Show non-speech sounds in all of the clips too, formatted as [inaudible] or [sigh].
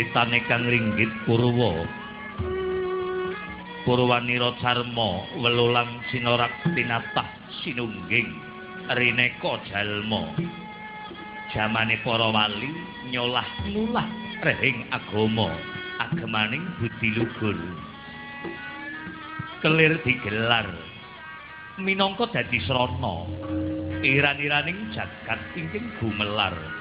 critane kang ringgit purwa. Purwanira carma welulang sinorak tinatah sinungging rineka jalma. Jamane para wali nyolah ngulah rehing agama agemaning budi luhur kelir digelar. Minangka dadi srana iran-iraning jagat ingkang gumelar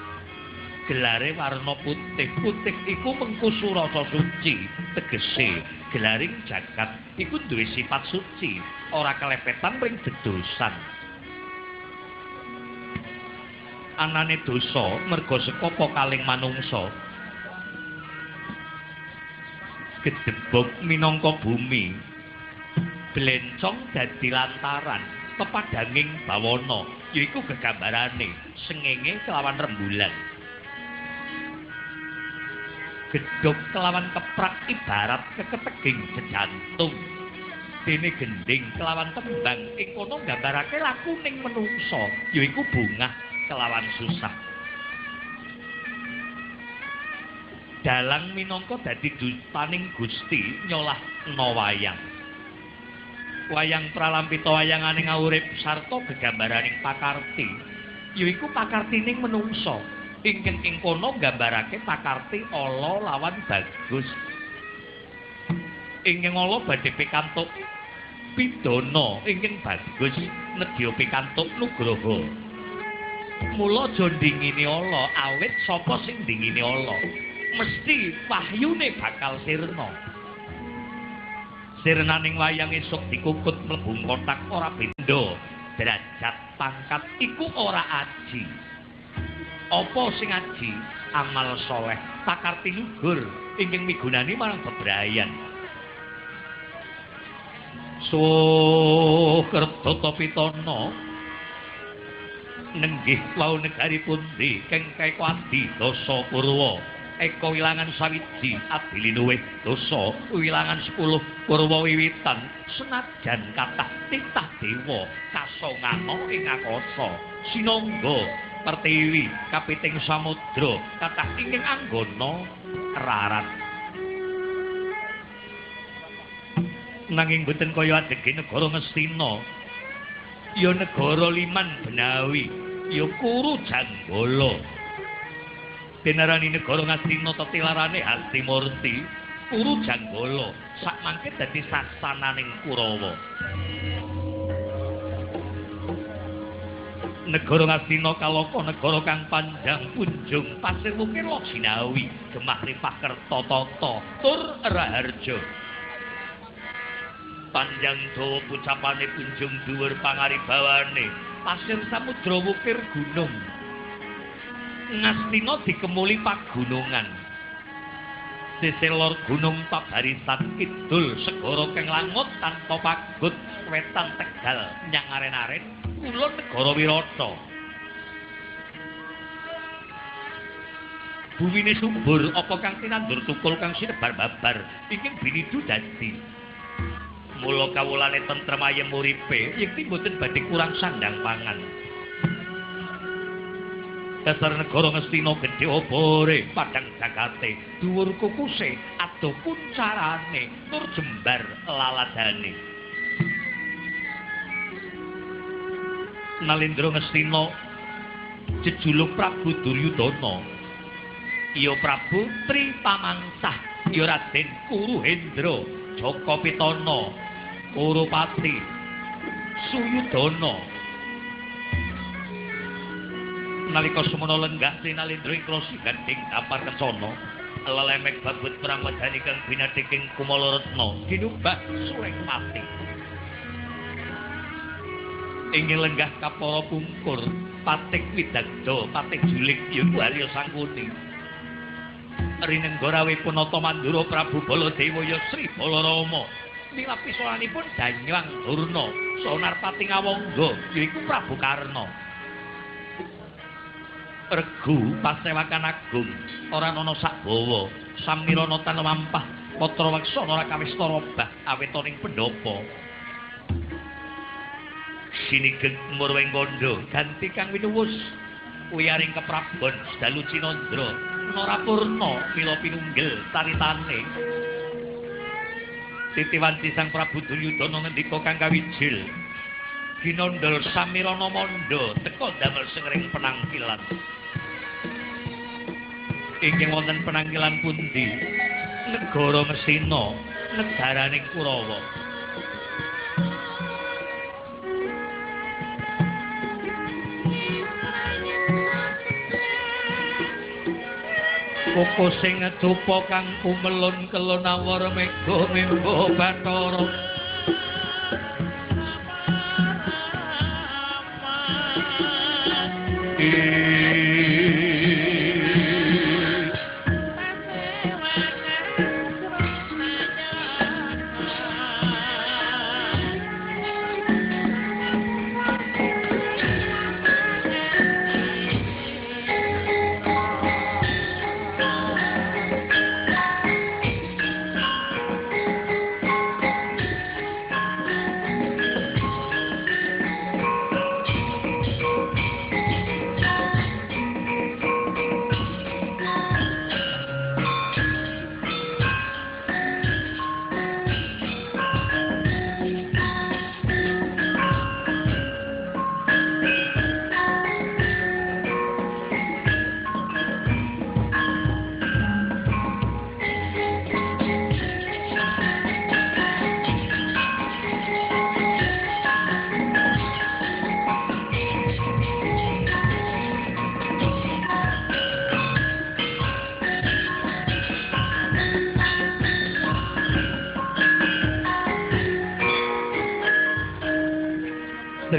gelare warna putih. Putih iku mengkusu rasa suci tegese. Gelaring jagat iku duwe sifat suci ora kelepetan ring dedosan. Anane dosa merga saka kaling manungsa. Gedebok minangka bumi. Blencong dadi lantaran pepadanging bawana yaiku gegambarane sengenge kelawan rembulan gedhog kelawan keprak ibarat keketeging sejantung dene gending kelawan tembang ing kono nggambarake lakuning menungsa yaiku bungah kelawan susah. Dalang minangka dadi dustaning Gusti nyolah no wayang wayang pralampita wayangane ngawurip sarta gegambaraning pakarti yaiku pakartining menungsa ingkang ing kono nggambarake pakarti ala lawan bagus. Ingkang ala badhe pikantuk pidana ingkang bagus nedya pikantuk nugraha mula aja ndingini ala awit sapa sing ndingini ala? Mesti wahyune bakal sirna. Sirnaning wayang esuk dikukut mlebu kotak ora benda. Derajat pangkat iku ora aji apa sing aji amal soleh? Pakarti lugur ingkang migunani marang bebrayan. So kerto topitono. Nenggih wau negari pundi? Keng kae kuandi dosa purwa. Eko wilangan sawiji adilinuwe dosa. Wilangan 10 purwa wiwitan. Senajan kathah titah dewa kasongano ing akasa sinangga pertiwi kapiting samudra. Kathah ingkang anggana rarat nanging boten kaya adege negara Ngastina ya negara liman benawi ya kuru janggala. Denarani negara Ngastina tetilarane Hastimurti kuru janggala. Sak mangke dadi sasananing Kurawa negara Ngastina kaloka negara kang panjang kunjung. Pasir mungkin lo sinawi gemah ripah kerta tata tur raharja. Panjang dawa pucapane kunjung dhuwur pangaribawane pasir samudra wukir gunung. Ngastina dikemuli pagunungan. Sisih lor gunung pabarisan kidul segara kang langut tanpa pagut wetan tegal nyang aren-aren kulon negara wirata. Bumine subur apa kang tinandur tukul kang sinebar babar ingin binidu dadi. Mula kawulane tentrem ayem uripe yekti mboten badhe kurang sandang pangan dasar negara ngestina gedhe obore padang jagate dhuwur kukuse ado puncarane tur jembar laladane Nalindra Ngastina jejuluk Prabu Duryudana. Iya Prabu Tri Pamangsah, ya Raden Kuruhendra, Jaka Pitana, Kurupati, Suyudana. Nalika semana lenggah Sinalindra ing klosi gandeng kapar kesana, lelemek babut perang wedani kang binadeking Kumalaratna, dinubah suweng pati. Ingin lenggah kapara pungkur patik widagda patik julik yaiku Arya Sangkuni rinenggarawe punata mandura Prabu Baladewa ya Sri Balarama. Nilapi solanipun Danyang Durna Sonarpati Ngawangga yaiku Prabu Karna. Regu pasewakan agung ora ana sak bawa samirana tan mampah patra waksana ora kawista robah awetaning pendhapa sinigeg murweng kondo ganti kang winuwus. Wiyaring keprabon dalu cinandra narapurna mila pinunggil caritane titiwanti sang prabu duryudana ngendika kang kawijil ginondol samirana manda teka damel sengring penangkilan. Inggih wonten penangkilan pundi? Negara Mesina negaraning Kurawa Koko sing dupa kang umelun kelon awar mega mimbo bathara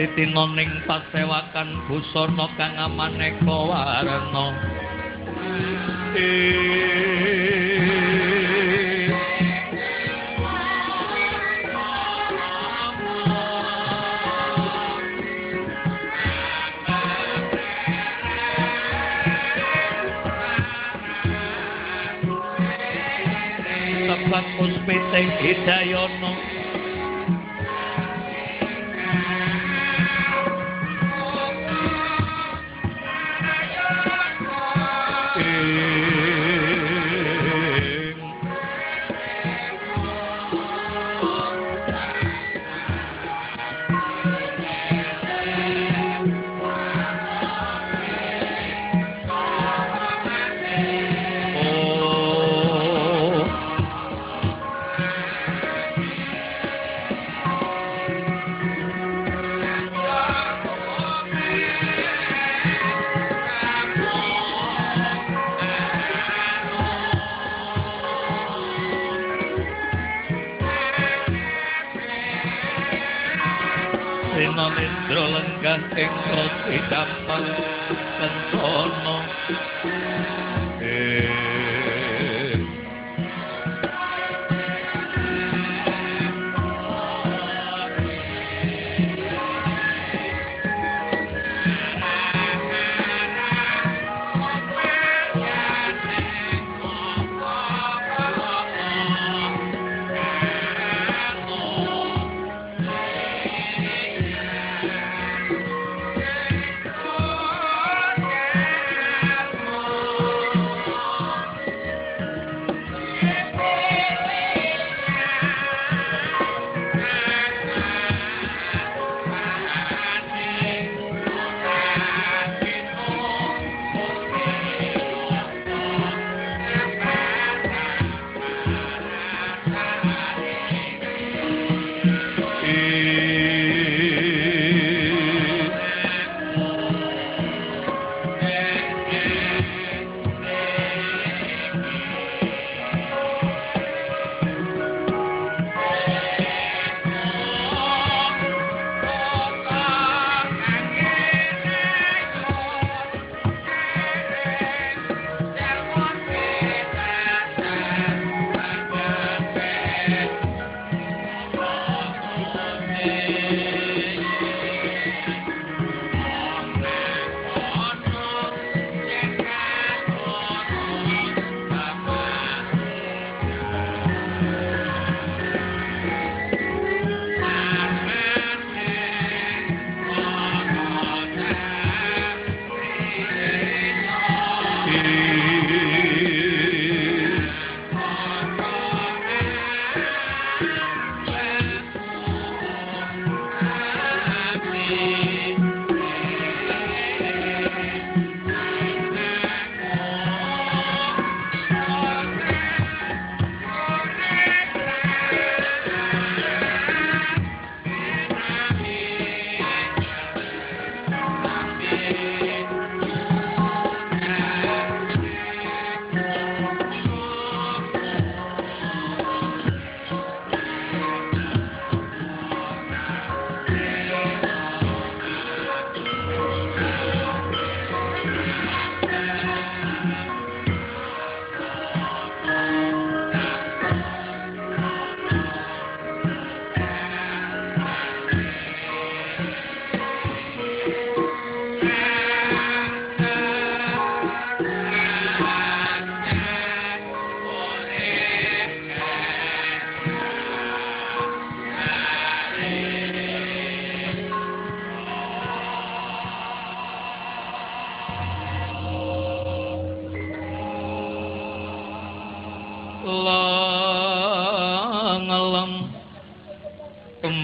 Tritina ning pasewakan busana kang amaneka warna. Sebab muspete hidayana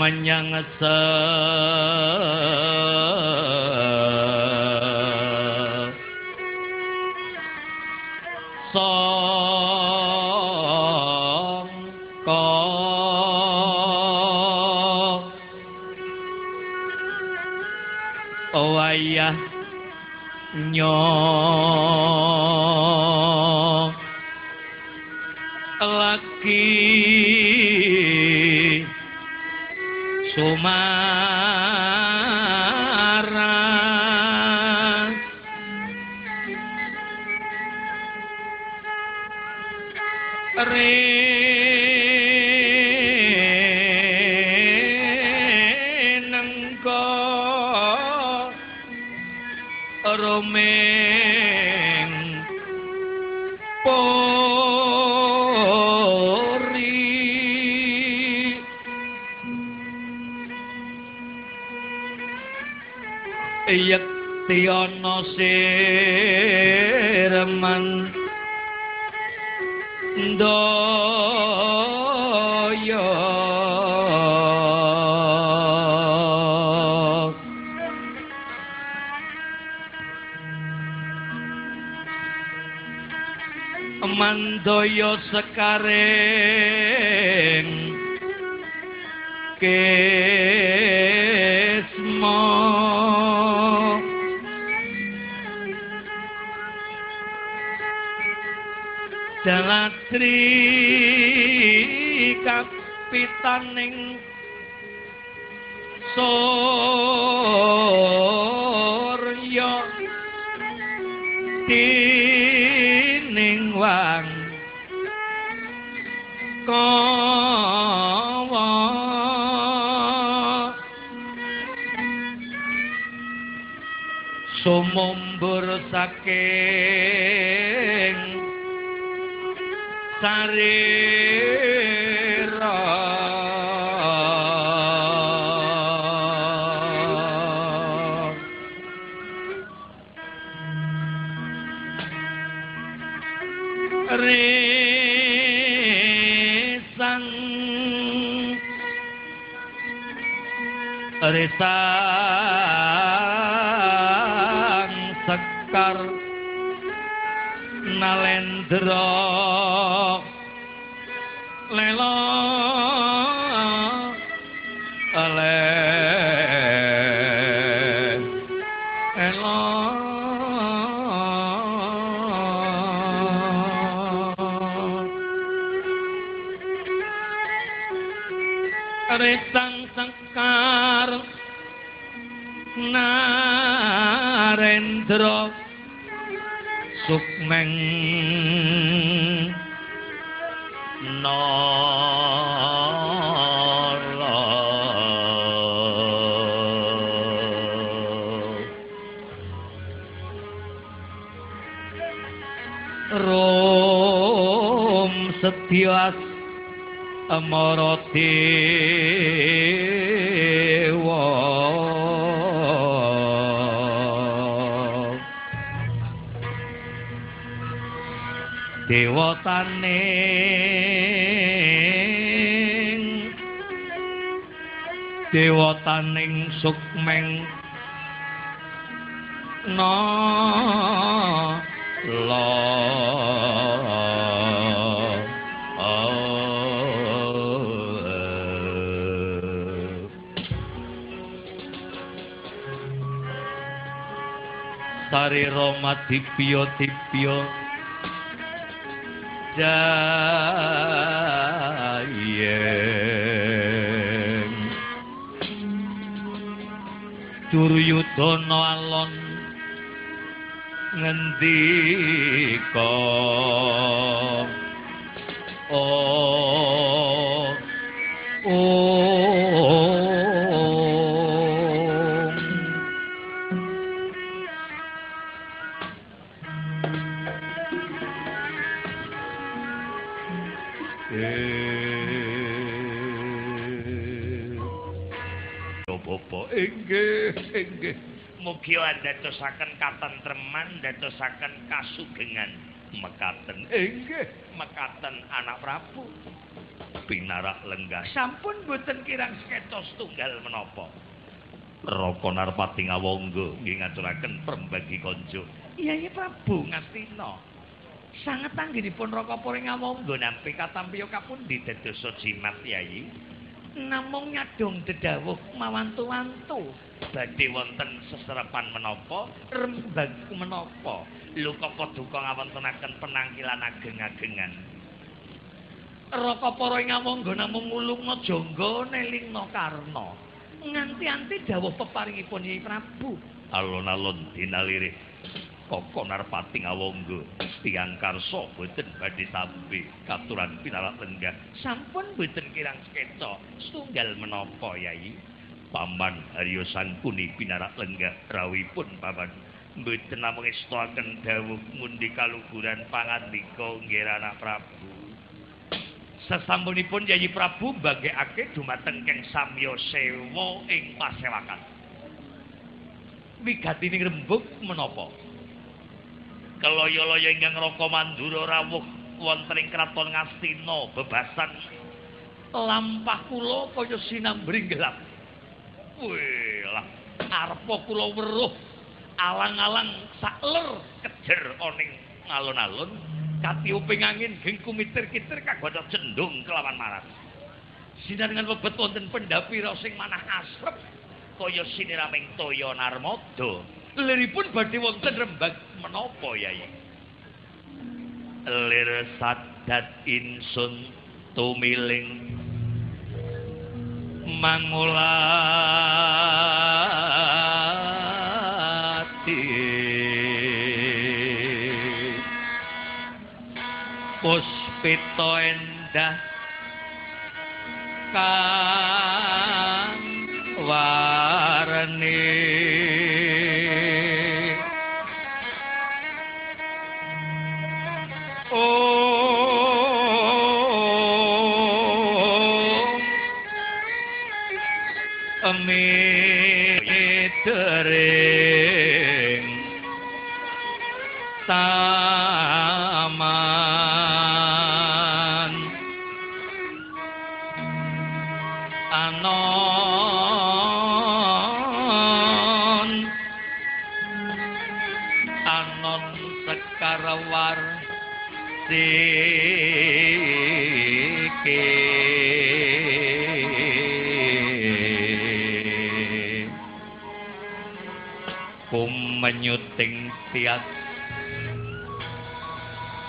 menyang se wayah nyo. lagi sekaring kesmo Dalatri kapitaning saking setyas amara dewa. Dewataning dewataning sukmeng na Sari Roma dipyo dipyo jayeng Duryudana alon ngendika inggih Mugi andatosaken katentreman, andatosaken kasugengan. Mekaten. Inggih, mekaten anak Prabu. Pinarak lenggah. Sampun boten kirang sekeca setunggal menapa. Raka Narpati ngawangga nggih ngaturaken prembagi kanca. Iya, iya Prabu Ngastina. Sanget anggenipun Raka Puri ngawangga nampi katampi kapundi dados jimat Yayi. Namung nyadong dedawuh mawantu-wantu. Badhe wonten seserepan menapa rembag menapa? Lho kok paduka ngawontenaken penangkilan ageng-agengan? Raka para ing ngawangga namung ngulungna jangga nelingna karna. Nganti-anti dawuh peparingipun Nyai Prabu. Alon-alon dinalire Koko Narpati ngawangga. Tiyang karsa boten badhe sampe. Katuran pinarak lenggah. Sampun boten kirang sekeca. Setunggal menapa Yai paman Haryo Sangkuni pinarak lenggah rawipun paman. Mboten namung estoaken dawuh mundi kaluhuran pangandika nggih anak Prabu. Sesampunipun Yayi Prabu bagekake dumateng keng samya sewa ing pasewakan. Wigatining rembug menapa? Kelaya-laya ingkang Raka Mandura rawuh wonten ing kraton Ngastina bebasan lampah kula kaya sinambring gelap Wah, arepa kula weruh alang-alang sakler kejer oning alun-alun katiuping angin geng kumitir-kitir kagoda cendung kelawan marat. Sinar dengan webet wonten pendapira sing manah asrep kaya siniraming toya narmada. Liripun badhe wonten rembag menapa yai? Lir sadat insun tumiling mangulati. Puspito endah kang warni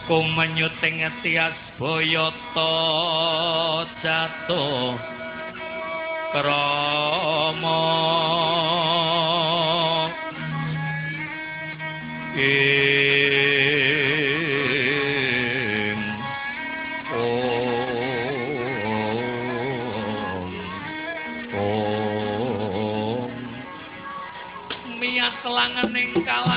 ku menyuting tias boyoto jatuh. Kromo. Kelangening kalang yen gelar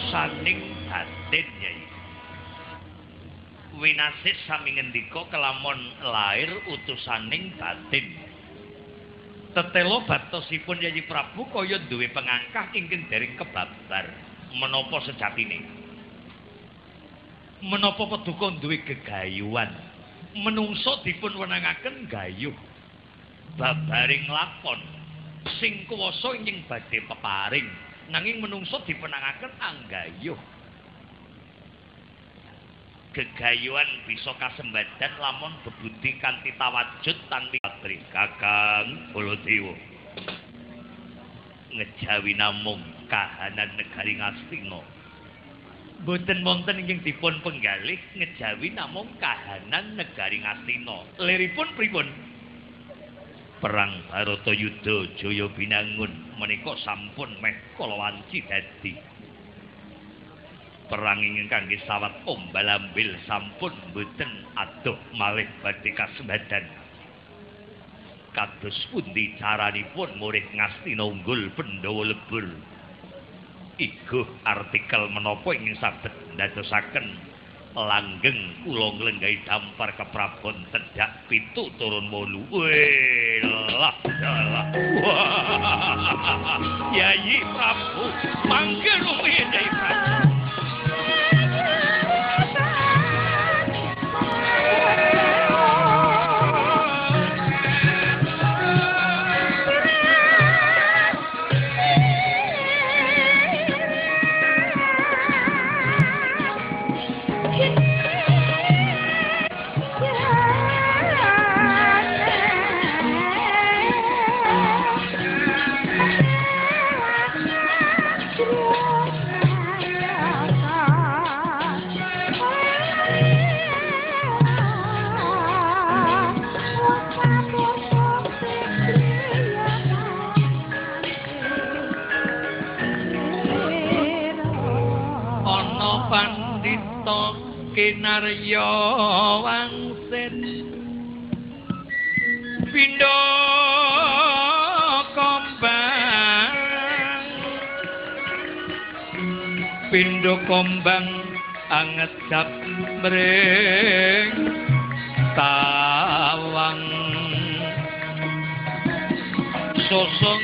utusaning batin yai winasis sami ngendika kelamun lahir utusaning batin. Tetelo batosipun yai prabu kaya duwe pengangkah ingkang dereng kebabar. Menapa sejatine? Menapa paduka duwe gegayuhan? Menungso dipun wenangaken gayuh. Babaring lakon. Sing kuwasa ing badhe peparing nanging menungso dipenangaken anggayuh. Gegayuhan bisa kasembadan lamun bebudi kanthi tawajud tanpa patri kakang Baladewa. Ngejawi namung kahanan negari Ngastina boten wonten ingkang dipun penggalih ngejawi namung kahanan negari Ngastina liripun pripun perang Baratayuda Jaya binangun menika sampun meh kalawanci dadi. Perang ingin kangge sawat ombal ambil sampun boten adoh malih badhe kasembadan kados pundi caranipun murid ngastina unggul Pandhawa lebur iku artikel menapa ingin saged ndadosaken langgeng kula nglenggahi dampar keprabon tedak pitu turun wolu lah lah yayi prabu mangke rumiyin prabu kinarya wangsit pindha kombang. Pindha kombang angedap mring tawang. Sosong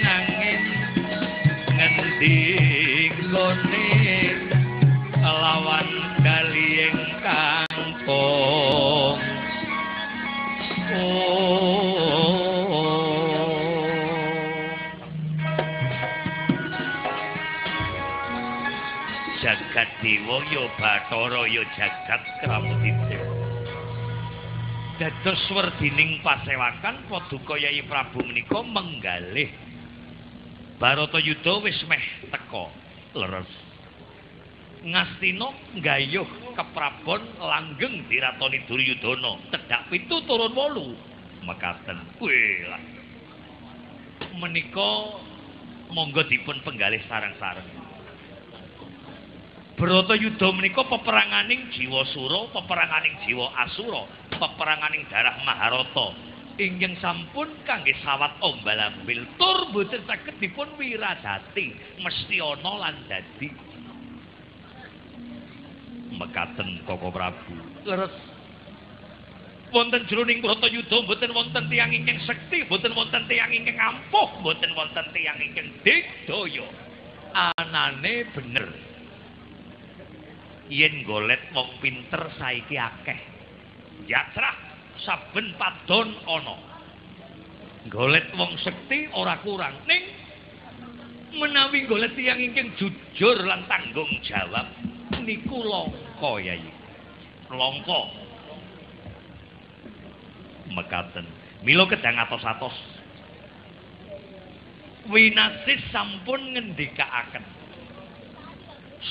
dewa ya bathara ya jagat kramudita dados werdining pasewakan paduka Yai Prabu menika menggalih. Baratayuda wis meh teka leres. Ngastina nggayuh keprabon langgeng diratoni Duryudana tedak pitu turun wolu. Mekaten. Kuwi menika monggo dipun penggalih sareng-sareng Bratayuda menika peperanganing jiwa sura peperanganing jiwa asura peperanganing darah Maharata ingkang sampun kangge sawat ombal-ambil tur boten saged dipun wiradati mesti ana lan dadi mekaten Koko Prabu. Leres. Wonten jroning Bratayuda mboten wonten tiyang ingkang sekti, mboten wonten tiyang ingkang ampuh, mboten wonten tiyang ingkang digdaya. Anane bener. Yen golet wong pinter saiki akeh. Yatra saben padon ana. Golet wong sekti ora kurang. Ning menawi golet tiyang ingkang jujur lan tanggung jawab niku langka yai langka mekaten mila kedang atos-atos winasis sampun ngendikaaken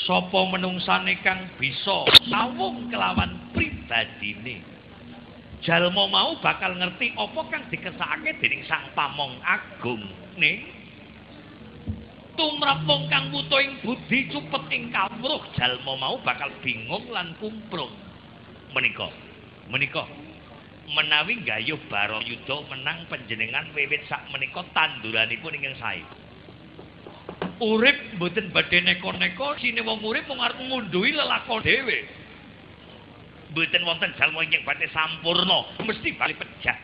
sapa menungsane kang bisa sawung kelawan pribadine? Jalma mau bakal ngerti apa kang dikesakake dening sang pamong agung nih tumrap wong kang buta ing budi cupet ing kawruh jalma mau bakal bingung lan kumprung. Menika menika menawi gayuh baro yuda menang panjenengan wiwit sak menika tanduranipun ingkang sae urip mboten badhe neko-neko sine wong urip mung arep ngunduhi lelakon dhewe mboten wonten jalma ingkang badhe sampurna mesti bali pejah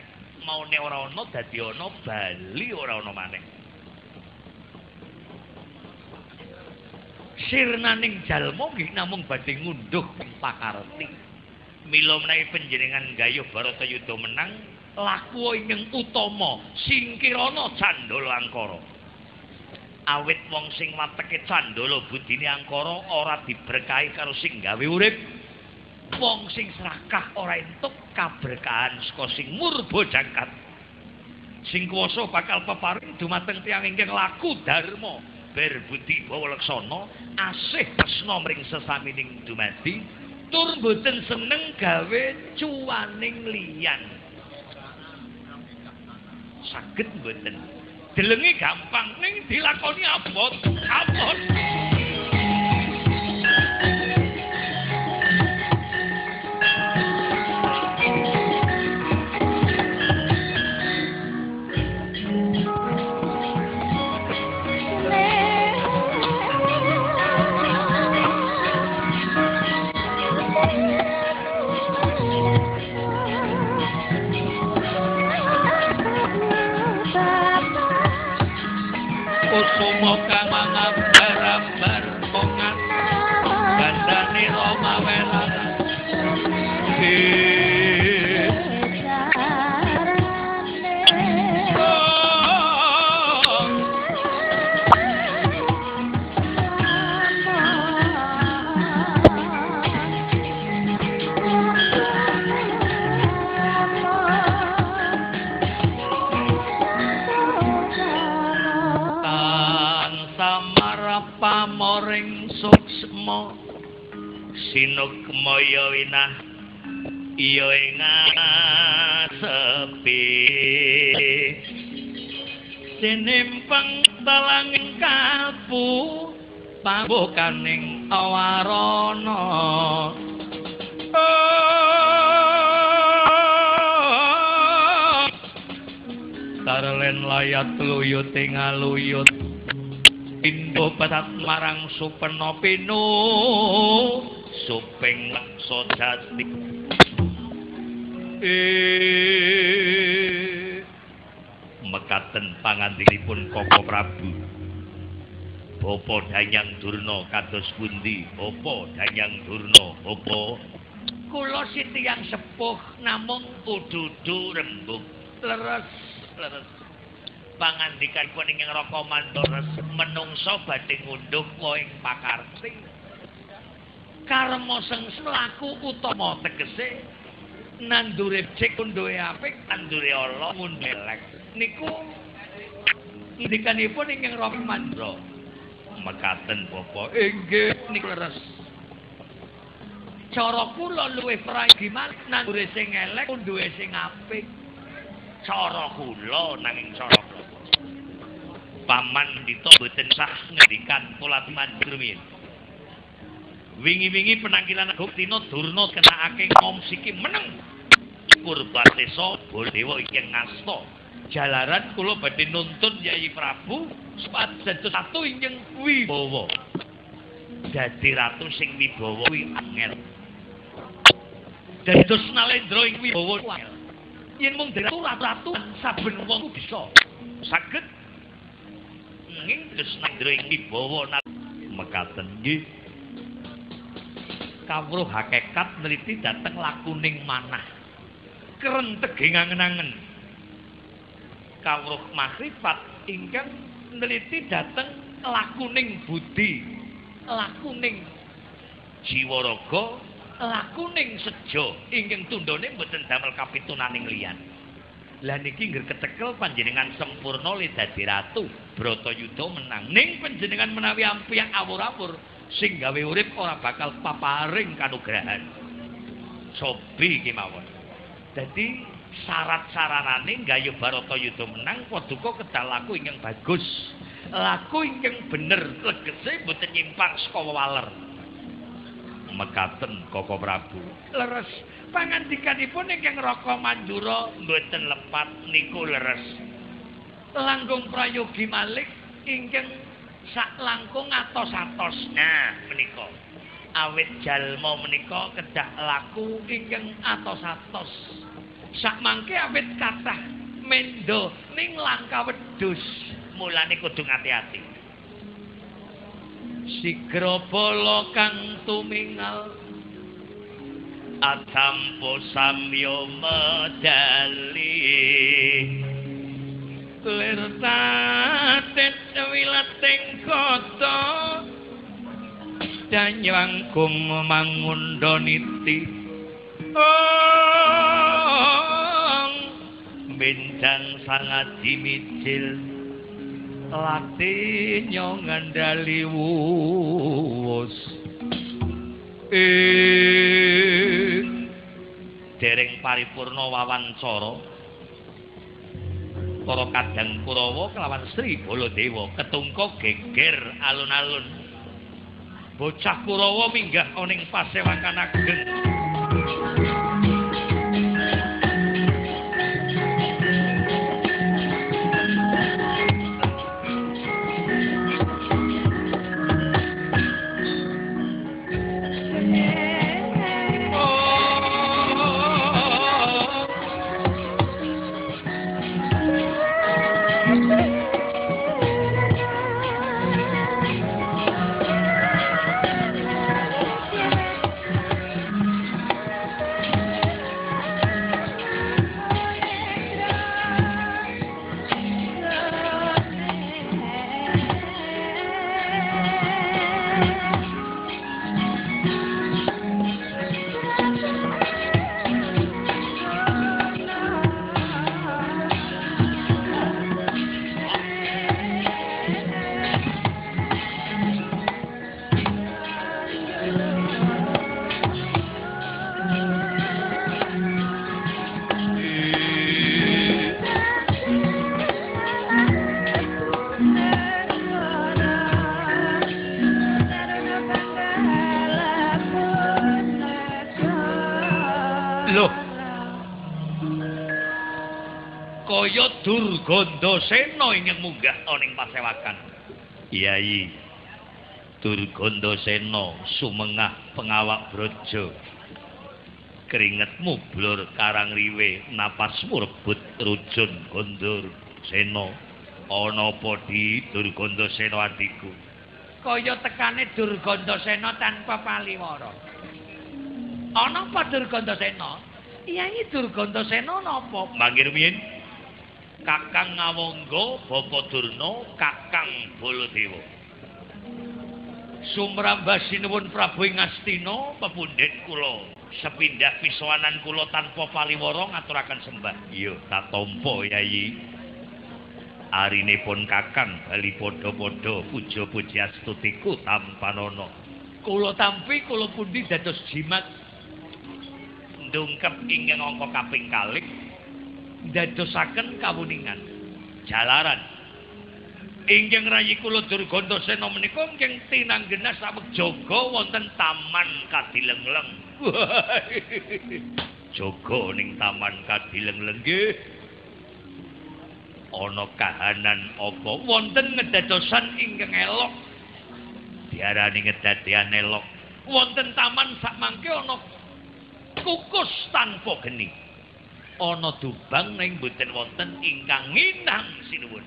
maune ora ana dadi ana bali ora ana maneh sirnaning jalma nggih namung badhe ngunduh pakarti. Mila menawi panjenengan gayuh Baratayuda menang, laku ingkang utama singkirana candol langkara. Awit wong sing wateke candala budine angkara ora diberkahi karo sing gawe urip. Wong sing serakah ora entuk kaberkahan saka sing murba jangkat. Sing kuwasa bakal peparing dumateng tiyang ingkang laku dharma. Berbudi bawa laksana asih tresna mring sesamining dumadi tur mboten seneng gawe cuaning liyan. Saged mboten. Delenge gampang ning dilakoni abot. Abot. Sinukmaya winah iya ing sepi sinimpang talanging kalbu pambukaning awarana Tarlen layat luyut ing aluyut Indo batat marang supeno pinu suping lakso jati. Mekaten pangandikipun koko prabu. Bopo danyang durno kados bundi Bopo danyang durno Bopo Kulo siti yang sepuh namung ududu rembuk leres leres pangandikanipun ing Raka Mandara menungsa badhe ngundhuh ing pakarti. Karma sengsem laku utama tegese nandure cek unduhe apik nandure ala ngundelek. Niku indikanipun ing Raka Mandara. Mekaten Bapak inggih niku leres. Cara kula luwih pragi malih nandure sing elek unduhe sing apik. Cara kula nanging cara paman dito boten sah ngendikan kula mandur min. Wingi-wingi penangkilan Guktina Durna kenakake ngom siki meneng. Purbasesa Badewa iki ngasta. Jalaran kula badhe nuntun Yai Prabu supados satu injeng wibawa. Dadi ratu sing wibawa kuwi angel. Dados Nalendra ing wibawa angel. Yen mung ratu ratu saben wong bisa saged nanging Desnandra ing dibawa mekaten nggih. Kawruh hakikat neliti dateng lakuning manah. Kerenteging angen-angen. Kawruh makrifat ingkang neliti dateng lakuning budi, lakuning jiwa raga, lakuning sejo ingkang tundhone mboten damel kapitunaning liyan. Lah niki ngger ketekel panjenengan sempurna le dadi ratu. Bratayuda menang. Ning panjenengan menawi ampiang awur-awur sing gawe urip ora bakal paparing kanugrahan. Sobi iki mawon. Dadi syarat-saranane gayuh Bratayuda menang paduka kedal laku ingkang bagus. Laku ingkang bener legese mboten nyimpang saka waler. Mekaten Koko Prabu. Leres pangandikanipun ingkang Raka Mandura mboten lepat niku leres. Langkung prayogi malik ingkang sak langkung atos-atos. Nah, menika. Awit jalma menika kedah laku ingkang atos-atos. Sak mangke awit kathah mendo ning langka wedhus. Mulane kudu ngati-ati. Sigra bala kang tumingal atampo samyo medali. Lertatet wileting kota danyanggung mangundoniti ong bintang sangat dimicil lati nyongandali wuwus eh dereng paripurna wawancara para kadang Kurawa kelawan Sri Baladewa ketungko geger alun-alun. Bocah Kurawa minggah ana ing pasewakan ageng. Durgandasena ingkang munggah ana ing pasewakan. Yai Durgandasena sumengah pengawak brojo. Keringetmu blur karang riwe napasmu rebut rujun gondor sena. Ana apa di Durgandasena adikku? Kaya tekane Durgandasena tanpa paliwara. Ana apa Durgandasena Yai Durgandasena napa mangkir miyen Kakang Ngawangga, Bapa Durna, Kakang Baladewa. Sumrambasinipun Prabu Ngastina, pepundhen kula, sepindah pisowanan kula tanpa paliwara ngaturaken sembah. Iya, tak tampa, Yayi. Arinipun Kakang bali padha-padha puja-puji astutiku tampanana. Kula tampi kula pundi dados jimat ndungkep ingkang angka kaping kalih dadosaken kawuningan. Jalaran. Ingkang rayi kula Durganda Sena menika ingkang tinanggenas saweg jaga wonten taman Kadilengleng. [laughs] Jaga ning taman Kadilengleng nggih. Ana kahanan apa? Wonten ngedadosan ingkang elok. Diarani ngedadean elok. Wonten taman sak mangke ana kukus tanpa geni ana dubang ning boten wonten ingkang nginang sinuwun.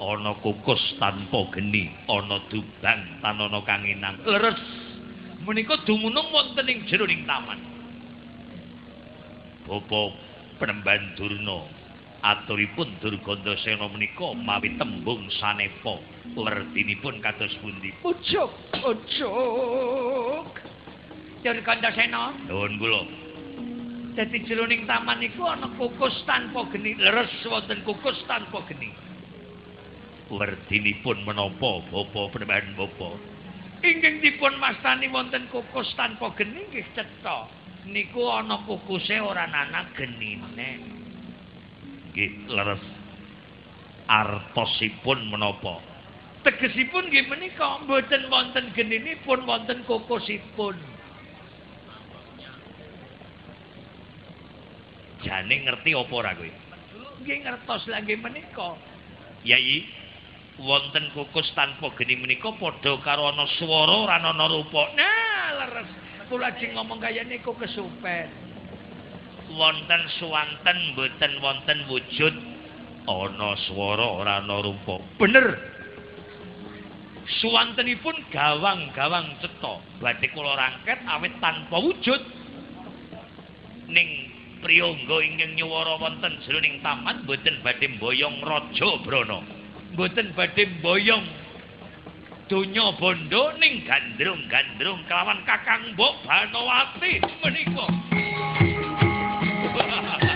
Ana kukus tanpa geni, ana dubang tanana kang nginang. Leres menika dumunung wonten ing jero ning taman. Bapa Penemban Durna aturipun Durgandasena menika mawi tembung sanepa lerdinipun kados pundi? Ujug, ujug. Dur Kandasena. Nuwun kula. Dadi jroning taman iku ana kukus tanpa geni, leres wonten kukus tanpa geni. Werdinipun menapa bapa penembahan bapa? Inggih dipun mastani wonten kukus tanpa geni nggih cetha. Niku ana kukuse ora ana genine. Nggih leres. Artosipun menapa? Tegesipun nggih menika mboten wonten geninipun wonten kukusipun. Jane ngerti apa ora kowe? Nggih ngertos lagi menika. Yai wonten kukus tanpa geni menika padha karo ana swara ora ana rupa. Nah leres. Kula jeng ngomong kaya niku kesupen. Wonten suwanten mboten wonten wujud ana swara ora ana rupa. Bener. Suwantenipun gawang-gawang cetha. Badhe kula rangket awit tanpa wujud. Ning priyangga ingkang nyuwara wonten jroning taman boten badhe mboyong raja brana. Boten badhe mboyong donya bondo ning gandrung-gandrung kelawan Kakang Mbok Banowati menika. [laughs]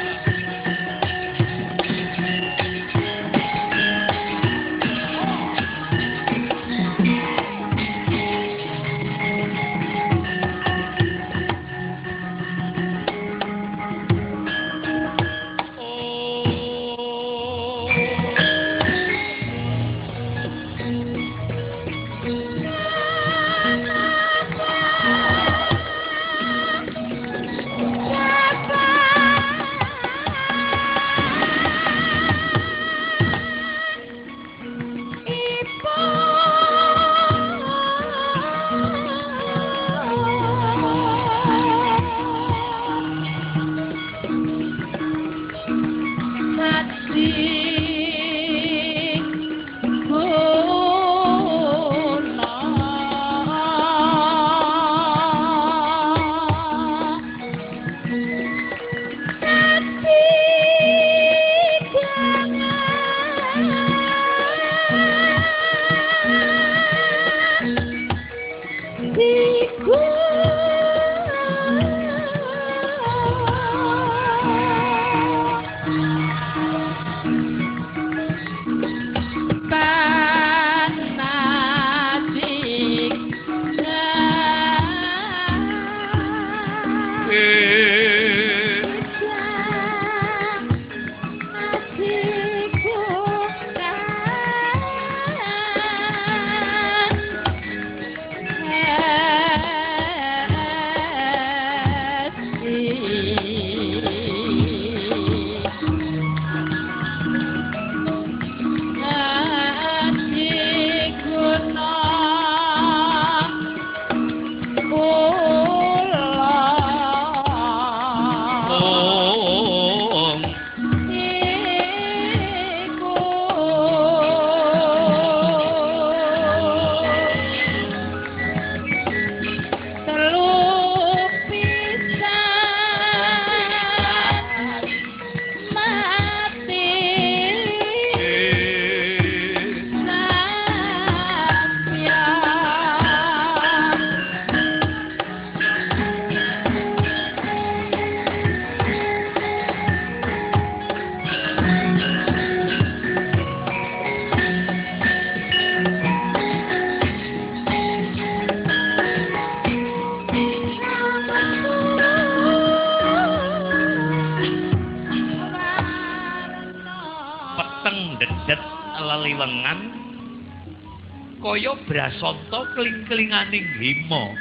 kling-klinganing hima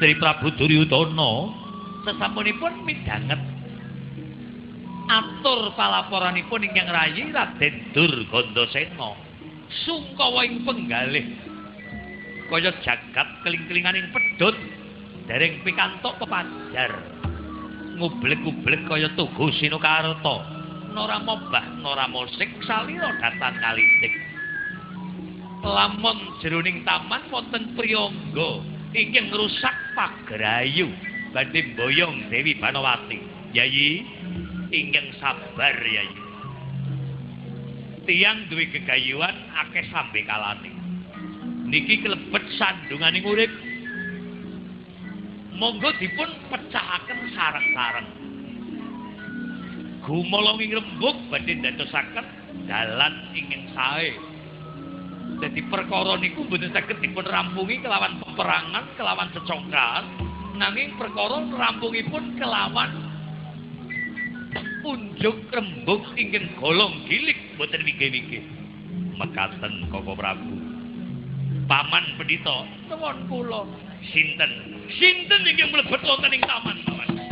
Sri Prabu Duryudana sesampunipun midhanget atur palaporanipun ingkang rayi Raden Durgandasena sungkawa ing penggalih. Kaya jagat kling-klinganing pedhot dereng pikantuk pepajar ngublek-ublek kaya tugu sinukarta. Norama bah norama sik salira datan kalitik lamun jroning taman wonten priyangga ingkang ngrusak pagrayu badhe boyong Dewi Banowati. Yayi ingkang sabar yayi. Tiang duwe gegayuhan akeh sambe kalane. Niki kelebet sandunganing urip. Monggo dipun pecahaken sareng-sareng. Gumolong ing rembug badhe ndadosaken dalan ingkang sae. Jadi perkara niku mboten saged dipun rampungi kelawan peperangan, kelawan cecongkan, nanging perkara rampungipun kelawan unjuk rembug ingin golong gilik mboten wige-wige. Mekaten Koko Prabu. Paman Pendito, nuwun kula sinten? Sinten ingkang mlebet wonten ing taman, Paman?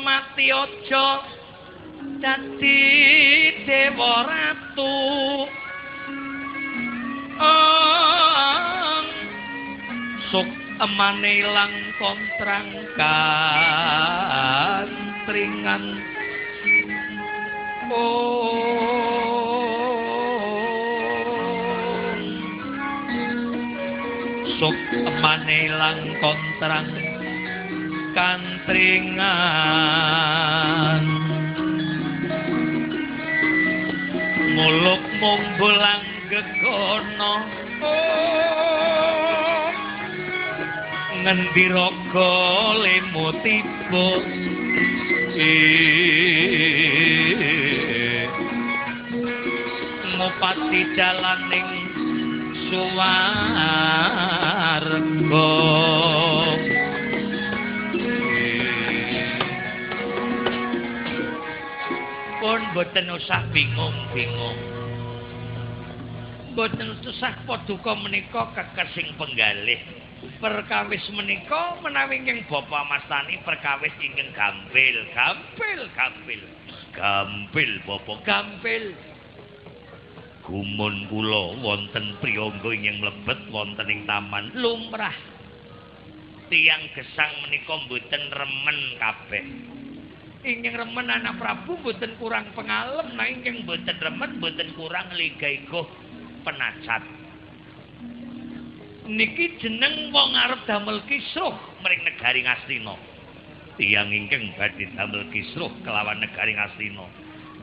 Mati aja. Dadi dewa ratu. Oh, emane ilang kontrang kantringan oh. Sok emane ilang kontrang kantringan. Muluk mung bolang gegono. Ngendi raga lemu tiba ngopati jalaning suwarga pun boten usah bingung-bingung. Boten usah paduka menika kekesing penggalih. Perkawis menika menawi ing Bapak Mastani perkawis ingkang gampil gampil gampil. Gampil Bapak gampil. Gumun kula wonten priyangga ingkang mlebet wonten ing taman lumrah. Tiang gesang menika mboten remen kabeh ingkang remen anak Prabu mboten kurang pengalem. Nah ingkang mboten remen mboten kurang ligaigo penacat. Niki jeneng wong arep damel kisruh mring negari Ngastina tiyang ingkang badhe damel kisruh kelawan negari Ngastina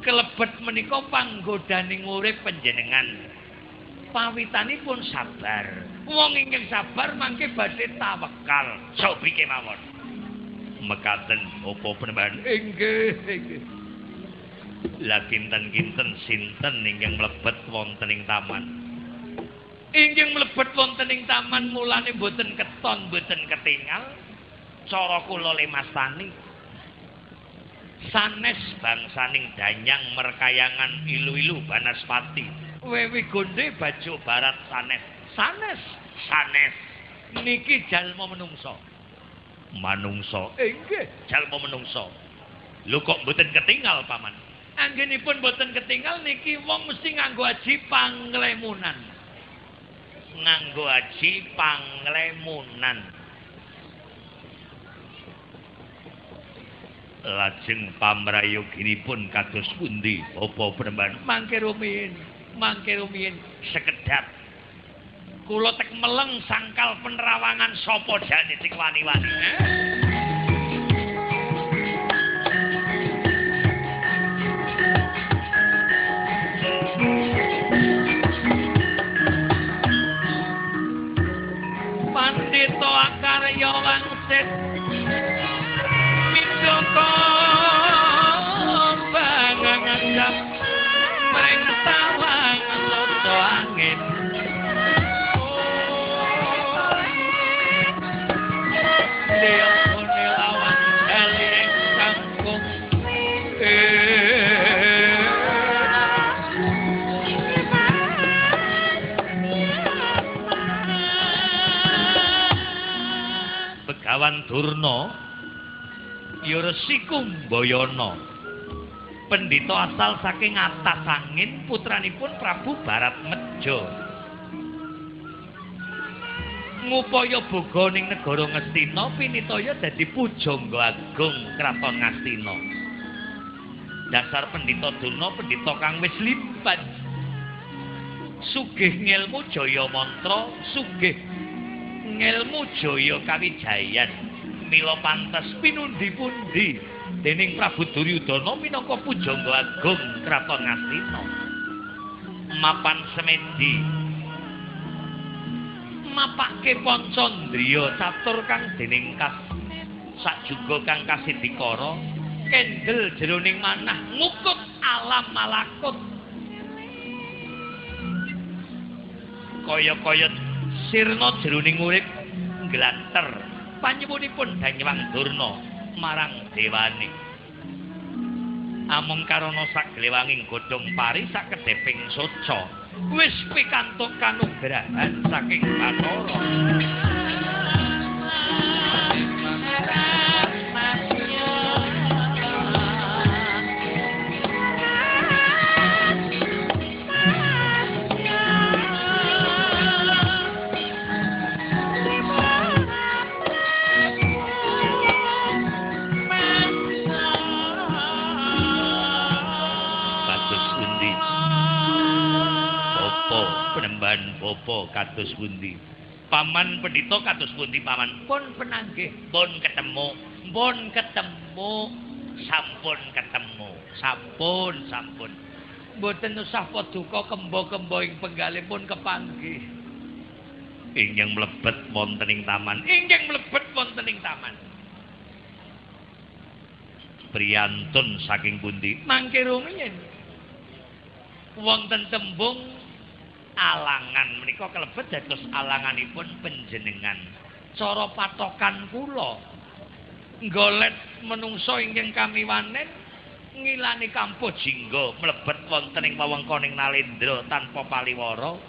kelebet menika panggodaning urip panjenengan. Pawitanipun sabar. Wong ingkang sabar mangke badhe tawakal sobi kemawon mekaten. Apa penembahan inggih inggih. La kinten-kinten sinten ingkang mlebet wonten ing taman? Ingkang mlebet wonten ing taman mulane boten keton boten ketingal. Cara kula lemastani sanes bangsaning danyang merkayangan ilu-ilu banaspati. Wewi gonde baju barat sanes. Sanes? Sanes. Niki jalma menungso manungsa. Inggih jalma menungsa lho kok mboten ketinggal paman? Anggenipun mboten ketinggal niki wong mesti nganggo aji panglemunan. Nganggo aji panglemunan. Lajeng pamrayoginipun kados pundi? Apa penemban mangke rumiyin mangke rumiyin. Sekedap kula tek meleng sangkal penerawangan sapa jane sing wani-wani. Pandito akarya wangsit Begawan Durna ya Resi Kumbayana pendhita asal saking atas angin putranipun Prabu Barat Mejo ngupaya boga ning negara Ngastina pinitaya dadi pujangga agung kraton Ngastina. Dasar pendhita Durna pendhita kang wis libat. Sugih ngilmu jaya mantra, sugih ngilmu jaya kawijayan. Mila pantes pinundi-pundi dening Prabu Duryudana minangka pujangga agung kraton Ngastina. Mapan semedi mapake pancandriya catur kang dening kas sajuga kang kasidikara kendel jeroning manah ngukut alam malakut kaya-kaya sirna jeroning urip nglanter. Panyuwunipun Danyewang Durna marang dewane. Amung karana saglewanging godhong pari sakedheping soca. Wis pikantuk kanugrahan saking Bathara. Bapa kados pundi? Paman pendhita kados pundi paman? Pun penanggih, pun ketemu, pun ketemu, sampun ketemu, sampun, sampun. Mboten usah paduka kembo-kembo ing penggalih pun kepanggih. Inggih mlebet wonten ing taman, inggih mlebet wonten ing taman. Priyantun saking pundi? Mangke rumiyin. Wonten tembung alangan menika kelebet dados alanganipun panjenengan. Cara patokan kula golet menungso ingkang kami wanen ngilani kampuh jingga mlebet wonten ing wewengkoning Nalendra tanpa paliwara.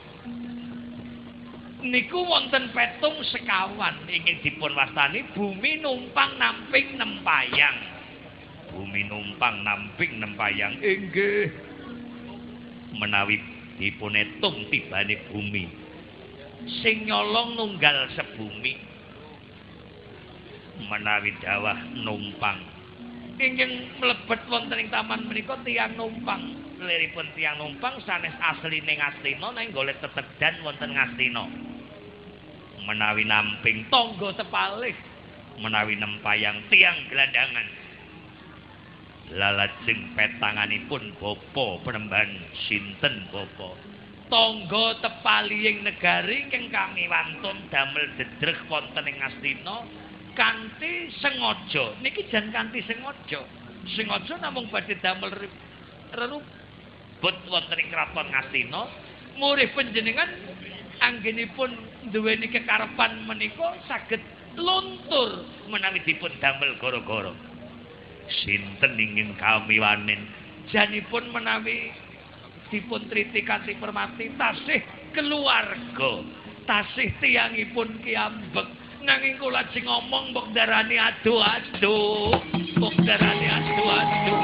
Niku wonten petung sekawan ingkang dipun wastani bumi numpang namping nempayang. bumi numpang namping nempayang inggih menawi dipunetung tibane bumi. Sing nyolong nunggal sebumi. Menawi dawah numpang. Ingin mlebet wonten ing taman menika tiyang numpang. Liripun tiyang numpang sanes asline Ngastina nang golek tetedan wonten Ngastina. Menawi namping tangga tepalih. Menawi nempayang tiang gelandangan lalajeng petanganipun bapa penemban sinten bapa. Tangga tepaliing negari ingkang kami wantun damel dedreg wonten ing Astina kanthi sengaja. Niki jan kanthi sengaja. Sengaja namung badhe damel rerubut wonten ing kraton Astina. Murih panjenengan anggenipun duweni kekarepan menika saged luntur menawi dipun damel gara-gara sinten ingin kami janipun menawi dipun tritikati permati tasih keluarga tasih tiangipun kiambek nanging kula ngomong mbok darani adu-adu mbok darani adu-adu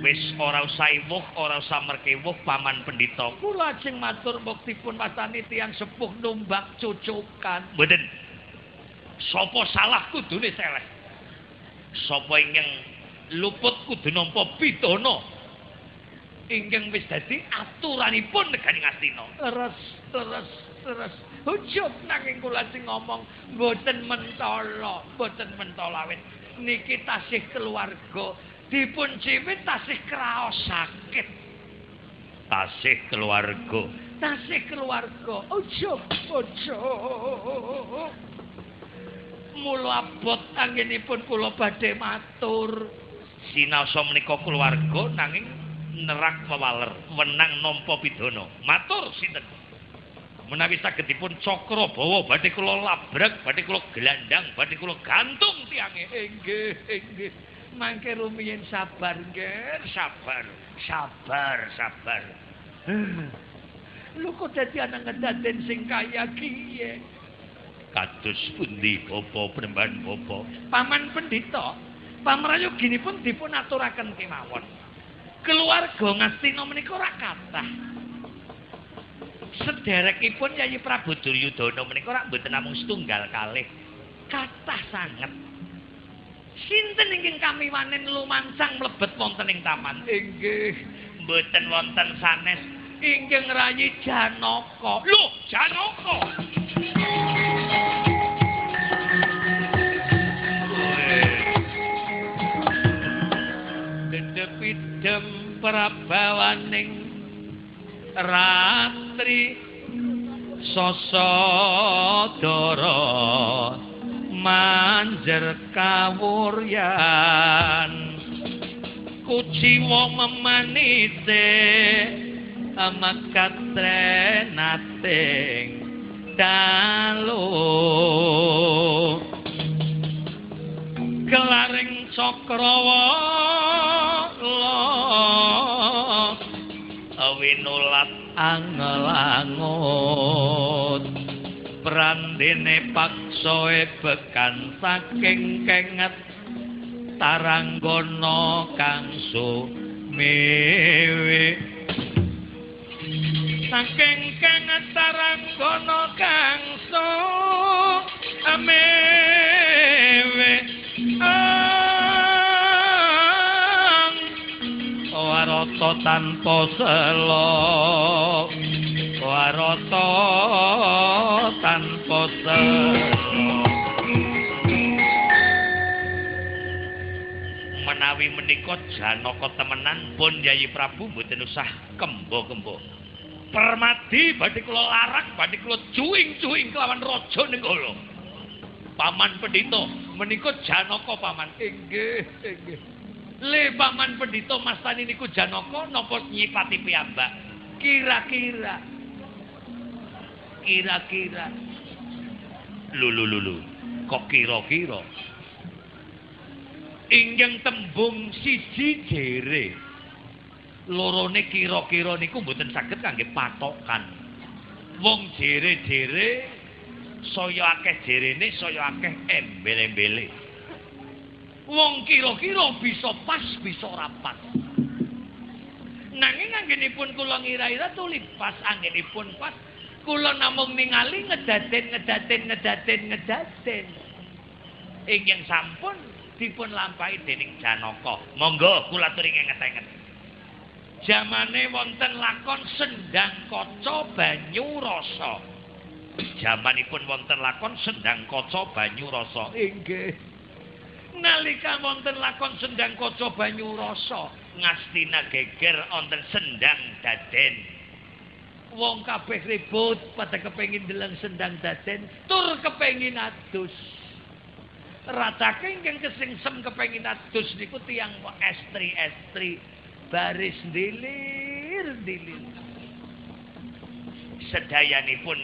wis ora usah iwuh, ora usah merkewuh paman pendhita. Kula ajeng matur mbuktipun wastani tiyang sepuh numbak cucukan. Mboten. Sapa salah kudune seleh. Sapa ingkang luput kudu nampa pidana. Ingkang wis dadi aturanipun negari Ngastina. Leres, leres, leres. Ujub nanging kula sing ngomong mboten mentala, mboten mentala wit. Niki tasih keluarga dipun ciwit tasih kraos sakit. Tasih keluarga. Tasih keluarga. Ojo, ojo. Mula abot anggenipun kula badhe matur. Sinaosa menika keluarga nanging nerak pewaler, wenang nampa pidana. Matur sinten? Menawi saged dipun cakra bawa badhe kula labrak, badhe kula gelandang, badhe kula gantung tiange. Inggih, inggih. Mangke rumiyin sabar nggih sabar sabar sabar. Lho kok dadi anak ngedaden sing kaya kiye kados pundi bapa penemban bapa paman pendhita pamrayu dipun aturaken kemawon. Keluarga ngastina menika ora kathah. Sederekipun Yayi Prabu Duryudana menika ora mboten namung setunggal kalih. Kathah sanget sinten ingkang kami wanen lumancang mlebet wonten ing taman? Inggih. Mboten wonten sanes. Ingkang rayi janaka. Lho janaka! Dedepidem prabawaning ratri sosodoro manjer kawuryan. Kuciwa memanite amakatrenating dalu. Kelaring cakrawa winulat angel-angut brandene paksoe bekan saking kenget taranggana kang sumewe. Saking kenget taranggana kang sumewe. Ah warata tanpa selo warata tanpa selo menawi menika janaka temenan pun Yayi Prabu mboten usah kembo-kembo. Permadi badhe kula larak badhe kula cuing-cuing kelawan raja ning kala. Paman pendhita menika janaka paman. Inggih inggih. Le paman pendhita mastani niku janaka napa nyipati piyambak? Kira-kira kira-kira. Lulu lulu kok kira-kira? Inggih tembung siji jere. Lorone kira-kira niku mboten saged kangge patokan. Wong jere-jere saya akeh jerene saya akeh embel-embele. Wong kira-kira bisa pas bisa rapat. Nanging anggenipun kula ngira-ira tuli pas anggenipun pas kula namung ningali ngedaten ngedaten ngedaten ngedaten ingkang sampun dipun lampahi dening Janaka. Monggo kula aturi ngenget-enget. Jamane wonten lakon Sendang Kaca Banyu Rasa. Jamanipun wonten lakon Sendang Kaca Banyu Rasa. Inggih. Nalika wonten lakon Sendang Kaca Banyu Rasa, Ngastina geger wonten Sendang Daden. Wong kabeh ribut pada kepengin deleng Sendang Daden, tur kepengin adus. Ratake ingkang kesengsem kepengin adus niku tiyang estri-estri baris dilir-dilir. Sedayanipun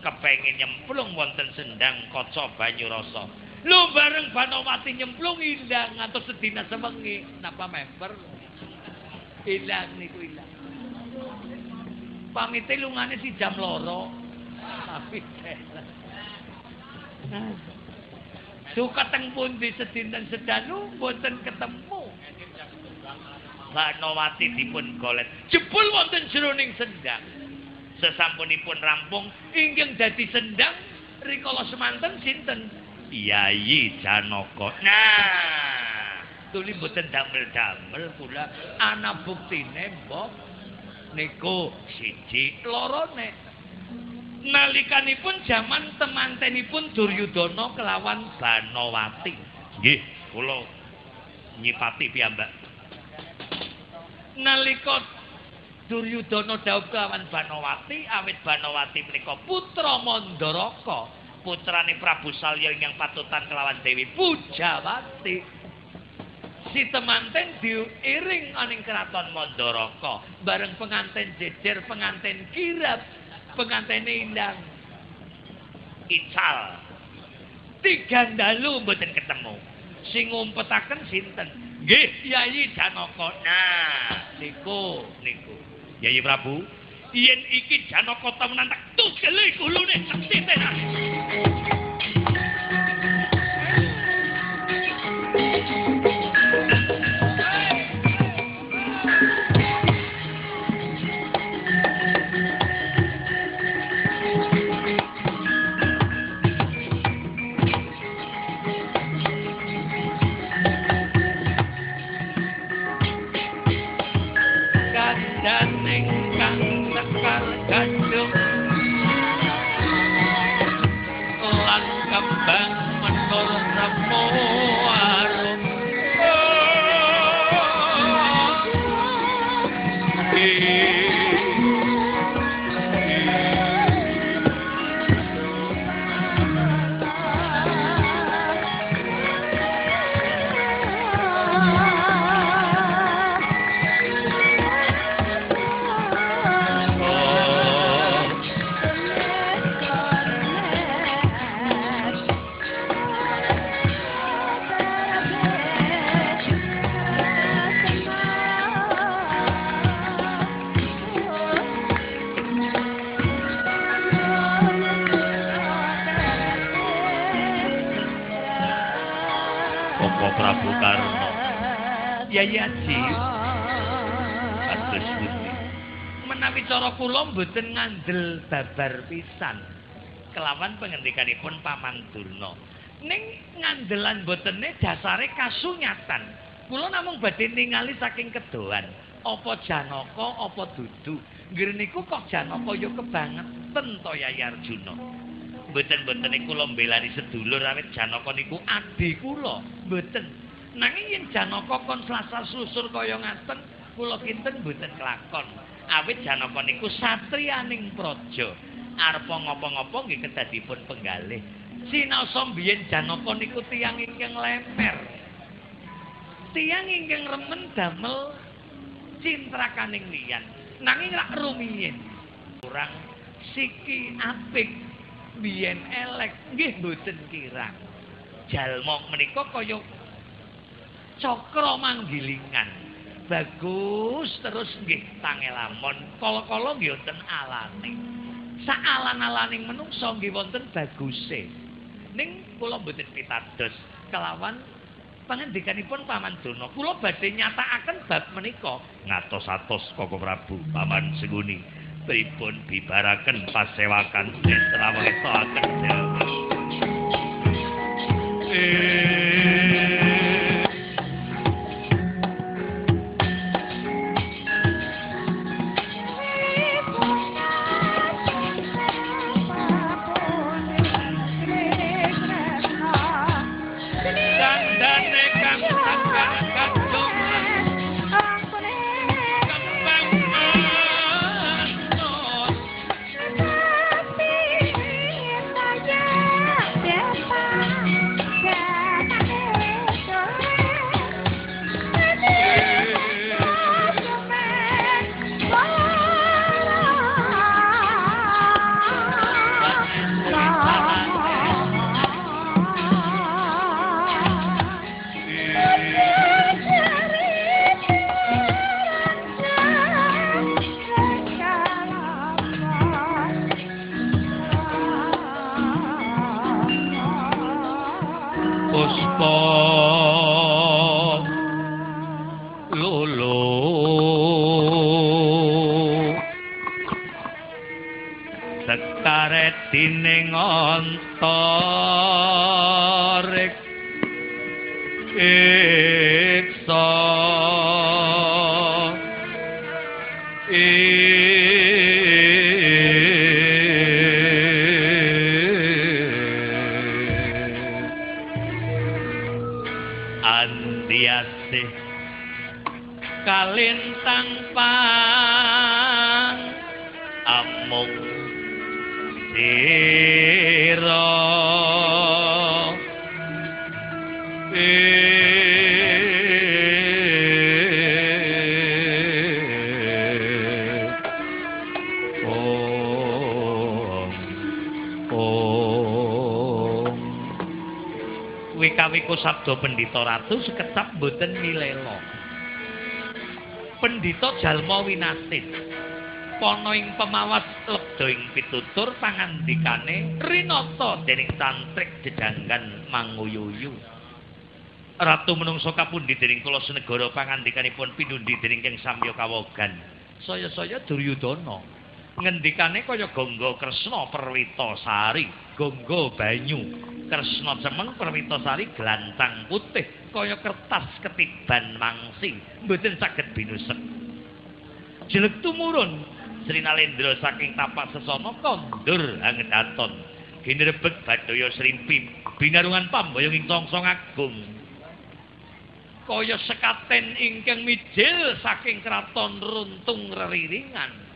kepengin nyemplung wonten sendang kaca banyu rasa. Lho bareng Banowati nyemplung ilang ngantos sedina sewengi napa member. Ilang niku ilang. Pamite lungane si jam loro. Tapi Suka teng pundi sedinten sedanu mboten ketemu. Banowati dipun golet. Jebul wonten jroning sendang. Sesampunipun rampung inggih dadi sendang rikala semanten sinten? Yayi Janaka. Nah, tuli mboten damel-damel kula ana buktine, Mbok. Niku siji lorone. nalikanipun jaman temantenipun Duryudana kelawan Banowati. Nggih, kula nyipati piyambak. Nalika Duryudana dawuh kelawan Banowati, awit Banowati menika putra Mandaraka, putrane Prabu Salya ingkang patutan kelawan Dewi Pujawati. Si temanten diiring aning kraton Mandaraka, bareng penganten jejer penganten kirap pengantene indang. Ical. Tiga dalu mboten ketemu. Sing ngumpetaken sinten? Nggih, Yayi Janaka. Nah, niku, niku. Yayi Prabu, yen iki Janaka temenan tak tugele kulune sekti tenan. Kula mboten ngandel babar pisan kelawan pengendikanipun Paman Durna. Ning ngandelan mbotene dasare kasunyatan. Kula namung badhe ningali saking kedoan. apa Janaka apa dudu. Nggirniku kok Janaka ya kebangetan to Yayi Arjuna. Mboten-mboten kula mbelani sedulur awit Janaka niku adi kula. Mboten. Nanging yen Janaka kon slasar susur kaya ngaten, kula kinten mboten kelakon. Awit Janaka niku satriyaning praja. Arep ngapa-ngapa nggih kedadipun penggalih. Sinaosa biyen Janaka niku tiyang ingkang lemer. Tiyang ingkang remen damel cintrakaning liyan. Nanging rak rumiyin. Kurang siki apik biyen elek nggih mboten kirang. Jalma menika kaya cakra manggilingan. Bagus terus nggih tangelamon. Kala-kala nggih wonten alane. Sak alan-alaning menungsa nggih wonten baguse. Ning kula mboten pitados kelawan pangendikanipun Paman Dono. Kula badhe nyatakaken bab menika ngatos-atos Koko Prabu Paman Senguni. Pripun bibaraken pasewakan ditrawetoaken dewe. Sekaret dining sabda pendhita ratu sekecap boten milela. Pendhita jalma winasit. Pono ing pemawas lebda ing pitutur pangandikane rinata dening cantrik jejanggan manguyuyu. Ratu menungso kapundi dening kula senegara pangandikanipun pinundi dening Kang Samya Kawogan. Saya-saya Duryudana. Ngendikane kaya Gangga Kresna Perwita Sari, Gangga Banyu. Kresna cemeng Perwita Sari glantang putih kaya kertas ketiban mangsi, mboten saged binusek. Jelek tumurun Sri Nalendra saking tapak sesana kondur angedaton. Ginerebeg badaya srimpi binarungan pambayong ing songsong agung. Kaya sekaten ingkang mijil saking kraton runtung reriringan.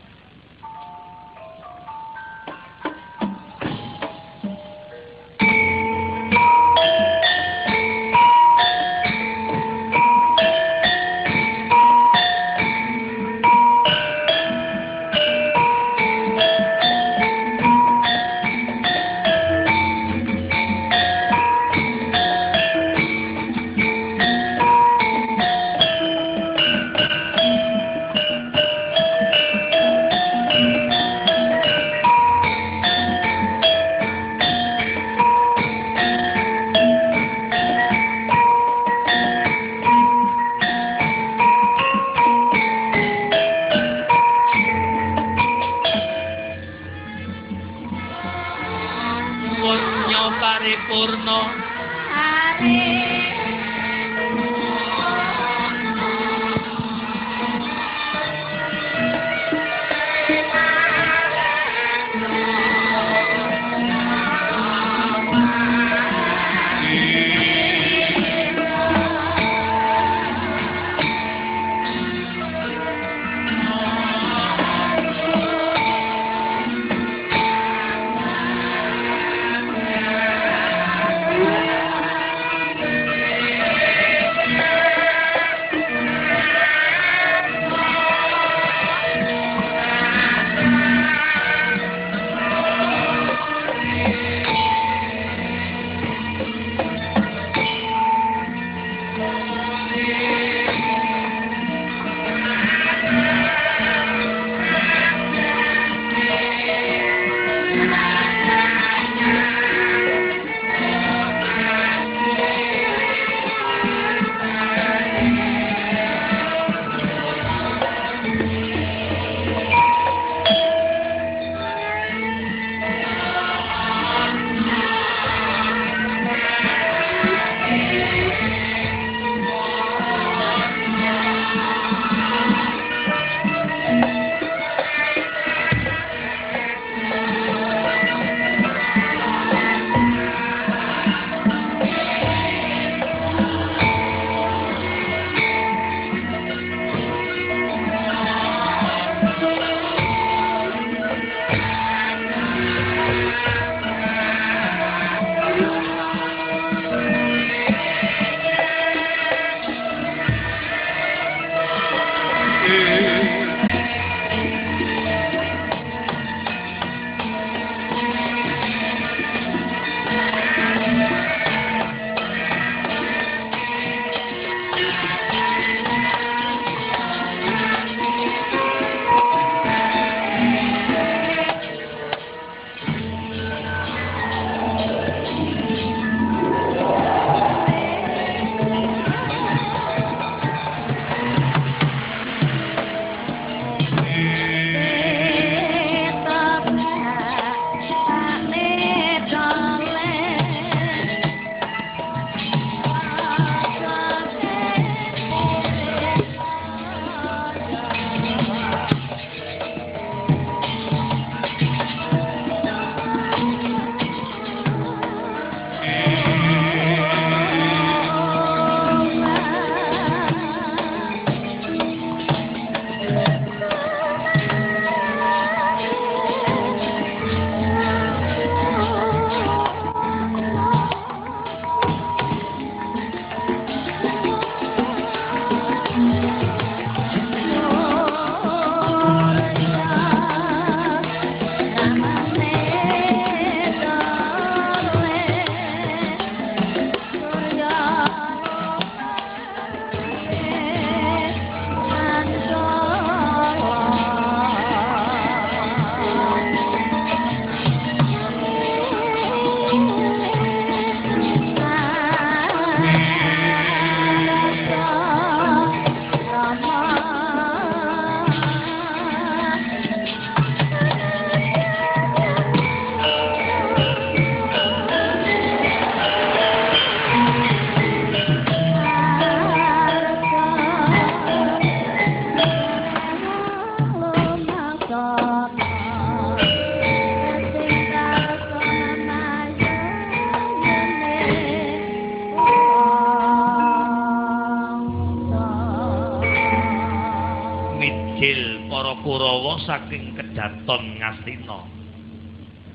Kedaton Ngastina.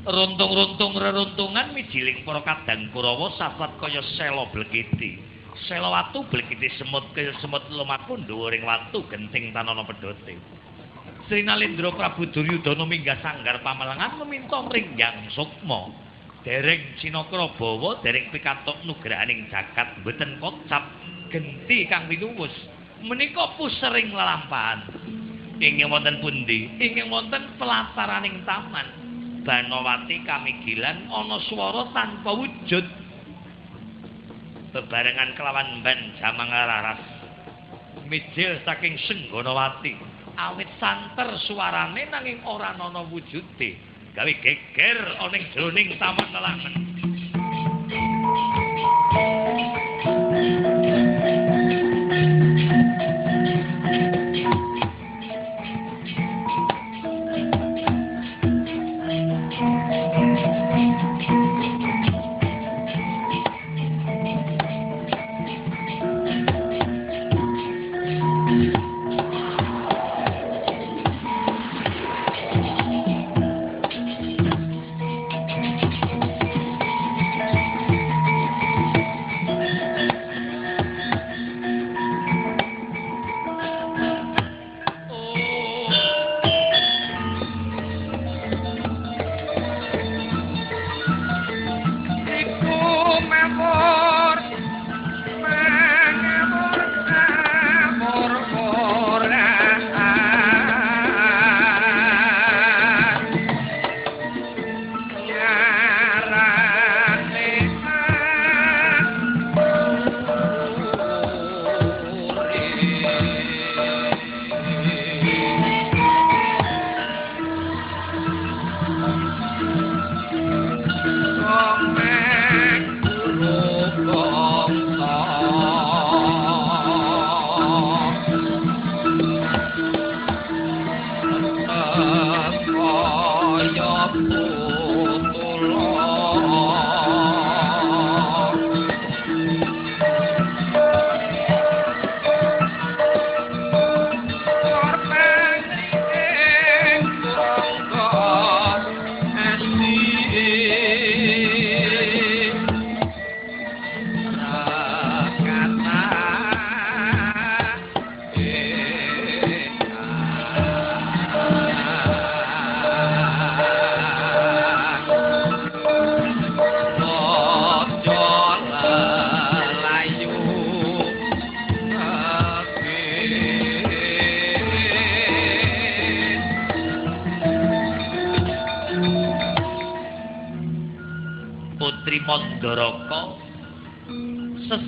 Runtung-runtung reruntungan mijiling para kadang Kurawa safat kaya sela blekiti. Sela watu blekiti semut kaya semut lumaku dhuwuring watu genting tanana pedote. Sri Nalendra Prabu Duryudana minggah sanggar pamalangan meminta ringyang sukma. Dereng Cinakra bawa dereng pikantuk nugrahaning jagat mboten kocap genti kang winuwus. Menika pusering lelampahan. Ingin wonten pundi? Ingin wonten pelataraning taman. Banowati kamigilan ana swara tanpa wujud bebarengan kelawan ban jamang mijil saking senggonawati awit santer suarane nanging ora ana wujude gawe geger ana ing jroning taman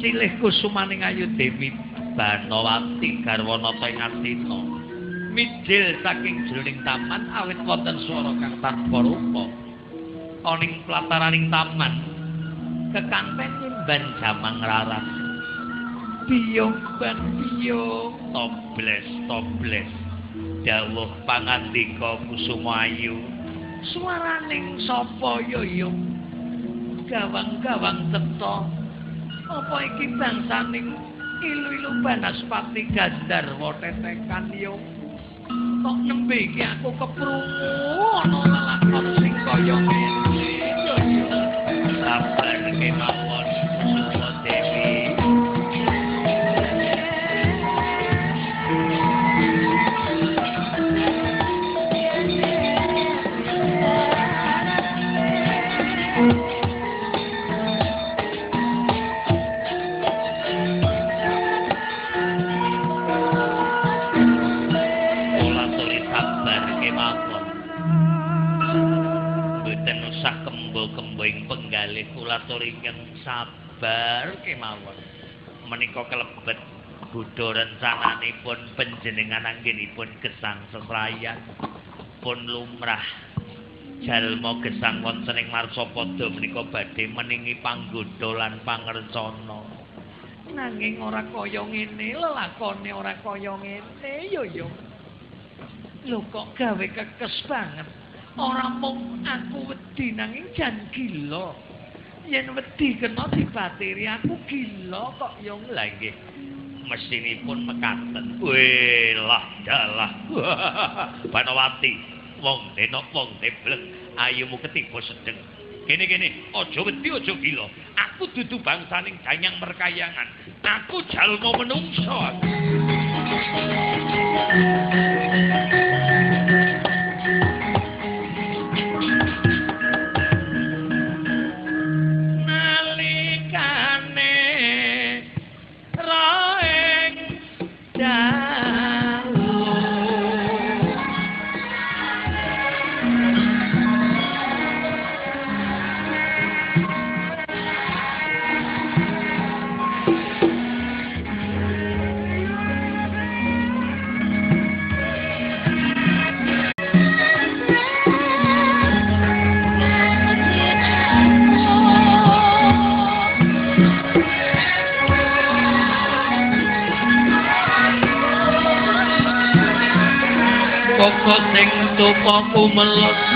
nelangen kusumaning ayu dewi banowati garwanata ing astina mijil saking jroning taman awit wonten swara kang tanpa rupa. Aning plataraning taman kekanten ban jamang raras. Biyong ban biyong. Tobles tobles. Dawuh pangandika kusuma ayu swaraning sapa yoyo? Gawang-gawang cetha apa iki bangsaning ilu-ilu banaspati gandar? Wotetekan yo. Kok nembe iki aku keprungu? Ana lalakon sing kaya ngene. Sabar kemawon kula turingen sabar kemawon menika kelebet budha rencananipun panjenengan anggenipun gesang sesayan pun lumrah jalma gesang wonten ing marsapada menika badhe meningi panggoda lan pangercana nanging ora kaya ngene lelakone ora kaya ngene yo yo lho kok gawe kekes banget ora mung aku wedi nanging jan gila yen wedi kena dibatiri aku gila kok lha nggih mesinipun mekaten. Welah dalah. [laughs] Banawati, wong denok wong deblek, ayumu ketiba sedeng. Gini gini, ojo wedi ojo gila. Aku dudu bangsaning danyang merkayangan. Aku jalma menungso. Sing tupaku melot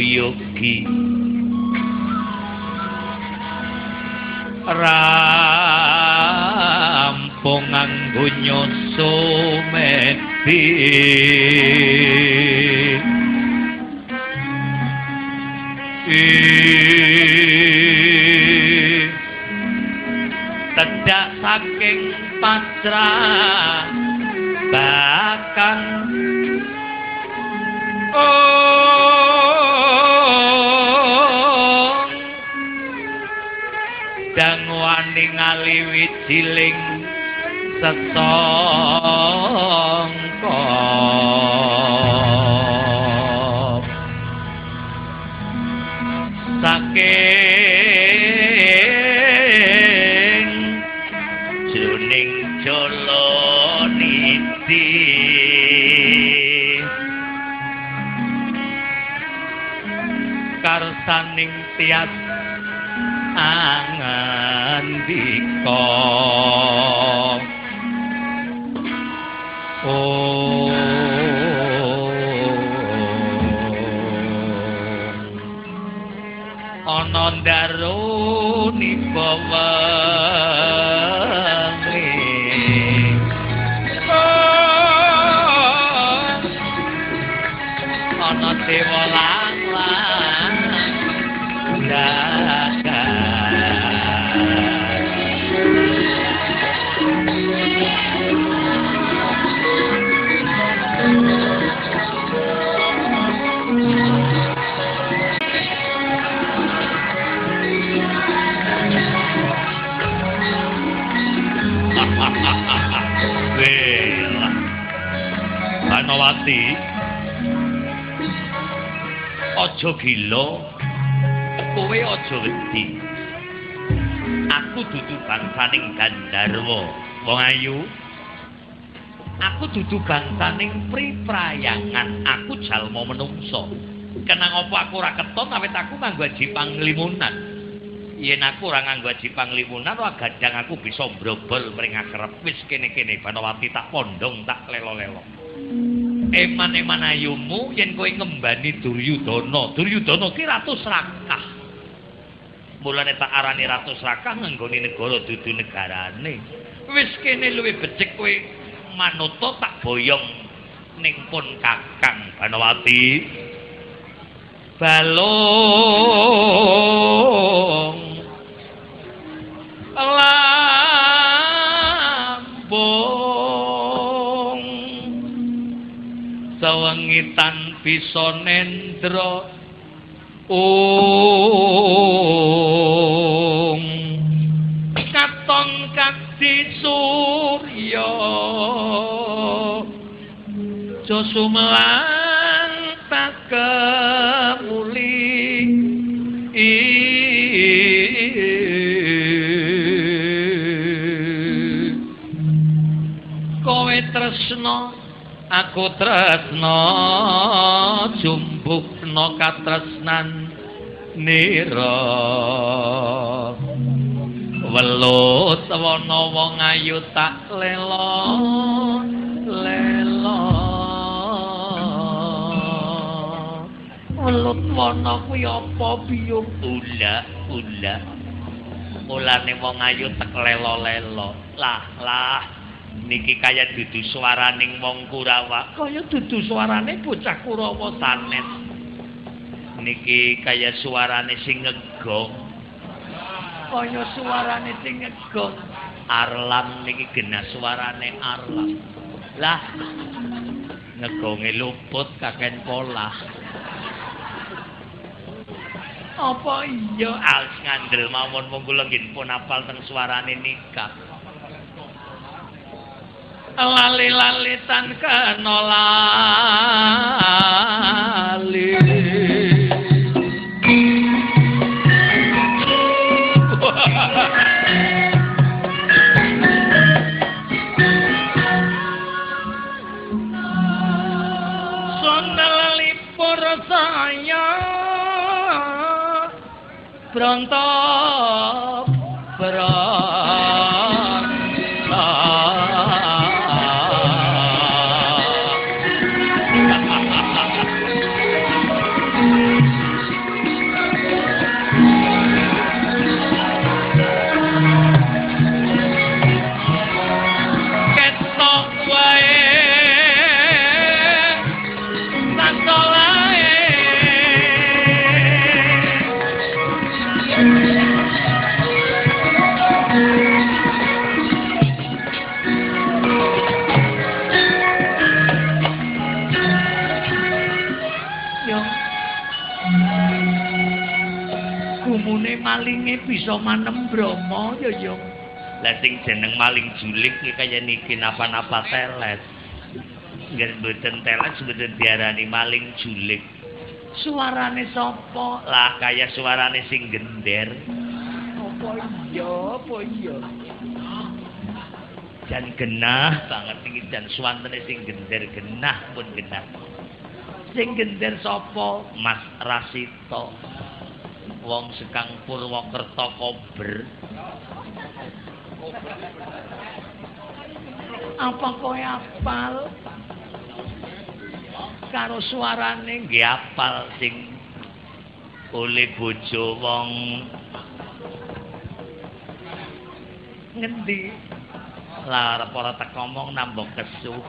yogi rampung nganggo nyoso medhi tedak saking patra ngaliwi ciling sesongko saking jroning jolo niti. Karsaning tias ana ndaroni bawangi Aja gila. Kowe aja wedi. Aku dudu bangsaning Gandharwa, wong ayu. Aku dudu bangsaning priprayangan. Aku jalma menungso. Kenang apa aku ora keton awit aku nganggo aji panglimunan. Yen aku ora nganggo aji panglimunan, ora gadang aku bisa mbrobol mring akrep. Wis kene-kene Banawati tak pondong, tak lelo-lelo. Eman-eman ayumu yen kowe ngembani Duryudana. Duryudana ki ratu Srakah. Mulane tak arani ratu Srakah nganggone negara dudu negarane. Wis kene luwih becik kowe manuta tak boyong ning pun Kakang Banawati. balung lambung sawengitan bisa nendra. Um katon kadi surya. Josumelang tak kemuli. Kowe tresno aku tresno jumbukno katresnan nira. Welut wana wong ayu tak lelo lelo. Welut wana kuwi apa biyung? Ula ula mulane wong ayu tak lelo lelo lah lah niki kaya dudu swaraning wong Kurawa. Kaya dudu swarane bocah Kurawa sanes. Niki kaya suarane sing ngegong. Kaya suarane sing ngegong. Arlam niki genah suarane Arlam. Lah ngegonge luput kaken pola. Apa iya? Als ngandel mawon mung kula nggih pun apal teng suarane nikah lali-lalitan kena lali. Sondelipur saya Brontok bisa manem Brahma ya yo. Lah sing jeneng maling julik iki kaya niki napa-napa teles. Nggih mboten teles mboten diarani maling julik. Suarane sapa? Lah kaya suarane sing gender. Apa iya? Apa iya? Jan genah banget iki jan swantene sing gender genah pun genah. Sing gender sapa? Mas Rasito. Wong sekang Purwokerto Kober. Apa kowe apal? Karo suarane nggih apal sing oleh bojo wong ngendi? Lah arep ora tak ngomong nambah kesuh.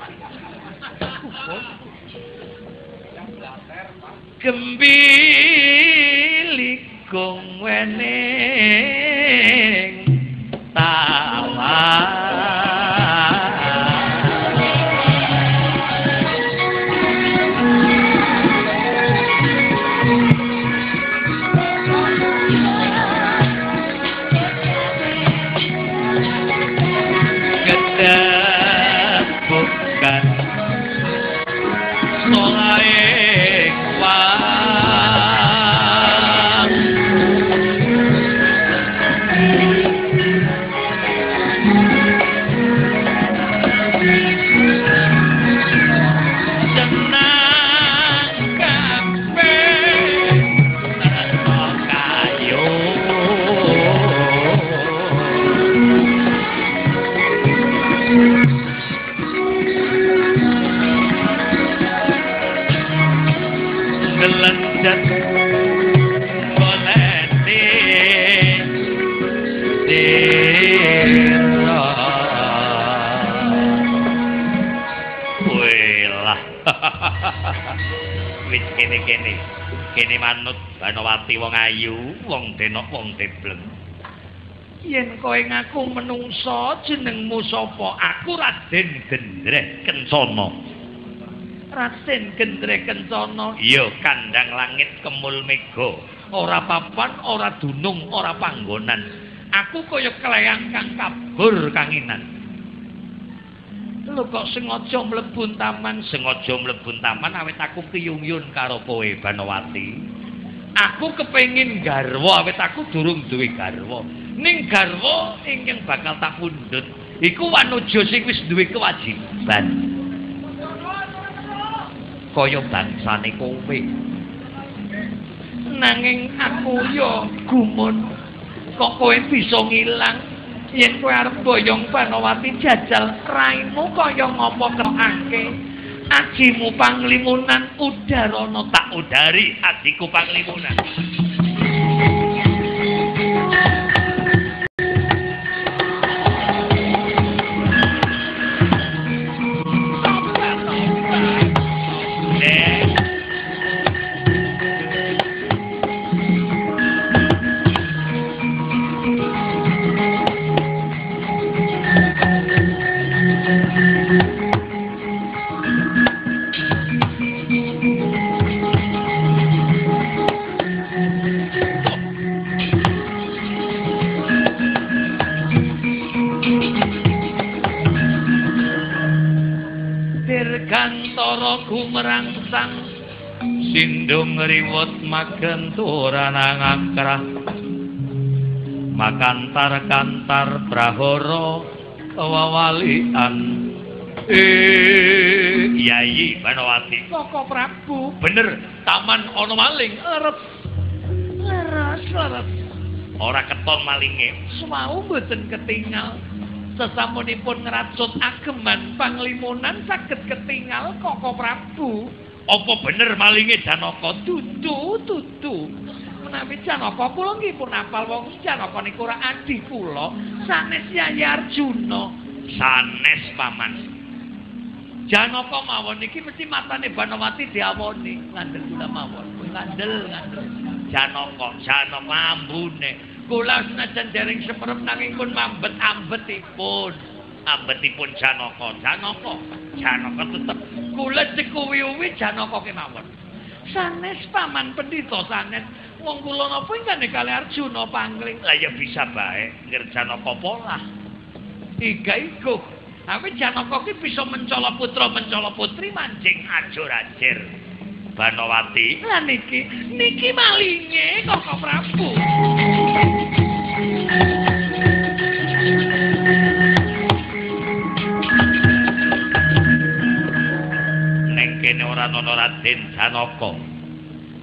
Gembilikung wening tawa Wis kene-kene kene manut Banowati wong ayu, wong denok, wong debleng. Yen kowe ngaku menungso jenengmu sapa? Aku Raden Gendreh Kencana. Raden Gendreh Kencana. Iya, kandang langit kemul mega. Ora papan, ora dunung, ora panggonan. Aku kaya kleyang kang kabur kanginan. Lho kok sengaja mlebu taman, sengaja mlebu taman awet aku kiyung-yun karo kowe Banowati. Aku kepengin garwa awet aku durung duwe garwa. ning garwa ingkang bakal tak pundhut iku wanuja sing wis duwe kewajiban kaya bangsane kowe nanging aku yo gumun kok kowe bisa ngilang yen kowe arep boyong Panawati jajal raimu kaya ngopo kerake ajimu panglimunan udarana tak udari adiku panglimunan gumerangsang sindung riwut magenturan angkrah. Makantar kantar prahara wawalian eh yai banawati. Koko prabu. Bener taman ana maling lerep leres leres ora keton malinge. Semau mboten ketinggal sesamunipun ngeracun ageman panglimunan saged ketinggal koko prabu. Apa bener malinge janaka dudu dudu? Menawi janaka kula nggih pun apal wong janaka niku ora adi kula. Sanes Yai Arjuna. Sanes paman. Janaka mawon iki mesti matane Banawati diawoni. Ngandel kula mawon ngandel ngandel. Janaka janaka ambune kula senajan dereng semerep nanging pun mambet ambetipun ambetipun janaka. Janaka. Janaka tetep. Kula cekuwi-uwi janaka kemawon. Sanes paman pendhita sanes wong kula napa ingkang kali Arjuna pangling? Lah ya bisa bae ngerjanaka pola. Tiga iku. Tapi Janaka ki bisa mencala putra mencala putri mancing ajur-ajir. Banowati. Lah niki, niki malinge kok Prabu. Neng kene ora ana Raden Janaka.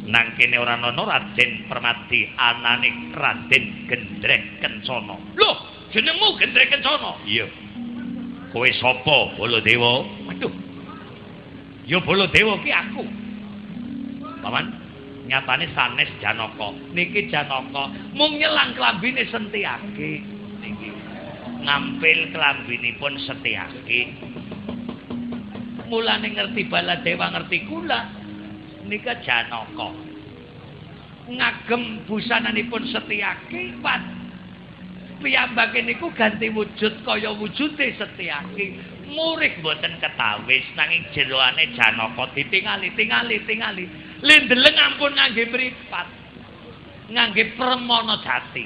Nang kene ora ana Raden Permati anane Raden Gendrek Kencana. Loh, jenengmu Gendrek Kencana? Iya. Kowe sapa, Baladewa? Aduh. Ya Baladewa ki aku. Paman, nyatane sanes Janaka. Niki Janaka mung nyelang klambine Sentiake. Niki ngampil klambinipun Setiake. Mulane ngerti Baladewa ngerti kula. Nika Janaka. Ngagem busananipun Setiake pat piyambake niku ganti wujud kaya wujude Setiake. Murik mboten ketawis nanging jeroane Janaka ditingali tingali tingali. Lindeleng ampun ngangge mripat. Ngangge permana jati.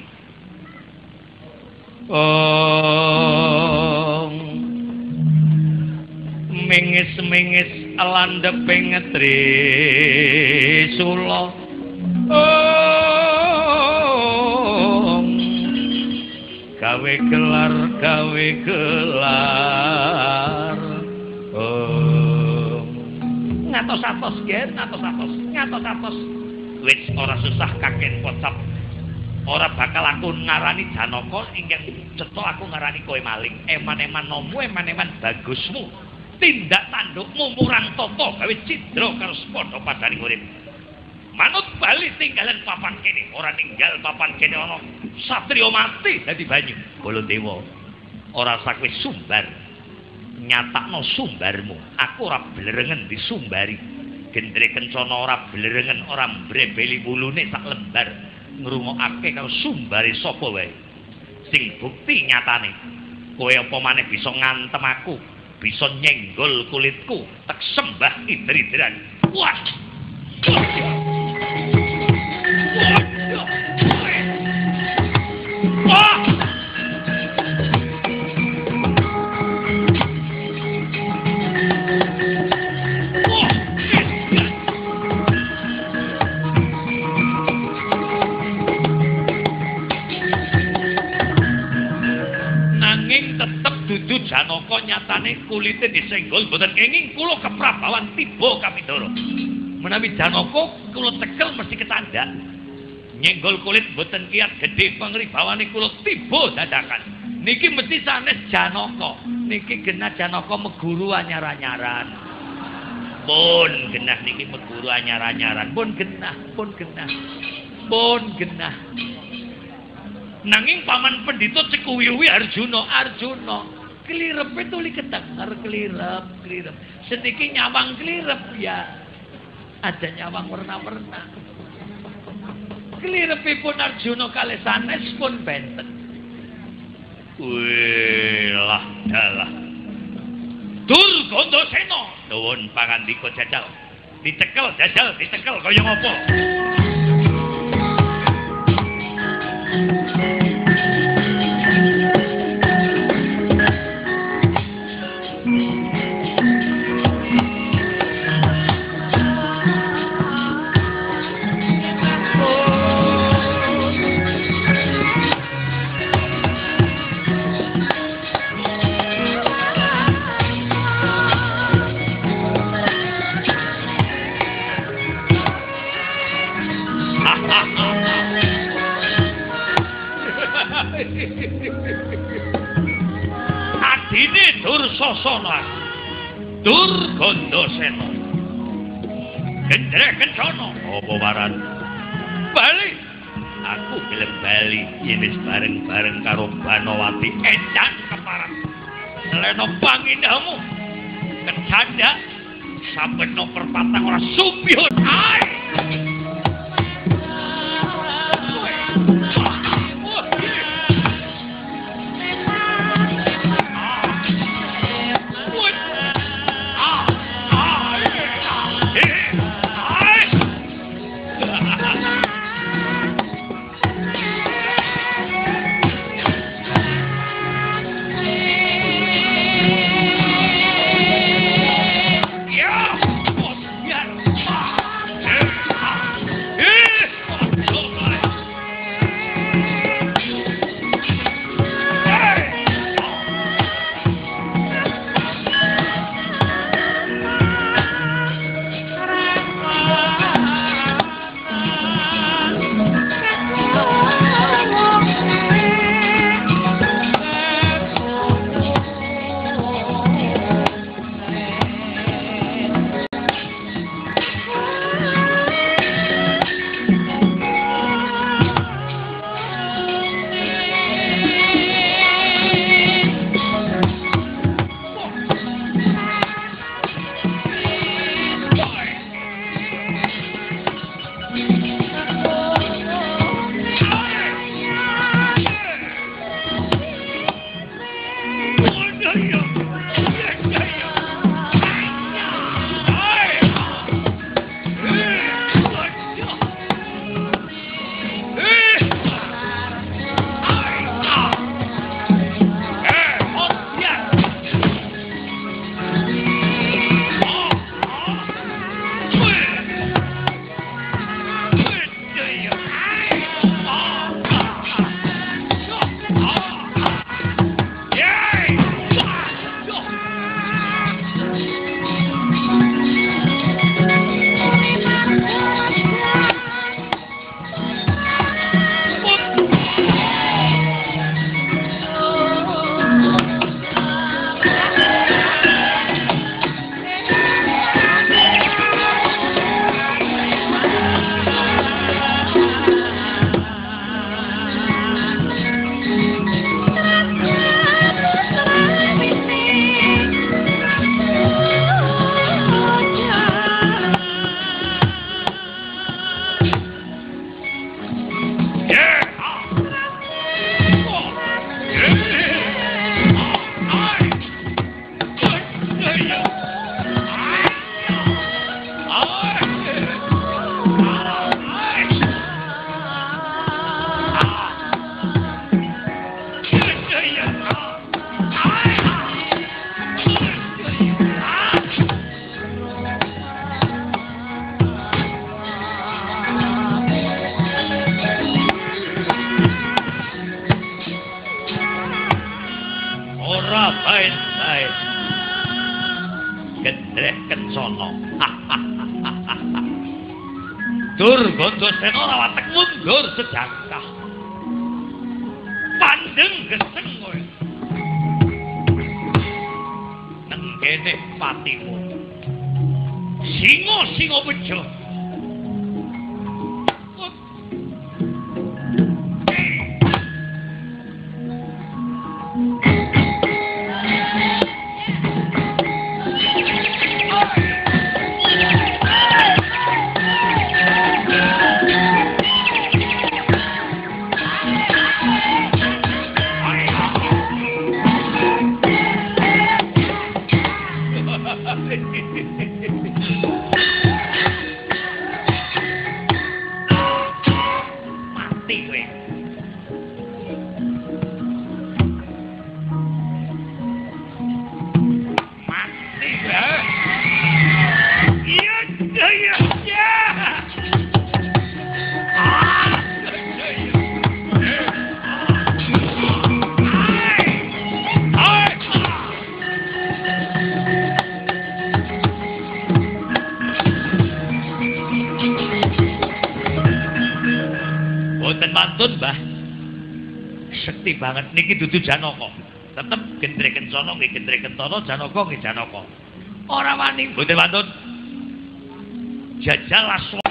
Om Mingis-mingis landheping Trisula. Om Gawe gelar gawe gelar. ngatos-atos gen, ngatos-atos, ngatos-atos. Wis ora susah kaken pocap. Ora bakal aku ngarani Janaka ingkang cetha aku ngarani kowe maling. Eman-eman nomu, eman-eman bagusmu. Tindak tandukmu murang tata gawe cidra karo padha padani urip. Manut bali tinggalan papan kene, ora ninggal papan kene ana. Satriya mati dadi banyu. Baladewa ora sakwis sumbar. Nyatakno sumbarmu. Aku ora blerengen disumbari. gendre kencana ora blerengen ora mbrebeli wulune sak lembar. Ngrungokake karo sumbare sapa wae? Sing bukti nyatane kowe apa maneh bisa ngantem aku? Bisa nyenggol kulitku tak sembah idri-idran wah! Wah Janaka nyatane kulite disenggol boten kenging kula keprabawan tiba Kamidara. Menawi Janaka kula tekel mesti ketandak. Nyenggol kulit boten kiat gedhe pangribawane kula tiba dadakan. Niki mesti sanes Janaka. Niki genah Janaka meguru anyar-anyaran. Pun genah niki meguru anyar-anyaran. Pun genah, pun genah. Pun genah. Nanging paman pendhita cekuwi-wi Arjuna, Arjuna. Klirep itu li kedengar klirep klirep sedikit nyawang klirep ya. Ada nyawang warna-warna. Klirep pun Arjuna kali sanes pun benten. Wih lah dalah dur gondo seno. Nuwun pangandika jajal. Ditekel jajal ditekel kaya ngopo Dursasana Durgandasena Gendrek kencana apa waran bali aku gelem bali yen bareng-bareng karo Banowati. Edan keparat selena pangindahmu kecanda. Sampe no perpatang ora subyun ai banget niki dudu Janaka. Tetep gendre kencana nggih gendre kentara, Janaka nggih Janaka. Ora wani mboten wonten. Jajal aswara.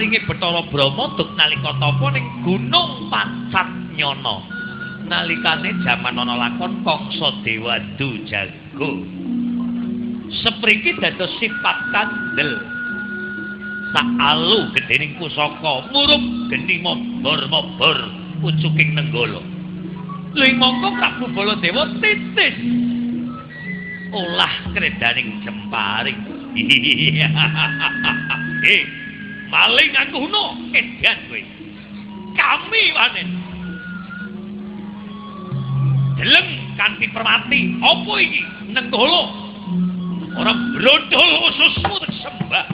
Peparinge Bathara Brahma duk nalika tapa ning Gunung Pancatnyana nalikane jaman ana lakon Kangsa Dewadu Jago Sepriki dados sifat kandel. Sak alu gedening pusaka murup geni mobor-mobor pucuking Nenggala. Lha mongko Prabu Baladewa titis. Olah kredaning jemparing. [laughs] Iya. Maling aku no, edan kowe. Kami wanen. Deleng kanthi permati, apa iki? Nenggolo. Ora brodol ususmu sembah.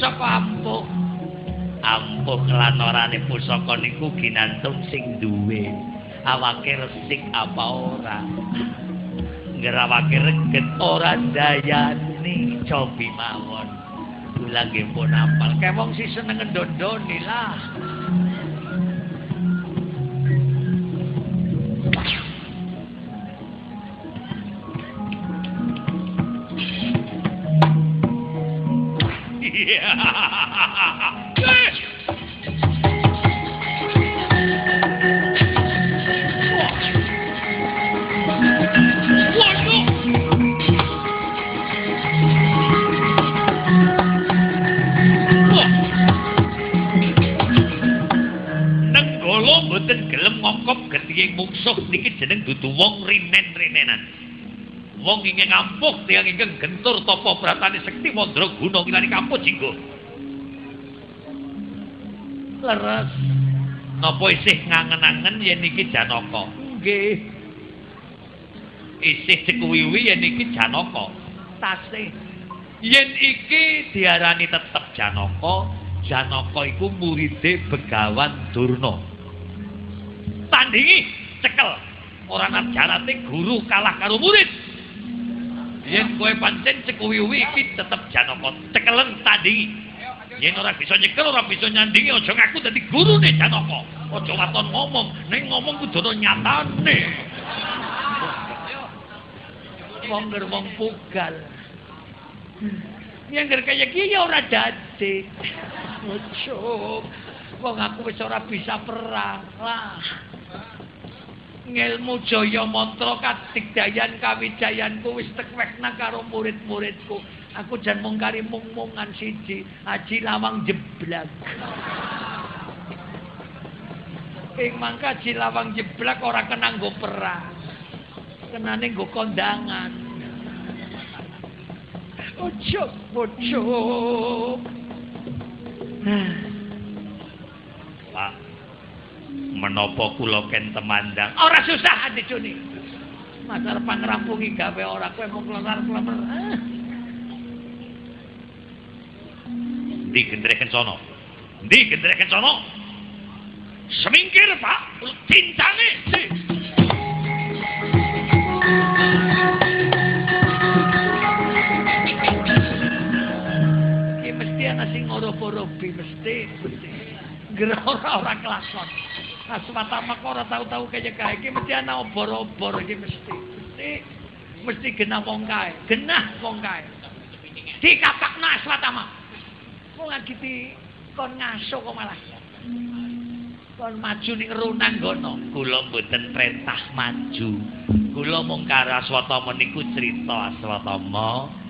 Pusaka ampuh. Ampuh lan orane pusaka niku ginantung sing duwe. Awake resik apa ora? Ngerawake reget ora dayani cobi mawon. Kula nggih pun apal. Kae wong sing seneng ndondoni lah. Nenggala mboten gelem ngokop getihing mungsuh niki jeneng dudu wong rinen-rinenan. Wong ingkang ngampuh tiyang ingkang gentur tapa bratane sekti mandra guna kilani kampuh jinggo. Leres. Napa isih ngangen-angen yen iki Janaka? Nggih. Isih cekuwiwi yen iki Janaka. Tasih. Yen iki diarani tetep Janaka, Janaka iku muride Begawan Durna. Tandingi cekel. Ora ana jarate guru kalah karo murid. Yen kowe pancen cekuwiwi iki tetep Janaka cekelen tandingi. Yen ora bisa nyekel ora bisa nyandingi aja ngaku dadi gurune Janaka. Aja waton ngomong, ning ngomong kudu ana nyatane. Wong nger wong pugal. Yang nger kaya iki ya ora dadi. Ojo. Wong aku wis ora bisa perang. Lah. Ngilmu jaya mantra kadigdayan kawijayanku wis tekwekna karo murid-muridku. Aku jan mung kari mung-mungan siji, Haji Lawang jeblak. Ing mangka Haji Lawang jeblak ora kena nggo perang. Kenane nggo kondangan. Ojo, ojo. Pak, menapa kula ken temandang? Ora susah Adi Juni. Masalah pangrampungi gawe ora kowe mung klenar-klener. Ah. Ndi gendreh kencana? Ndi gendreh kencana? Semingkir, Pak. Tincange. Ndi. Iki mesti ana sing ngoropi mesti, mesti. Gerah ora kelakon. Aswatama kok ora tau-tau kaya kae iki mesti ana obor-obor iki mesti. Mesti mesti genah wong kae. Genah wong kae. Dikapakno aswatama. Wong lagi di kon ngaso kok malah. Kon maju ning runanggana. Kula mboten perintah maju. Kula mung karo aswatama niku crita aswatama.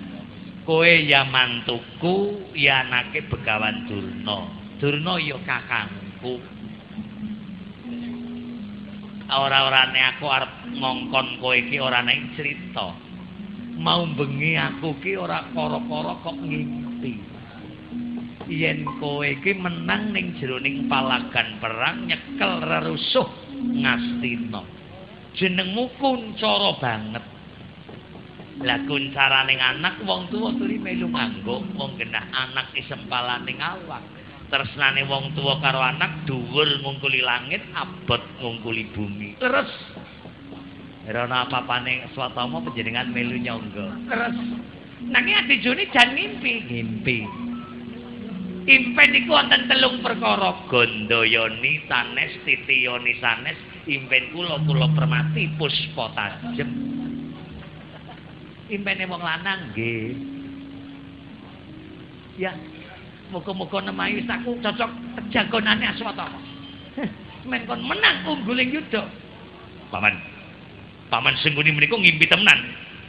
Kowe ya mantuku, ya anake Begawan Durna. Durna ya kakangku. Ora-orane aku arep ngongkon kowe iki ora nang crita. Mau bengi aku ki ora kara-kara kok ngimpi. Yen kowe iki menang ning jeroning palagan perang nyekel rerusuh Ngastina. Jenengmu kuncara banget. Lah kuncaraning anak wong tuwa tuli melu nganggo wong genah anak isempalaning awak. Tresnane wong tuwa karo anak dhuwur ngungkuli langit, abot ngungkuli bumi. Terus Ora ana apa-apane swatama panjenengan melu nyangga. Terus nanging Adi Juni jan ngimpi. Ngimpi. Impen iku wonten telung perkara. Gandayani sanes, titiyani sanes, impen kula kula permati puspa tajem impene wong lanang nggih ya muga-muga nemahi saku cocok jagonane aswatama. [laughs] Men kon menang ungguling yuda paman. Paman sengguni menika ngimpi temenan.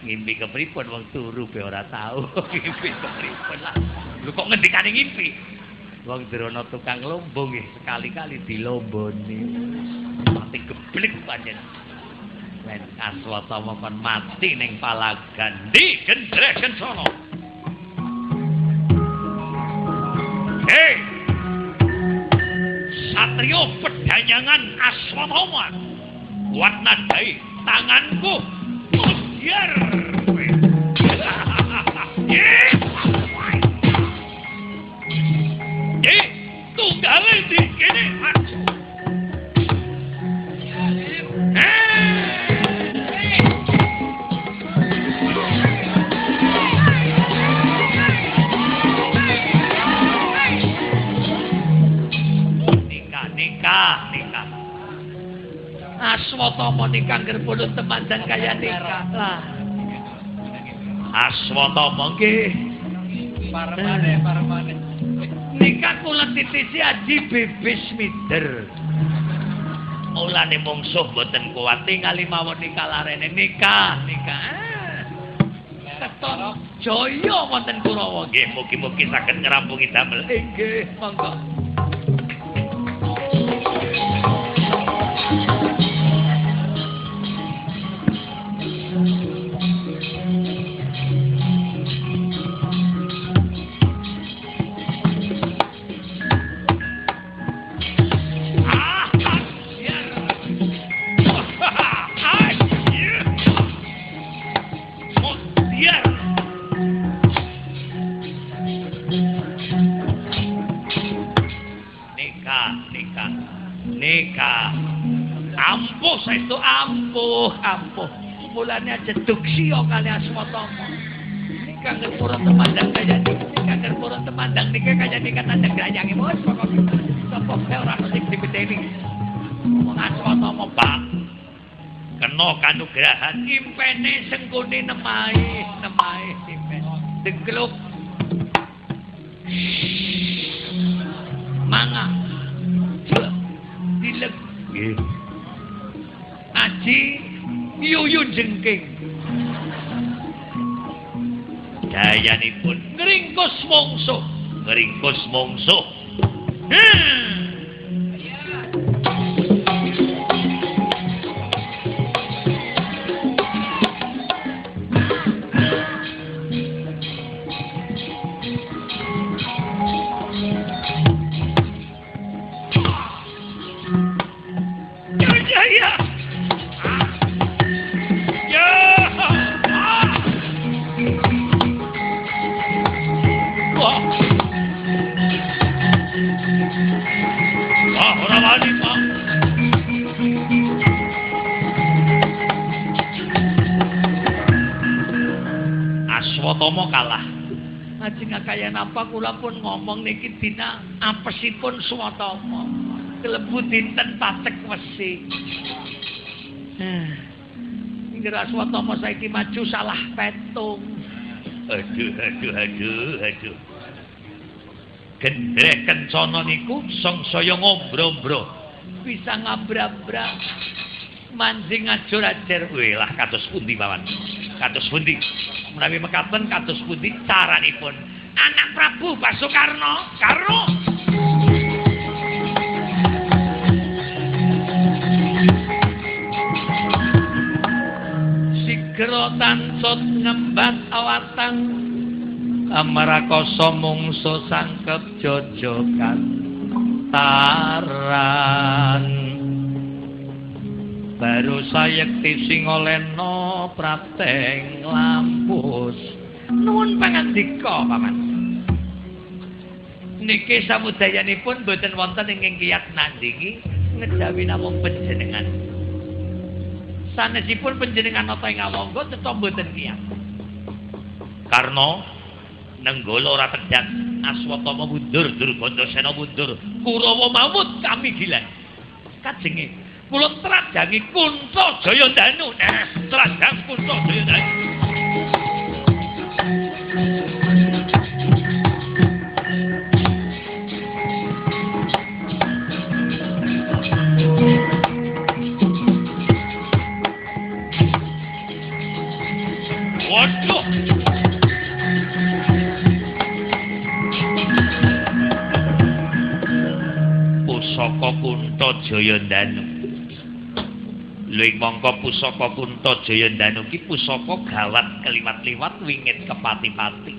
Ngimpi kepripun? Wong turu be ora tau. [laughs] Ngimpi kepripun lah. Lho kok ngendikane ngimpi? Wong drona tukang lombong nggih sekali-kali dilomboni. Mati geblek pancen men aswatama kon mati ning palagan. Di gendreh Hei! Satrio pedanyangan aswatama kuat nadai tanganku. Biar [laughs] Eh, tunggale di kene Nikah, nikah, nikah. Aswatama nikah ngerpulun temandan kaya nikah lah. Aswatama nggih. Parmane, parmane. Nikah kula titisi aji bebis mider. Mulane mungsuh boten kuat tingali mawon nikah larene nikah, nikah. Keton jaya wonten Kurawa nggih mugi-mugi saged ngrampungi damel. Nggih, monggo. Ampuh ampuh. Mulane aja duksio kali aswatama. Nikah ngepura temandang kaya nikah ngepura temandang nikah kaya nikah tanda grayangi bos pokoknya. Sapa kae ora sing dipeteni. Wong aswatama, Pak. Kena kanugrahan impene sengkune nemahi, nemahi impen. Degluk. Manga. Dilek. Nggih. Aji yuyun jengking. Dayanipun ngringkus mungsuh, ngringkus mungsuh. Hmm. Napa kula pun ngomong niki dina apesipun Swatama. Kelebu dinten patek wesi. Inggih Aswatama saiki maju salah petung. Aduh, aduh, aduh, aduh. Gendreh kencana niku sangsaya ngombro-mbro. Bisa ngabra-bra. Manjing ajur-ajar. Wih lah kados pundi pawan. Kados pundi. Menawi mekaten kados pundi caranipun. Anak Prabu Basukarno. Karno. Sigra tansut ngembat awatan. Amarakoso mungsu sangkep jojokan taran baru sayekti sing oleno prateng lampus nuwun pangandika paman. Niki samudayanipun boten wonten ingkang kiyat nandingi ngejawi namung panjenengan. Sanesipun panjenengan nata ing awangga tetep boten kiyat. Karena nenggala ora tedhat aswatama mundur durgandasena mundur kurawa mamut kami gila kajenge kula trajangi kunca jaya danu nah trajang kunca jaya danu! Pusaka Kunta Jayandanu. Lha ing mangka pusaka Kunta Jayandanu ki pusaka gawat keliwat-liwat wingit kepati-pati.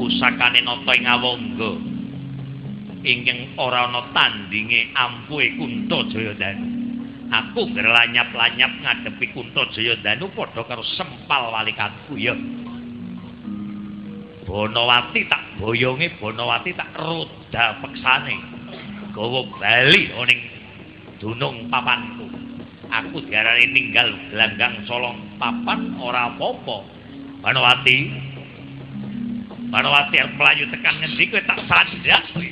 Pusakane nata ing awangga. Ingkang ora ana tandinge ampuhe Kunta Jayandanu. Aku gerlanyap-lanyap ngadepi Kunta Jayandanu padha karo sempal walikatku ya. Bonowati tak boyonge Bonowati tak roda peksane. Gawa bali ning dunung papanku. Aku diarani ninggal gelanggang solong papan ora apa-apa. Bonowati. Bonowati arep mlayu tekan ngendi kowe tak sandak kowe.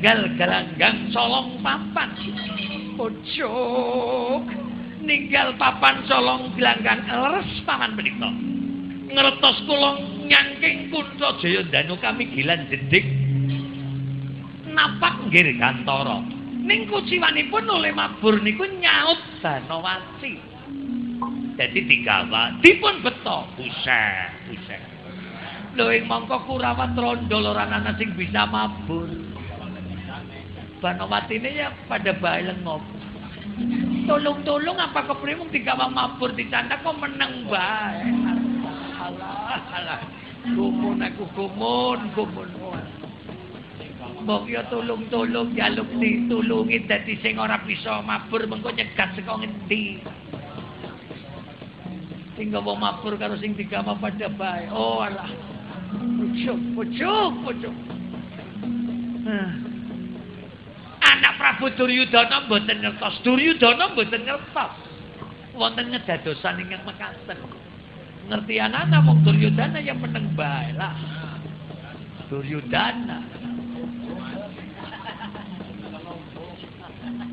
Ninggal galanggang solong papan. Pucuk. Ninggal papan solong gelanggang leres paman menika. Ngertos kula nyangking kunca jaya danu kami gilan jedik. Napak nggih gantara. Ning kuciwanipun oleh mabur niku nyaut Banowati. Dadi digawa dipun beto buset buset. Lho ing mangka Kurawat Trondol ora ana sing bisa mabur. Banowatine ya pada bae lengop. Tolong-tolong apa kepriye mung digawa mabur dicandak kok meneng bae. Alah alah. Gumun aku gumun gumun. Mbok ya tolong-tolong jaluk ditulungi dadi sing ora bisa mabur mengko nyegat saka ngendi. Sing gawa mabur karo sing digawa pada bae. Oh alah. Pucuk, pucuk, pucuk. Anak Prabu Duryudana mboten ngertos. Duryudana mboten ngertos. Wonten ngedadosan ingkang mekaten. Ngerti anak wong Duryudana yang meneng bae lah. Duryudana.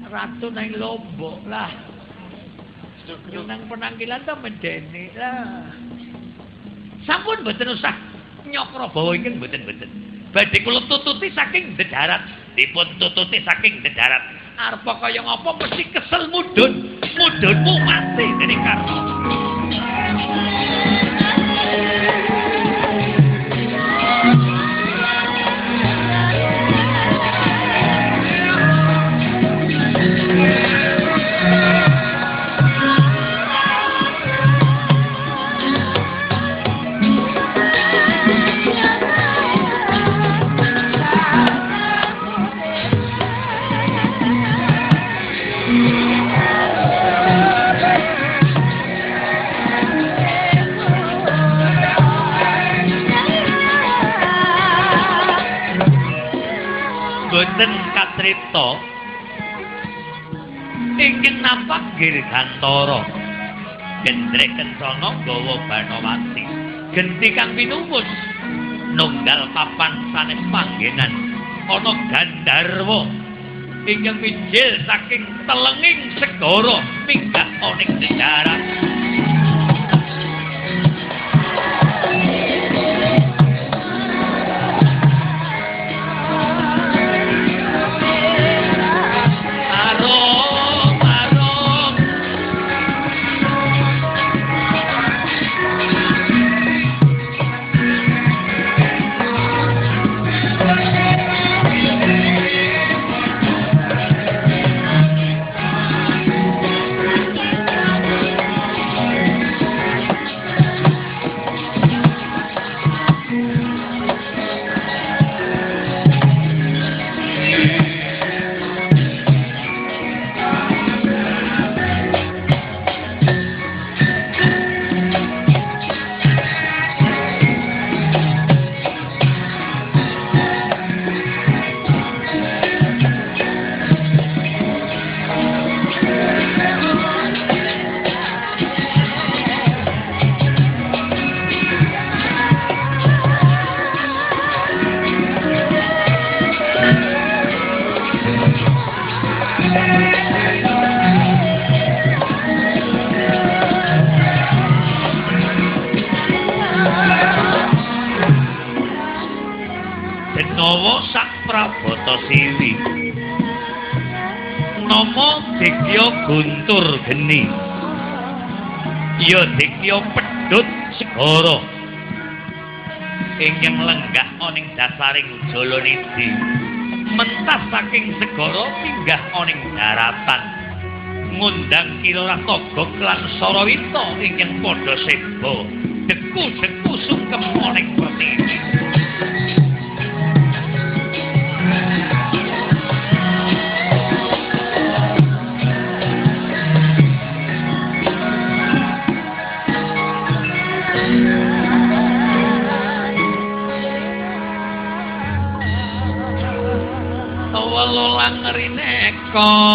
Ratu nang lombok lah. Nang penanggilan ta medeni lah. Sampun mboten usah nyokro bawa ingkang mboten-mboten. Badhe kula tututi saking dedarat, dipun tututi saking dedarat. Arep kaya ngapa mesti kesel mudhun. Mudhunmu mati dening karma. Katripta ingkang nampak Girgantara gendrek kencana gawa Banowati genti kang pinuwus nunggal papan sanes panggenan. Ana Gandarwa ingkang pinjil saking telenging segara minggah oning darat segara ingkang lenggah ana ing dasaring Jalanidi mentas saking segara pinggah ana ing daratan. Ngundang Kilurah Togok lan Sarawita ingkang padha seba. Deku-deku rineka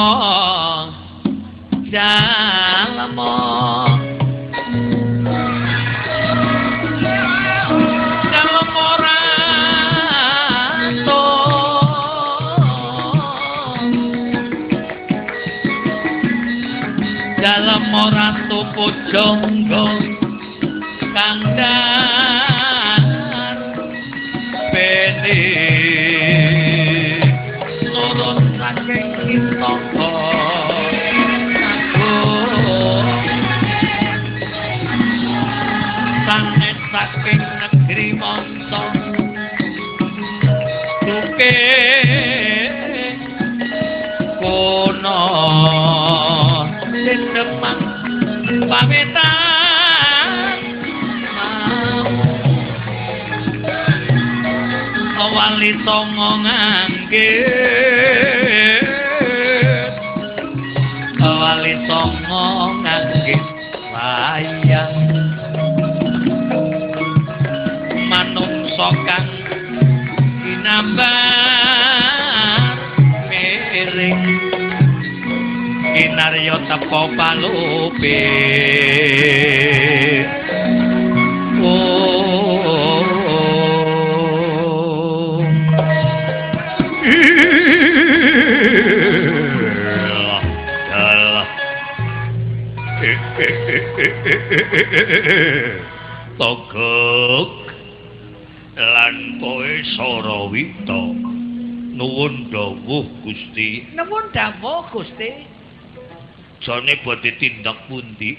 jane badhe tindak pundi?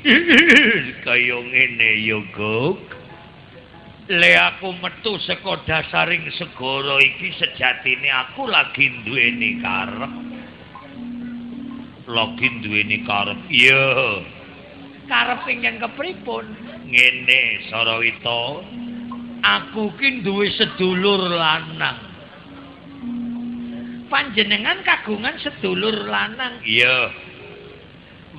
[laughs] Kaya ngene ya Gok. Le aku metu saka dasaring segara iki sejatine aku lagi duweni karep. Lagi duweni karep iya. Karep ingkang kepripun? ngene Sarawita. Aku ki duwe sedulur lanang. Panjenengan kagungan sedulur lanang. iya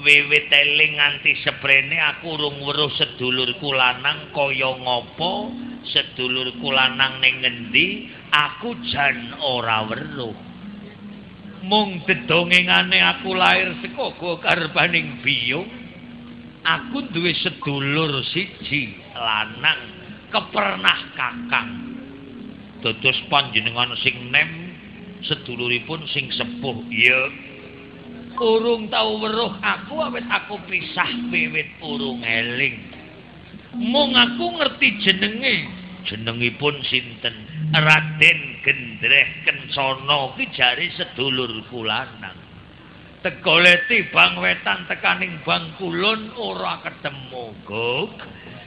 wiwit eling nganti seprene aku urung weruh sedulurku lanang kaya ngopo? Sedulurku lanang ning ngendi? Aku jan ora weruh. Mung dedongengane aku lahir saka garbaning biyung aku duwe sedulur siji lanang kepernah kakang. Dados panjenengan sing nem seduluripun sing sepuh iya urung tau weruh aku awit aku pisah wiwit urung eling. Mung aku ngerti jenenge jenengipun sinten? Raden Gendreh Kencana ki jare sedulurku lanang tegoleti bang wetan tekaning bang kulon ora ketemu gok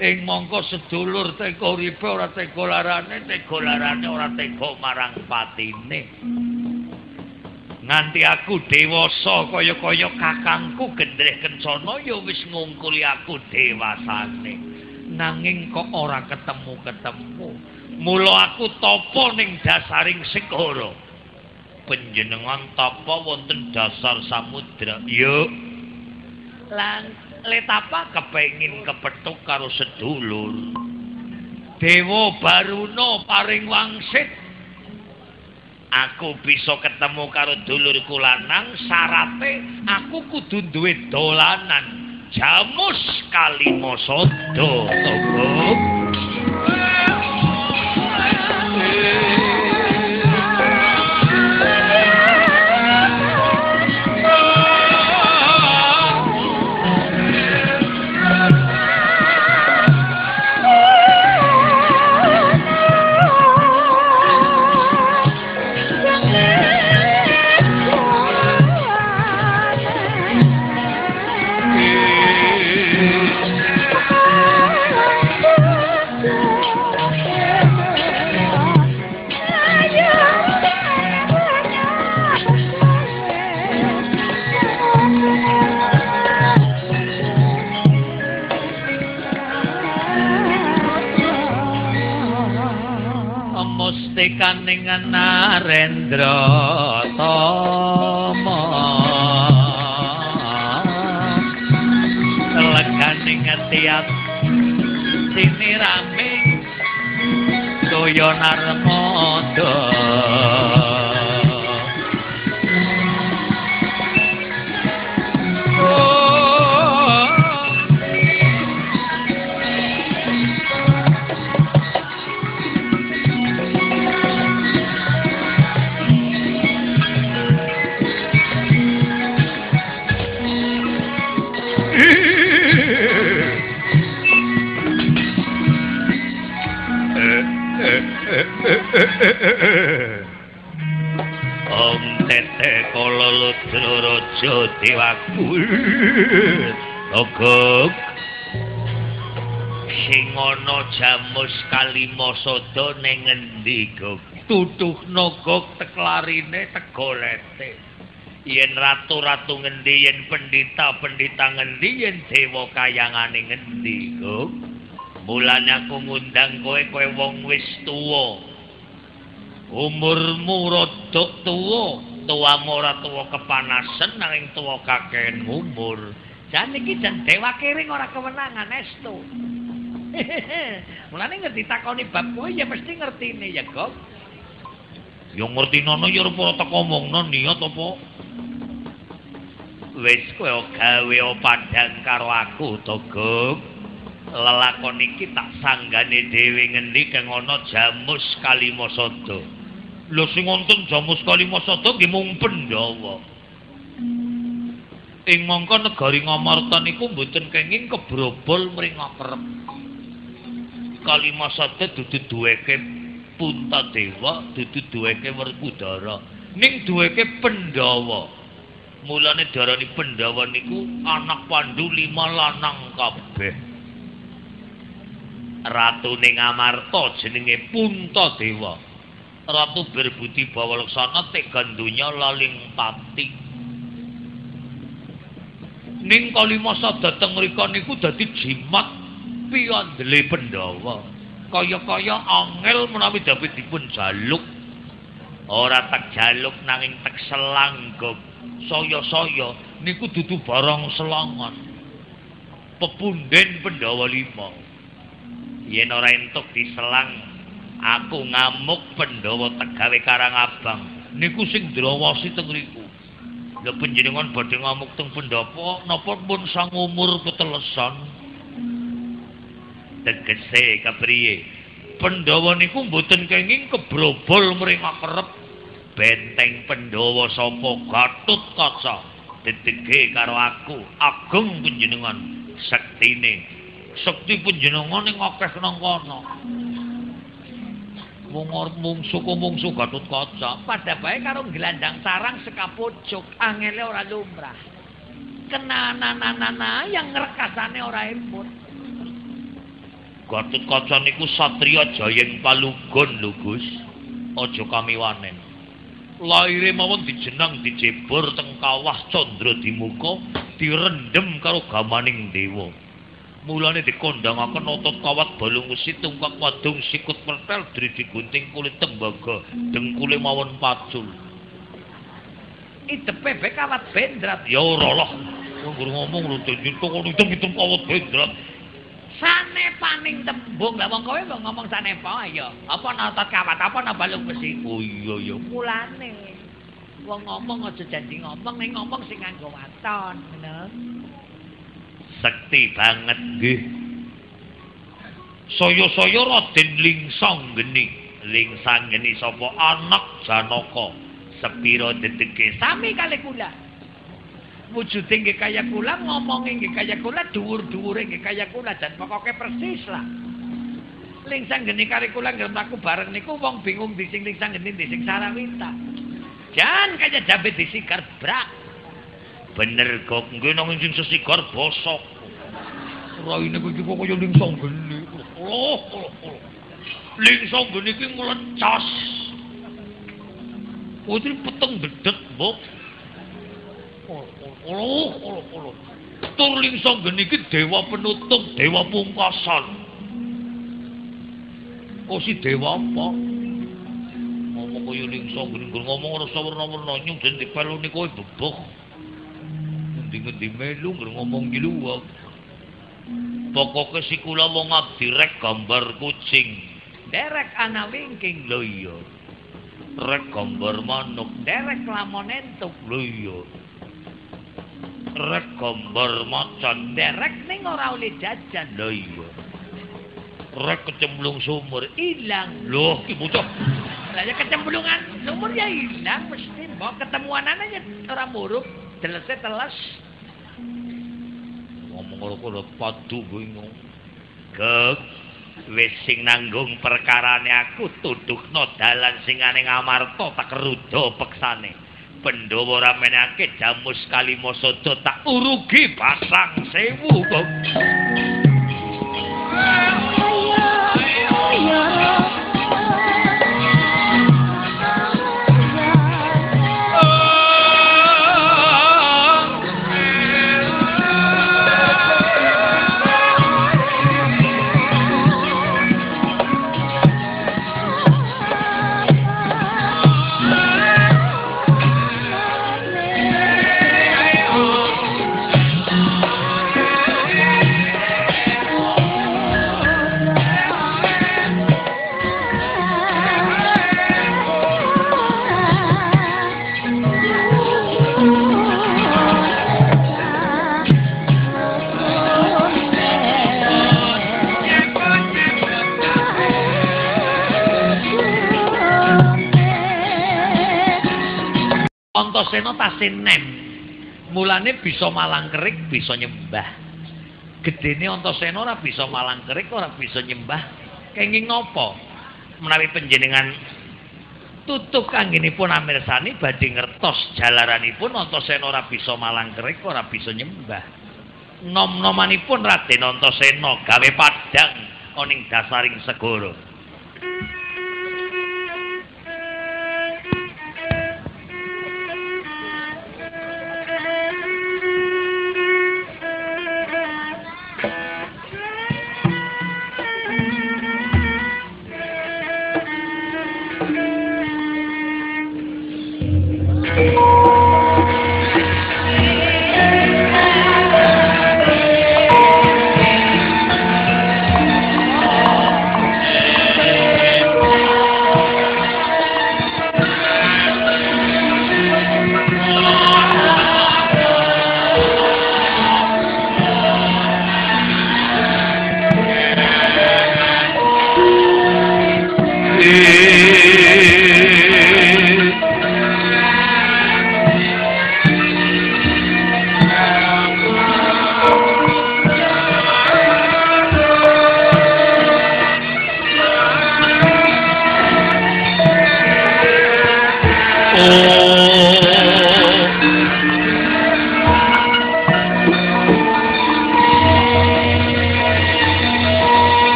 ing mongko sedulur teko uripe ora teko larane teko larane ora teko marang patine nganti aku dewasa kaya-kaya kakangku gendreh kencana ya wis ngungkuli aku dewasane. Nanging kok ora ketemu-ketemu? Mula aku tapa ning dasaring segara. Panjenengan tapa wonten dasar samudra. Ya lan letapa kepengin kepethuk karo sedulur. Dewa Baruna paring wangsit aku bisa ketemu karo dulurku lanang syarate aku kudu duwe dolanan. Jamus kalima sada toko ngendikaning Narendra Tama. Leganing atiat sini rame kaya narmada Om tete raja dewaku. Togok sing ana jamus ning endi gok? Tutuh nogok teklarine tegolete yen ratu-ratu ngendi yen pendita-pendita ngendi yen dewa kayangane ngendi gok? Mulane aku ngundang kowe kowe wong wis tuwa umurmu rodok tuwa tuwamu ora tuwa kepanasan nanging tuwa kakehan umur. Jan iki jan dewa kiring ora kewenangan estu. [laughs] Mulane ngerti takoni bab kowe ya mesti ngertine ya kok ya ngerti ya rupa tak omongno niat apa? Wis kowe gawe padhang karo aku to Gok lelakon iki tak sanggane dhewe ngendi kang ana jamus kalimasada lho sing wonten jamus kalimasada nggih mung Pandhawa ing mangka negari Ngamarta niku mboten kenging kebrobol mring kerep kalimasada dudu duweke Puntadewa dudu duweke Werkudara ning duweke Pandhawa mulane darani Pandhawa niku anak Pandu lima lanang kabeh. Ratu ning Amarta jenenge Puntadewa. Ratu berbudi bawalaksana tegan donya laling pati. Ning kalimasa dateng mriko niku dadi jimat piyandele Pandhawa. Kaya-kaya angel menawi David dipun jaluk. Ora tak jaluk nanging tak selanggok. Saya-saya niku dudu barang selangan. Pepunden Pandhawa lima. yen ora entuk diselang aku ngamuk Pandhawa tegawe Karang Abang. Niku sing drawasi teng riku lha panjenengan badhe ngamuk teng pendopo napa pun sang umur ketelesan. Tegese kapriye. Pandhawa niku mboten kenging kebrobol mring akrep. Benteng Pandhawa sapa Gatut Kaca. Ditege karo aku agung panjenengan sektine. Sekti panjenengan ning akeh nang kono. Mung mungsu ku mungsu Gatut Kaca, padha bae karo gelandang sarang sekapojok, angele ora lumrah. Kenananana yang ngrekasane ora emput. Gatut Kaca niku satriya jayeng palugon lho Gus. Aja kamiwanen. Laire mawon dijenang dijebur teng kawah Candra Dimuka, direndhem karo gamaning dewa. Mulane dikondangaken otot kawat balung wesi tungkak wadung sikut pertel driji gunting kulit tembaga dengkule mawon pacul. Idepe be kawat bendrat. Ya ora lah. Wong ngomong lho nyutuk kok hitung-hitung kawat bendrat. Sane paning tembung. Lah wong kowe ngomong sane apa ya apa otot kawat? Apa na balung besi oh iya ya mulane wong ngomong aja janji ngomong ning ngomong sing nganggo waton ngono sekti banget nggih. Saya-saya Raden Lingsang geni, Lingsang geni sapa anak Janaka. Sepira dedeke sami kali kula. Wujude nggih kaya kula, ngomonge nggih kaya kula, dhuwur-dhuwure nggih kaya kula dan pokoke persis lah. Lingsang geni kali kula nggih mlaku bareng niku wong bingung di sing lingsang geni di sing sarawita. Jan kaya jabe disikar brak. Bener kok. Nggih nang sing sesigar bosok. Raine kuwi kok kaya lingsong geni. Oh lingsong geni iki nglecas putri peteng dedet mbok. Oh oh oh tur lingsong geni iki dewa penutup dewa pungkasan. Oh si dewa apa? Kaya ning sanggening ngomong ora sawerna-werna nyung den dipeloni kowe beboh. Endi-endi melu ngomong giluwak. Pokoke si kula wong abdi rek gambar kucing. Derek ana wingking lho iya. Rek gambar manuk. Derek lamon entuk lho iya. Rek gambar macan. Derek ning ora oleh jajan lho iya. Rek kecemplung sumur ilang. Loh, ki bocah. Lah ya kecemplungan sumur ya ilang mesti mbok ketemuan aja ora murup. Delese teles. ngomong karo kowe padu bingung. Gek wis sing nanggung perkarane aku tudukno dalan sing ane ngamarta tak rudo peksane. Pandhawa ora menake jamu sekali masada tak urugi pasang sewu kok. Antasena tasih nem. Mulane bisa malang kerik, bisa nyembah. Gedene Antasena ora bisa malang kerik, ora bisa nyembah. Kenging napa? Menawi panjenengan tutuk anggenipun amirsani badhe ngertos jalaranipun Antasena ora bisa malang kerik, ora bisa nyembah. Nom-nomanipun Raden Antasena gawe padang oning dasaring segara.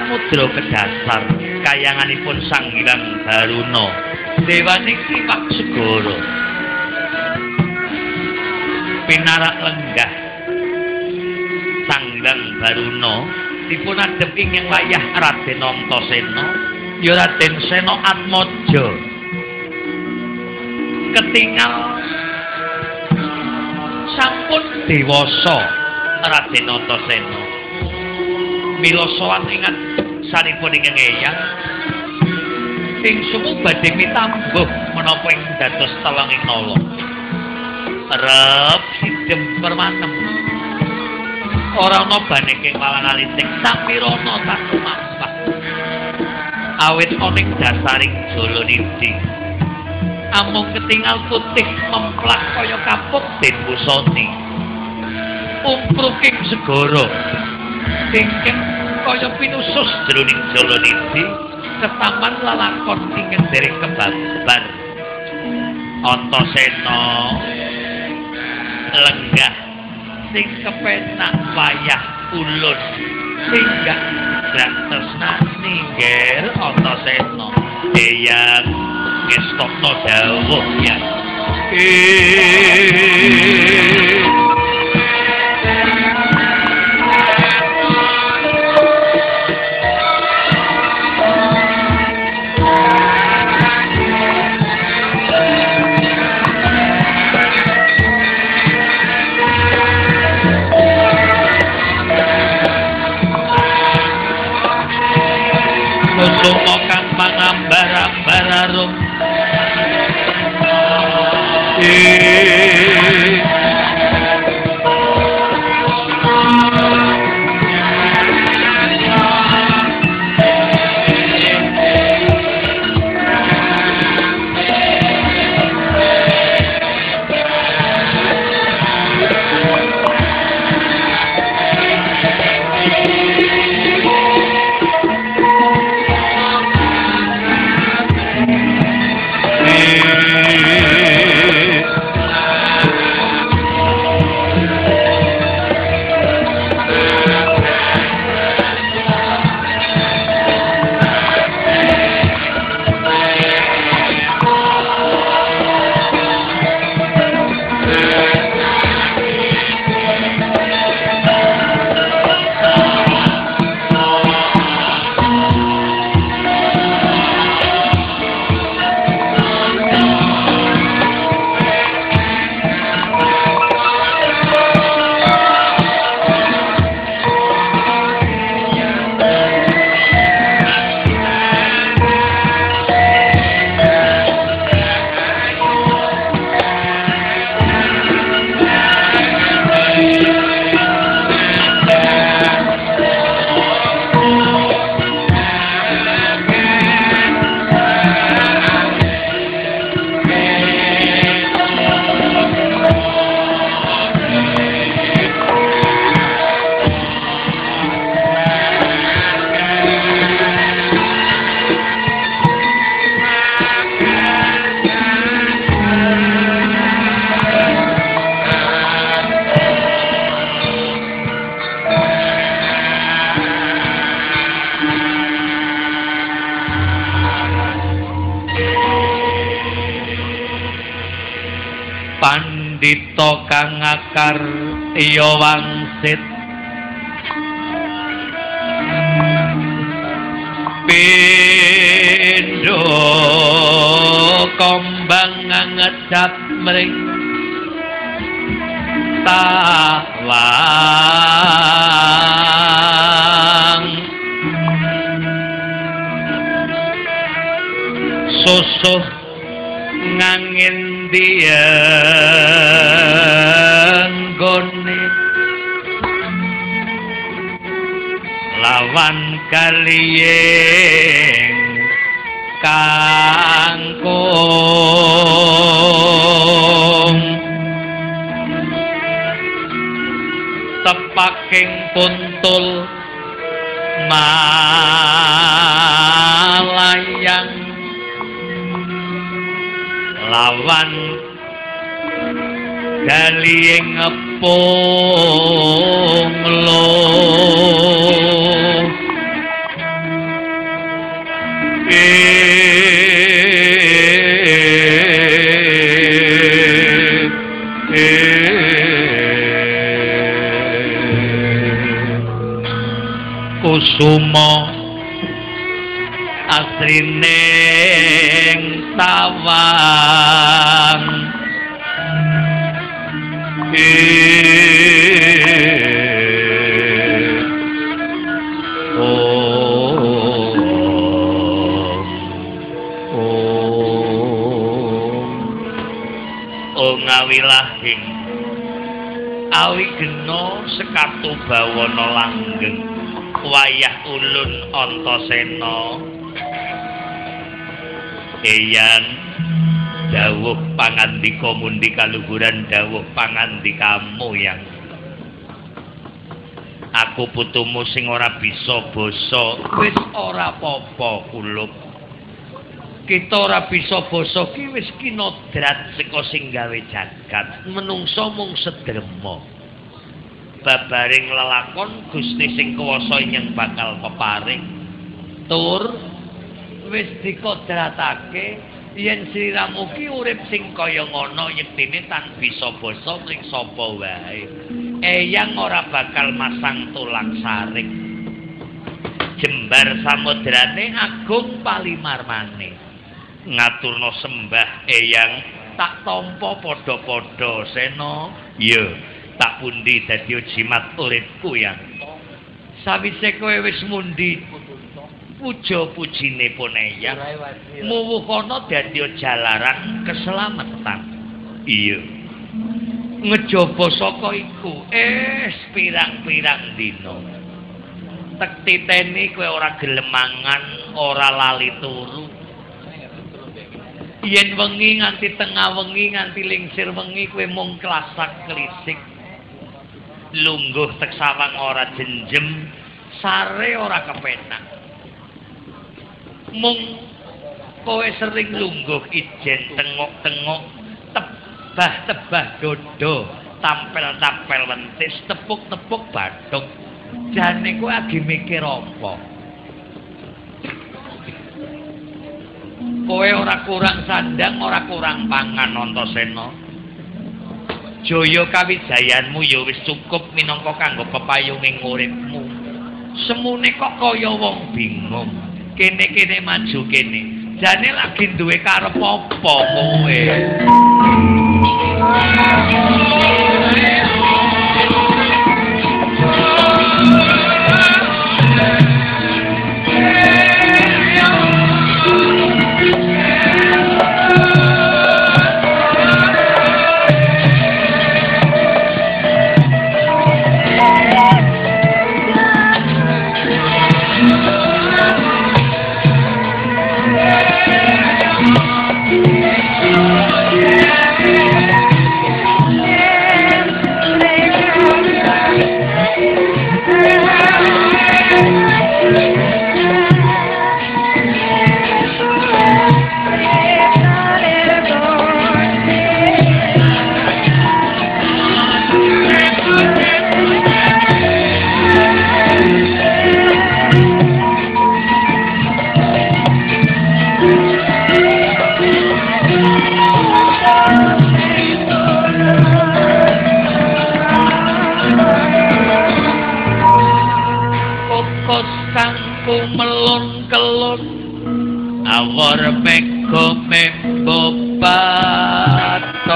Samudra kedasar kayanganipun sang hyang baruna dewaning kipak segara. Pinarak lenggah sang hyang baruna dipun adhep ing wayah Raden Antasena. Ya Raden Sena Atmaja. Ketingal sampun dewasa Raden Antasena. Mila sowan ingat sanipun ing eyang ing sumu badhe mitambuh menapa ing dados telenging nala rep sidem permanem ora ana bane ing malang aliting sampirana tak kumampah awit oning dasaring jolo nindi. Amung ketingal putih memplak kaya kapuk den busoni umpruking segara. Ingkang kaya pinusus jroning jolo nindi ketaman lalakon ing dereng kebabar Antasena lenggah sing kepenak wayah ulun. Sehingga gak tresnani ger Antasena eyang ngestokno dawuh ya kombang ngecat mring tawang. Susuh ngangin dieng gone lawan kaliyeng kangkung. Tepaking puntul malayang. Lawan daliyeng punglo kusuma asrining tawang. Ngawilahing awi geno sekatu bawana langgeng wayah ulun antasena. Eyang dawuh pangandika mundi kaluhuran dawuh pangandikamu yang aku putumu sing ora bisa basa wis ora apa-apa kulup kita ora bisa basa ki wis kinodrat saka sing gawe jagat. Menungso mung sederma babaring lelakon Gusti sing kuwasa nyeng bakal peparing. Tur wis dikodratake yen sliramu ki urip sing kaya ngono yektine tan bisa basa ning sapa wae. Eyang ora bakal masang tulang saring. Jembar samudrane agung palimarmane. Ngaturno sembah eyang tak tampa padha-padha sena. Iya tak pundi dadi jimat uripku yang sawise kowe wis mundi puja pujine eyang muwuh kono dadi jalaran keselamatan. Iya. Ngejaba saka iku es pirang-pirang dina. Tek titeni kowe ora gelemangan ora lali turu. Yen wengi nganti tengah wengi nganti lingsir wengi kowe mung klasak klisik lungguh tek sawang ora jenjem sare ora kepenak. Mung kowe sering lungguh ijen tengok-tengok tebah-tebah dodo tampel-tampel wentis tepuk-tepuk bathuk jane kowe agi mikir apa? Kowe ora kurang sandang ora kurang pangan Antasena Jaya kawijayanmu ya wis cukup minangka kanggo pepayunging uripmu. Semune kok kaya wong bingung. Kene-kene maju kene. Jane lagi duwe karep apa kowe ngawur meko mempo patoro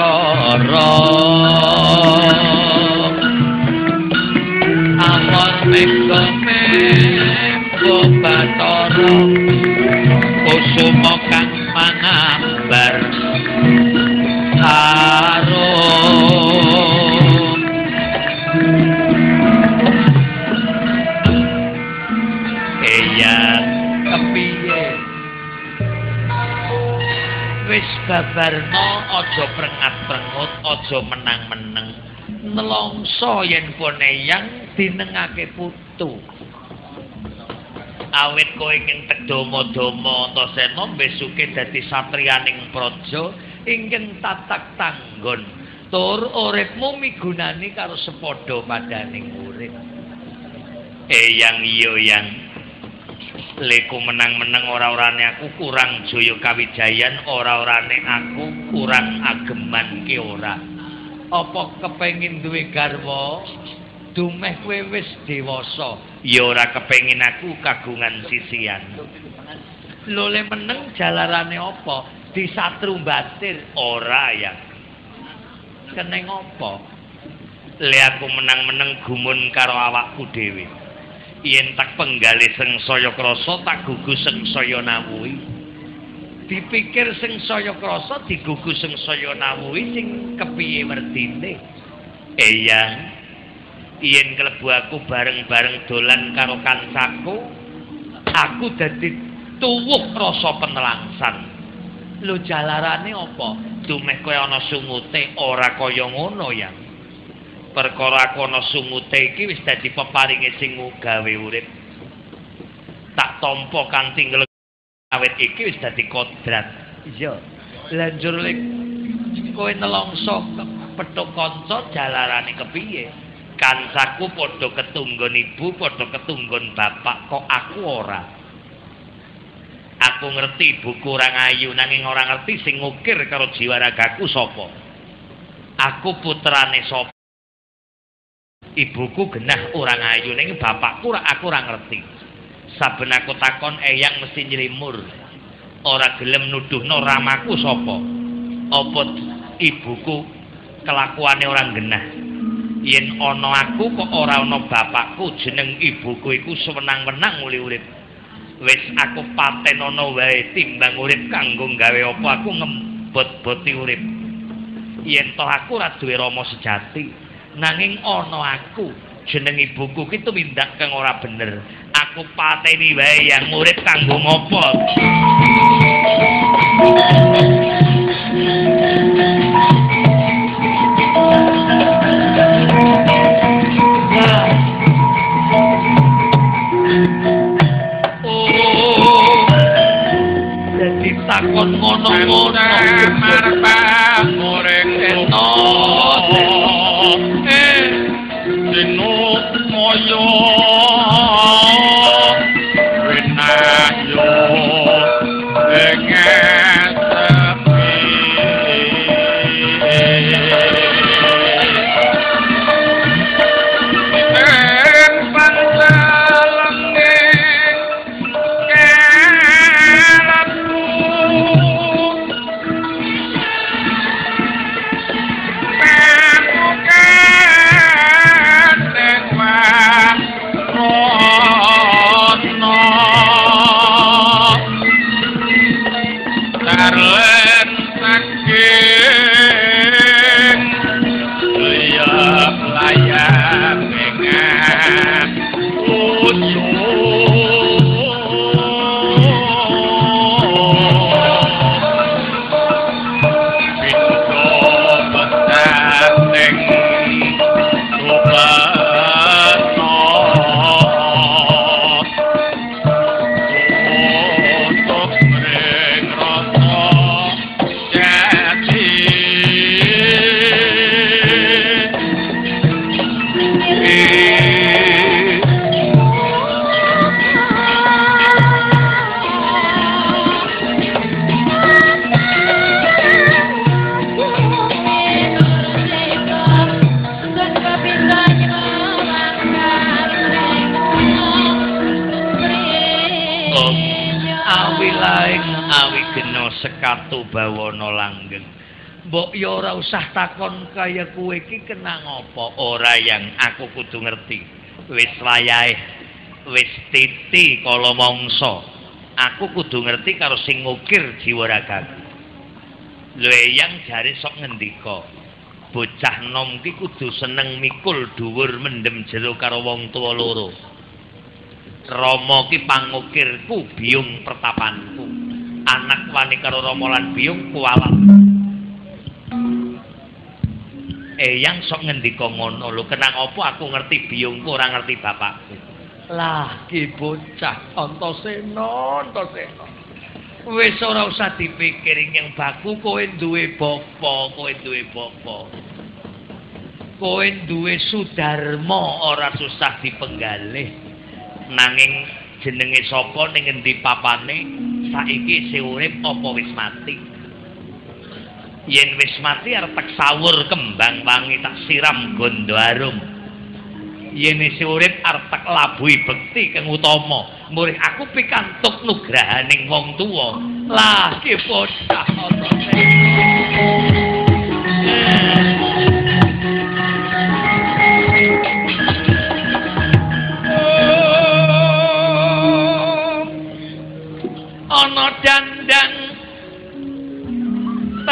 ngawur meko mempo patoro kang nelongso yen pone yang dinengake putu. Awit kowe ingin tegdomo-domo antasena besuke dadi satriyaning praja ingkang tatak tanggon. Tur uripmu migunani karo sepadha padaning urip. Eyang iya yang leku menang-menang ora-orane aku kurang jaya kawijayan ora-orane aku kurang ageman ki ora. Apa kepengin duwe garwa? Dumeh kowe wis dewasa. Ya ora kepengin aku kagungan sisian. Lho le meneng jalarane apa? Disatru batir ora ya. Keneng apa? Le aku menang-menang gumun karo awakku dhewe yen tak penggali sengsaya krasa tak gugu nawuhi. Dipikir sengsaya krasa digugu sengsaya nawuhi sing kepiye werdine? Eyang yen klebu aku bareng-bareng dolan karo kancaku aku dadi tuwuh rasa penelangsan. Lho jalarane apa? Dumeh kowe ana sungute ora kaya ngono ya perkara aku ana sumute iki wis dadi peparinge sing gawe urip. Tak tampa kanthi awet iki wis dadi kodrat. Iya. Lanjur lek kowe nelongso petuk kanca jalarane kepiye kancaku padha ketunggon ibu padha ketunggon bapak kok aku ora? Aku ngerti buku orang ayu nanging ora ngerti sing ngukir karo jiwa ragaku sapa? Aku putrane sapa ibuku genah orang ayu. Ning bapakku aku ora ngerti. Saben aku takon eyang mesti nylimur ora gelem nuduhno ramaku sapa. Apa ibuku kelakuane orang genah? Yen ana aku kok ora ana bapakku jeneng ibuku iku sewenang-wenang uli urip. Wis aku paten ana wae timbang urip kanggo gawe apa aku ngembot-boti urip. Yen toh aku ora duwe rama sejati nanging ana aku jeneng ibuku ki tumindak kang ora bener. Aku pateni wae yang murid kanggo ngopo? Takon ngono-ngono. Marpa muring enos យោ bawana langgeng. Mbok ya ora usah takon kaya kowe iki kena ngopo? Ora yang aku kudu ngerti. Wis wayahe wis titi kala mangsa. Aku kudu ngerti karo sing ngukir jiwa ragaku. Lho yang jare sok ngendika. Bocah nom ki kudu seneng mikul dhuwur mendem jero karo wong tuwa loro. Rama ki pangukirku biyung pertapanku. Anak wani karo Rama lan Biyung kuwalat. Eyang sok ngendika ngono lho, kenang apa aku ngerti Biyungku ora ngerti bapakku. Lah ki bocah Antasena, Antasena. Wis ora usah dipikir yang baku kowe duwe bapa, kowe duwe bapa. Kowe duwe sudarma ora susah dipenggalih. Nanging jenenge sapa ning endi papane saiki isih urip apa wis mati? Yen wis mati arep tak sawur kembang wangi tak siram gondo arum. yen isih urip arep tak labuhi bekti kang utama murih aku pikantuk nugrahaning wong tuwa lah ki bocah ana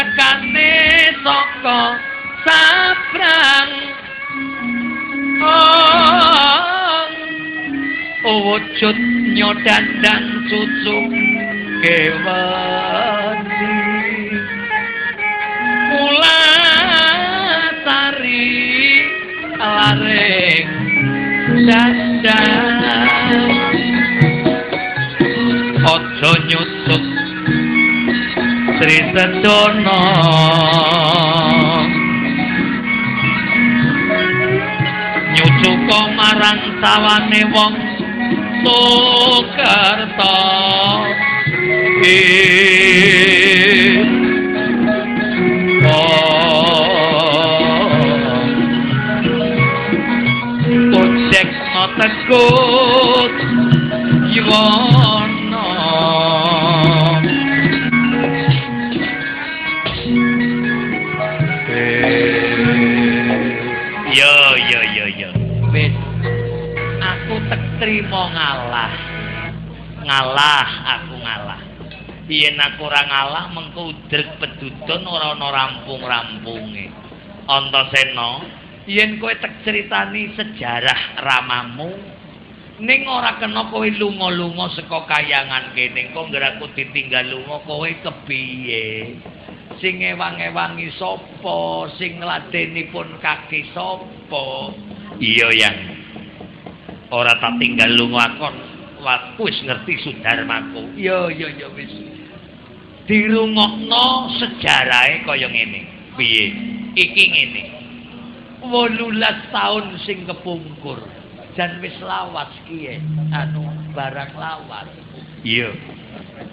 tekane saka sabrang wujud nyodandang cucu kewani. Mula tari laring dandang ojo nyusut Sri Sedono nyucuka marang sawane wong Soekarto Ojek no tegut Ngalah aku ngalah. Yen aku ora ngalah mengko udrek pedudon ora ana rampung-rampunge. Antasena, yen kowe tek critani sejarah ramamu ning ora kena kowe lunga-lunga saka kayangan kene, kok ngger aku ditinggal lunga kowe kepiye? Sing ewang-ewangi sapa? Sing ngladeni pun kaki sapa? Iya, Yang. ora tak tinggal lunga akon wis ngerti sudarmaku. Iya iya iya wis. Dirungokno sejarahe kaya ngene. Piye? Iki ngene. 18 taun sing kepungkur. Jan wis lawas kiye? Anu barang lawas. Iya.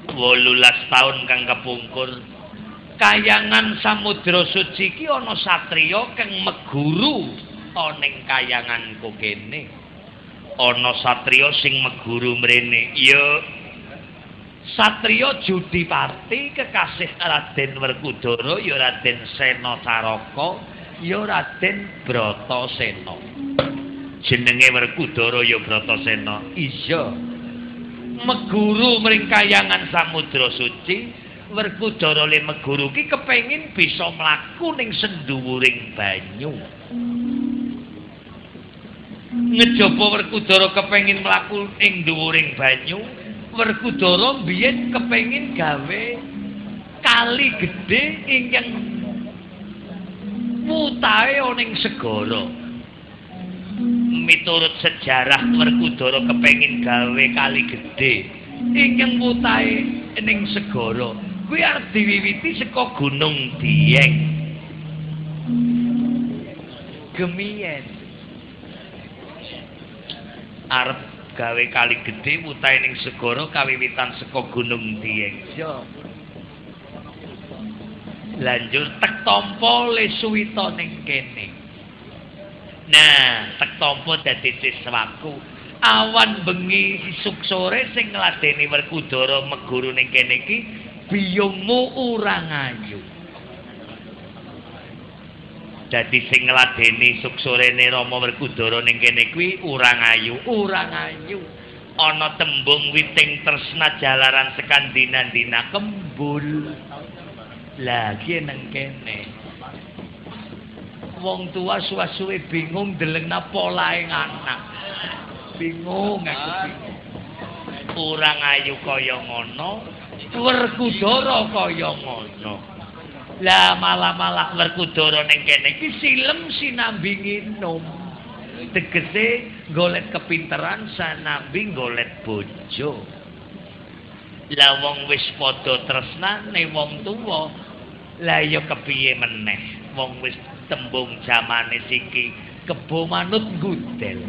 18 taun kang kepungkur. Kayangan samudra suci iki ana satriya kang meguru. Ana ning kayanganku kene ana satriya sing meguru mrene. Ya satriya Judipati kekasih Raden Werkudara ya Raden Sena Caraka ya Raden Bratasena. Jenenge Werkudara ya Bratasena. Iya. Meguru mring kayangan samudra suci Werkudara le meguru ki kepengin bisa mlaku ning senduwuring banyu ngejaba Werkudara kepengin mlaku ing dhuwuring banyu, Werkudara biyen kepengin gawe kali gedhe ingkang mutahe ana ing segara. Miturut sejarah Werkudara kepengin gawe kali gedhe ingkang mutahe ning segara. Kuwi arep diwiwiti saka Gunung Dieng. Gemien. Arep gawe kali gedhe mutahe ning segara kawiwitan saka Gunung Dieng. Lanjut tek tampa le suwita ning kene. Nah, tek tampa dadi siswaku. Awan bengi isuk sore sing ngladeni Werkudara meguru ning kene iki biyungmu urang ayu. Dadi sing ngladeni suksurene Rama Werkudara ning kene kuwi urang ayu, urang ayu. Ana tembung witing tresna jalaran sekandina-dina kembul. Lagi nang kene. Wong tua suwe-suwe bingung delengna polahe anak. Bingung aku bingung. Urang ayu kaya ngono, Werkudara kaya ngono. Lah malah-malah Werkudara ning kene iki silem sinambi nginum. Tegese golek kepinteran sanambi golek bojo. Lah wong wis padha tresnane wong tuwa. Lah ya kepiye meneh? Wong wis tembung jamane siki kebo manut gudel.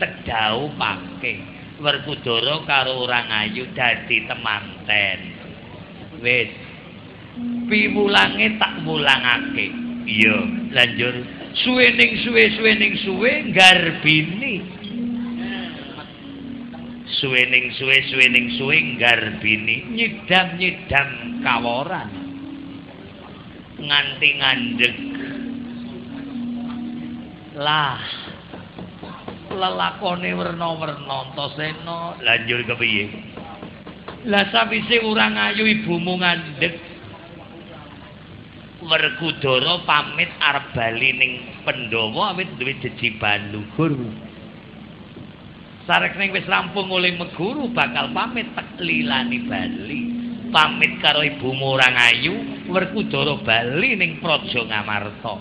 Tegdau pake. Werkudara karo orang ayu dadi temanten. Wis. Piwulange tak wulangake. Iya, lanjur. Suwe ning suwe suwe ning suwe garbini. Suwe ning suwe suwe ning suwe garbini nyidam-nyidam kaworan. Nganti ngandeg. Lah. Lelakone werna-werna Antasena lanjur kepiye? Lah sawise urang ayu ibumu ngandeg Werkudara pamit arep bali ning Pandhawa awit duwe jejiban luhur. Sarek ning wis rampung oleh meguru bakal pamit tek lilani bali. Pamit karo ibumu orang ayu, Werkudara bali ning Praja Ngamarta.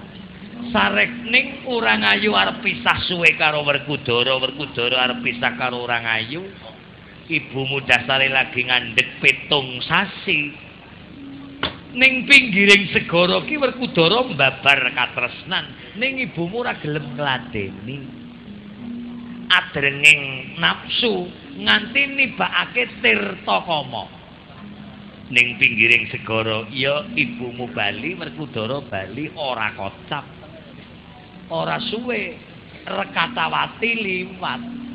Sarek ning urang ayu arep pisah suwe karo Werkudara, Werkudara arep pisah karo orang ayu. Ibumu dasare lagi ngandhek pitung sasi. Ning pinggiring segara ki Werkudara mbabar katresnan. Ning ibumu ora gelem ngladeni. Adrenging nafsu nganti nibakake tirta kama. Ning pinggiring segara ya ibumu bali Werkudara bali ora kocap ora suwe. Rekatawati liwat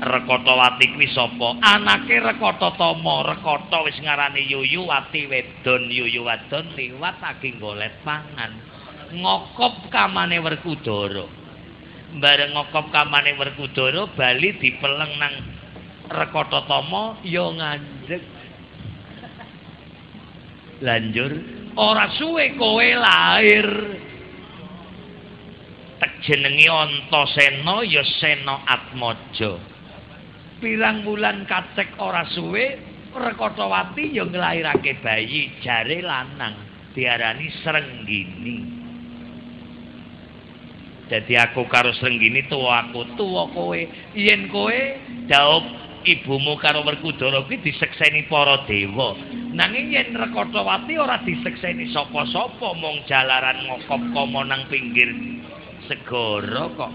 Rekotawati kuwi sapa? Anake Rekotatama. Rekata wis ngarani Yuyu Wati wedon Yuyu wadon liwat lagi golet pangan. Ngokop kamane Werkudara. Bareng ngokop kamane Werkudara bali dipeleng nang Rekotatama ya ngandhek. Lanjur ora suwe kowe lahir. Jenenge Antasena ya Sena Atmaja. Pirang bulan kacek ora suwe Rekotawati ya nglairake bayi jare lanang diarani Srenggini. Dadi aku karo Srenggini tuwa aku tuwa kowe. Yen kowe daup ibumu karo Werkudara kuwi disekseni para dewa. Nanging yen Rekotawati ora disekseni sapa-sapa mung jalaran ngokop kama nang pinggir segara kok.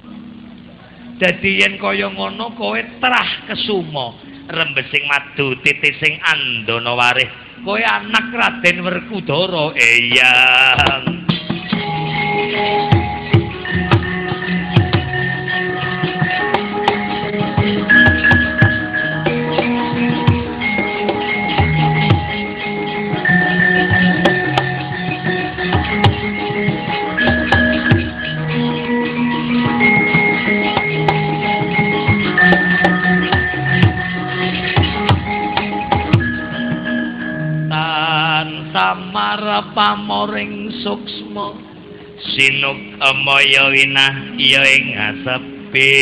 Dadi yen kaya ngono kowe trah kesumo. Rembesing madu titising andana warih kowe anak Raden Werkudara eyang samar pamoring suksma. Sinuk amaya winah ya ing asepi.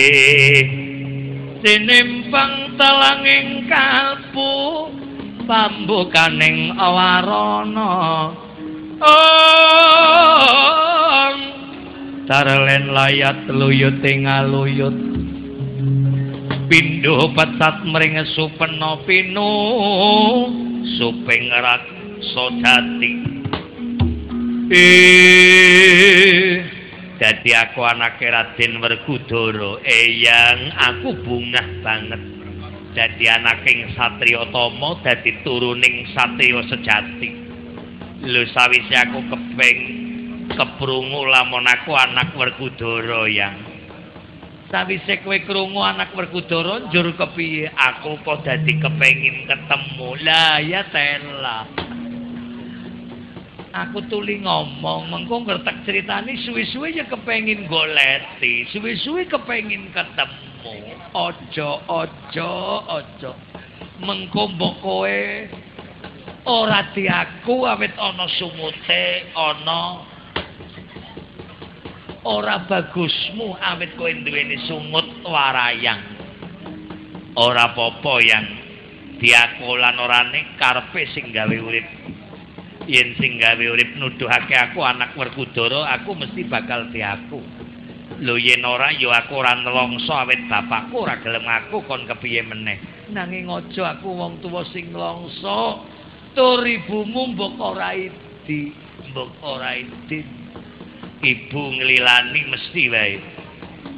Tinimpang telanging kalpu pambukaning awarana. Om. Tarlen layat luyut ing aluyut. Pindho pecat mring supena pinu suping rak sodati. Eh dadi aku anake Raden Werkudara eyang aku bungah banget. Dadi anaking satriya tama dadi turuning satriya sejati. Lho sawise aku keping keprungu lamun aku anak Werkudara yang sawise kowe krungu anak Werkudara njur kepiye? Aku kok dadi kepengin ketemu. Lah ya telah aku tuli ngomong mengko ngertek ceritani suwi-suwi ya kepengin goleti suwi-suwi kepengin ketemu. Ojo ojo ojo. Mengko mbok kowe ora diaku awit ana sumute ana. Ora bagusmu awit kowe duweni sumut warayang. Ora apa-apa yang diaku lan orane karepe sing gawe urip yen sing gawe urip nuduhake aku anak Werkudara, aku mesti bakal diaku. Lho yen ora ya aku ora nelongso awit bapakku ora gelem aku kon kepiye meneh. nanging aja aku wong tuwa sing longso tur ibumu mbok ora idi mbok ora idi ibu nglilani mesti wae.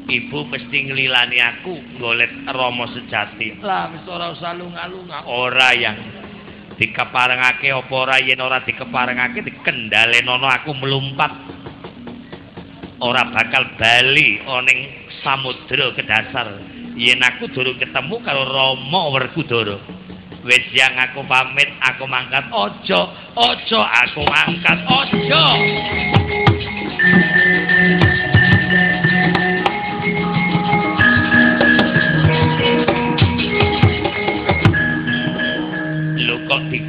Ibu mesti nglilani aku golek rama sejati. Lah wis ora usah lunga-lunga. Ora yang dikeparengake apa ora yen ora dikeparengake dikendhalenono aku melumpat. Ora bakal bali oning samudra kedasar yen aku durung ketemu karo Rama Werkudara. Wis yang aku pamit aku mangkat. Aja aja aku mangkat. Aja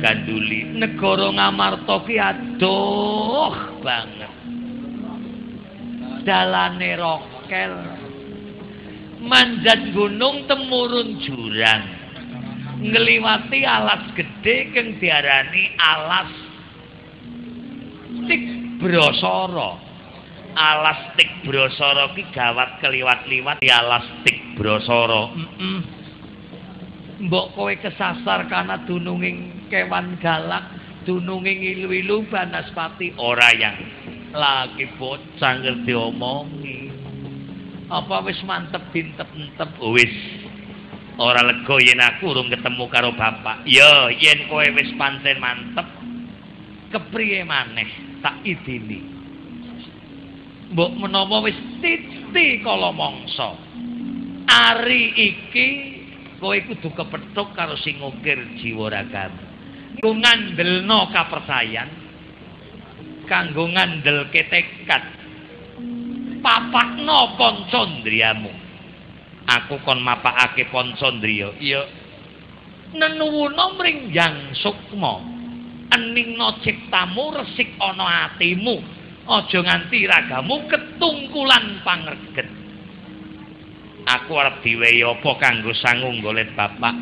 kok diganduli negara ngamarta ki aduh banget. Dalane rokel. Manjat gunung temurun jurang. Ngliwati alas gede kang diarani alas tik brosoro. Alas tik brosoro ki gawat keliwat-liwat di alas tik brosoro. Mm mbok kowe kesasar kana dununging kewan galak dununging ilu-ilu banaspati ora yang lagi bocah ngerti omongi apa wis mantep dintep-entep wis. Ora lega yen aku urung ketemu karo bapak. Ya yen kowe wis pancen mantep kepriye maneh? Tak idini. Mbok menawa wis titi kala mangsa. Ari iki kowe kudu kepethuk karo sing ngukir jiwa ragamu kanggo ngandelno kapercayan kanggo ngandelke tekad papakno poncondriyamu aku kon mapakake poncondriya iya. Nenuwuna mringjang sukma eningna ciptamu resik ana atimu aja nganti ragamu ketungkulan pangreget. Aku arep diwehi kanggo sangung golek bapak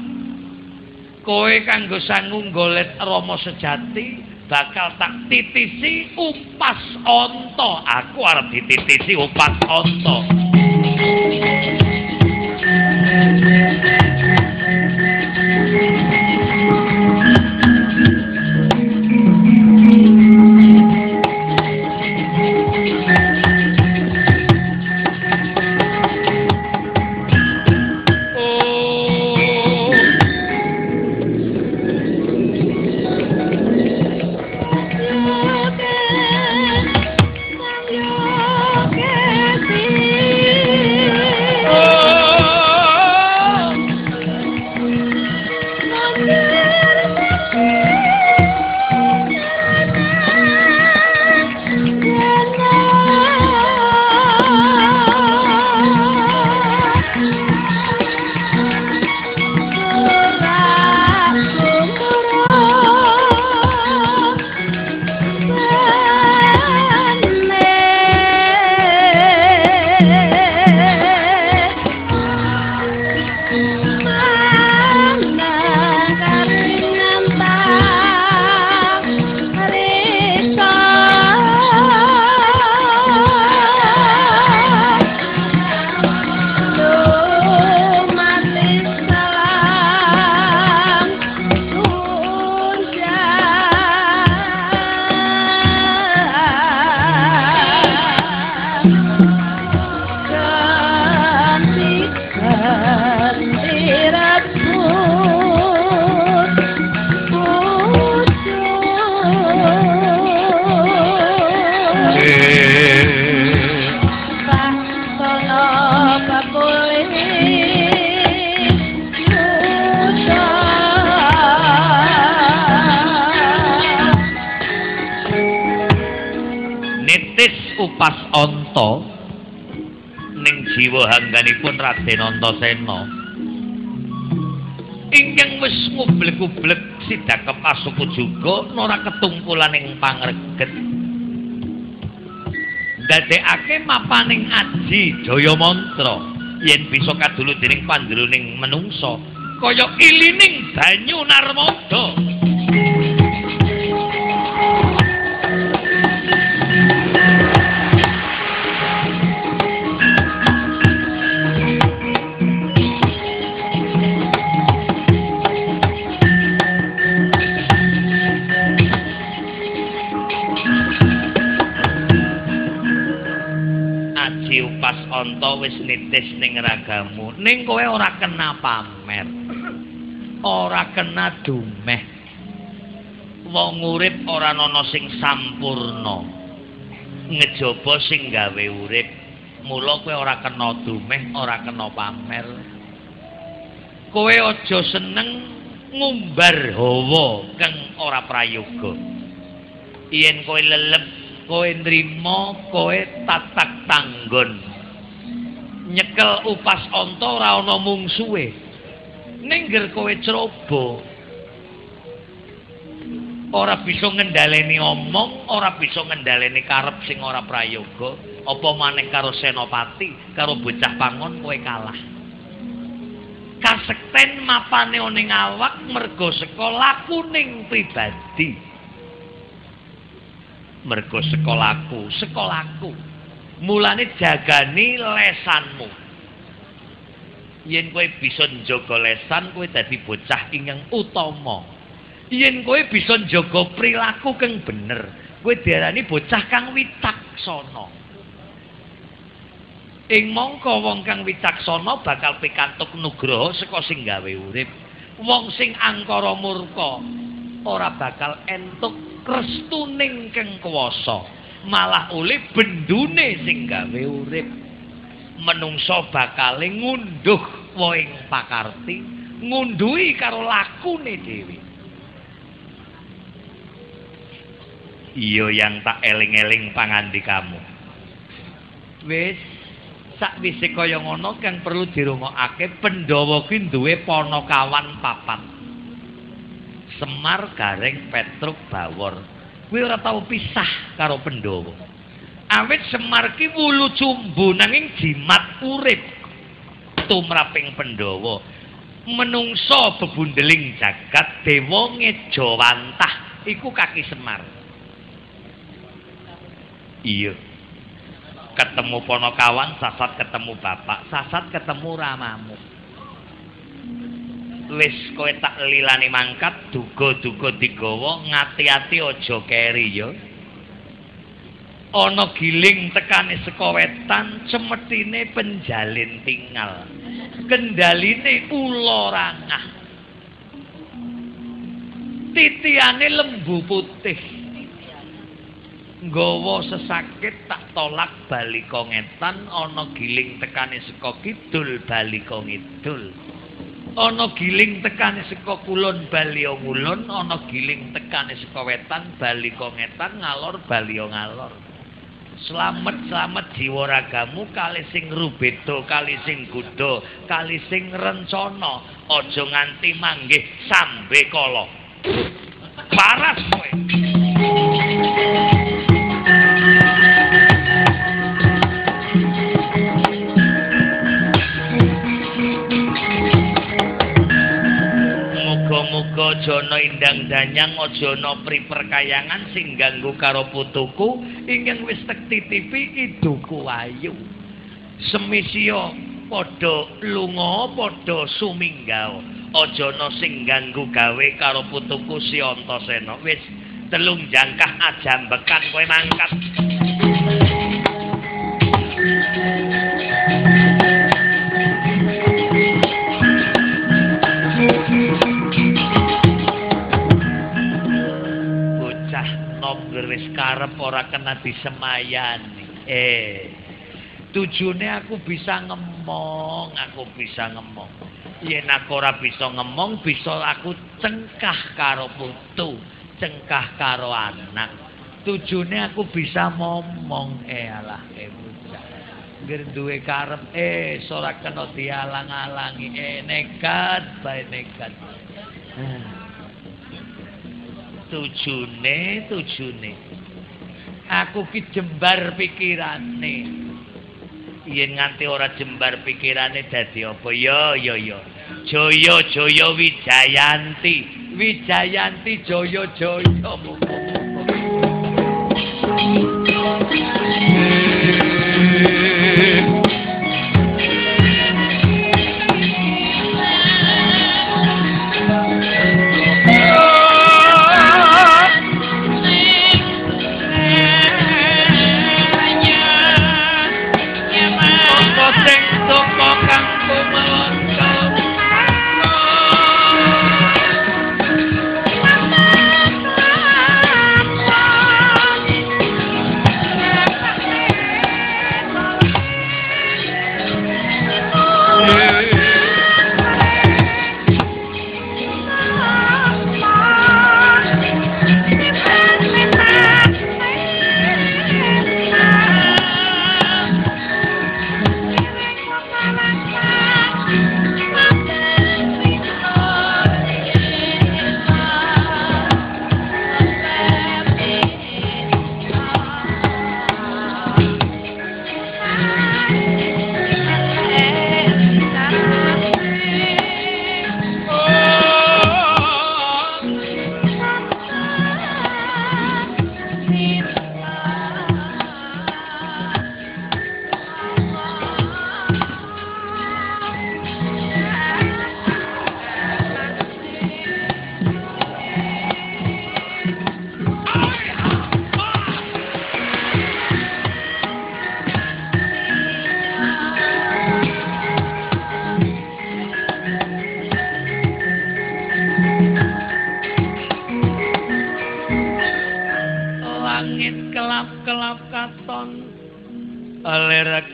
kowe kanggo sangung golek rama sejati bakal tak titisi upas onto aku arep dititisi upas onto Raden Antasena. Ingkang wis ngublek-ublek sidakep asuku juga ora ketungkulan ing pangreget. Ndadekake mapaning aji jaya mantra yen bisa kadulu dening panjeruning menungsa kaya ilining banyu narmada nitis ning ragamu. Ning kowe ora kena pamer. Ora kena dumeh. Wong urip ora ana sing sampurna. Ngejaba sing gawe urip. Mula kowe ora kena dumeh ora kena pamer. Kowe aja seneng ngumbar hawa kang ora prayoga. Yen kowe lelep kowe nrimo kowe tatak tanggon nyekel upas anta ora ana mungsuhe ningger kowe ceroba. Ora bisa ngendhaleni omong ora bisa ngendhaleni karep sing ora prayoga. Apa maneh karo senopati karo bocah pangon kowe kalah. Kasekten mapane ning awak mergo sekolah kuning pribadi. Mergo sekolahku sekolahku mulane jagani lesanmu. Yen kowe bisa njaga lesan kowe dadi bocah ingkang utama. Yen kowe bisa njaga perilaku kang bener kowe diarani bocah kang wicaksana ing mongko wong kang wicaksana bakal pikantuk nugraha saka sing gawe urip. Wong sing angkara murka ora bakal entuk restuning kang kuwasa malah oleh bendune sing gawe urip. Menungso bakal ngunduh woing pakarti ngunduhi karo lakune dhewe. Iya yang tak eling-eling pangandikamu wis sakwise kaya ngono kang perlu dirungokake Pandhawa kuwi duwe ponokawan papat. Semar Gareng Petruk Bawor kuwi ora tau pisah karo Pandhawa. Awit Semar ki wulu cumbu nanging jimat urip tumraping Pandhawa. Menungso bebundeling jagat dewa ngejawantah iku kaki Semar. Iya. Ketemu ponokawan sasat ketemu bapak sasat ketemu ramamu wis kowe tak lilani mangkat duga-duga digawa ngati-ati aja keri ya. Ana giling tekane saka wetan cemetine penjalin tinggal kendaline ula rangah. Titiane lembu putih. Nggawa sesakit tak tolak balika ngetan ana giling tekane saka kidul balika ngidul ana giling tekane saka kulon balya ngulon ana giling tekane saka wetan balika ngetan ngalor balya ngalor. Slamet slamet jiwa ragamu kali sing rubeda kali sing gudha kali sing rencana aja nganti manggih sambe kala. Paras kowe Muga-muga jana indang danyang aja ana priperkayangan sing ganggu karo putuku ingkang wis tek titipi iduku ayu. Padha lunga padha suminggao. Aja ana sing ganggu gawe karo putuku si Antasena. Wis telung jangkah ajambekan kowe mangkat. Wis karep ora kena disemayani. Eh. Tujune aku bisa ngemong, aku bisa ngemong. Yen aku ora bisa ngemong, bisa aku cengkah karo putu, cengkah karo anak. Tujune aku bisa ngomong, eh alah, eh. Ngger duwe karep, eh ora kena dialang-alangi, eh nekat bae nekat. Hmm. Tujune tujune aku ki jembar pikirane. Yen nganti ora jembar pikirane dadi apa? Ya ya ya jaya jaya wijayanti. Wijayanti jaya jaya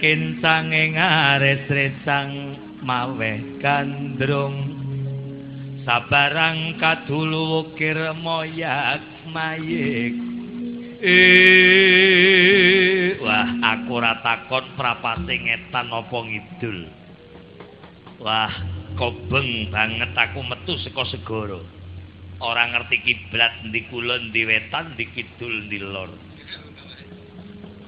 lir kincang ing ares recang maweh gandrung. Sabarang kadulu ukir moyak mayik. Wah aku ora takon prapase ngetan apa ngidul. Wah kobeng banget aku metu saka segara. Ora ngerti kiblat ndi kulon ndi wetan ndi kidul ndi lor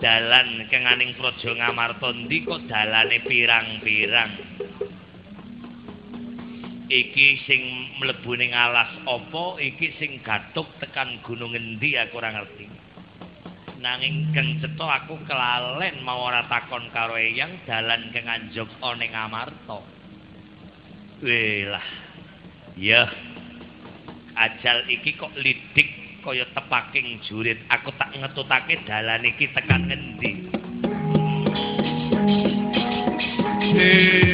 dalan kenganing ngamarta ndi kok dalane pirang-pirang? Iki sing mlebu ning alas apa iki sing gatuk tekan gunung endi aku ora ngerti. Nanging keng cetha aku kelalen mau ora takon karo eyang dalan keng anjuk ning amarta welah ya ajal iki kok lidik kaya tepaking jurit. Aku tak ngetutake dalan iki tekan ngendi? Hey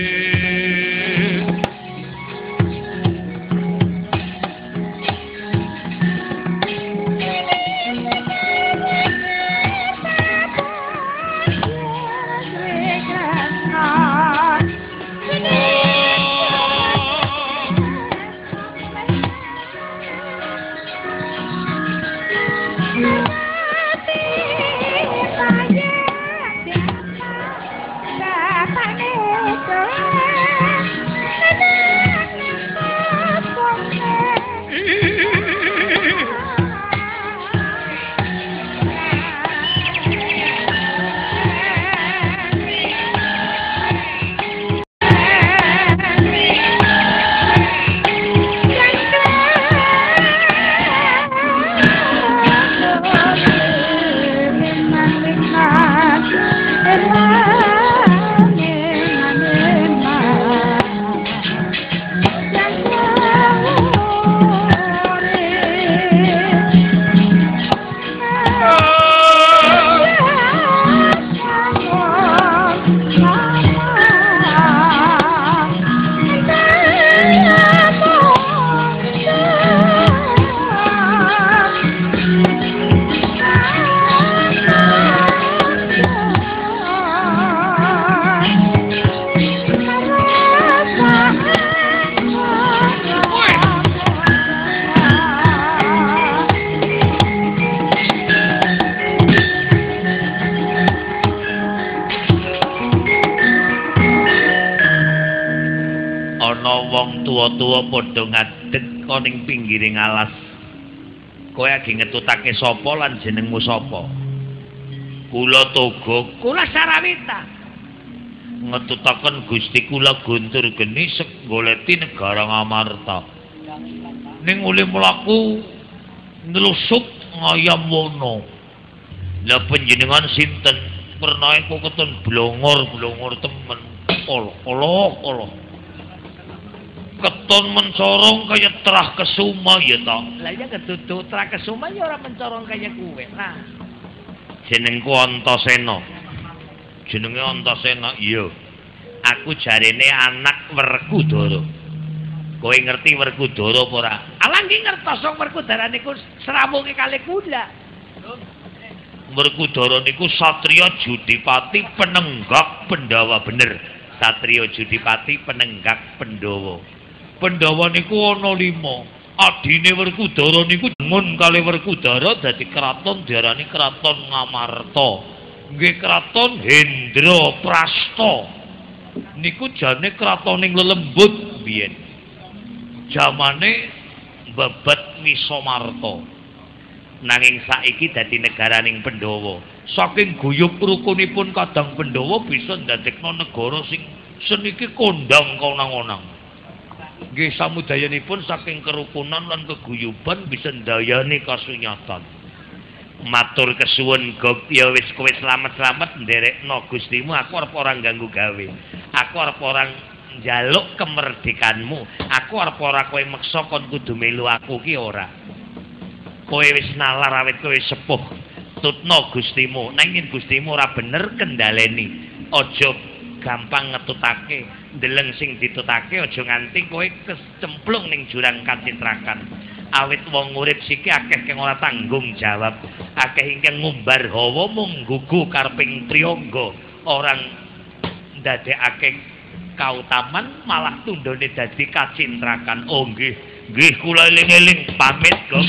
pinggiring alas. Kowe lagi ngetutake sapa lan jenengmu sapa? Kula togo. Kula sarawita. Ngetutaken Gusti kula guntur geni goleti negara ngamarta. Ning uli mlaku nlusuk ngayam wono. La panjenengan sinten? Pernah keton blongor blongor temen. Allah Allah Allah keton mencorong kaya terah kesuma ya toh. Lah iya ketutu terah kesuma ya orang mencorong kaya kue nah. Jenengku Antasena. Jenenge Antasena iya. Aku jarene anak Werkudara. Kowe ngerti Werkudara apa ora? Alang ki ngertos Werkudara niku srawunge kali kula. Werkudara niku satriya Judipati penenggak Pendawa. Bener satriya Judipati penenggak Pendawa niku ana 5. Adine Werkudara niku ngun kali Werkudara dadi kraton diarani Kraton Ngamarta. Nggih kraton Hendra Prasta. Niku jane kratoning lelembut biyen. Jamane babat Misomarta. Nanging saiki dadi negaraning Pandhawa. Saking guyub rukunipun kadang Pandhawa bisa ndadekno negara sing seniki kondang konang-onang. Nggih samudayanipun saking kerukunan lan keguyuban bisa ndayani kasunyatan. Matur kesuwun gop. Ya wis kowe slamet-slamet nderekno Gustimu. Aku arep ora ganggu gawe. Aku arep ora njaluk kemerdekanmu aku arep ora kowe meksa kon kudu melu aku ki ora. Kowe wis nalar awit kowe sepuh. Tutno Gustimu. Nanging Gustimu ora bener kendaleni aja gampang ngetutake. Ndeleng sing ditutake aja nganti kowe kecemplung ning jurang kacitrakan. Awit wong urip siki akeh kang ora tanggung jawab. Akeh ingkang ngumbar hawa mung gugu karping triyangga. Orang ndadekake kautaman malah tundone dadi kacintrakan oh nggih. Nggih kula eling-eling. Pamit kok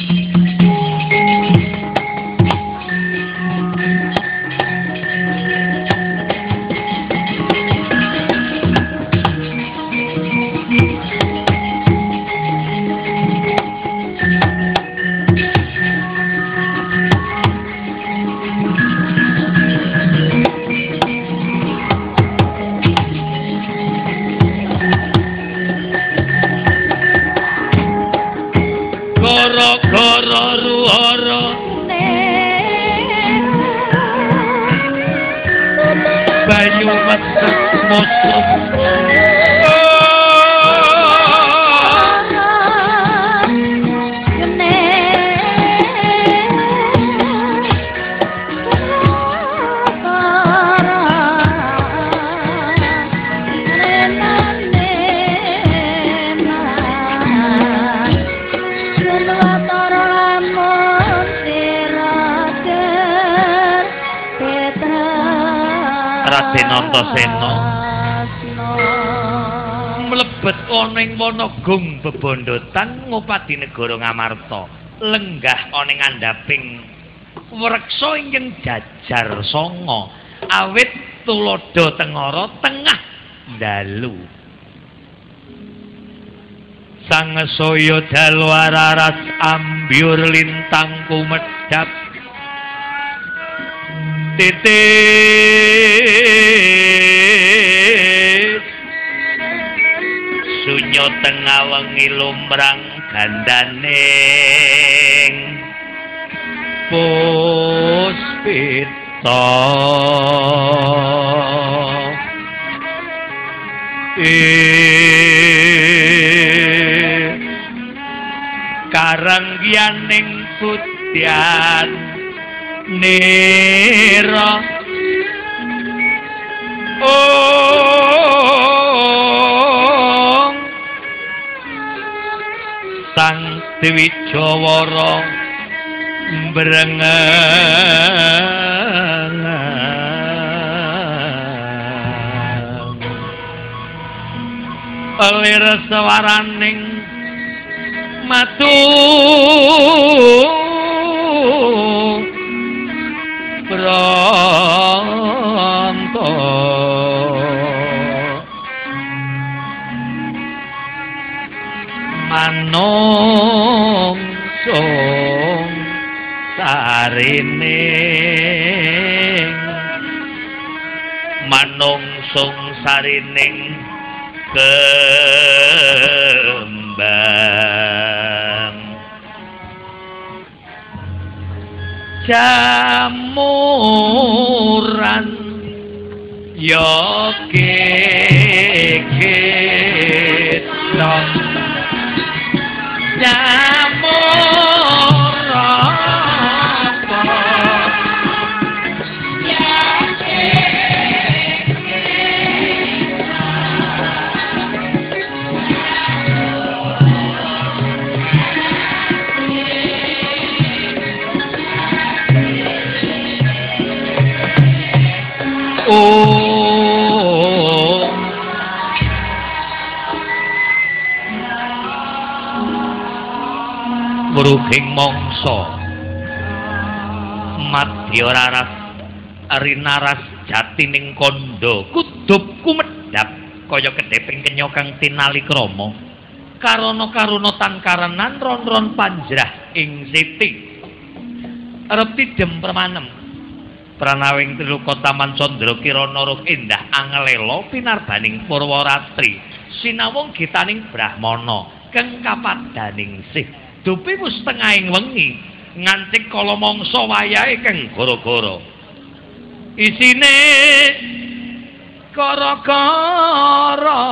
ora ruara bayu wetu mosok Wanagung bebondotan ngupadi negara Ngamarta. Lenggah ana ngandhaping wreksa ingkang jajar sanga awit tulodo tengara tengah dalu. Sang saya dalu ambyur lintang kumedhap titik sunyo tengah wengi lumrang gandaning puspita karanggianing putyan nira oh sang dewi jawara mbrengang alir sawaraning matu pranto manung sung sarine manung sung sarining kembang jamuran. Yo kekit Oh Muruhing mongso Madya raras Rinaras jatining kondo Kudup kumedap Kaya kedeping kenyokang tinali kromo Karono karuno tangkaranan Ron-ron panjrah ing siti. Arep tidem permanem pranawing triluka taman candra kirana ruh endah angelela pinarbaning purwaratri. Sinawung gitaning brahmana. Kang kapadaning sih? Dupi wis tengahing wengi. Ngancik kala mangsa wayahe kang gara-gara isine gara-gara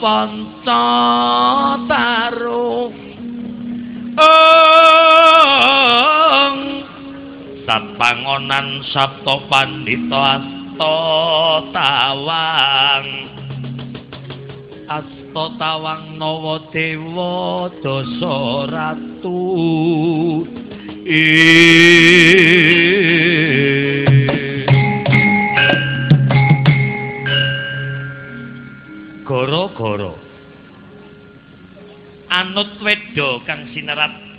panca taruh sapangonan sabta pandita asta tawang. Asta tawang nawa dewa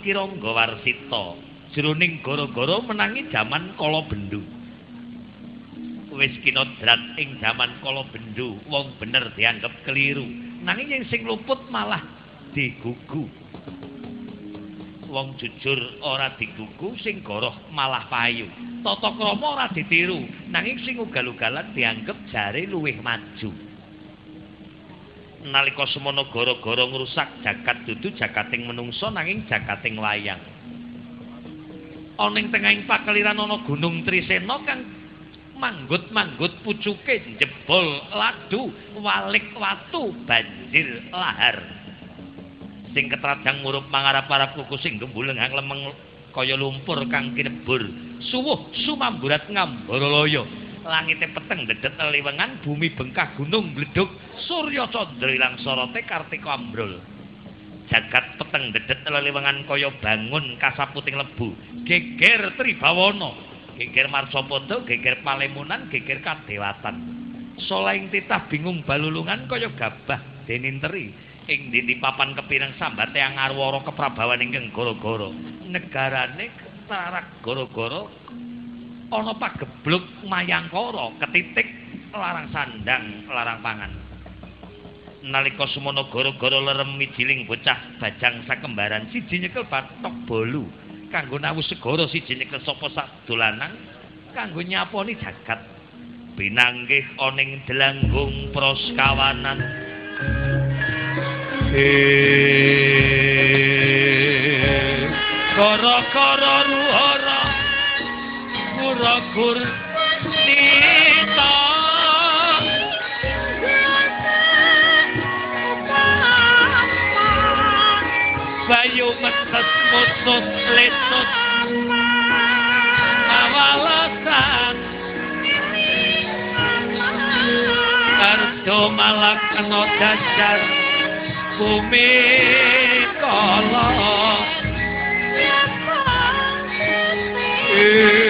Kirangga Warsita. Jroning goro-goro menangi jaman kala bendu. Wis kinodrat ing jaman kala bendu, wong bener dianggep keliru. Nanging yang sing luput malah digugu. Wong jujur ora digugu, sing goroh malah payu. Tata krama ora ditiru, nanging sing ugal-ugalan dianggep jare luwih maju. Nalika semono gara-gara ngrusak jagat dudu jagating menungsa nanging jagating wayang. Ana ing tengahing pakeliran ana Gunung Trisena kang manggut-manggut pucuke jebol ladu walik watu banjir lahar. Sing ketradang ngurup mangarap para kuku sing gembuleng hang lemeng kaya lumpur kang kinebur. Suwuh sumamburat ngambara loyo. langite peteng dedet liwengan bumi bengkah gunung bleduk surya candra ilang sorote kartika ambrul. Jagat peteng dedet liwengan kaya bangun kasaputing lebu. Geger tribawana geger marsapada geger palemunan geger kadewatan. Solaing titah bingung balulungan kaya gabah deninteri ing dindi papan kepirang sambate angarwara keprabawan ingkang gara-gara negarane tarak gara-gara ana pagebluk mayangkara ketitik larang sandang larang pangan nalika semono gara-gara lerem mijiling bocah bajang sakembaran siji nyekel batok bolu. Kanggo nawus segara siji nyekel sapa sak dolanan kanggo nyaponi jagat. Binanggih oning delanggung proskawanan gara-gara ruhara pura gur nita bayu metes mutus letut awalasan kardo malak kena dasar bumi kolong. Kaca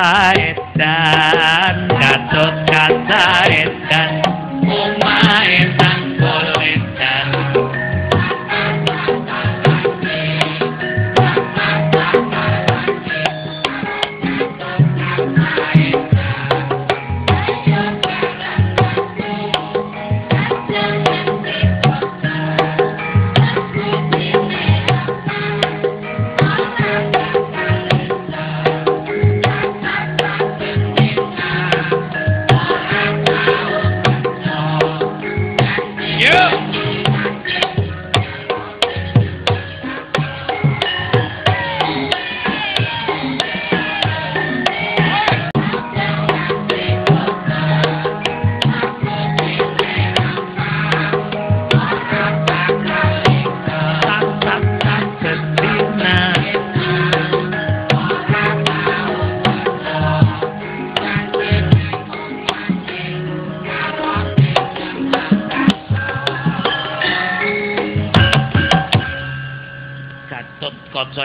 edan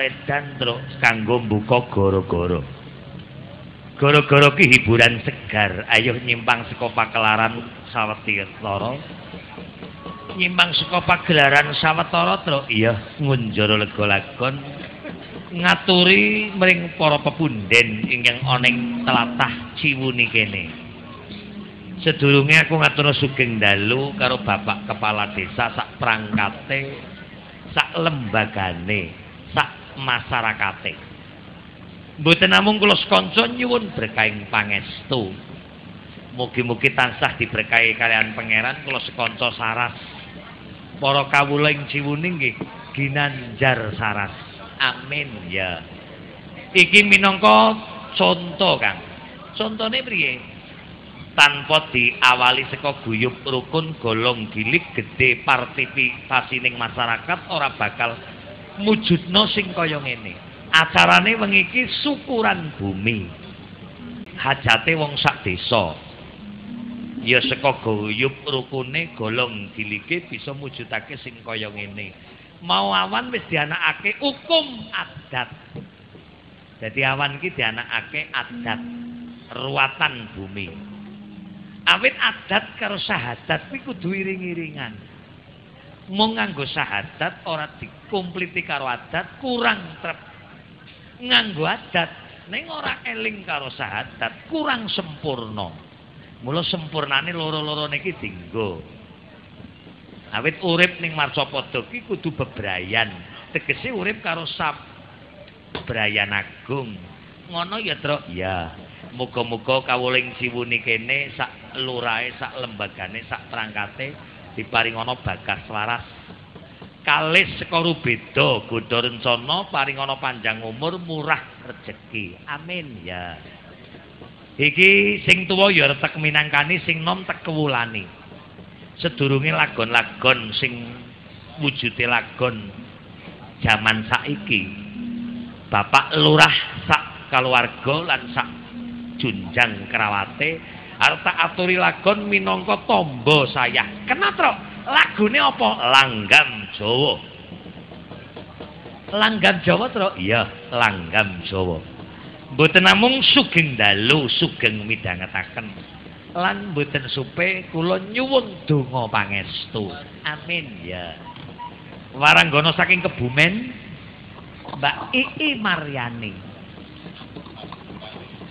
edan truk kanggo mbuka gara-gara. Gara-gara ki hiburan segar, ayo nyimpang saka pakelaran sawetara. Nyimpang saka pagelaran sawetara truk iya ngunjara lega lagon ngaturi mring para pepunden ingkang ana ing tlatah Ciwuni kene. Sedurunge aku ngatur sugeng dalu karo Bapak Kepala Desa sak prangkate sak lembagane sak masyarakate. Mboten namung kula sekanca nyuwun berkahing pangestu. Mugi-mugi tansah diberkahi kalian pangeran kula sekanca saras. Para kawula ing Ciwuni nggih ginanjar saras. Amin ya. Iki minangka conto Kang. Contone priye? Tanpa diawali saka guyub rukun golong gilik gede partisipasi ning masyarakat ora bakal mujudno sing kaya ngene. Acarane wengi iki syukuran bumi. Hajate wong sak desa. Ya saka guyub rukune golong gilike bisa mujudake sing kaya ngene. Mau awan wis dianakake hukum adat. Jadi awan iki dianakake adat ruatan bumi. Awit adat karo sahadat kuwi kudu iring-iringan. Mung nganggo sahadat ora dikumpliti karo adat kurang trep. Nganggo adat ning ora eling karo sahadat kurang sempurna. Mula sempurnane loro-loro niki dinggo. Awit urip ning Marcapada ki kudu bebrayan. Tegese urip karo sab Brayan Agung. Ngono ya, Truk? Ya. Muga-muga kawuling siwuni kene sak lurahe, sak lembagane, sak perangkate diparingono bagas waras. Kalis saka rubeda, godha rencana, paringono panjang umur, murah rejeki. Amin ya. Iki sing tuwa ya retek minangkani, sing nom tek kewulani. Sedurunge lagon-lagon sing wujude lagon jaman saiki. Bapak lurah sak keluarga lan sak junjang kerawate arep tak aturi lagon minangka tamba sayang. Kenapa? Lagune apa? Langgam Jawa. Langgam Jawa, Tro? Iya, langgam Jawa. Mboten namung sugeng dalu, sugeng midhangetaken. Lan mboten supe kula nyuwun donga pangestu. Amin ya. Waranggono saking Kebumen Mbak Ii Maryani.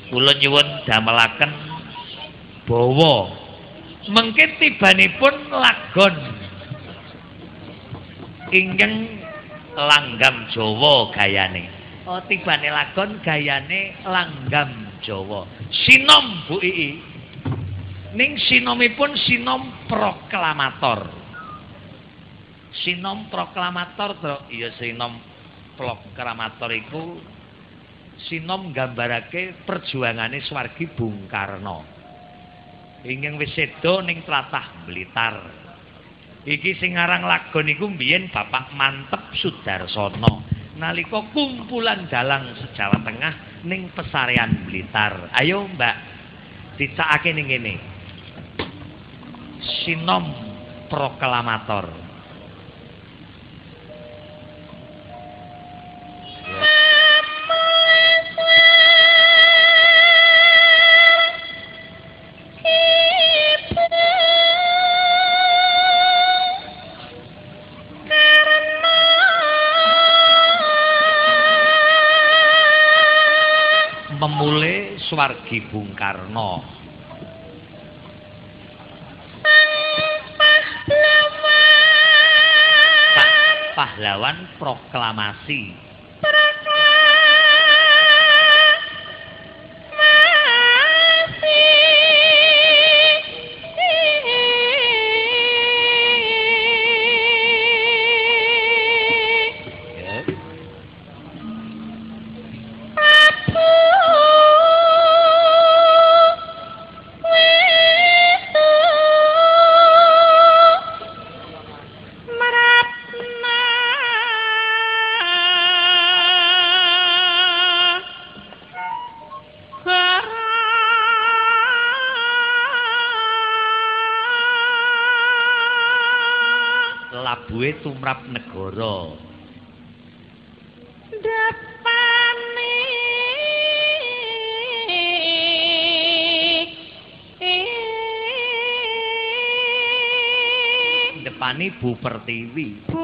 Kula nyuwun damelaken bawa mengke tibanipun lagon ingkang langgam Jawa gayane. Oh tibane lagon gayane langgam Jawa. Sinom Bu Ii. Ning sinomipun sinom proklamator. Sinom proklamator, Tro. Iya sinom proklamator iku sinom nggambarake perjuangane swargi Bung Karno. Ingkang wis sedo ning Blitar. Iki sing aran lagon iku mbiyen Bapak Mantep Sudarsono nalika kumpulan dalang sejawa tengah ning pesarean Blitar. Ayo Mbak dicakake ning kene. Sinom proklamator. Swargi Bung Karno. pahlawan proklamasi tumrap negara. Depane Depane Bu Pertiwi. Bu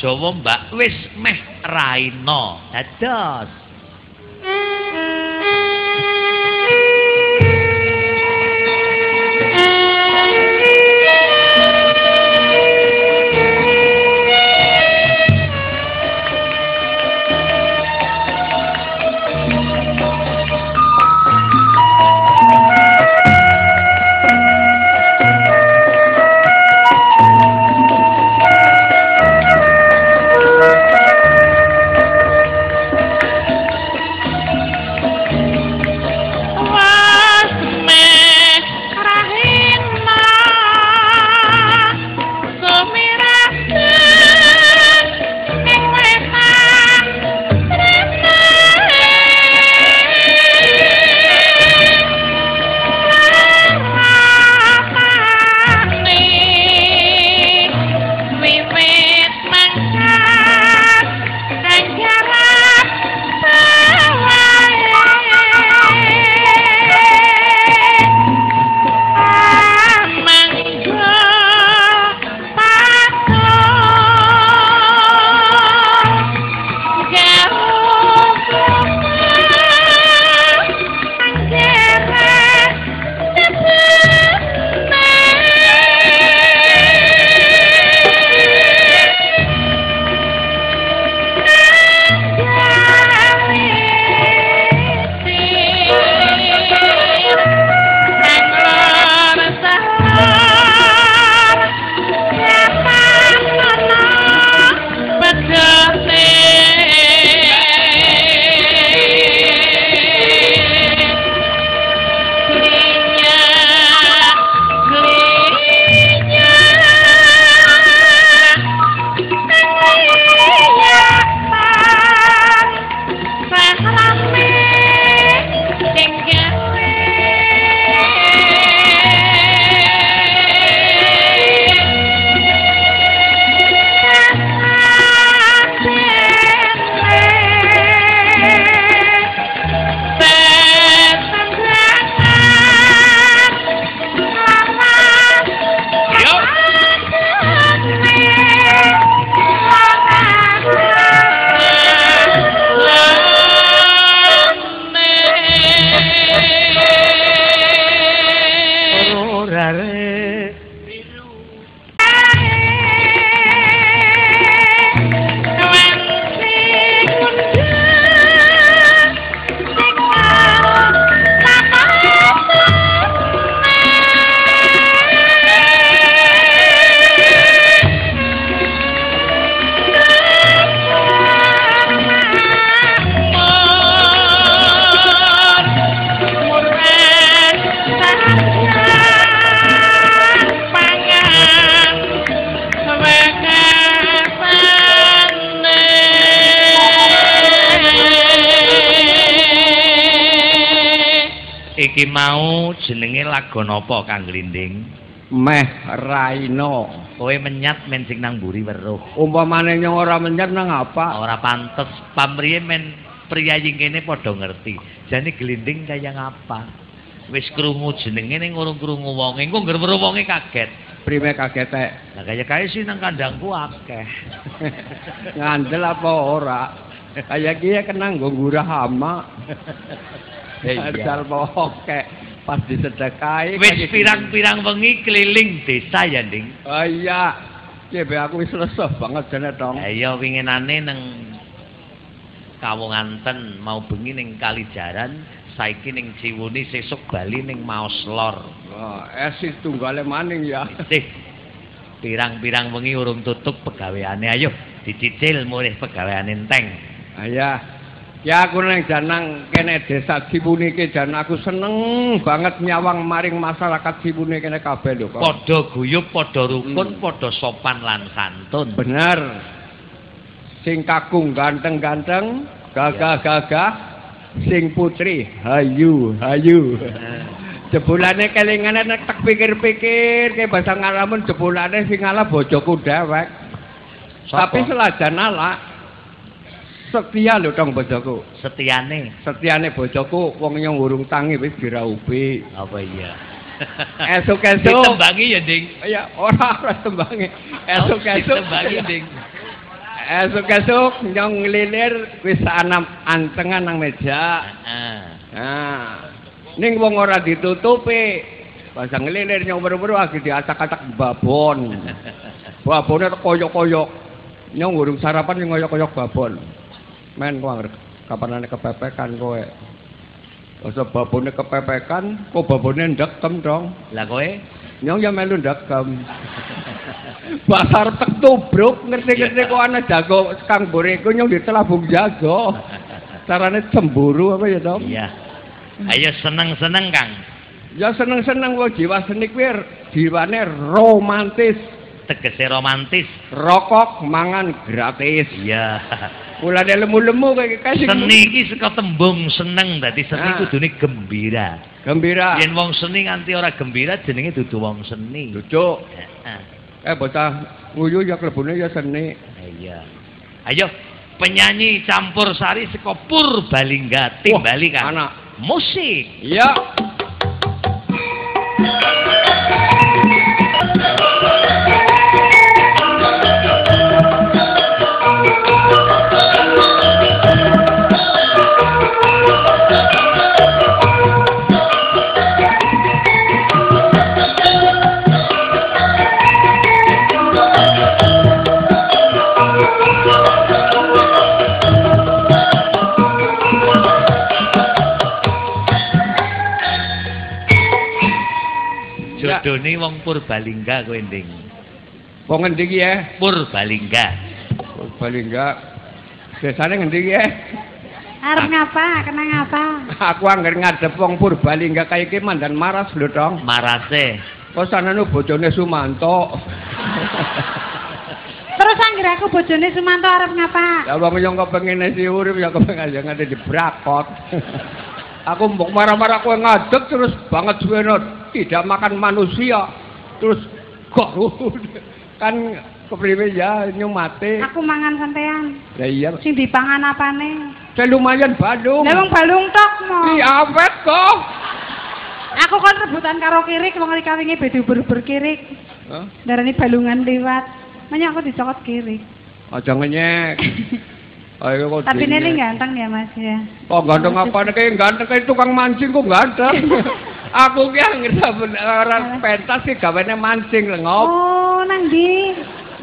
Jawa Mbak wis meh raina. Dados iki mau jenenge lagu napa Kang Glinding? Meh Raino. Kowe menyat men sing nang mburi weruh. Umpamane nyong ora menyat nang apa? Ora pantes pamriye men priyayi kene padha ngerti. Jane Glinding kaya ngapa? Wis krungu jenenge ning urung krungu wong. Engko ngger weruh wonge kaget. Prime kagete. Lah kaya kae sih nang kandangku akeh. [laughs] Ngandel apa ora? Kaya ki kena nggo ngurah hama. Asal poke pas disedekahi. Wis pirang-pirang wengi keliling desa ya, Ding. Oh iya. Cebe aku wis lesah banget jane tong. Lah iya winginane nang Kawonganten mau bengi ning Kalijaran, saiki ning Ciwuni sesuk bali ning Maos Lor. Oh, esis tunggale maning ya. Sih. Pirang-pirang wengi urung tutup pegaweane. Ayo dicicil mulih pegaweane enteng. Ayah. Ya aku nang janang kene desa Cibuni iki jan aku seneng banget nyawang maring masyarakat Cibuni kene kabeh lho kok. Padha guyub, padha rukun, Hmm. padha sopan lan santun. Bener. Sing kakung ganteng-ganteng, gagah-gagah, sing putri hayu, hayu. Jebulane kelingane nek tak pikir-pikir ke bahasa ngalamun jebulane sing ngalah bojoku dewek. Tapi selajan ala setia lho dong bojoku. setiane Setiane bojoku wong yang urung tangi wis diraupi. apa iya? Esuk-esuk Ditembangi ya, Ding. ya ora ora tembangi. Esuk-esuk Ditembangi, Ding. Esuk-esuk nyong ngelilir wis anam antengan nang meja. Heeh. Nah, ning wong ora ditutupi. Pas ngelilir nyong weru-weru lagi diacak-acak babon. [laughs] Babone koyok-koyok. Nyong urung sarapan sing koyok-koyok babon. Men kok angger kapanane kepepekan kowe. Masa babone kepepekan, kok babone ndekem dong. Lah kowe Nyong ya melu ndekem. [laughs] Pasar tek tubruk ngerti-ngerti kok ana jago Kang Boreko nyong ditelabung jago. [laughs] Carane cemburu apa ya, Dom? Iya. Ayo seneng-seneng, Kang. Ya seneng-seneng kok jiwa seni kuwi jiwane romantis. Tegese romantis. Rokok mangan gratis. Iya. Mulane lemu-lemu kayak kasih Seni iki saka tembung seneng, dadi seni Ah. kudune gembira. gembira. Yen wong seni nganti ora gembira jenenge dudu wong seni. Heeh. Eh bocah nguyu ya klebune ya seni. Iya. Ayo penyanyi campur sari saka Purbalingga Wah, kan. anak. Musik. Iya. Jodone wong Purbalingga kowe nding. Wong ngendi ki ya? Purbalingga. Purbalingga. Desane ngendi ki ya? Arep ngapa? Kena ngapa? [laughs] Aku anggar ngadep wong Purbalingga kaya iki mandan maras lho, Dong. Marase. Kok sanane bojone Sumanto. [laughs] Terus anggere aku bojone Sumanto arep ngapa? Ya wong yang kepengin si urip ya kepengin aja ngade dibrakot. [laughs] aku mbok marah-marah kowe ngadeg terus banget suweno tidak makan manusia. Terus kok [laughs] kan kepriwe ya nyumate. Aku mangan sampean. Ya iya. Sing dipangan apane? Saya lumayan Bandung. Lah wong balung tok mo. Iya awet kok. Aku kan rebutan karo kirik wong kawinge beda ber kirik. Hah? Darani balungan liwat. Makanya aku dicokot kirik. Aja ngenyek. [laughs] Ayo kok. Tapi ini ganteng ya Mas ya. Kok ganteng apa nih kayak ganteng kayak tukang mancing kok ganteng. [laughs] Aku ki anggere orang pentas sih gawane mancing lengop. Oh, nang ndi?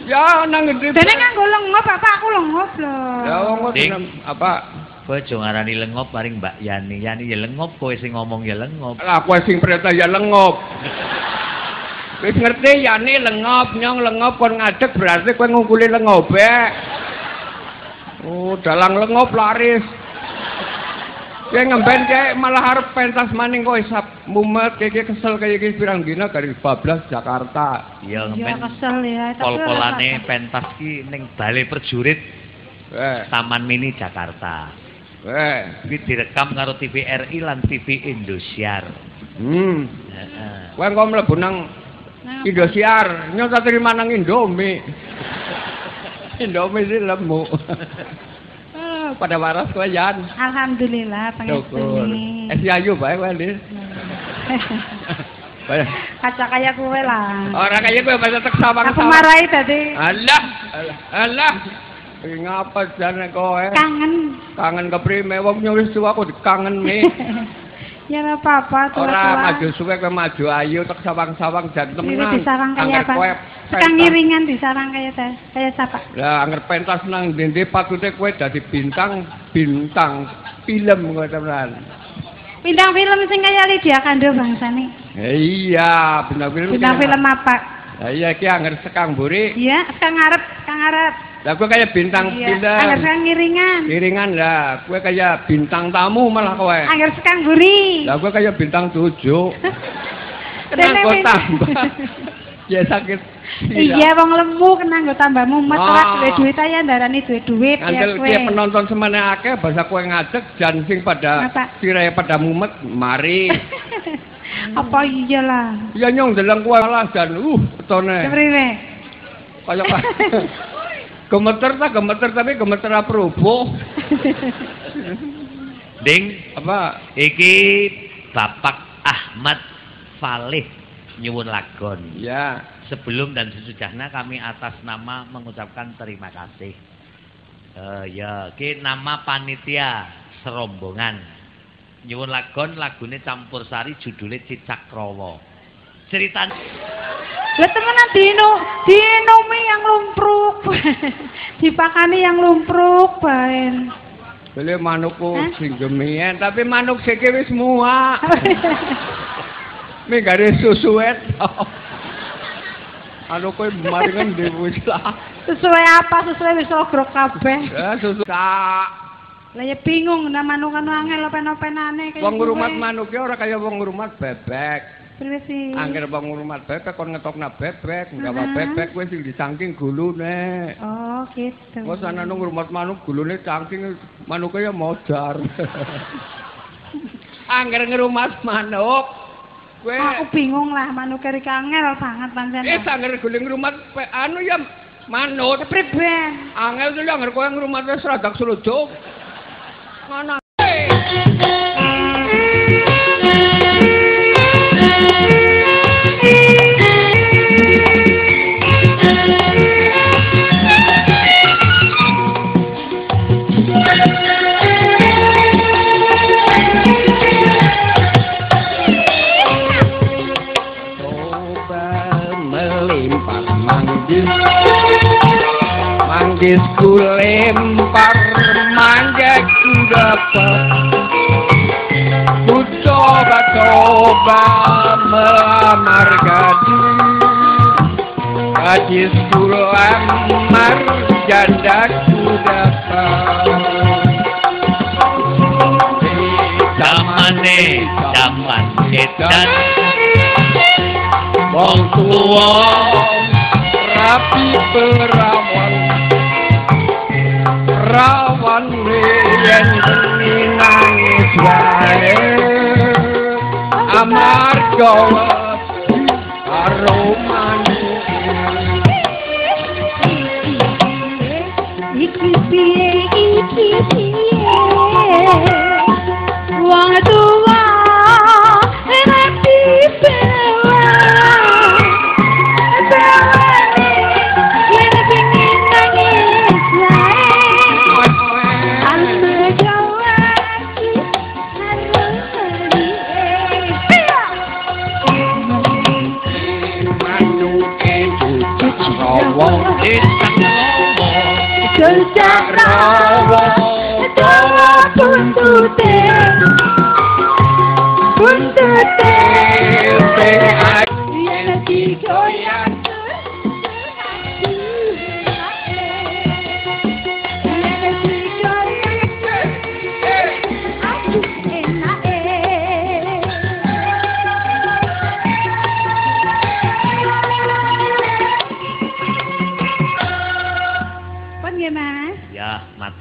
Ya nang ngendi. Dene nganggo lengop apa aku lengop lho. Ya wong seneng- apa? Aja ngarani lengop paring Mbak Yani. Yani ya lengop, kowe sing ngomong ya lengop. Lah kowe sing perintah ya lengop. Wis ngerti ya nih lengop nyong lengop kon ngadeg berarti kowe ngungkuli lengobe. Oh, dalang lengop laris. Ya ngemben kayak malah harap pentas maning kok isap mumet kayak kesel kayak gini pirang dina dari bablas Jakarta. Ya Ya ngemen kesel ya. apa-apa. pentas ki ning Balai Perjurit Eh, Taman Mini Jakarta. Eh, Iki direkam karo TV RI lan TV Indosiar. hmm. Heeh. Kowe mlebu nang Indosiar, nyota terima nang Indomie. Indomie sih lemu. Ah, Pada waras kowe Yan. Alhamdulillah Syukur. pengestune. Es ayu bae kowe, Lis. Kaca kaya kowe lah. Ora kaya kowe bahasa tek sawang Aku marahi tadi. Alah, alah. Iki ngapa jane kowe? Kangen. Kangen keprime wong nyuwis aku dikangen nih. Ya ora apa-apa. Ora maju suwe kowe maju ayu tek sawang-sawang jan temenan. disarang kaya apa? Sekang ngiringan disarang kaya ta- kaya siapa? Lah anger pentas nang ndi patute kowe dadi bintang bintang film kowe temenan. Bintang film sing kaya Lydia Kando bangsane. Eh, Iya, bintang film. Bintang iki- film apa? Lah iya iki anger sekang mburi. Iya, sekang ngarep, sekang ngarep. Lah kowe kaya bintang Iya, film. Angger sekang ngiringan. Kiringan lah, kowe kaya bintang tamu malah kowe. Angger sekang guri. Lah kowe kaya bintang tujuh. [laughs] Kenapa win- tambah? [laughs] ya sakit. Iya, wong lemu kena nggo tambah mumet Ah. ora duwe duit aja ndarani duwe duit ya kowe. penonton semene akeh bahasa kowe ngajak jan sing pada sirahe pada mumet mari. [laughs] Apa iya lah. Ya nyong deleng kowe malah jan uh petone. Kepriwe? Kaya apa? Gemeter ta gemeter tapi gemeter apa rubuh. [laughs] Ding, Apa? iki Bapak Ahmad Falih nyuwun lagon. Ya. Sebelum dan sesudahnya kami atas nama mengucapkan terima kasih. Eh ya, ki nama panitia serombongan. Nyuwun lagon lagune campur sari judulnya Cicak Rawa. Ceritanya Lah temenan dino, dino mie yang lumpruk. [laughs] Dipakani yang lumpruk bae. Beli manukku Hah? sing gemien tapi manuk siki wis muak. [laughs] Mi gare susu et. Anu kowe mari ngendi wis lah. Sesuai apa? Sesuai wis ogrok kabeh. Ya susu. Lah ya bingung nah manuk anu angel open-openane kaya Wong ngrumat ya ora kaya wong ngrumat bebek. Sih? Angger wong ngrumat bebek kon ngetokna bebek, nggawa Ah. bebek kuwi sing disangking gulune. Oh, gitu. Wes ana nang ngrumat manuk gulune cangking manuke ya modar. [laughs] Angger ngrumat manuk kowe Aku bingung lah manuk keri angel banget pancen. Eh, angger guling ngrumat pe- anu ya manut. Priwe? Angel tuh angger kowe ngrumat wis radak sluduk. Mana? Habis ku lempar manjat ku dapat Ku coba-coba melamar gadis. Gadis ku lamar janda ku dapat Zamane zaman setan. Wong tua rapi perang Rawan yen bengi nangis wae. Amarga karo Iki piye iki piye? Wong cerraba estaba con tu té con tu té y en el chico ya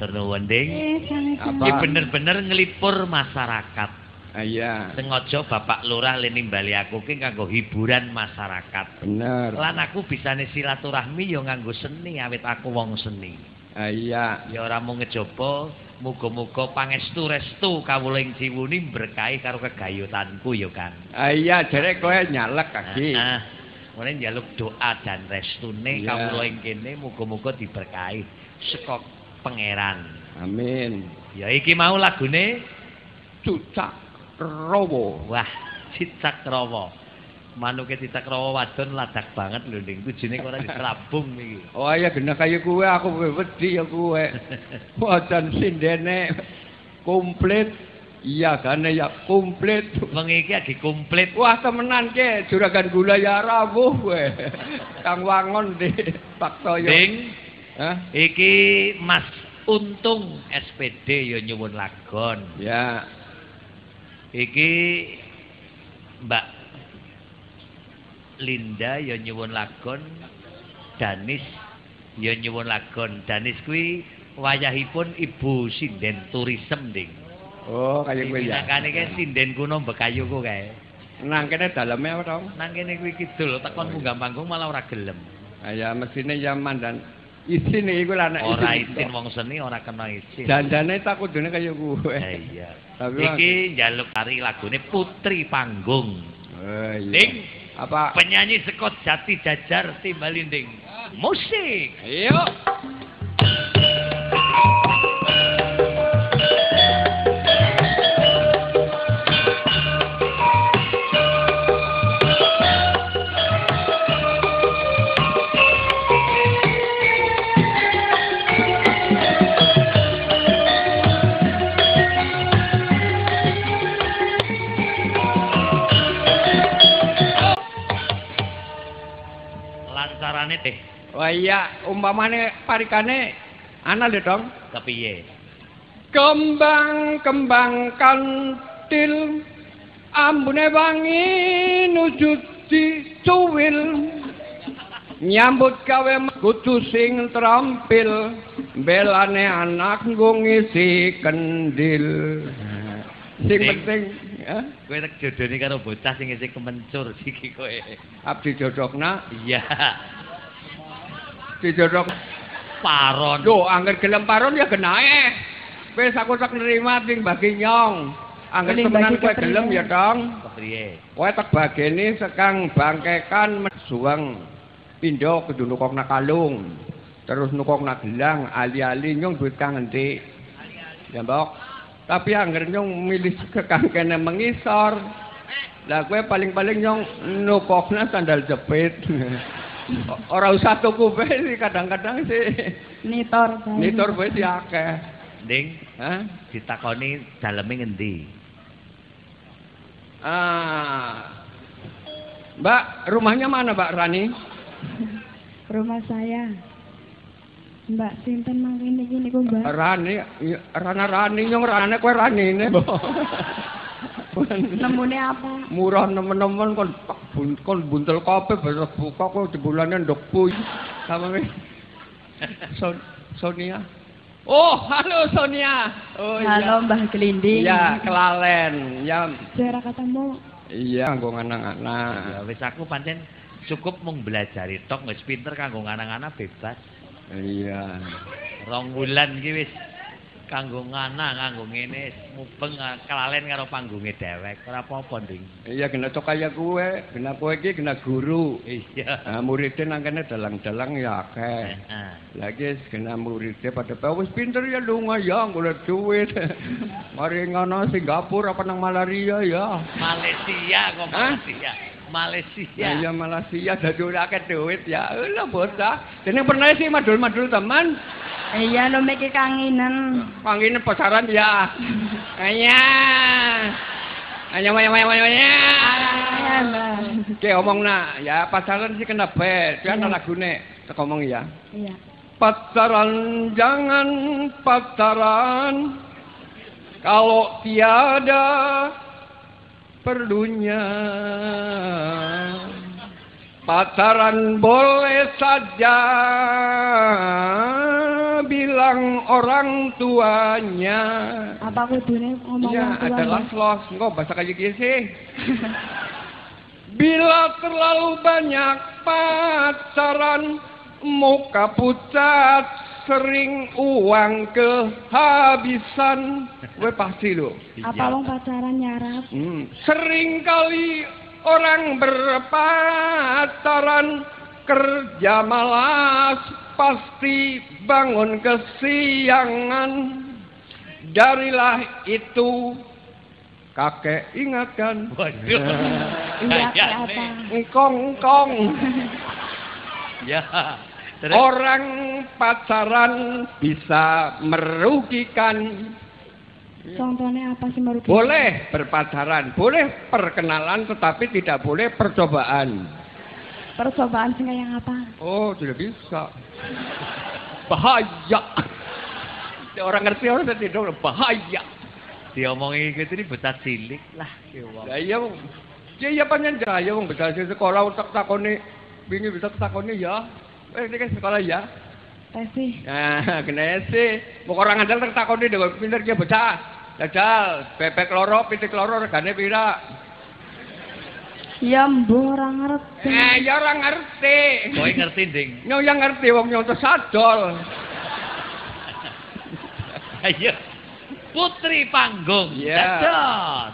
Eh, sangat Apa? Iki bener-bener ngelipur masyarakat. Ah, Iya, Sengaja Bapak Lurah le nimbali aku ki kanggo hiburan masyarakat. bener. Lan aku bisane silaturahmi ya nganggo seni awit aku wong seni. Ah, Iya, Ya ora mung ngejaba, muga-muga pangestu restu kawula ing Ciwuni berkahi karo kegayutanku ya, Kang. ah, iya, jare kowe nyalek kaki. Ah, Mulane njaluk doa dan restune Iya. kawula ing kene muga-muga diberkahi saka pangeran. Amin. Ya iki mau lagune Cucak rowo. wah cicak rawa. Manuke cicak rawa wadon ladak banget lho ning kujine kok ora [laughs] diserabung iki. Oh iya genah kaya kuwe aku wedi ya kuwe. [laughs] Wajan sindene komplit. Iya kan ya komplit. Wengi iki lagi komplit. Wah temenan ke juragan gula ya rawuh kowe. [laughs] Kang Wangon di Pak Toyo. Ding, Hah? iki Mas Untung SPD ya nyuwun lagon. Ya, Iki Mbak Linda ya nyuwun lagon, Danis ya nyuwun lagon. Danis kuwi wayahipun Ibu Sinden Tourism ding. oh kaya kowe ya. Pinakane kae sinden kuno Bekayuku kae. Nang kene daleme apa dong? Nang kene kuwi kidul tekon munggah panggung malah ora gelem. Ya mestine zaman dan isin iku lah nek Ora isin wong seni ora kena isin. Dandane tak kudune kaya kowe. Ya iya. Tapi Iki njaluk tari lagune Putri Panggung. Oh iya. Ding, Apa? penyanyi sekot jati jajar timbali ding. Musik. Ayo. Lancarane teh Wah iya, umpamane parikane ana lho dong. kepiye? Kembang-kembang kantil ambune wangi nuju dicuwil nyambut gawe kudu sing terampil belane anak nggo ngisi kendil sing penting Kowe tak jodoni karo bocah sing isih kemencur iki kowe. abdi jodokna Iya. Dijodok Paron. Lho, angger gelem paron ya genae. Wis aku tak nerima ting bagi nyong. Angger temenan kowe gelem ya, Dong. Kepriye? Kowe tak bageni sekang bangkekan suweng pindho kudu nukokna kalung. Terus nukokna gelang ali-ali nyong duit kang endi. Ya, Mbok. Tapi angger nyong milih [laughs] sekang kene mengisor. Lah kowe paling-paling nyong nukokna sandal jepit. [laughs] Ora usah tuku [laughs] bae sih kadang-kadang sih. Nitor. bae. Nitor bae sih akeh. Ding, Hah? ditakoni daleme ngendi? Ah. Mbak, rumahnya mana Mbak Rani? Rumah saya. Mbak sinten mangkene iki niku, Mbak? Rani, Rana Rani nyong Rane kowe Rani ne. [laughs] Nemune apa? Murah nemen-nemen kon kon buntel kopi besok buka kok jebulane ndok puy. Sama wis. Son Sonia. Oh, halo Sonia. Oh Halo Mbah Gelinding. Iya, kelalen. Ya, Saya ketemu. iya nggo Ya anak-anak. wis aku pancen cukup mung belajari tok wis pinter kanggo anak-anak bebas. Iya. Rong wulan iki wis kanggo ngana kanggo ngene mubeng ah, kelalen karo panggunge dewek. Ora apa-apa, Ding. Iya kena cok kaya kowe, kena kowe iki kena guru. Iya. Nah, muridnya nang kene dalang-dalang ya akeh. Lagi kena muridnya pada pe wis pinter ya lunga ya golek duit. [laughs] Mari ngono Singapura apa nang malaria ya. Malaysia kok? Malaysia. Malaysia. Ya, ya Malaysia dadi ora akeh duit ya. Lah bocah. Dene pernah sih madul-madul teman. Iya, lo mikir kangenan. Pangine pasaran ya. Aya. Aya waya waya waya. waya. Iya, Mbak. Oke omong nak, ya pasaran sih kena bet, ya ana lagune. Tak omong ya. Iya. Pacaran jangan pacaran kalau tiada perlunya. Pacaran boleh saja bilang orang tuanya. Apa kudune ngomong Ya, tua? adalah los. Enggak bahasa kayak gitu sih. Bila terlalu banyak pacaran, muka pucat, sering uang kehabisan. Gue pasti lo. Apa wong pacaran nyarap? Hmm. Sering kali orang berpacaran kerja malas pasti bangun kesiangan. Darilah itu kakek ingatkan. Waduh. Iya, apa? Engkong-engkong. Ya. Terus Orang pacaran bisa merugikan. Contohnya apa sih merugikan? Boleh berpacaran, boleh perkenalan, tetapi tidak boleh percobaan. Percobaan sih yang apa? Oh, tidak bisa. Bahaya. Orang ngerti orang tidak bahaya. diomongi gitu ini bocah cilik lah. Lah iya. Ya iya panjen jaya wong bisa di sekolah utak takoni bingi bisa takoni ya. Eh ini kan sekolah ya. Tesi. Nah, kena sih. Mau orang andal tak takoni dengan pinter dia bocah. Jajal, bebek loro, pitik loro regane pira? Ya mbok ora ngerti. Eh, ya orang ngerti. Kowe ngerti, Ding? Nyong yang ngerti wong nyong sadol. Ayo. Putri panggung. Iya. Dados.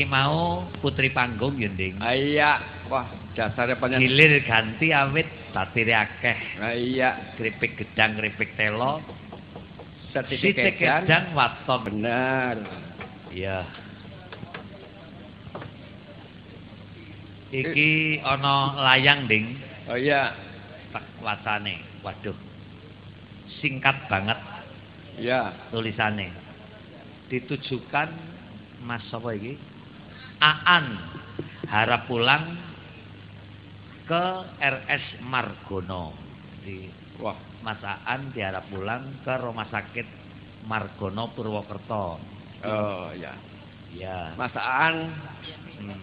Iki mau putri panggung ya, Ding. ah, iya. Wah, dasarnya panjang. Gilir ganti awit tatire akeh. Ah, iya. Keripik gedang, keripik telo, sitik edan. gedang waton. Benar. Iya. Iki ana layang, Ding. Oh iya. Tak wacane. Waduh. Singkat banget Iya. tulisannya. Ditujukan Mas apa iki? Aan harap pulang ke RS Margono. Di Wah, Mas Aan diharap pulang ke Rumah Sakit Margono Purwokerto. oh iya. Ya. Mas Aan Hmm.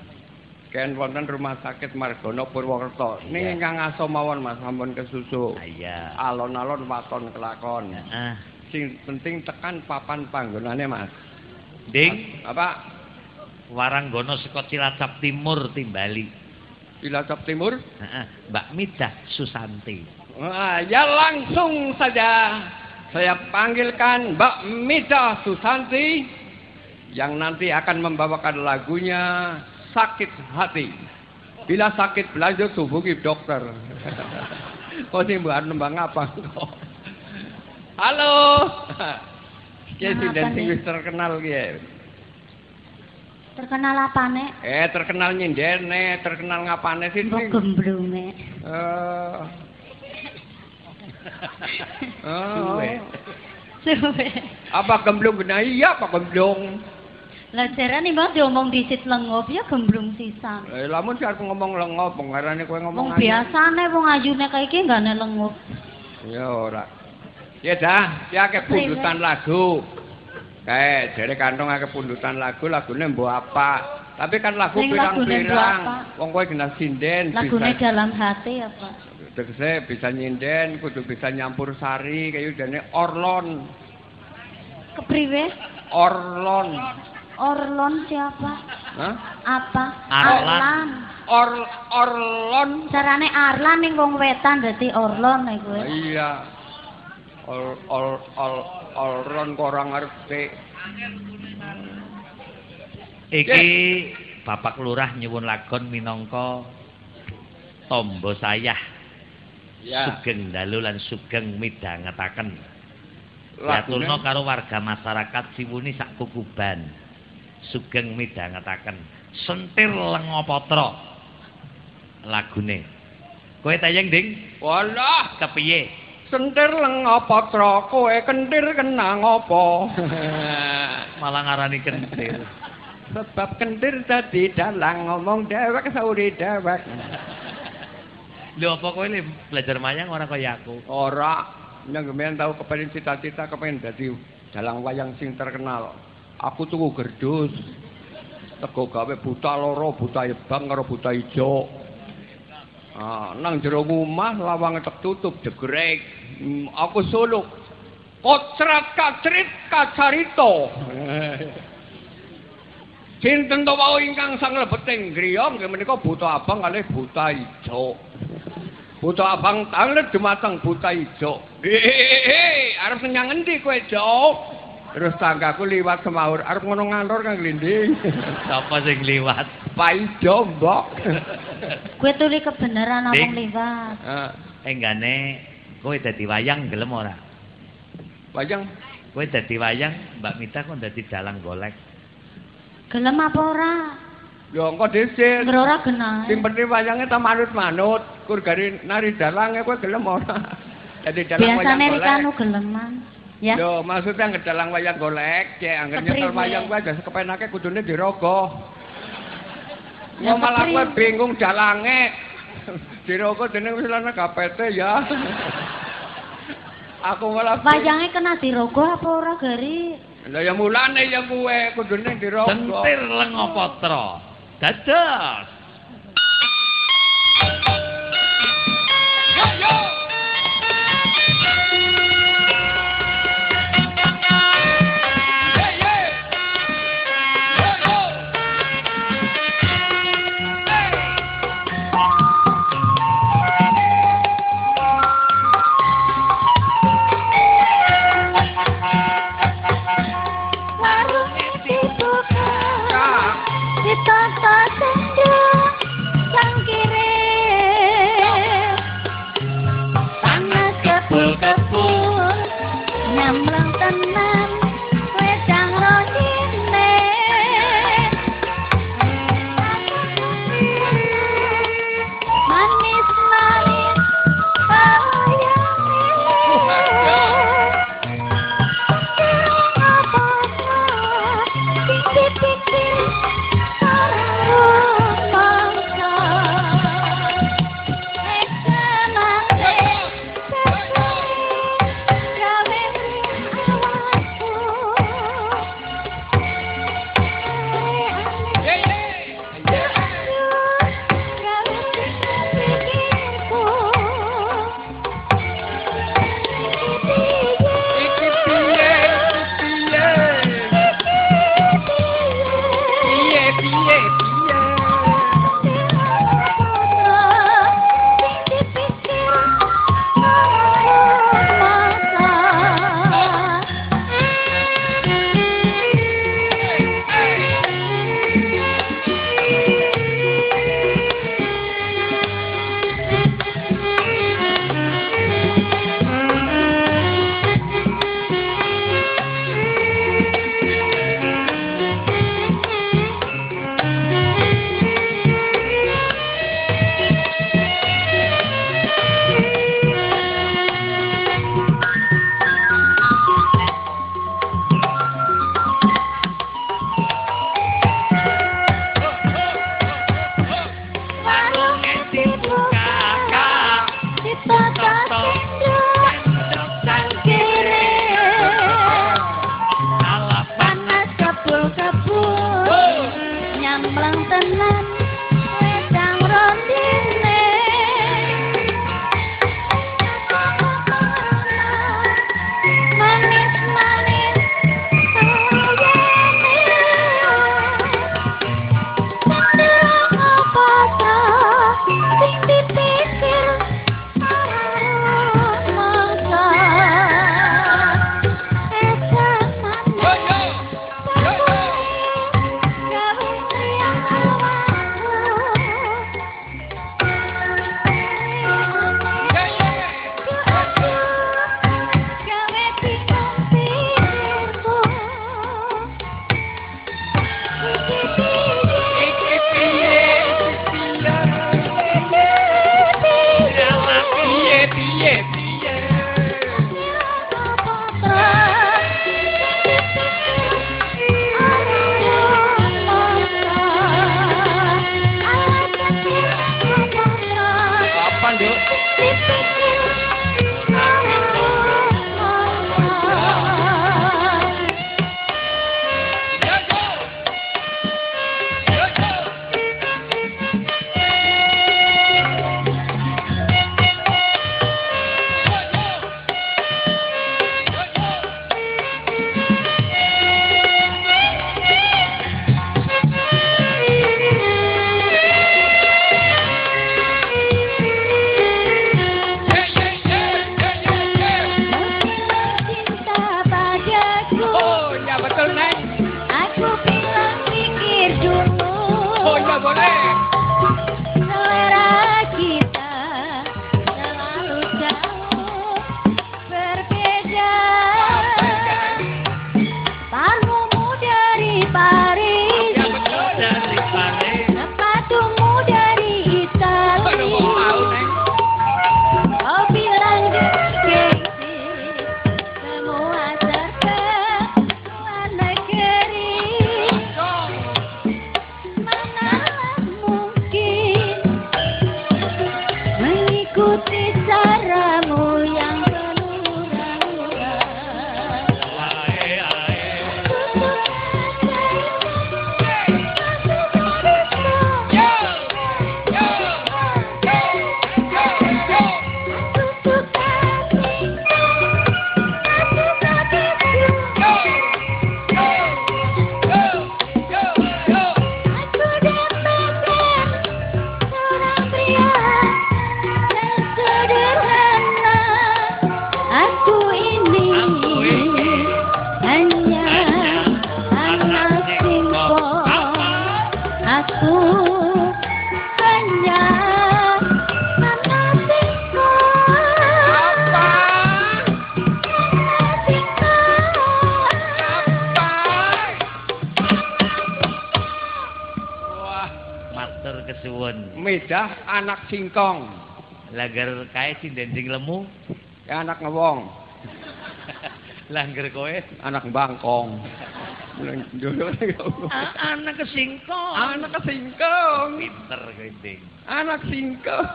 ken wonten rumah sakit Margono Purwokerto. Iya. Ning ingkang aso mawon Mas sampun kesusu. Iya. Alon-alon waton kelakon. Heeh. Sing penting tekan papan panggonane Mas. Ding, Apa? Waranggono saka Cilacap Timur timbali. Cilacap Timur? Heeh. Mbak Midah Susanti. Ah, ya langsung saja saya panggilkan Mbak Mida Susanti yang nanti akan membawakan lagunya Sakit Hati. Bila sakit belajar hubungi dokter. [laughs] oh ini Mbak nembang apa? Halo. Ki Kenapa sinden sing nih? wis terkenal ki. Terkenal apa nek? Eh terkenal nyindene, terkenal ngapane sih? Mbok gemblunge. Eh. [laughs] Oh. Suwe. Apa gemblung kena iya apa gemblung? Lah jarane mbak diomong disit lengup ya gemblung sisan. Eh lamun sih ngomong lengop, pengarane kowe ngomong Wong biasane wong ajune kaya iki nggak lengup. Ya ora. Ya dah, ya ke pundutan lagu. Kayak jare kantong akeh pundutan lagu, lagune mbok apa? Tapi kan lagu pirang-pirang. Wong kowe kena sinden Lagune bisa dalam hati apa? tegese bisa nyinden, kudu bisa nyampur sari kayak dene orlon. Kepriwe? Orlon. Orlon siapa? Hah? Apa? Arlan. Or orlon. Carane Arlan ning wong wetan dadi Orlon kowe. Iya. Ol ol ol kok ora ngerti. Iki Bapak Lurah nyuwun lagon minangka tombo sayah Ya. sugeng dalu lan sugeng midhangetaken. Yatulno karo warga masyarakat Siwuni sak kukuban. Sugeng midhangetaken. Sentir Lengopatra. Lagune. Kowe tayang ding Walah, kepiye? Sentir lengopatra kowe kentir kenang apa? [laughs] Malah ngarani kentir. Sebab kentir dadi dalang ngomong dewek sauri dewek. Lho apa kowe belajar mayang ora kaya aku? Ora, yang gemen tahu kepengen cita-cita kepengen dadi dalang wayang sing terkenal. Aku tuku gerdus. Tego gawe buta loro, buta ebang karo buta ijo. Ah, nang jero omah lawange tertutup degrek. Hmm, aku suluk. Kocrat kacrit kacarito. [laughs] Sinten to wau ingkang sang lebeting griya nggih menika buta abang kalih buta ijo. Buta abang tanglet dumateng buta ijo. Hehehe, arep senyang endi kowe, Jo? Terus tanggaku liwat semawur, arep ngono ngantor kang glinding. Sapa sing liwat? Paido, Mbok. Kowe tuli kebenaran wong liwat. Ah, Enggane kowe dadi wayang gelem ora? wayang Kowe dadi wayang, Mbak Mita kok dadi dalang golek. Gelem apa ora? yo engko dhisik. Nggak ora genah. Sing penting wayange ta manut-manut, kur gari nari dalange kowe gelem ora? Dadi dalang wayang Biasane rikanu geleman. Ya. Yo, maksudnya ngedalang wayang golek, cek angger nyetel wayang kuwi aja kepenake kudune dirogo. Ya, Ya malah kowe kepriwe? bingung dalange. dirogo dene wis ana KPT ya. Aku malah Wayange kena dirogo apa ora, Gari? Lah ya mulane ya kowe kudune dirogo. Sentir Lengopatra. Dados. Warung singkong. Langgar kae sindending lemu. Ya, anak ngewong. [laughs] Langgar kowe Anak bangkong. Dulu A- anak kesingkong. Anak singkong. pinter kowe ding. Anak singkong.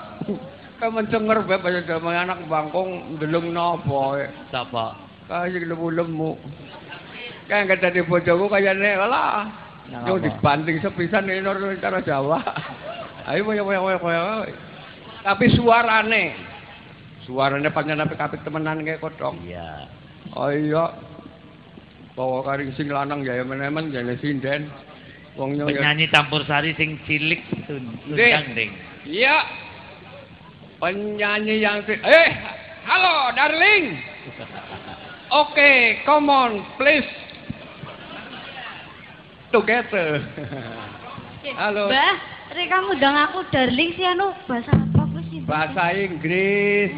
Kamu denger bae damai anak bangkong ndelung napa. Sapa? Kaya lemu-lemu. Kaya nggak tadi bojoku kayaknya lah. Yo dibanting sepisan ini cara Jawa. Ayo koyo koyo koyo koyo. Tapi suarane suarane pancen apik apik temenan kayak kodong. Iya. Oh iya. Bawa kari sing lanang ya men-men jane sinden. Wong yo ya. Penyanyi campur sari sing cilik tun- tundang ding. Iya. Penyanyi yang si- Eh, halo darling. [laughs] Oke, come on, please. Together. Halo. Rek kamu undang aku darling sih anu bahasa apa sih? Bahasa Inggris.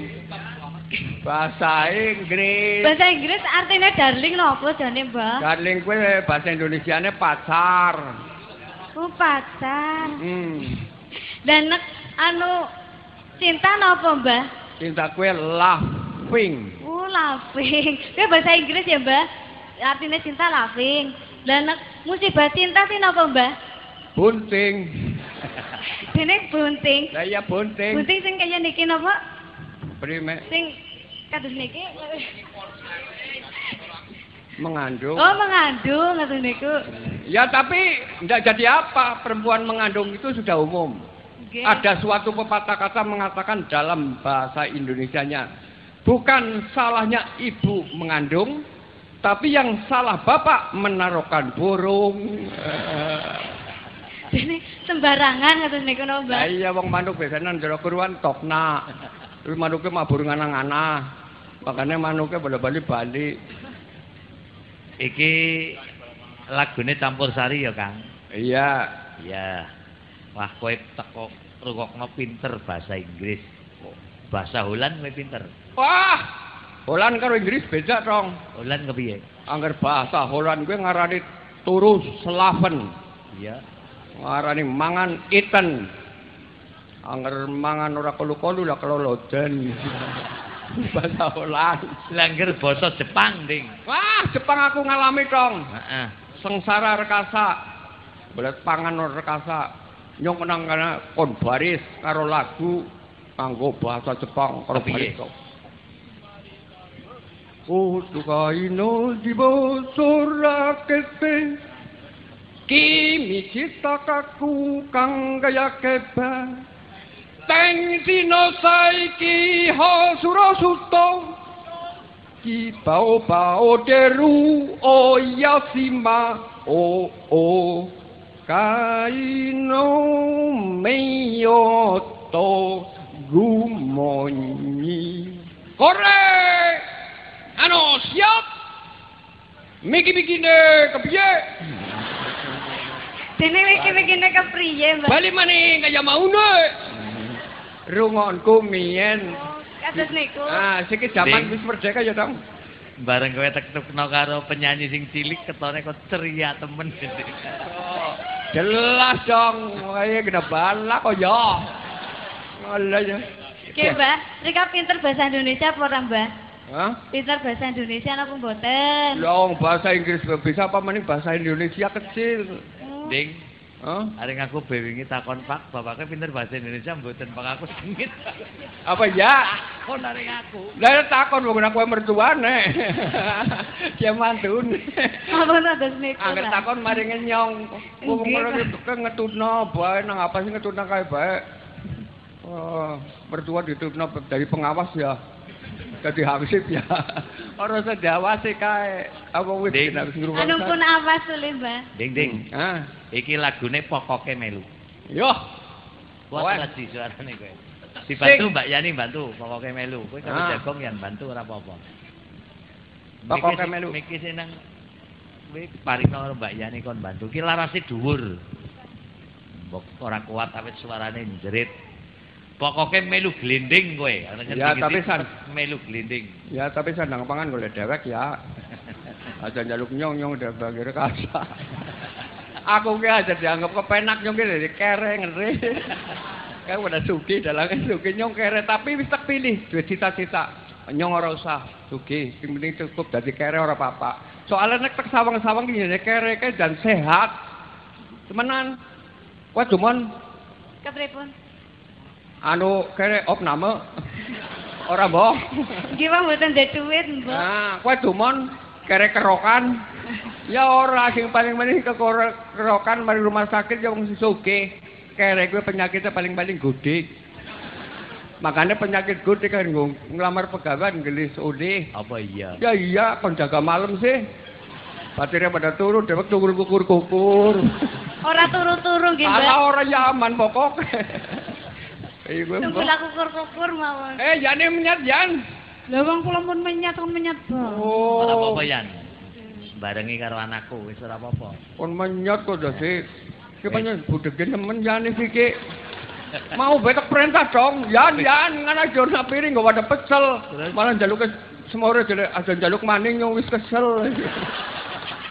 Bahasa Inggris. Bahasa Inggris artinya darling nopo jane, Mbah? Darling gue bahasa Indonesianya pacar. Oh, pacar. Hmm. Dan nek anu cinta nopo, Mbah? Cinta gue laughing. Oh, laughing. [laughs] Itu bahasa Inggris ya, Mbah? Artinya cinta laughing. Dan nek musibah cinta sih nopo, Mbah? Bunting. [laughs] Dene bunting. Lah iya bunting. Bunting sing kaya niki napa? Prime Sing kados niki. mengandung. Oh, mengandung kados niku. Ya tapi tidak jadi apa, perempuan mengandung itu sudah umum. Nggih. Ada suatu pepatah kata mengatakan dalam bahasa Indonesianya, bukan salahnya ibu mengandung, tapi yang salah bapak menaruhkan burung. [laughs] Dene sembarangan kados niku napa? Lah iya wong manuk biasanya njero kuruan tokna. Terus manuknya mabur nganang-anang. Makanya manuknya bolak-balik balik. Iki lagune campur sari ya, Kang. Iya. Iya. Wah, kowe teko rungokno pinter bahasa Inggris. Bahasa Holland kowe pinter. Wah, Holland karo Inggris beda dong. Holland kepiye? Angger bahasa Holland gue ngarani turu Slaven. Iya. Ngarani mangan iten. Angger mangan ora kolu-kolu lah keloloden. [laughs] bahasa Holland. Langgar basa Jepang, Ding. Wah, Jepang aku ngalami dong. Heeh. Sengsara rekasa. Belet pangan ora rekasa. Nyong kenang kana kon baris karo lagu kanggo bahasa Jepang karo baris. Kutuka ino jibo sorakete Kimi cita kaku kang gaya keba. Teng sino saiki ho suro suto. Ki pao deru o yasima o o. Kaino meyoto gumonyi. Kore, Ano, siap? Miki-miki ne, kepiye? Dene iki-ikine kepriye, Mbak? bali maning kaya maune rungonku mien Kados niku. ah siki jaman wis merdeka ya dong Bareng kowe tektukno karo penyanyi sing cilik ketone kok ceria temen. jelas dong kaya kena balak kok ya Alah ya Oke, Mbak. Rika pinter bahasa Indonesia apa ora, Mbak? Hah? Pinter bahasa Indonesia apa mboten? Long bahasa Inggris bisa apa maning bahasa Indonesia kecil. Ding, Hah? areng aku bewingi takon Pak, bapaknya pinter bahasa Indonesia mboten Pak aku sengit. [laughs] Apa ya? Kon areng aku. Lah takon wong aku mertuane. [laughs] Dia mantune. Apa kados niku? Angger takon mari ngenyong. Wong iki ngetutno bae nang apa sih ngetutno kae bae. Oh, mertua ditutno dari pengawas ya. Jadi hansip ya. [laughs] Ora usah diawasi kae. Apa wis Ding. wis ngrungokno. Anu pun awas sulit, Mbak. Ding ding, Ah, iki lagune pokoke melu. yo. Kuat lagi suarane kowe. Dibantu. Mbak Yani bantu pokoke melu. Kowe kalau Ah. jagong yang bantu ora apa-apa. Pokoke melu. Miki sing nang kowe parino Mbak Yani kon bantu. Ki larase dhuwur. Mbok ora kuat awet suarane jerit. Pokoke melu glinding kowe. Sing Ya, tapi san- melu glinding. Ya tapi sandang pangan golek dewek ya. [laughs] Aja njaluk nyong-nyong udah bagi rekasa. Aku ki aja dianggap kepenak nyong ki dari kere ngeri. [laughs] Kayak udah sugi dalangnya sugi nyong kere tapi wis tak pilih duit cita-cita. Nyong ora usah sugi, sing penting cukup dadi kere ora apa-apa. Soalnya nek tek sawang-sawang ki kere ke dan sehat. Temenan. Kowe cuman Kepripun? Anu kere op nama. Ora boh. Nggih, Pak, mboten ndek duit, Mbak. Nah, kowe dumon kere kerokan. Ya ora sing paling paling kerokan mari rumah sakit ya wong sugih. Kere kowe penyakitnya paling-paling gudik. Makanya penyakit gudik kan ngelamar pegawai ngelis udah. Apa iya? Ya iya, kon jaga malam sih. Batirnya pada turun, dewek tukur kukur kukur. Ora turu-turu nggih, Mbak. Ala ora yaman pokok. Gue. Tunggu lah kukur-kukur mawon. Eh, jane menyat Jan. Lah wong kula pun menyat kon menyat. Oh. Ora apa-apa Yan. Barengi karo anakku wis ora apa-apa. kon menyot kok dadi ki panjen budege nemen jane iki mau betok perintah dong yan yan ngana jona piring gak ada pecel malah jaluk semore jale aja jaluk maning yang wis kesel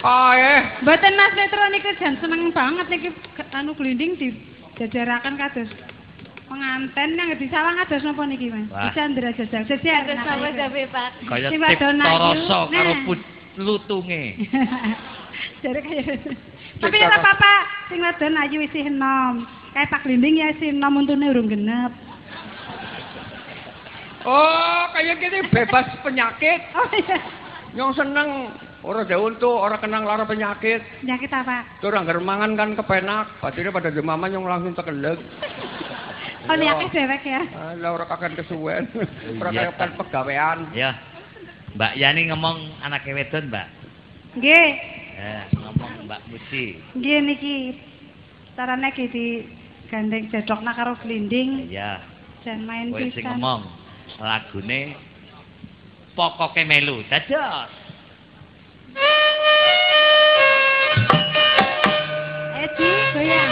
ae Mboten Mas Netro niku jan seneng banget niki ke- anu glinding di jajarakan kados penganten yang di sawang kados napa niki Mas? Wah. Di Chandra jajal. Sejar sapa jabe, Pak? Kaya Sing toroso karo Nah. lutunge. [laughs] Jare kaya Tapi ora apa-apa, sing wadon ayu isih enom. Kayak Pak Glinding ya isih enom untune urung genep. oh kayak gini bebas penyakit [laughs] Oh iya. yang seneng ora daun tuh ora kenang lara penyakit Penyakit apa? tuh orang germangan kan kepenak batirnya pada jemaman yang langsung tekelek Oh niake dewek ya. Alah ora kakan kesuwen. Ora Iya. kakan pegawean. Ya. Mbak Yani ngomong anake wedon, Mbak. Nggih. Eh, ngomong Mbak Muci. Nggih niki carane iki di gandeng jedokna karo glinding Ya, dan main kowe sing pisan. ngomong lagune pokoke melu. Dados. Edi goyang.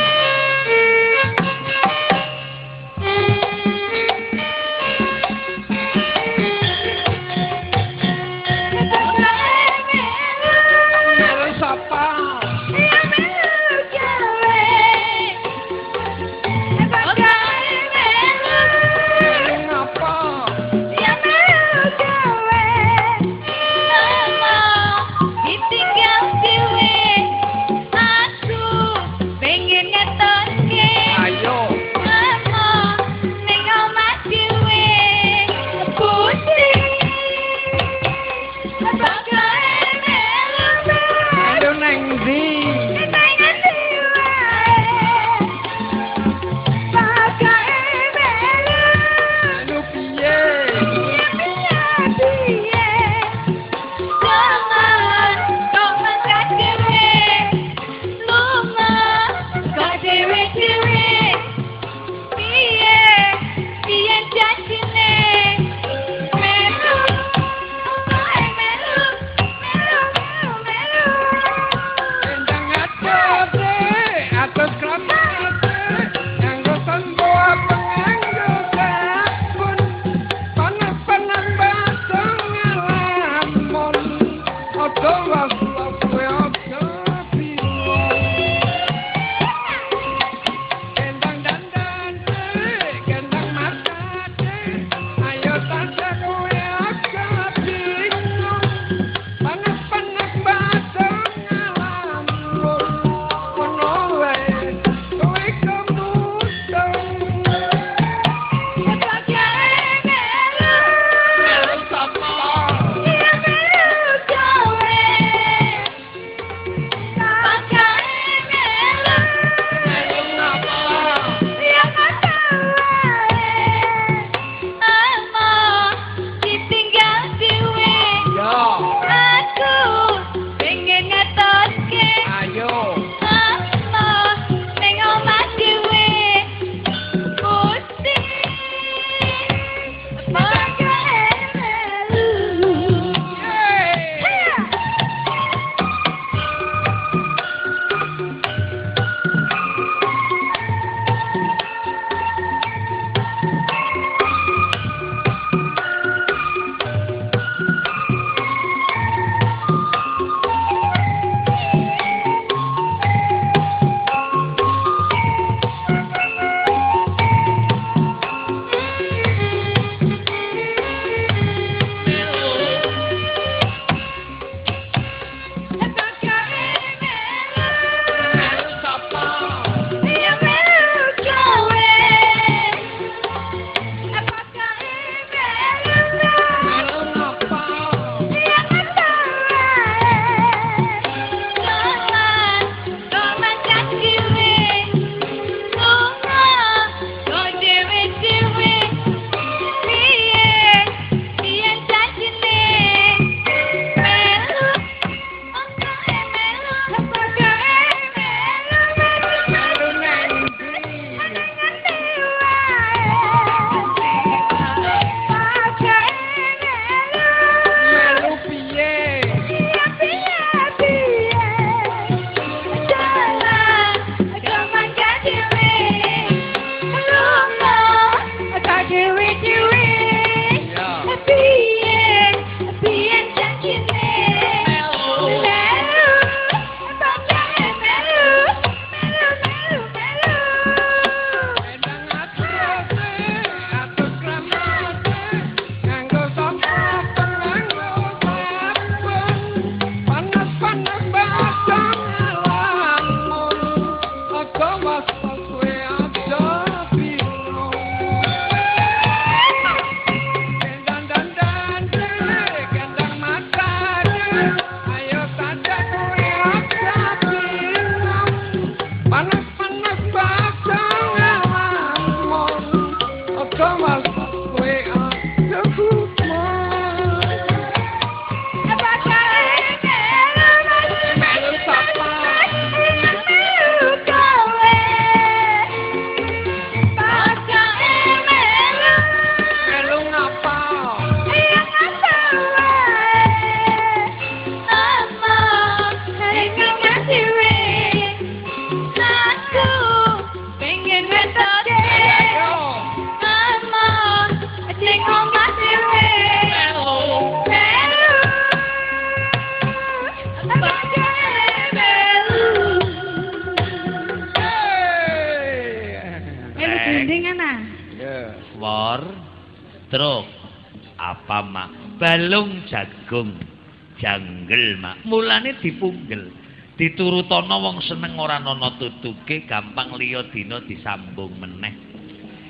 Mulane dipunggel. Diturutono wong seneng ora ana tutuke, gampang liya dina disambung meneh.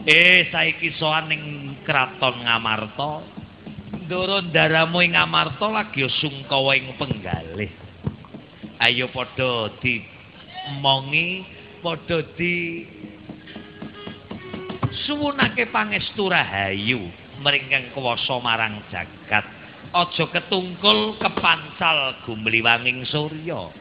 Eh, saiki soan ning kraton Ngamarta. Ndoro ndaramu ing Ngamarta lagi sungkawa ing penggalih. Ayo padha dimongi, padha di suwunake pangestu rahayu mringkeng kuwasa marang jagat aja ketungkul kepancal gumliwanging surya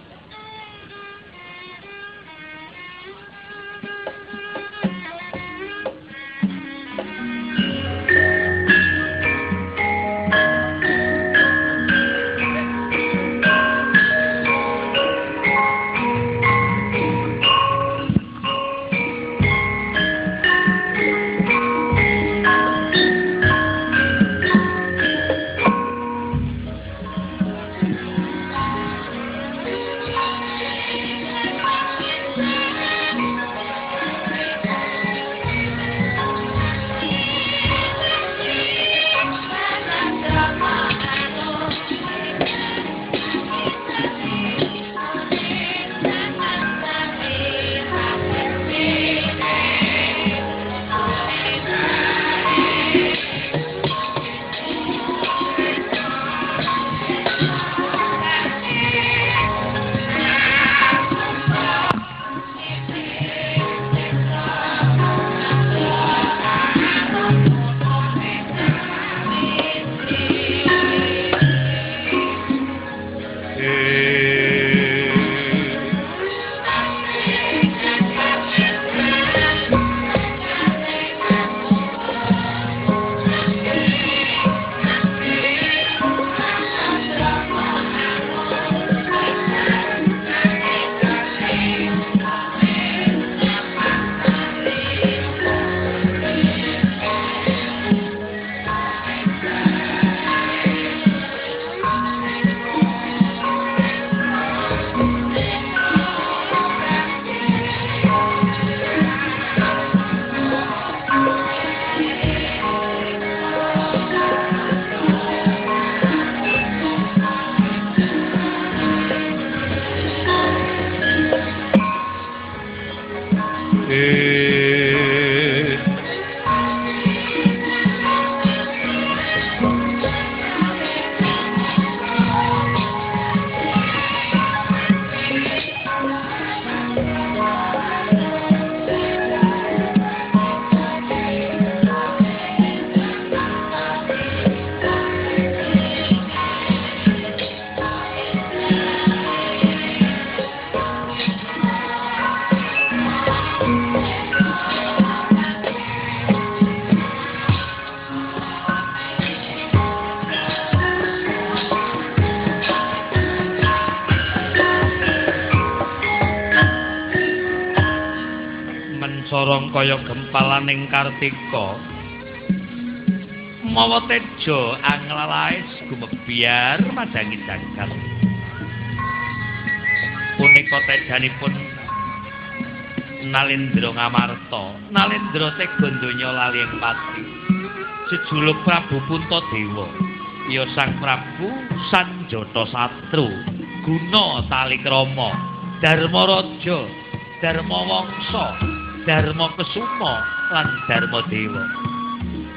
ing Kartika. Mawa tejo anglalaes gumebyar madangi jagat punika tejanipun Nalendra Ngamarta. Nalendra tega donya lali ing pati. Jejuluk Prabu Puntadewa ya Sang Prabu Sanjata Satru. Guna tali krama. Dharma Raja Dharma Wangsa Dharma Kesuma lan Darma Dewa.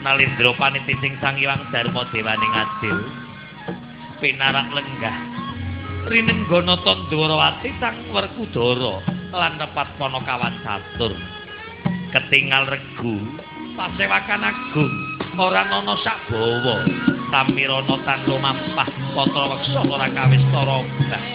Nalindra paniti sing sang iwang Darma Dewaning adil pinarak lenggah. Rinenggana Tandwarawati sang Werkudara lan tepat Panakawan Catur. Ketingal regu pasewakan agung ora ana sak bawa tamirana tan lumampah patra weksa ora kawis tara maroreh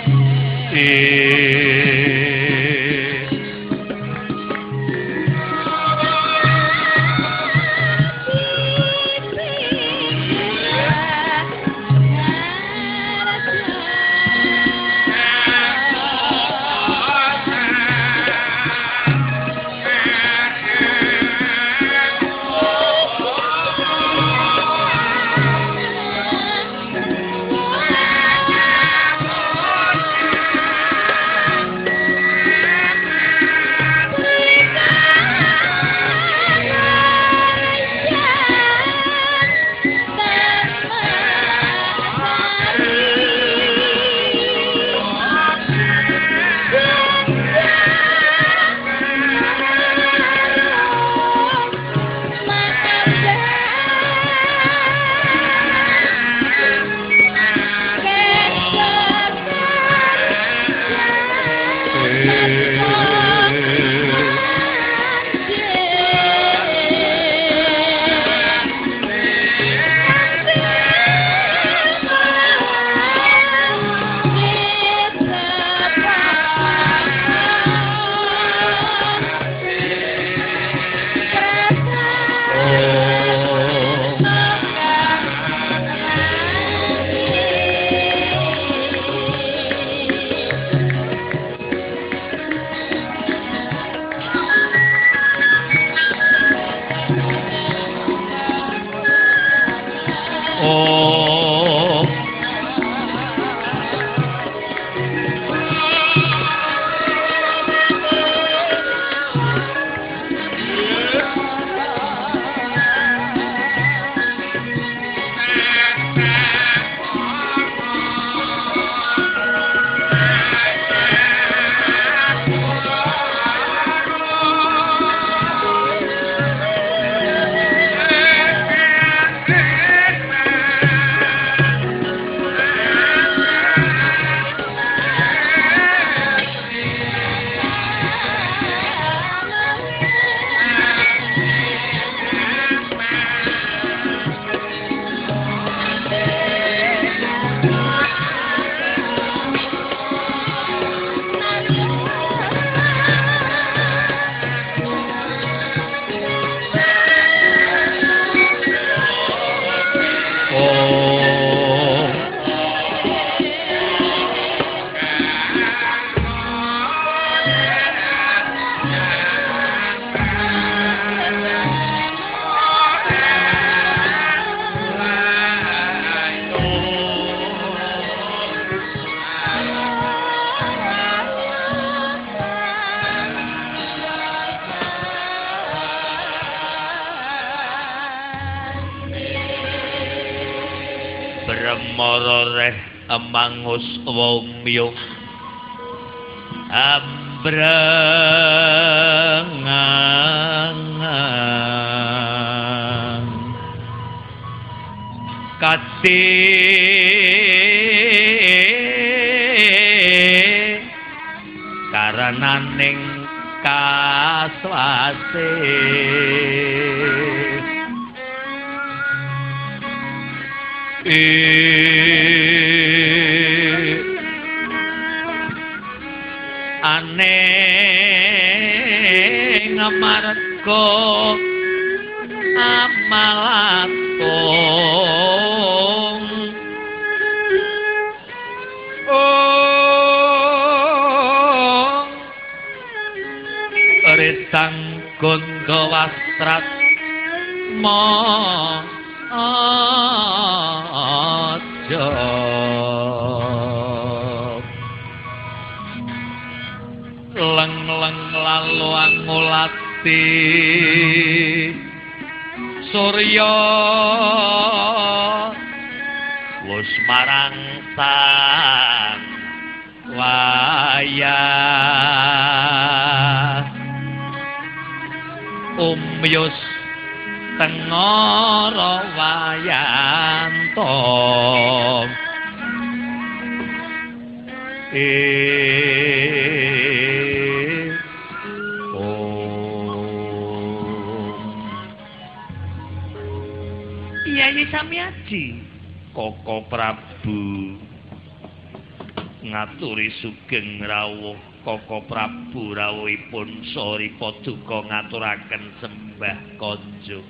Koko Prabu rawuhipun sori paduka ngaturaken sembah konjo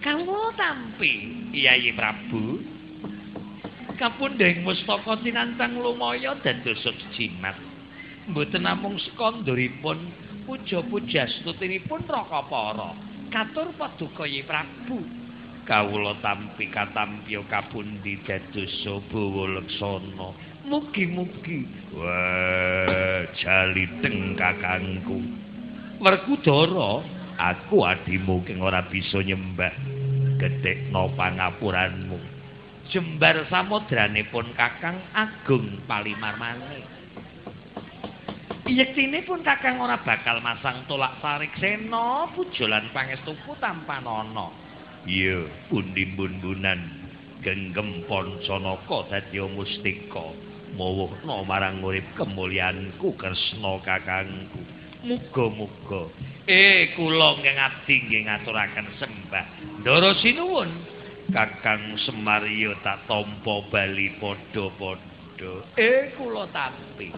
Kamu tampi Yayi Prabu. Kapundhing mustaka tinantang lumaya dados jimat mboten namung sekonduripun puja-puja stutinipun raka katur paduka Yayi Prabu. Kawula tampi katampya kapundi dados bawa leksana mugi-mugi. Wah jaliteng kakangku. Werkudara aku adimu keng ora bisa nyembah gedhekno pangapuranmu. Jembar samodranipun kakang agung palimarmane. Yektine pun kakang ora bakal masang tolak sarik sena pujolan pangestuku tanpa nono. Iya pundi-bundunan genggem poncanaka dadi mustika mawuhna marang urip kemulyanku kresna kakangku. Muga-muga. Eh kula ngati nggih ngaturaken sembah. Ndara sinuwun. Kakang semarya tak tampa bali padha-padha. Eh kula tampi.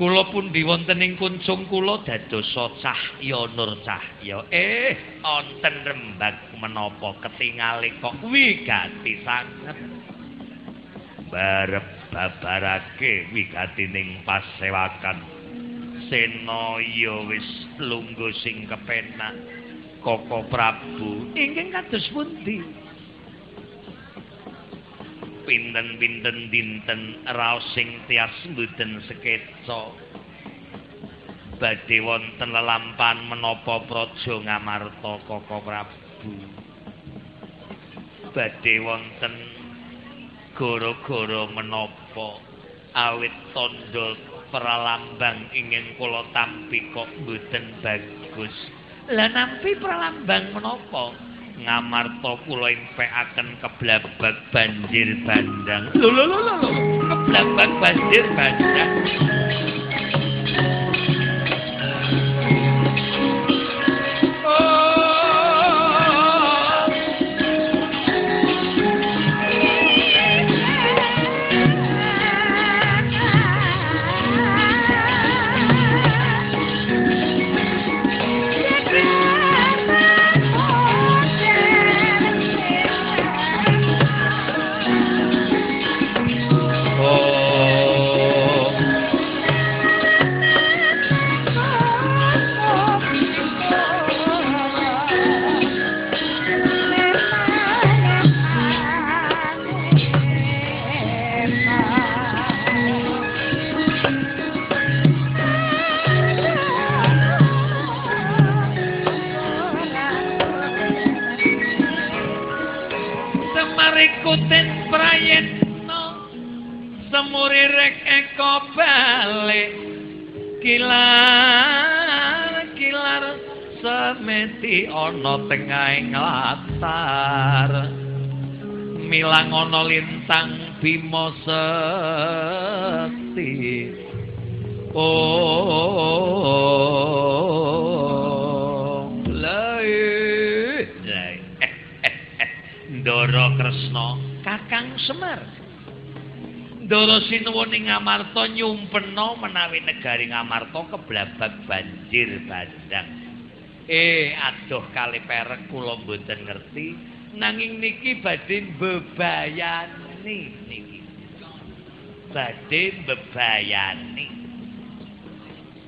Kula pundi wonten ing kuncung kula dadosa cahya nur cahya. Eh wonten rembag menapa ketingale kok wigati sanget. Barep babarake wigatining pasewakan. Senaya wis lungguh sing kepenak. Koko prabu ingkang kados pundi? Pinten-pinten dinten raos sing tias mboten sekeca? Badhe wonten lelampan menapa praja ngamarta koko prabu? Badhe wonten gara-gara menapa awit tandha pralambang ingin kula tampi kok mboten bagus? Lah nampi pralambang menapa? Ngamarta kula impekaken keblabag banjir bandang. Lho lho lho keblabag banjir bandang Semarikuten prayen murirek eko balik. Kilar kilar semeti ana tengahing latar milang ana lintang bima sekti oh Ndara Kresna. Kakang Semar. Ndara sinuwun ing Amarta nyumpena menawi negari Ngamarta keblabak banjir bandang. Eh aduh kali perek kula mboten ngerti. Nanging niki badhe bebayani niki. Badhe bebayani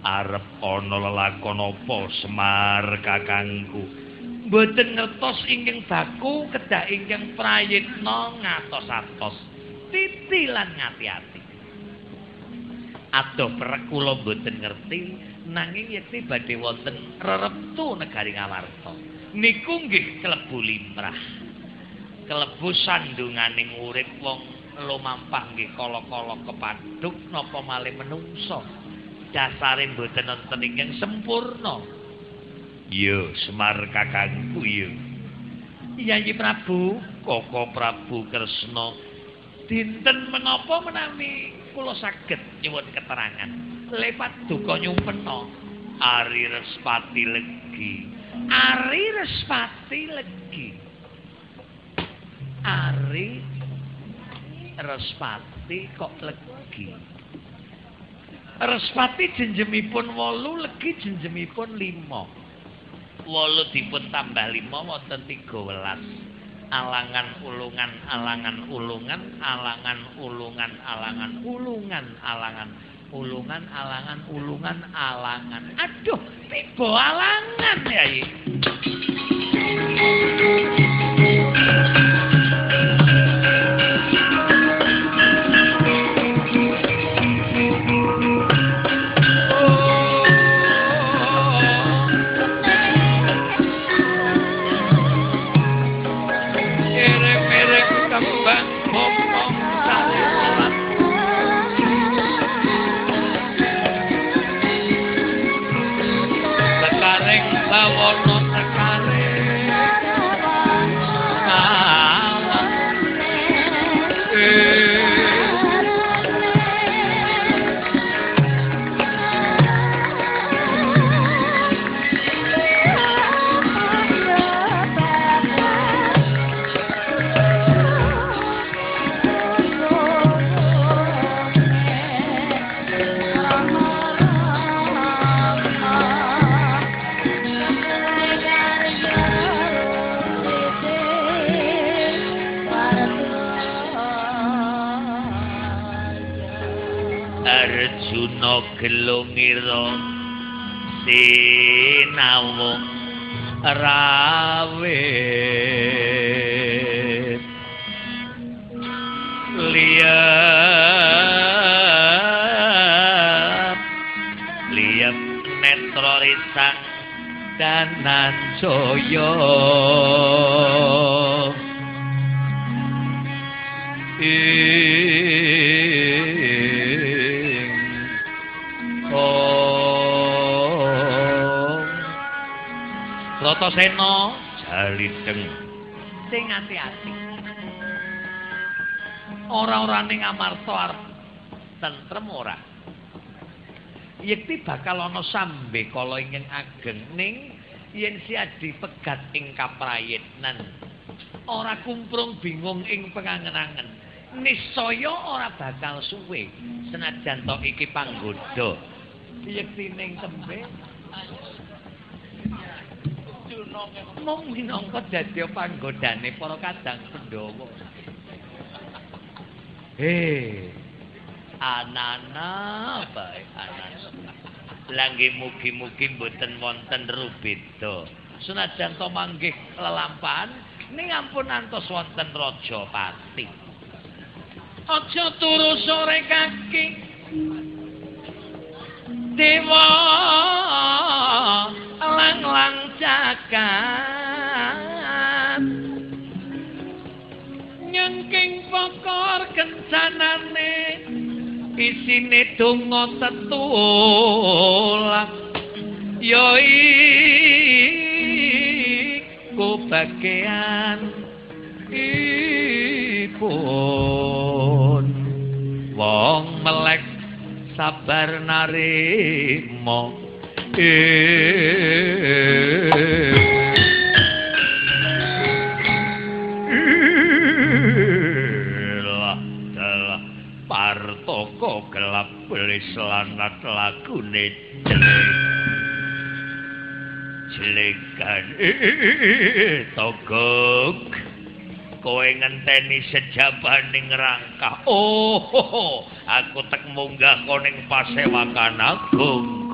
arep ana lelakon apa Semar kakangku mboten ngertos ingkang baku kedah ingkang prayitna ngatos-atos titilan ngati-ati adoh perek kula mboten ngerti nanging yekti badhe wonten rereptu negari Ngawarta niku nggih klebu limrah. Klebu sandunganing urip wong lumampah nggih kala-kala kepaduk napa malih menungso. Dasare mboten wonten ingkang sempurna. Yo, Semar kakangku yo. Yayi Prabu, Koko Prabu Kresna. Dinten menapa menawi kula saged nyuwun keterangan lewat duka nyumpena Ari Respati Legi. Ari Respati Legi. Ari Respati kok legi. Respati jenjemipun wolu, legi jenjemipun lima. Wolu dipun tambah lima, wonten tiga welas. Alangan ulungan, alangan ulungan, alangan ulungan, alangan ulungan, alangan ulungan, alangan ulungan, alangan. Aduh, tiba alangan ya. Erek-erek Gelungira sinawung rawit liap liap netra risang danan jaya ing Ratasena jalideng sing ati-ati ora-ora ning Amarta arep tentrem ora. Yekti bakal ana sambe kala ingkang ageng ning yen siadi pegat ing kaprayitnan ora kumprung bingung ing pengangen-angen. Niscaya ora bakal suwe. Senajan to iki panggoda. Yekti ning tembe mung minangka dadi panggodane para kadang Pandhawa Hei, anana bae anana. Langge mugi-mugi mboten wonten rubeda. Senajan to manggih lelampahan ning ampun antos wonten raja pati. Aja turu sore kaki. Dewa lang-lang jagat. nyengking pokor kencanane isine donga tetulak yo iku bagian ipun wong melek sabar narimo. Partoko gelap belis lanat lagune jelek jelekan togok kowe ngenteni sejabaning rangka oh aku tek munggah koning pasewakan agung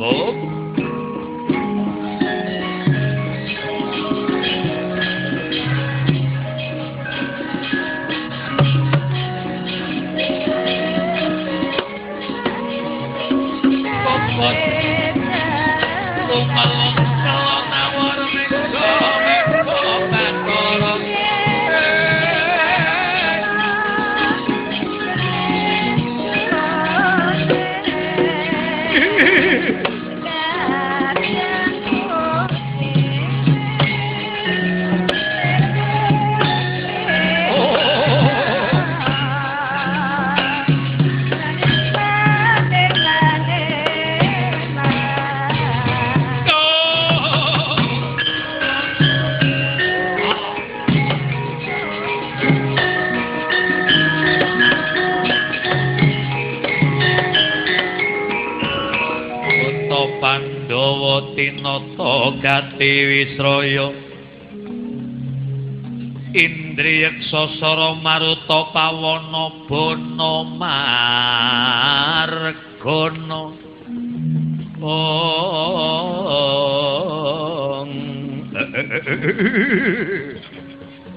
gati wisraya indriyaksa sara maruta pawana bana margana. Ong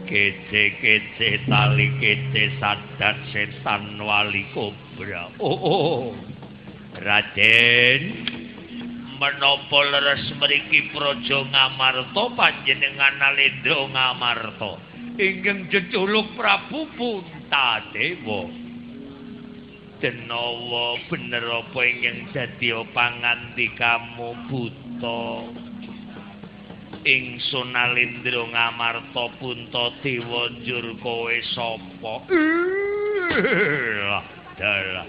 kece-kece tali kece sadat setan wali kobra. Oh, oh. Raden menapa leres mriki praja ngamarta panjenengan alendra ngamarta? Ingkang jeculuk Prabu Puntadewa. Denawa bener apa ingkang dadi pangandikamu buta? Ingsun alendra ngamarta Puntadewa njur kowe sapa? Dalah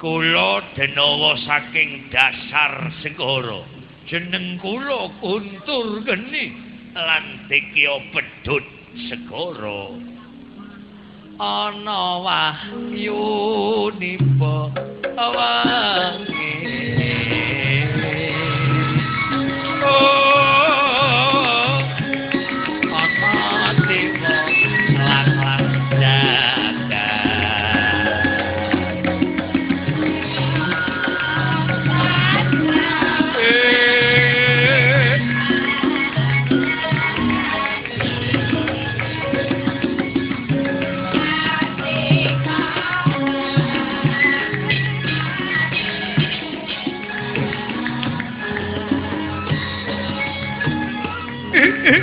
kula denawa saking dasar segara. Jeneng kula kuntur geni lan dikya pedhut segara. Ana wahyu nipa wangi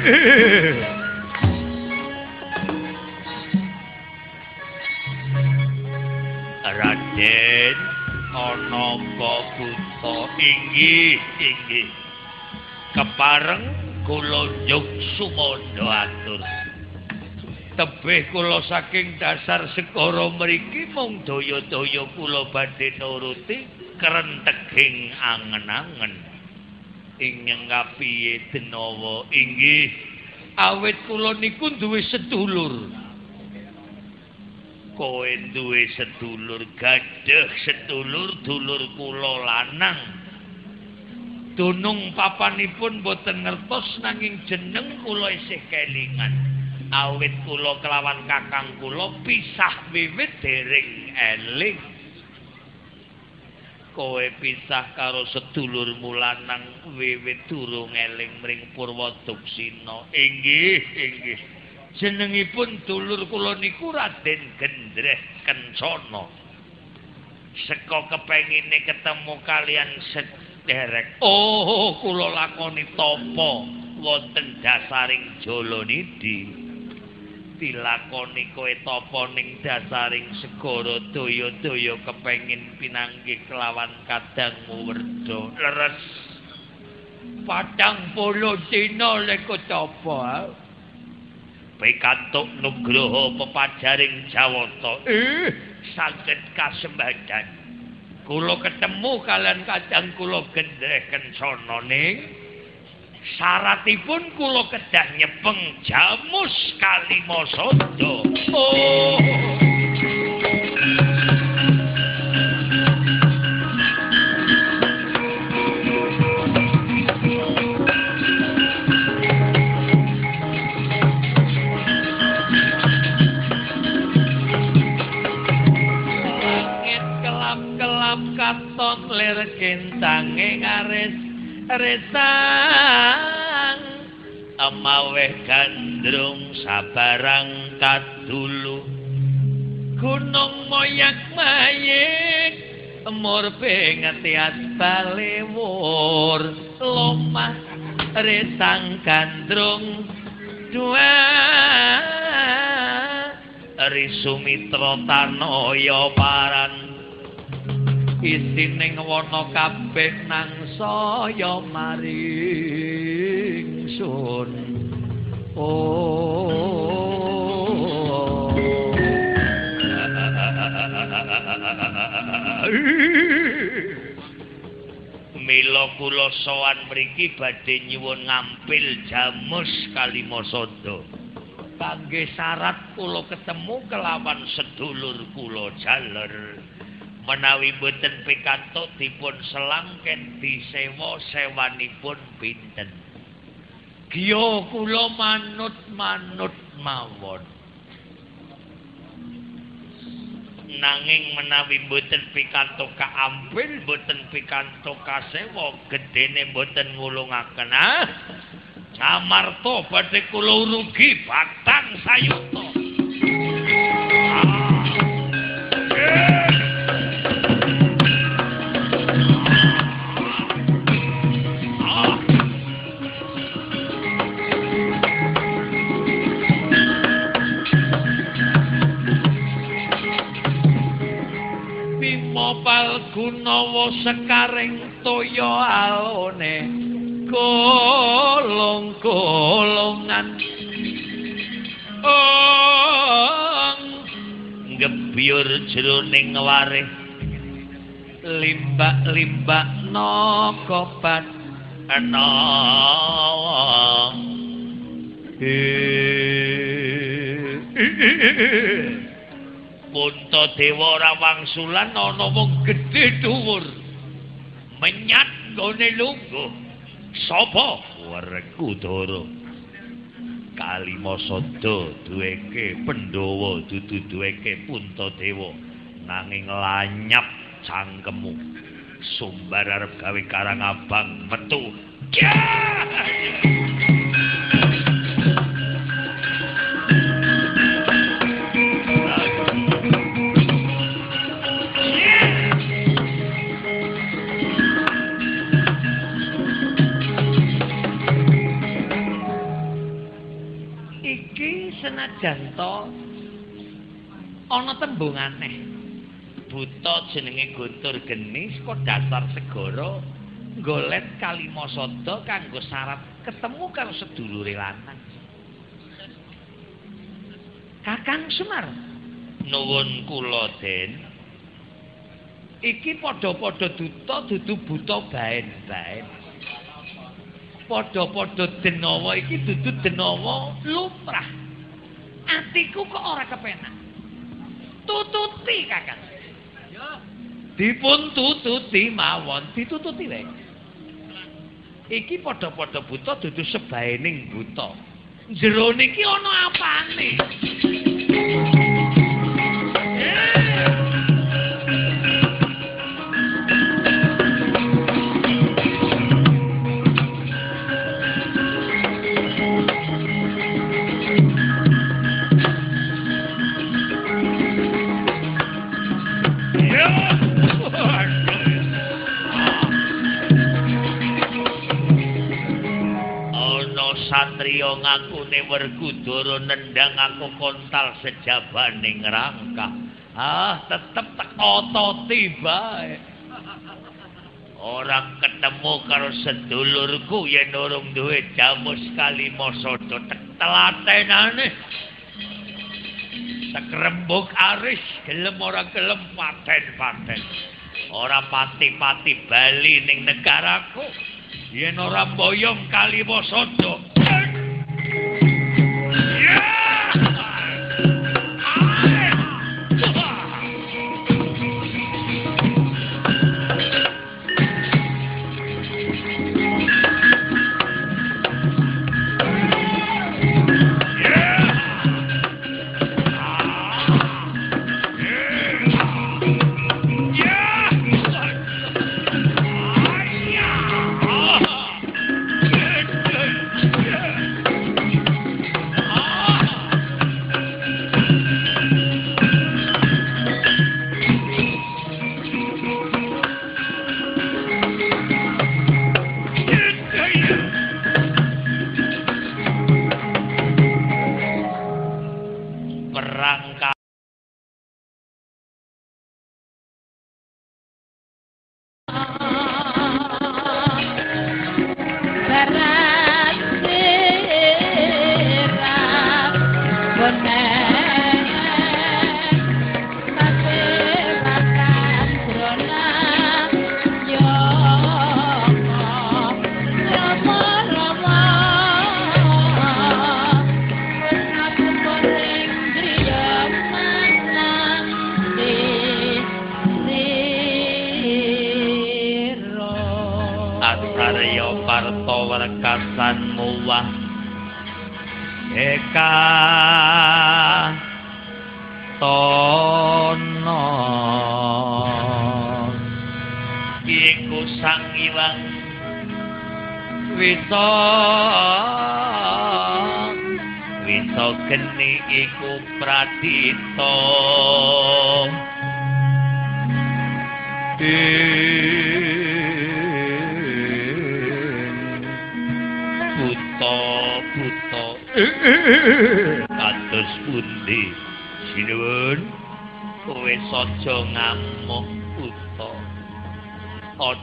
Raden ana apa buta inggih? Inggih. Kepareng kula njuk sumandha atur. Tebih kula saking dasar segara mriki mung daya-daya kula badhe nuruti krenteging angen-angen ing kapiye denawa. Inggih. Awit kula niku duwe sedulur. Kowe duwe sedulur gadah sedulur dulur kula lanang. Dunung papanipun boten ngertos nanging jeneng kula isih kelingan. Awit kula kelawan kakang kula pisah wiwit dereng eling kowe pisah karo sedulurmu lanang wiwit durung eling mring Purwoduksina. Inggih, inggih. Jenengipun dulur kula niku Raden Gendreh Kencana. Seka kepengine ketemu kalian sederek. Oh, kula lakoni tapa wonten dasaring Jalanidi. Dilakoni kowe tapa ning dasaring segara daya-daya kepengin pinanggih kelawan kadangmu werda. Leres. Patang puluh dina leko coba pikantuk nugroho pepajaring jawata. Eh saged kasembadan. Kula ketemu kalian kadang kula gendreh kencana ning syaratipun kula kedah nyepeng jamus kalimasada oh katon lir kentange ngaris resang. Amaweh gandrung sabarang kadulu. Gunung moyak mayik emur pengetiat balewur lomah resang gandrung dua. Risumitra tanoyo paran. Isining wana kabeh nang saya maringsun oh Mila kula sowan mriki badhe nyuwun ngampil jamus kalimasada. Kangge syarat kula ketemu kelawan sedulur kula jaler. Menawi boten pikantuk dipun selang ken disewa sewanipun pinten? Giya kula manut-manut mawon. Nanging menawi boten pikantuk kaampil boten pikantuk kasewa gedene boten ngulungaken. Ah Samarto badhe kula rugi batang sayuta gunawa sekaring toya alone. Kolong-kolongan ong. Gebyur jroning wareh limbak-limbak nokopat ana Punta Dewa Rawangsulan ana wong gedhe dhuwur. Menyat gone lungguh. Sapa? Werku Dara. Kalimasada duweke Pandhawa dudu duweke Punta Dewa nanging lanyap cangkemmu. Sumbar arep gawe karang abang metu. Yeah! Senajan to ana tembung aneh. Buta jenenge guntur geni kok dasar segara golet kalimasada kanggo syarat ketemu karo sedulure lanang. Kakang Semar nuwun kula den. Iki padha-padha duta dudu buta baen-baen. Padha-padha denawa iki dudu denawa lumrah atiku kok ora kepenak. Tututi kakak. Dipun tututi mawon, ditututi wae. Iki padha-padha buta dudu sebaening buta. Jero niki ana apane? Satriya ngakune werkudara ndang aku kontal sejabaning rangka. Ah, tetep tak ototi bae. Orang ketemu karo sedulurku yen urung duwe jamus kalimosodo tek telatenane. Tak rembug aris gelem ora gelem paten-paten. Ora pati-pati bali ning negaraku. Yen ora boyong kalimosodo.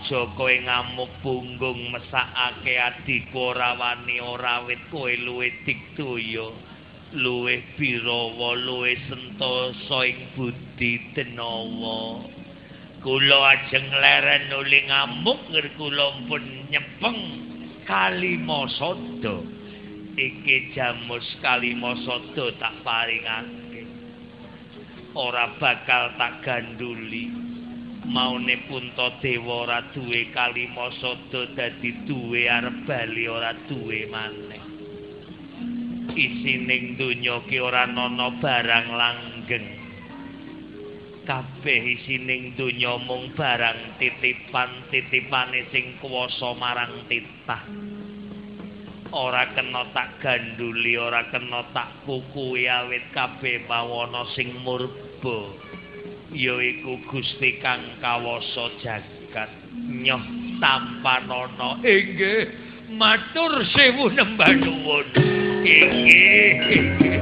Aja kowe ngamuk punggung mesakake adiku ora wani ora wit kowe luwe digdaya luwe birawa luwe sentosa ing budi tenawa kula ajeng leren nuli ngamuk ngger kula pun nyepeng kalimasada. Iki jamus kalimasada tak paringake ora bakal tak ganduli maune punta dewa ora duwe kalimasada dadi duwe arep bali ora duwe maneh. Isining donya ki ora ana barang langgeng. Kabeh isining donya mung barang titipan titipane sing kuwasa marang titah. Ora kena tak ganduli ora kena tak kukuwi awit kabeh mawana sing murba yaiku Gusti kang kawasa jagat nyoh tanpa ana inggih matur sewu nembah nuwun inggih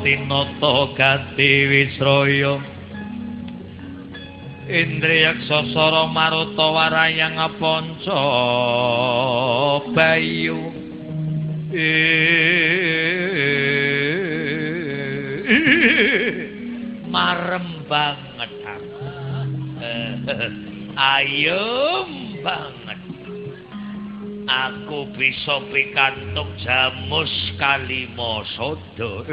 tinata gati wisraya Indriyaksa sara maruta warayang panca bayu. Marem banget [laughs] ayem banget aku bisa pikantuk jamus kalima sodo. [laughs]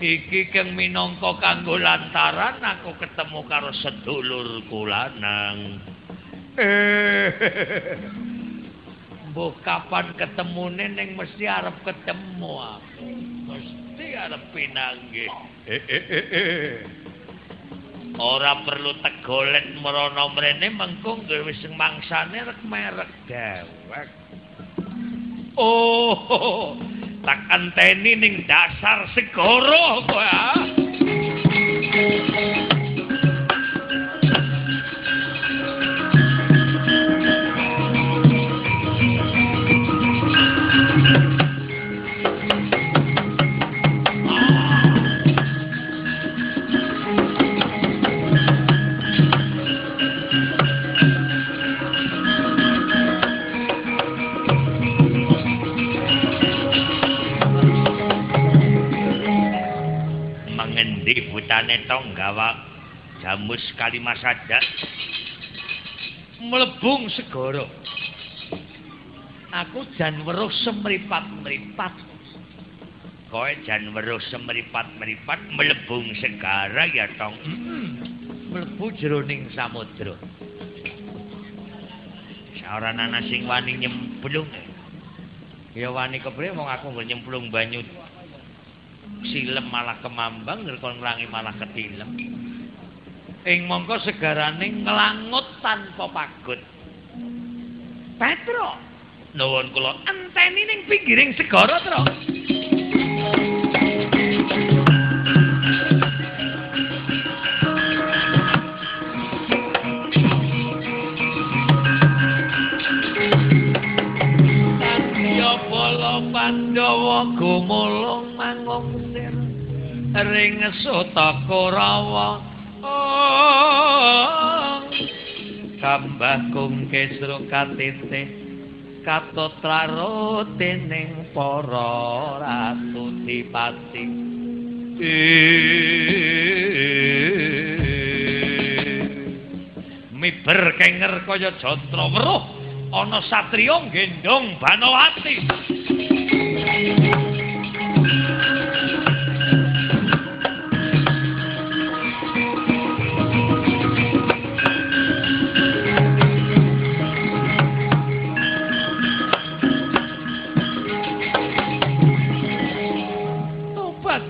Iki kang minangka kanggo lantaran aku ketemu karo sedulurku lanang [laughs] mbok kapan ketemune ning mesti arep ketemu aku? Mesti arep pinanggih [laughs] ora perlu tegolet merono mrene mengko gawe sing mangsane rek merek dewek. Oh tak anteni ning dasar segara kowe ah butane tonggawa jamus kalimah saja melebung segara. Aku jan weruh semripat-mripat. Kowe jan weruh semripat-mripat melebung segara ya tong. Hmm, mlebu jroning samudra. Ora ana sing wani nyemplung. Ya wani kepriye? Wong aku nyemplung banyu silem malah kemambang ngerkon nglangi malah ketilem ing mongko segarane nglangut tanpa pagut. Petro! Nuwun kula enteni ning pinggiring segara tro Pandhawa gumulung mangung ring sota korawa kambah kung kesro katete katotraro dening para ratu dipati. Miber kenger kaya jatra weruh ana satriya gendong banawati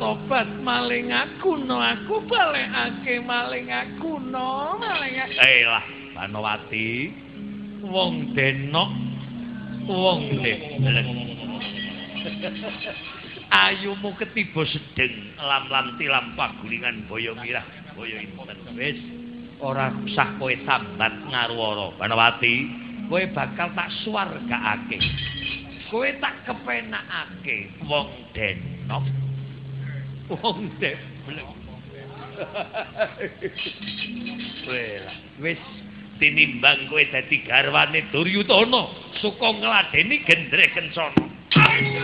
tobat maling aku no. Aku balekake maling aku no. Maling eh lah wong denok wong denok ayumu ketiba sedeng lam-lam tilam pagulingan boyo mirah boyo inten wis ora usah kowe sambat ngarwara Banowati kowe bakal tak suwargaake kowe tak kepenakake wong denok wong deblek. Wis tinimbang kowe dadi garwane Duryudana, suka ngladeni gendre kencana. Waduh!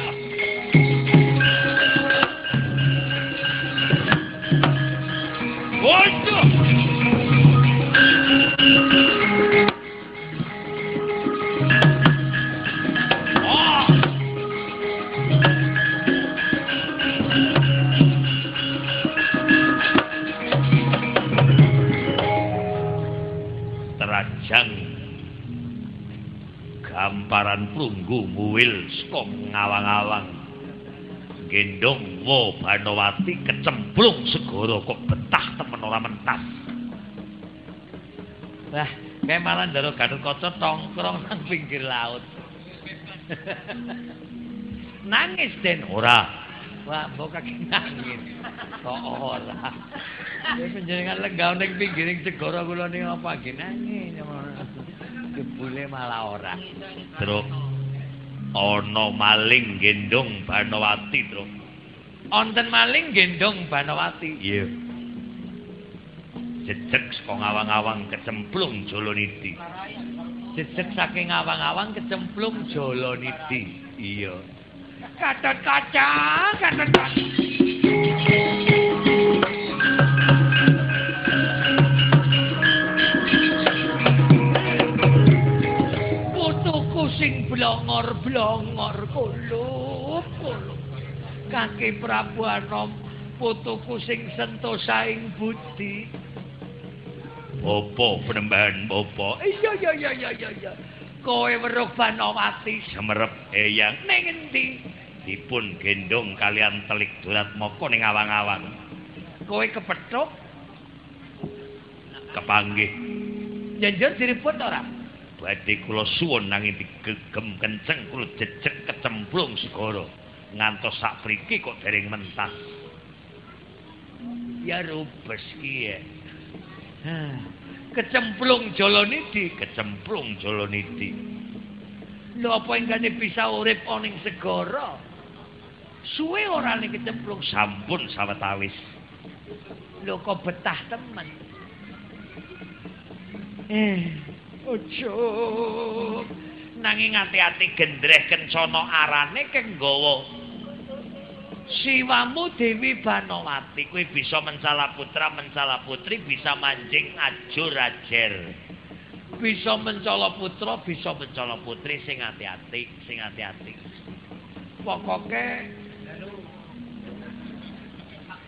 Gamparan plunggu muwil saka ngawang-awang. Gendong wo banowati kecemplung segara kok betah temen ora mentas. Wah kayak malah ndaro gatot kaca tongkrong nang pinggir laut. [laughs] Nangis den. Ora. Wah mbok kaki nangis. Kok ora? Ya penjenengan lenggah ning pinggiring segara kula ning apa? Nangis jebule malah ora. Truk ana maling gendong Banowati, Truk. Onten maling gendong Banowati. Iya. Jejeg saka ngawang-awang kecemplung Jolonidi. Jejeg saking awang-awang kecemplung Jolonidi. Iya. Gatot kaca, gatot kaca. Sing blongor-blongor kulup kulup. Kaki Prabu Anom putuku sing sentosaing budi. Apa penembahan apa? Iya iya iya iya iya iya. Kowe weruh Banowati Semerep eyang ning endi? dipun gendong kalian telik durat moko ning awang-awang. Kowe kepethuk Kepanggih njenjer diripun ora? Badhe kula suwun nanging digegem kenceng kula jejeg kecemplung segara ngantos sak mriki kok dereng mentas. Ya rubes ki ya. Hah, Kecemplung Jolonidi. Kecemplung Jolonidi. Lho apa enggane bisa urip ana ing segara? Suwe ora ning kecemplung. Sampun sawetawis. Lho kok betah temen. Eh, ojo. Nanging ati-ati gendreh kencana arane kenggawa Siwamu Dewi Banowati kuwi bisa mencala putra mencala putri bisa manjing ajur ajer. Bisa mencala putra bisa mencala putri sing ati-ati, sing ati-ati. Pokoke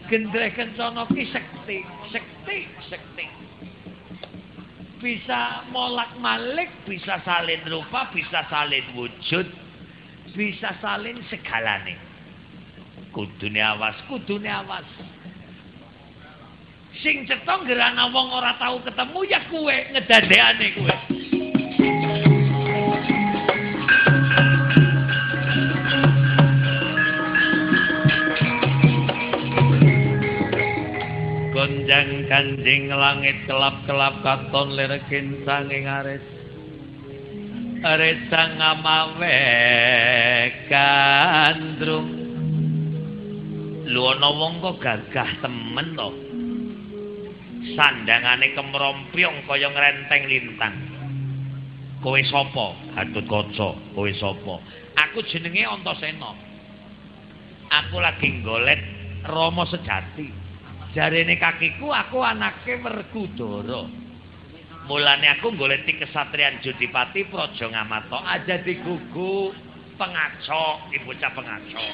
gendreh kencana ki sekti, sekti, sekti. Bisa molak-malik, bisa salin rupa, bisa salin wujud, bisa salin segalane. Kudune awas, kudune awas. Sing cetha ngerana wong ora tau ketemu ya kuwe ngedadekane kuwe. Gonjang kanjing langit kelap-kelap katon lerkin sanging ares. Ares sang amawe kandrung. Lu ana wong kok gagah temen to. Sandangane kemrompyong kaya ngrenteng lintang. Kowe sapa? Kaca. Kowe sapa? Aku jenenge Antasena. Aku lagi golek Rama sejati. Jarene kakiku aku anake Werkudara. Mulane aku goleti kesatrian Jodipati Praja Ngamata aja digugu pengacok, ibu bocah pengacok.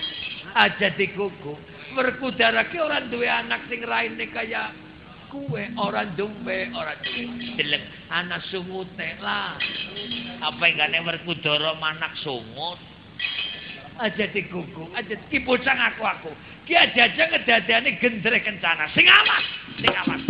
Aja digugu. Werkudara ki ora duwe anak sing raine kaya kuwe ora duwe ora duwe deleng anak sungute lah apa enggane Werkudara manak sungut aja digugu aja ki bocah aku aku ki aja aja ngedadane gendre kencana sing awas sing awas!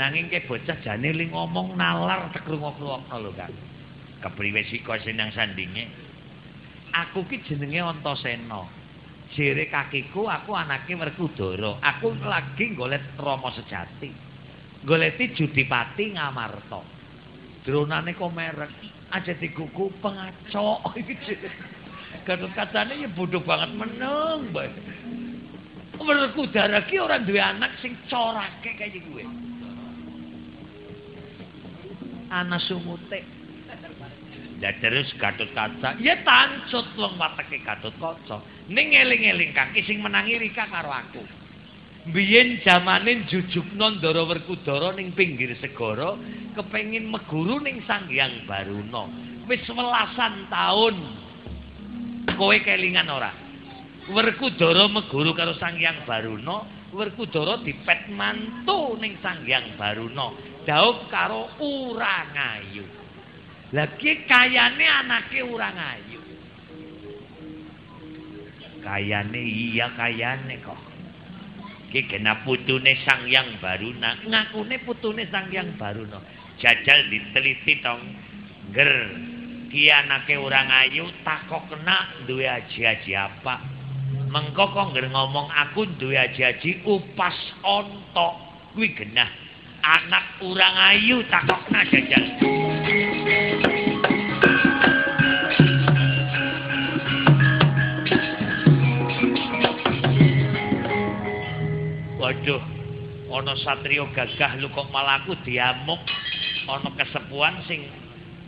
Nanging ke bocah jane li ngomong nalar tek rungok-rungokno lho Kang. Kepriwe sika senang sandinge? Aku ki jenenge Antasena. Jere kakiku aku anake Werkudara. Aku lagi golek Rama sejati. Goleti Judipati Ngamarta. Dronane kok merek aja digugu pengacok [laughs] iki. Kacane ya bodoh banget meneng bae. Werkudara ki ora duwe anak sing corake kaya kuwe. Ana sumute. Ya terus Gatot Kaca, ya tancut wong wateke Gatot Kaca. Ning eling-eling kaki sing menangi Rika karo aku. Biyen jamane jujukno Ndara Werkudara ning pinggir segara kepengin meguru ning Sanghyang Baruna. Wis welasan taun. Kowe kelingan ora? Werkudara meguru karo Sanghyang Baruna, Werkudara dipet mantu ning Sanghyang Baruna. Daup karo Urangayu. Lah ki kayane anake Urangayu. Kayane iya kayane kok. Ki kena putune Sanghyang Baruna, ngakune putune Sanghyang Baruna. Jajal diteliti tong nger Ki anake orang ayu takok kena duwe aji-aji apa? Mengko kok ngger ngomong aku duwe aji-aji upas ontok. Kuwi genah. Anak orang ayu takok kena jajal. Waduh, ana satriya gagah lu kok malah aku diamuk. Ana kesepuan sing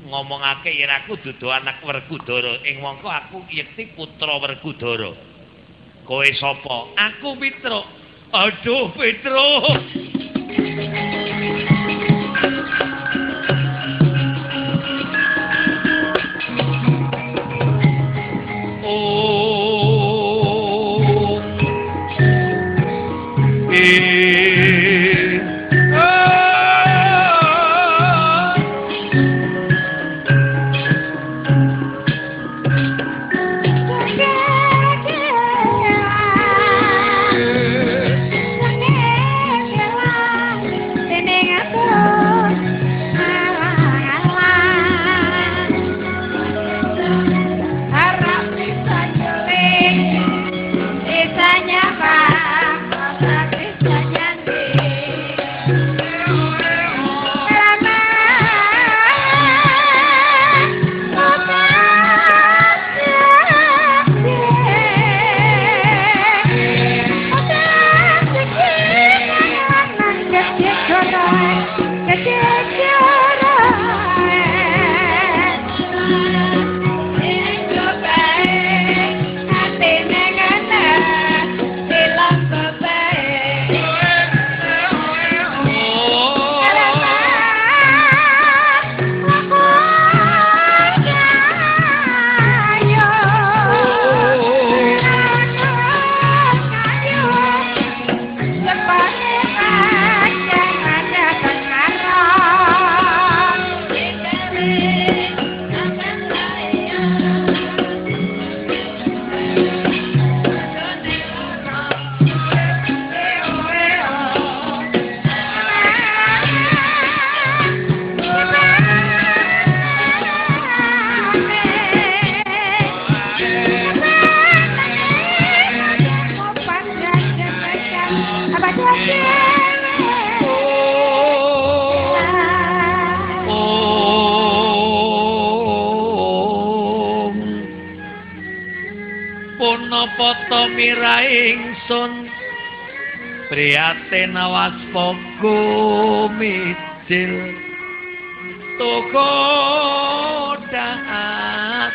ngomongake yen aku dudu anak Werkudara ing mongko aku yekti putra Werkudara kowe sapa? Aku Petruk aduh Petruk eh, Priyatin waspaga mijil. Toko daat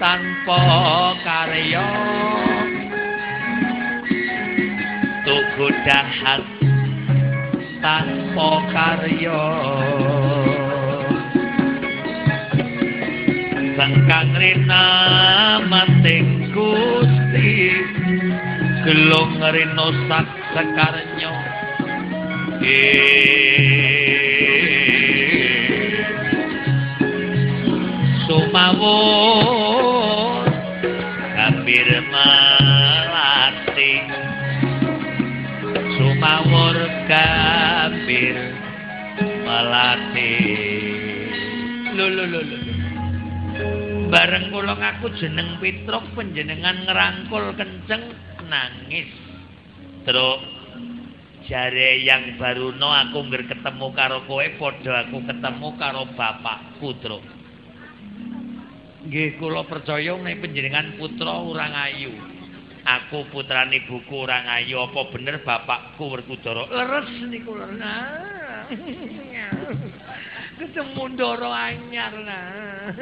tanpa karya. Toko dahat tanpa karya. Sangkang rina mating gusti Gelung rino sak sekarnyo Eh Sumawur Gambir melati. Sumawur gambir melati. Lho bareng kula ngaku jeneng Petruk panjenengan ngerangkul kenceng nangis. Truk jare yang baruno aku ngger ketemu karo kowe padha aku ketemu karo bapakku, Truk. Nggih kula percaya nek panjenengan putra urang ayu. Aku putrane buku urang ayu apa bener bapakku Werkudara. Leres niku. Nah. [laughs] Ketemu ndoro anyar nah.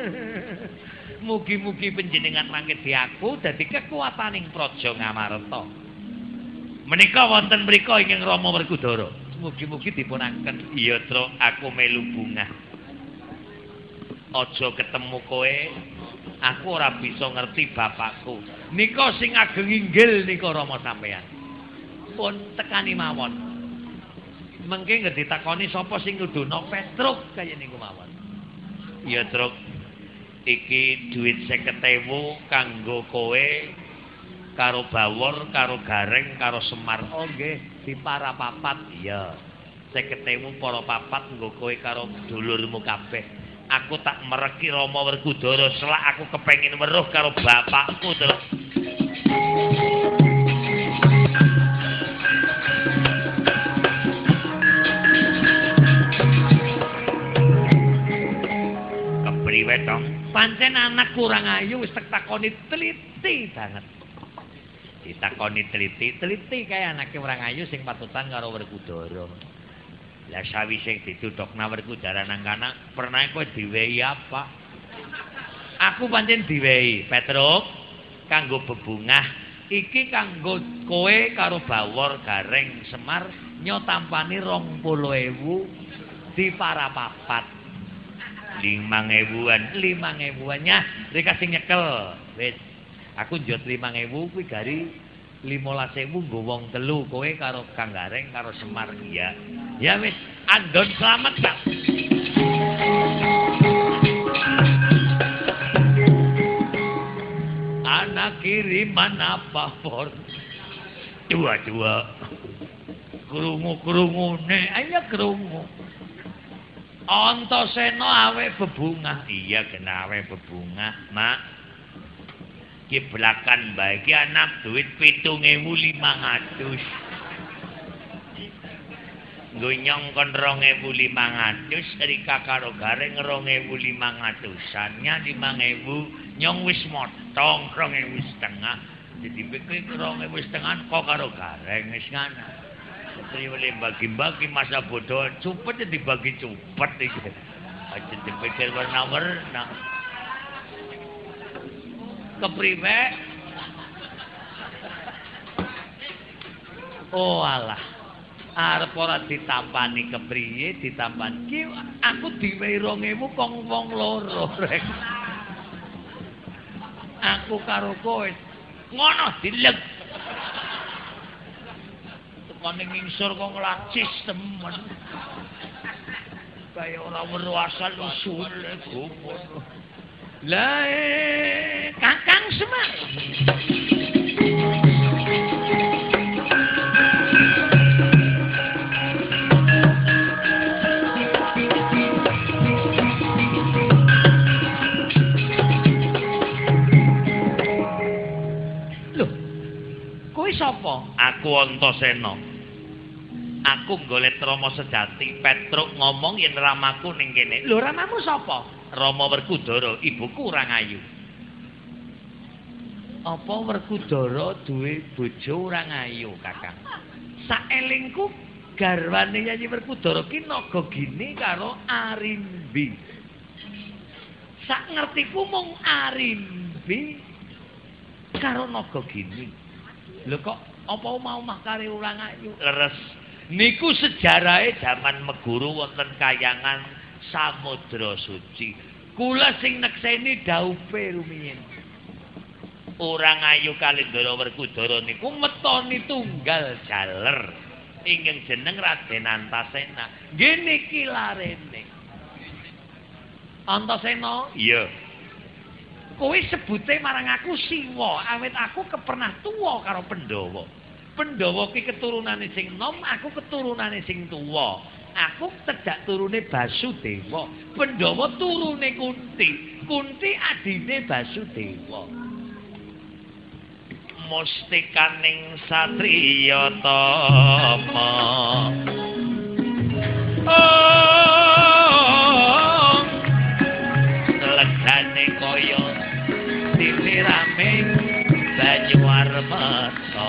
Mugi-mugi panjenengan mangke di aku dadi kekuataning praja Ngamarta. Menika wonten mriku ingkang Rama Werkudara. Mugi-mugi dipunangken. Iya, Truk, aku melu bungah. Aja ketemu kowe, aku ora bisa ngerti bapakku. Nika sing ageng inggil nika Rama sampean. Pun tekani mawon. Mengke ngerti takoni sapa sing nuduhno Petruk kaya niku mawon. Iya, Truk. Iki duit 50.000 kanggo kowe karo Bawor, karo Gareng, karo Semar. Oh nggih, di para papat. Iya. 50.000 para papat nggo kowe karo dulurmu kabeh. Aku tak mereki Rama Werkudara selak aku kepengin weruh karo bapakku terus. Kepriwe dong? Pancen anak kurang ayu wis tak takoni teliti banget. Ditakoni teliti, teliti kaya anake kurang ayu sing patutan karo Werkudara. Lah sawise ditutokna Werkudara nang kana, pernah kowe diwehi apa? Aku pancen diwehi, Petruk, kanggo bebungah. Iki kanggo kowe karo Bawor Gareng Semar nyotampani 20.000 di para papat. limang ebuan, limang ebuannya dikasih nyekel. Aku njot limang ebu, kuwi gari limolas ebu wong telu, kowe karo Kang Gareng, karo Semar, iya. Ya wis, andon selamat, Pak. Anak kiriman apa, Por? Dua-dua. Kerungu-kerungune, ayo kerungu. Antasena awe bebungah. Iya kena awe bebungah, Mak. Ki belakan bae ki anak duit 7500. Nggo nyongkon 2500 Rika karo Gareng 2500-an. Nya 5000 nyong wis motong 2000 setengah. Jadi pikir 2000 setengah kok karo Gareng wis ngono. Triwili bagi-bagi masa bodoh, cupet ya dibagi cupet iki. Aja dipikir warna-warna. Kepriwe? Oh alah. Arep ora ditampani kepriye ditampani. Ki aku diwehi 2000 kong wong loro rek. Aku karo kowe ngono dileg tekane ngingsur kok nglacis temen. Kaya ora weruh asal usule gumon. Lah eh, Kakang Semar. Loh, kowe sapa? Aku Antasena. Aku golek Rama sejati. Petruk ngomong yen ramaku ning kene. Lho, ramamu sapa? Rama Werkudara, ibuku Rangayu. Apa Werkudara duwe bojo Rangayu, Kakang? Saelingku garwane Yayi Werkudara ki naga gini karo Arimbi. Sak ngertiku mung Arimbi karo naga gini. Lho kok apa mau makare urang ayu? Leres. Niku sejarahe jaman Meguru wonten kayangan Samudra Suci. Kula sing nekseni daupe rumiyin. Urang ayu Kalendra Werkudara niku metoni tunggal jaler. Ingkang jeneng Raden Antasena. Nggih niki larene. Antasena? Iya. Kowe sebute marang aku Siwa, awit aku kepernah tuwa karo Pandhawa. Pandhawa ki keturunane sing nom, aku keturunane sing tuwa. Aku tedak turune Basudewa. Pandhawa turune Kunti. Kunti adine Basudewa. Mustikaning satriya tama. Oh, legane kaya dilirame banyu armata.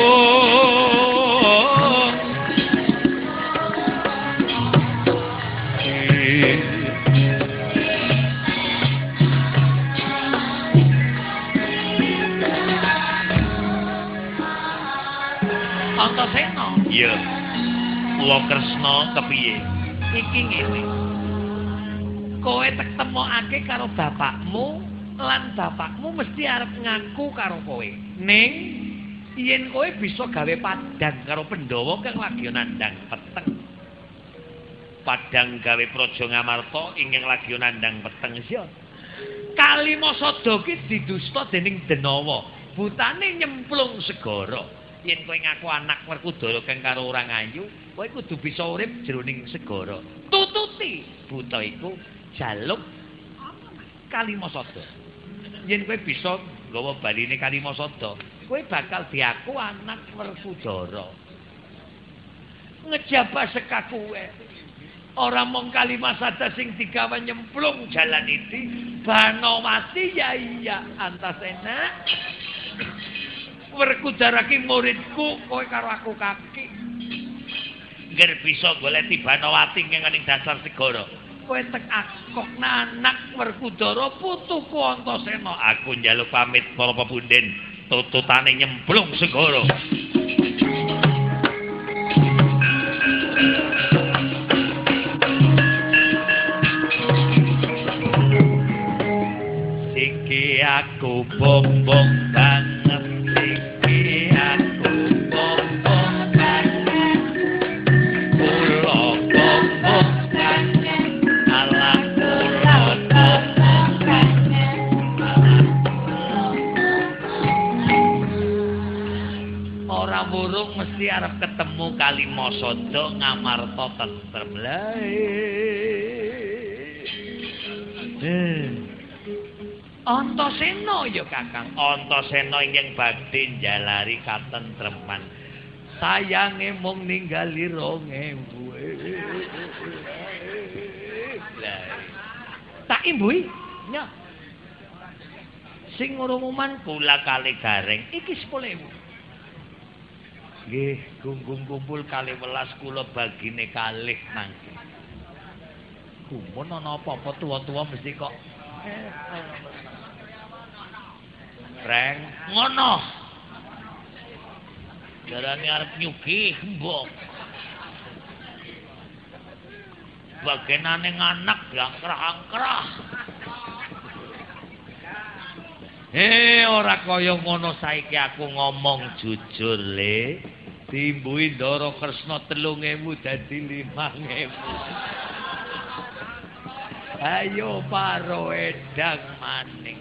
Oh, Antasena. Iya. Kula Kresna kepiye? Iki ngene. Kowe tek temokake karo bapakmu lan bapakmu mesti arep ngaku karo kowe. Ning yen kowe bisa gawe padang karo Pandhawa kang lagi nandhang peteng. Padang gawe Praja Ngamarta ingkang lagi nandhang peteng sia. Kalimasada ki didusta dening Denawa. Butane nyemplung segara. yen kowe ngaku anak Werkudara kang karo orang ayu, kowe kudu bisa urip jroning segara. Tututi buta iku jaluk Kalimasada. Yen kowe bisa nggawa baline Kalimasada, kowe bakal diaku anak Werkudara. Ngejaba sekakuwe. Ora mung Kalimasada sing digawe nyemplung jalan iki, Banowati ya iya antasena. werkudarake muridku kowe karo aku kaki. Ngger bisa goleti Banowati ing dasar segara. Kowe tek akok anak Werkudara putuku Antasena. Aku njaluk pamit para pepunden tututane nyemplung segara. Iki aku bombong banget ora burung mesti arep ketemu Kalimasada ngamarta tentrem Eh. Antasena ya Kakang. Antasena ingkang badhe njalari katentreman. Sayange mung ninggali 2000. Lah. Tak imbui. Sing ngurumuman kula kali gareng iki 10000. Nggih, gunggung kumpul kali welas kula bagine kalih mangke. Gumun ana apa-apa tuwa-tuwa mesti kok Reng, ngono. Jarane arep nyugi, mbok. Bagenane anak angkrah-angkrah. Eh, ora kaya ngono saiki aku ngomong jujur, Le. Dimbui Ndara Kresna 3000 dadi 5000. Ayo paro edang maning.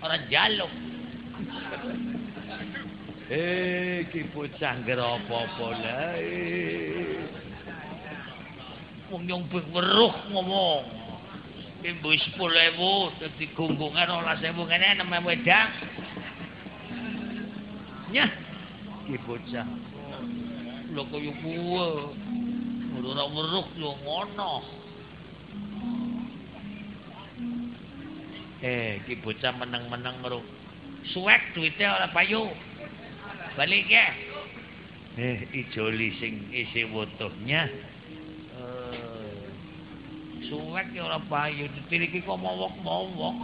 Ora jaluk. Eh, ki bocah ngger apa-apa lae. Wong nyong weruh ngomong. Ki mbok 10000 dadi gunggungan 12000 ngene 6000 wedang. Nyah. Ki bocah. Lho kaya kuwe. Ora weruh yo ngono. Eh, ki bocah meneng-meneng ngeru. Suwek duwite ora payu. Balik ya. Eh, ijoli sing isi wutuhnya. Eh, suwek ya ora payu. Ditiliki kok mowok-mowok.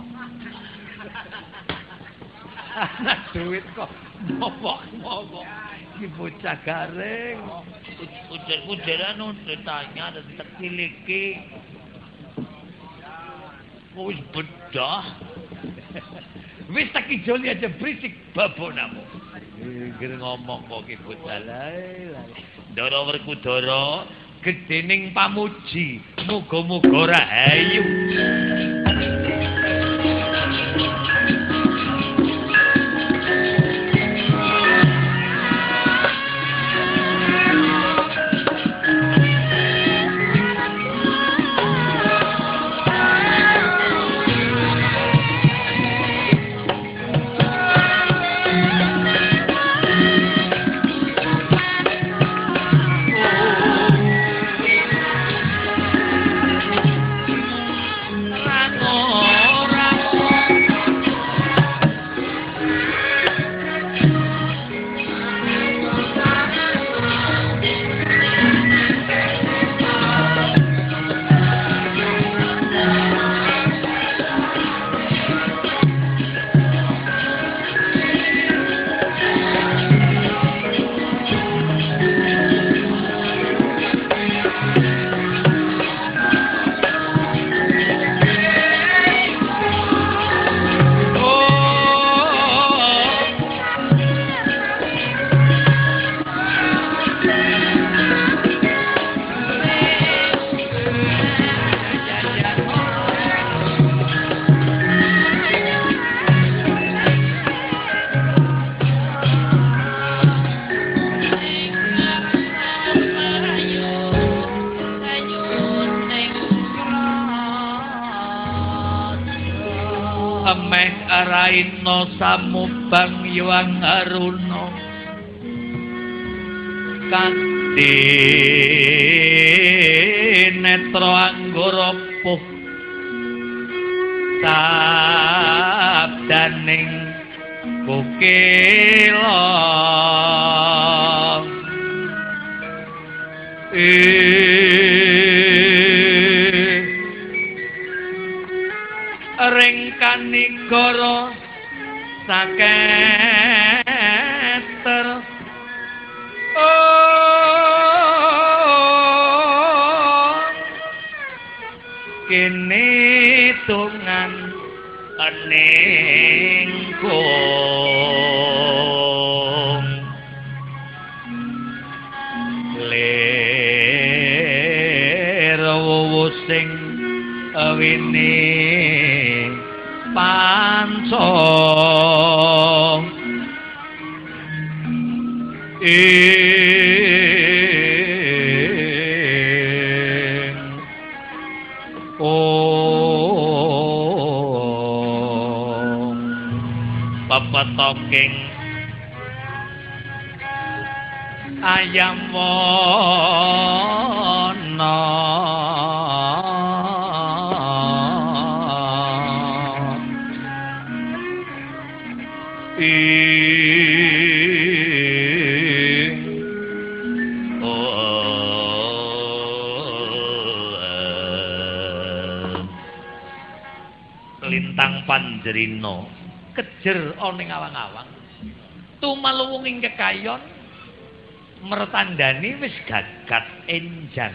Anak duit kok mowok-mowok. Ki bocah garing. Ujar-ujaran ditanya dan ditiliki. wis bedah. wis tak ijoli aja berisik babonamu. Ngger ngomong kok ki bocah lae. Ndara Werkudara gedening pamuji, muga-muga rahayu. Aruna Kanthi panjerino kejer oning awang-awang. Tumaluwung ing kekayon mertandani wis gagat enjang.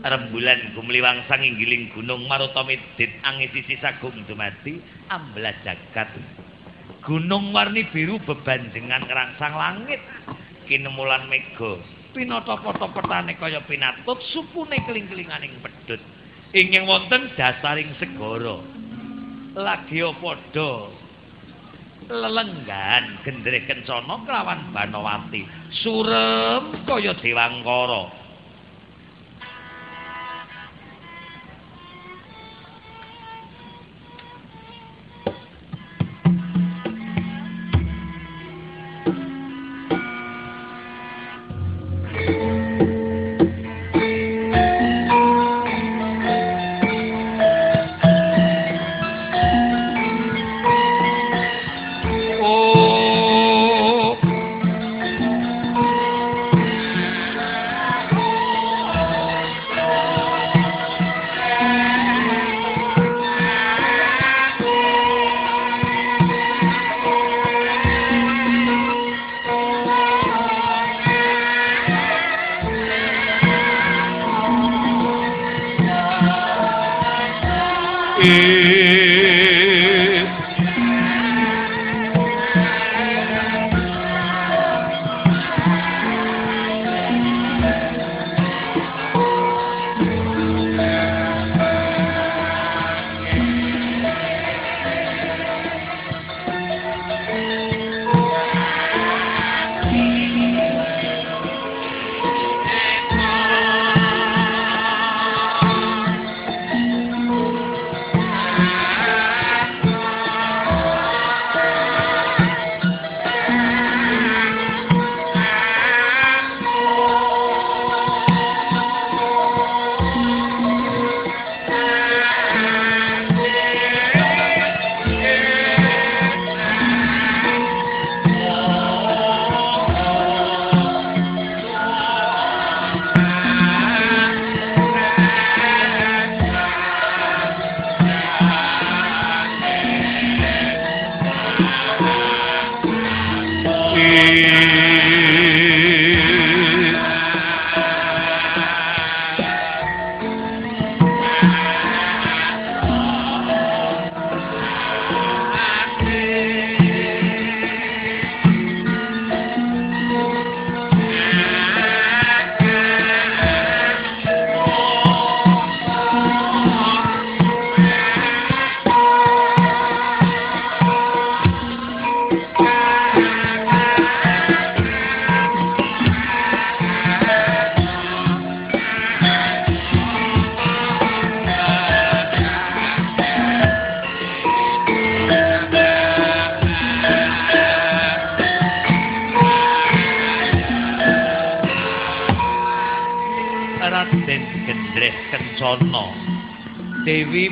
Rembulan gumliwang sang inggiling gunung marutamidit angin sisi sagung dumati amblah jagat. Gunung warni biru bebanjengan ngerangsang langit. Kinemulan mega pinata-pata petane kaya pinatut supune keling-kelinganing pedhut. Inging wonten dasaring segara lagi padha lelenggan gendreh kencana kelawan banawati. Surem kaya dewangkara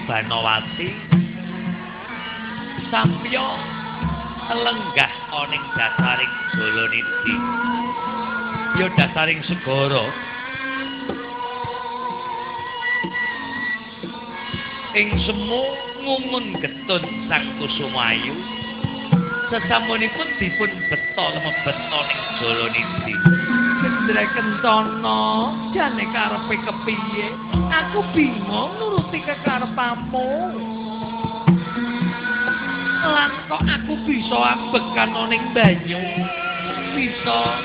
Dewi Banawati Sampya lenggah oning dasaring Jolonidi ya dasaring segara. Ing semu ngumun getun sang kusumayu sesampunipun dipun beto lemebet ning Jolonidi Gendra Kencana jane karepe kepiye? Aku bingung nuruti kekarepamu lan kok aku bisa ambekan ning banyu? Bisa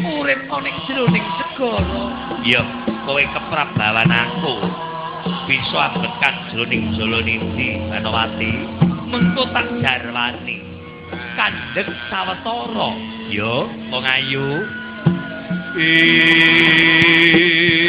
urip ning jroning segara? Ya kowe keprabawan aku. Bisa ambekan jroning Jolonidi Banawati mengko tak jarwani. Kandhek sawetara. Ya wong ayu. Koko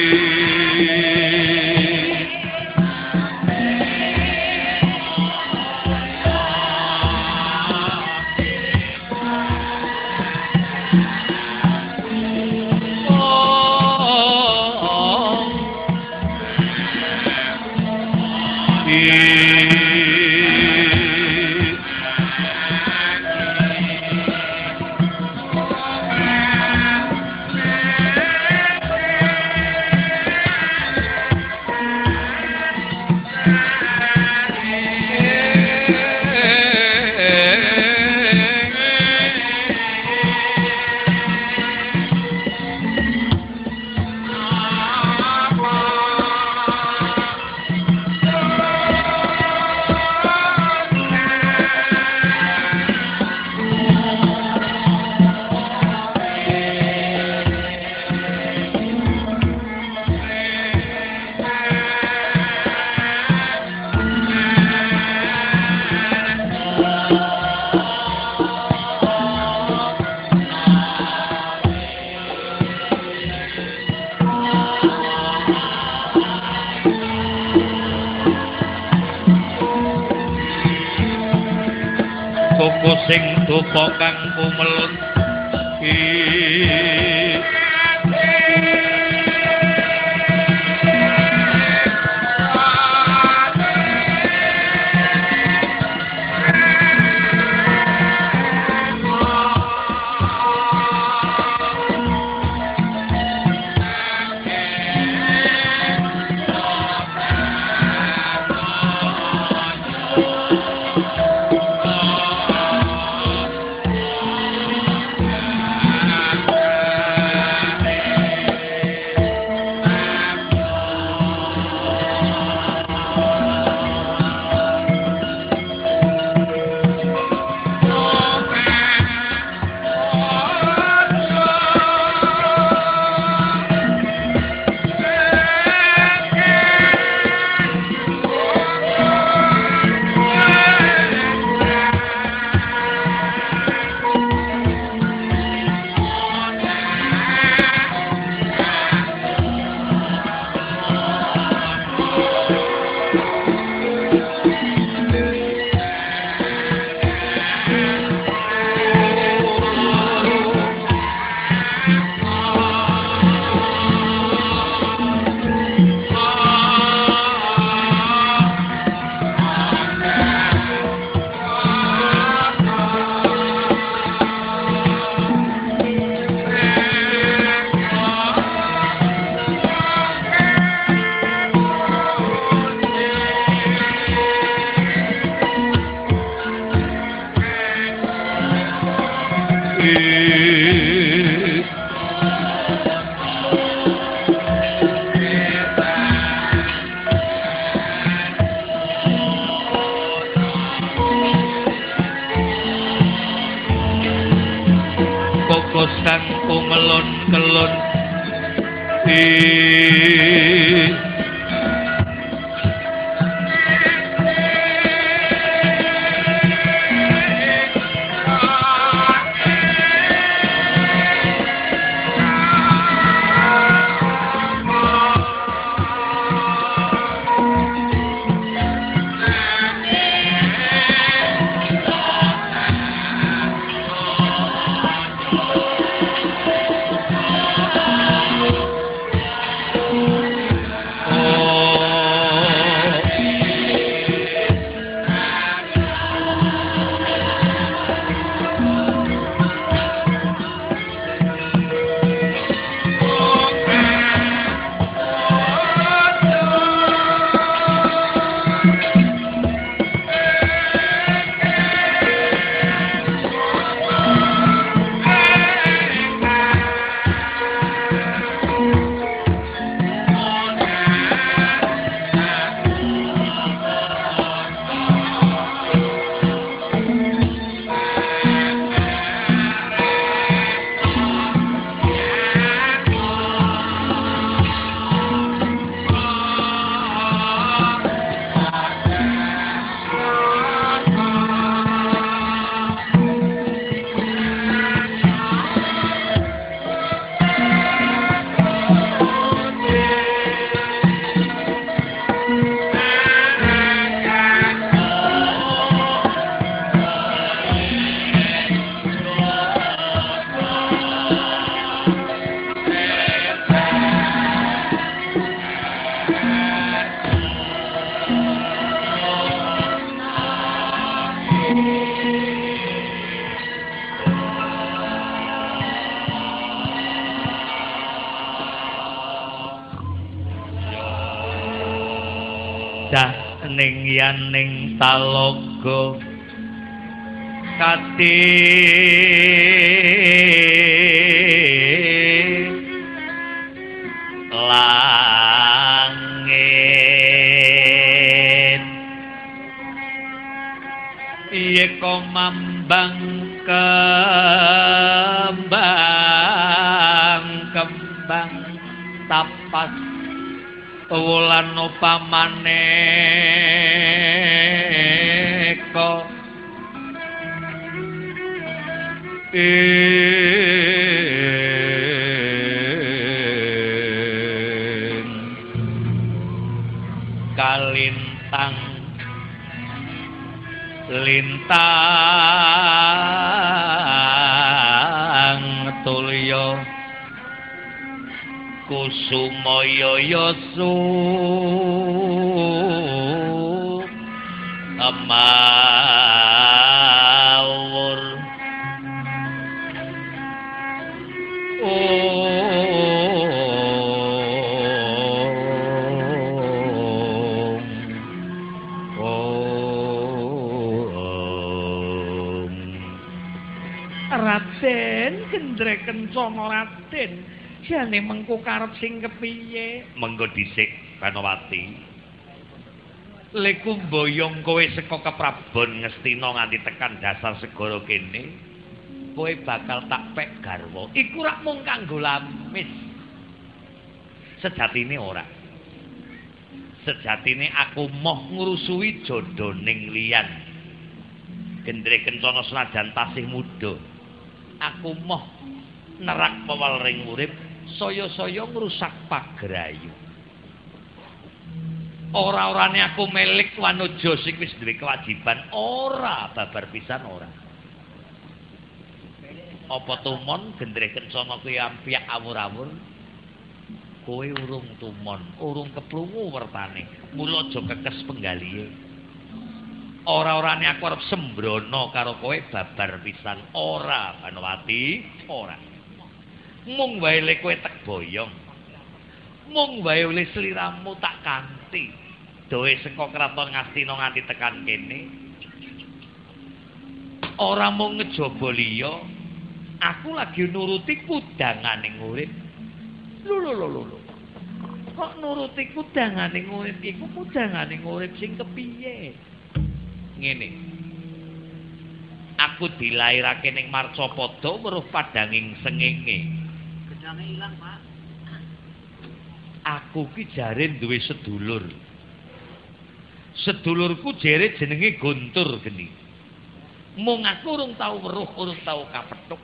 ning yaning jane mengko karep sing kepiye? Mengko dhisik Panowati leku boyong kowe saka keprabon ngestina nganti tekan dasar segara kene kowe bakal tak pek garwa. Iku rak mung kanggo lamis. Sejatine ora. Sejatine aku moh ngrusuhi jodoning liyan. Gendre kencana senajan tasih muda. Aku moh nerak pawal ring urip saya-saya ngrusak pagrayu. Ora-orane aku milik wanuja sing wis duwe kewajiban, ora babar pisan ora. Apa tumon gendre kencana kuwi ampiak awur-awur? Kowe urung tumon, urung keprungu wertane. Mula aja kekes penggalihe. Ora-orane aku arep sembrono karo kowe babar pisan, ora Banowati, ora. Mung wae le kowe tek boyong. Mung wae le sliramu tak kanthi. Doe saka kraton ngastina nganti tekan kene. Ora mung ngejaba liya aku lagi nuruti kudangane urip lho lho lho kok nuruti kudangane urip iku kudangane urip sing kepiye? Ngene. Aku dilairake ning marcapada weruh padanging sengenge Jangan ilang, Pak. Aku ki jare duwe sedulur. Sedulurku jere jenenge Guntur geni. Mung aku urung tau weruh, urung tau kapethuk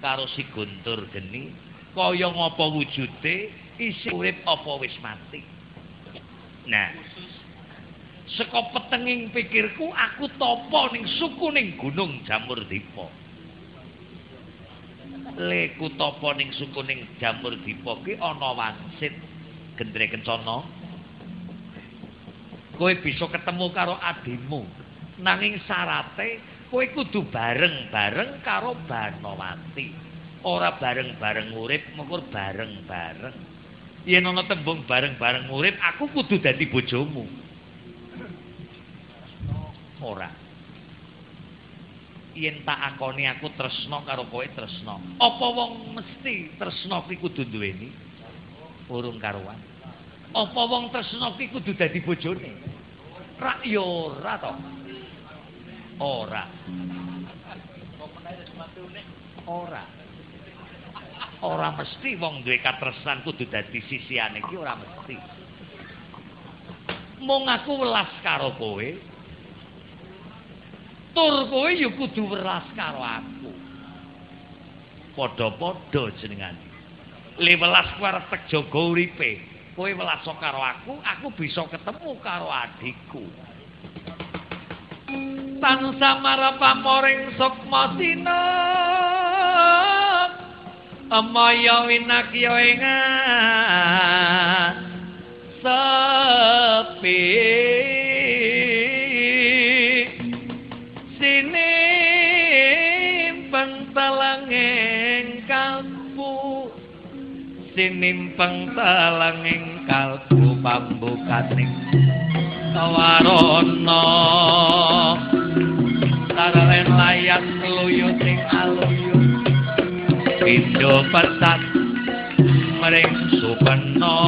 karo si Guntur geni. Kaya ngapa wujude, isi urip apa wis mati. Nah, saka petenging pikirku aku topo ning suku ning Gunung Jamur Dipa. Le kutapa ning sukuning jamur dipa ki ana wangsit gendre kencana. Kowe bisa ketemu karo adimu. Nanging syarate kowe kudu bareng-bareng karo Banowati ora bareng-bareng urip mengkur bareng-bareng. Yen ana tembung bareng-bareng urip aku kudu dadi bojomu. Ora yen tak akoni aku tresno karo kowe tresno. Apa wong mesti tresno kuwi kudu duweni? Urung karuan. Apa wong tresno kuwi kudu dadi bojone? Rak yo ora to. Ora. Ora. Ora mesti wong duwe katresan kudu dadi sisiane iki ora mesti. Mung aku welas karo kowe, tur kowe ya kudu welas karo aku. Padha-padha jenengane. Le welas kuwi arep jaga uripe. Kowe welas karo aku, aku bisa ketemu karo adikku. Tansah marapamoring sukma sina. Amaya winakya ingat sepi sini pengtalang engkalku sini pengtalang engkalku bambu kating kawarono taralen layan luyut sing aluyut pindo petak mereng supeno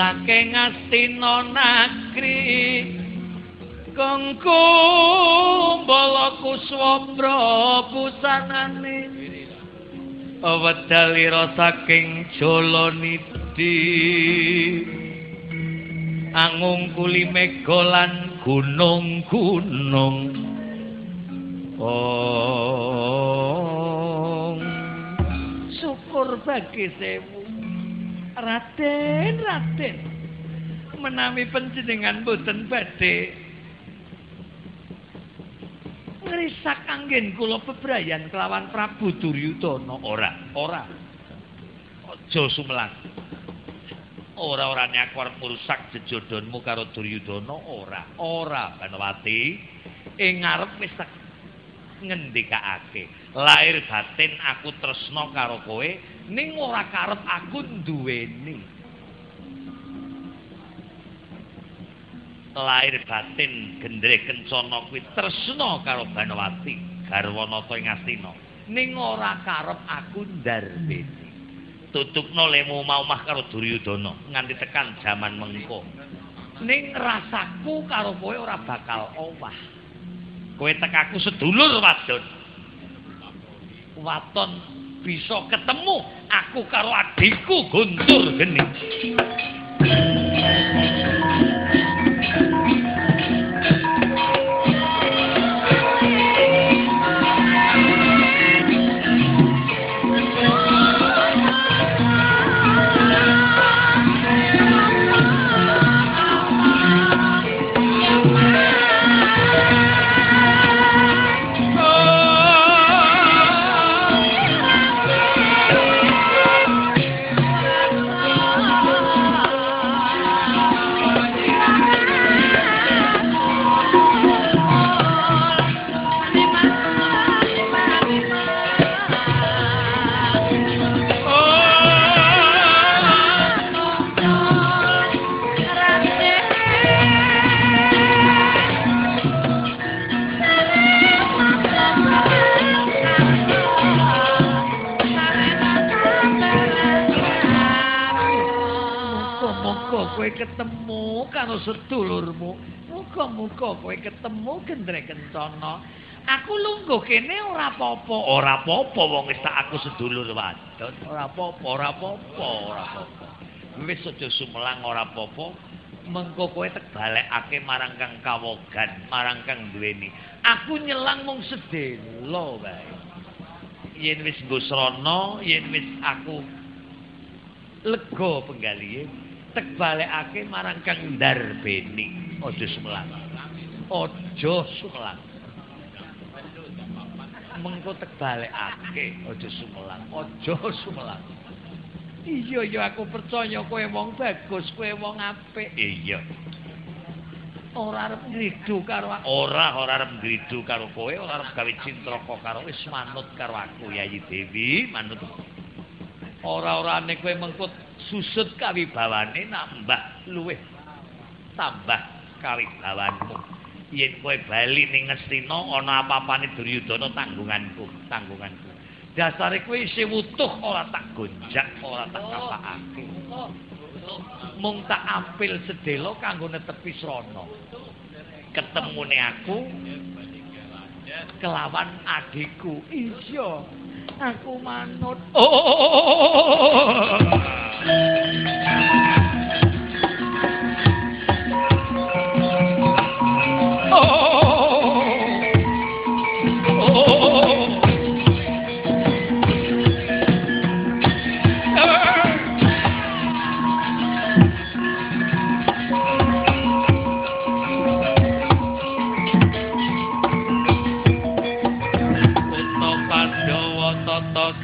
saking astina nagri. Kengku bala kuswabra busanane wedalira saking jolonidi angung mega lan gunung-gunung. Oh syukur bagi sewu Raden Raden. Menami panjenengan boten badhe. Ngrisak anggen kula bebrayan kelawan Prabu Duryudana. Ora ora. Aja sumelang ora orane aku arep ngrusak jejodonmu karo Duryudana. Ora ora Banawati. Ing ngarep wis ngendikake lahir batin aku tresno karo kowe ning ora karep aku duweni lahir batin gendre kencana kuwi tresno karo Banawati garwanata ing Astina. Ning ora karep aku ndarbeni tutupno lemu omah karo Duryudana nganti tekan jaman mengko. Ning rasaku karo kowe ora bakal owah. Kowe tekaku sedulur wadon. Waton bisa ketemu aku karo adikku guntur geni kowe ketemu karo sedulurmu. Muga-muga kowe ketemu gendre kencana. Aku lungguh kene ora apa-apa. Ora apa-apa wong wis tak aku sedulur wadon. Ora apa-apa, ora apa-apa, ora apa-apa. Wis aja sumelang ora apa-apa. Mengko kowe tek balekake marang kang kawogan, marang kang duweni. Aku nyelang mung sedelo wae. Yen wis nggo srana, yen wis aku lega penggalihe tek balekake marang kang ndarbeni. Aja sumelang aja sumelang mengko tek balekake aja sumelang aja sumelang iya ya aku percaya kowe wong bagus kowe wong apik. Iya. Ora arep ngridu karo ora ora arep ngridu karo kowe ora arep gawe cintraka karo wis manut karo aku Yayi Dewi. Manut ora-orane kowe mengko susut kawibawane nambah luweh tambah kawibawanmu yen kowe bali ning Ngastina ana apa-apane Duryudana tanggunganku tanggunganku dasare kowe isih wutuh ora tak gonjak ora tak kapakake mung tak ampil sedelo kanggo netepi srana. Ketemune aku kelawan adikku. Iya. Aku manut. Oh.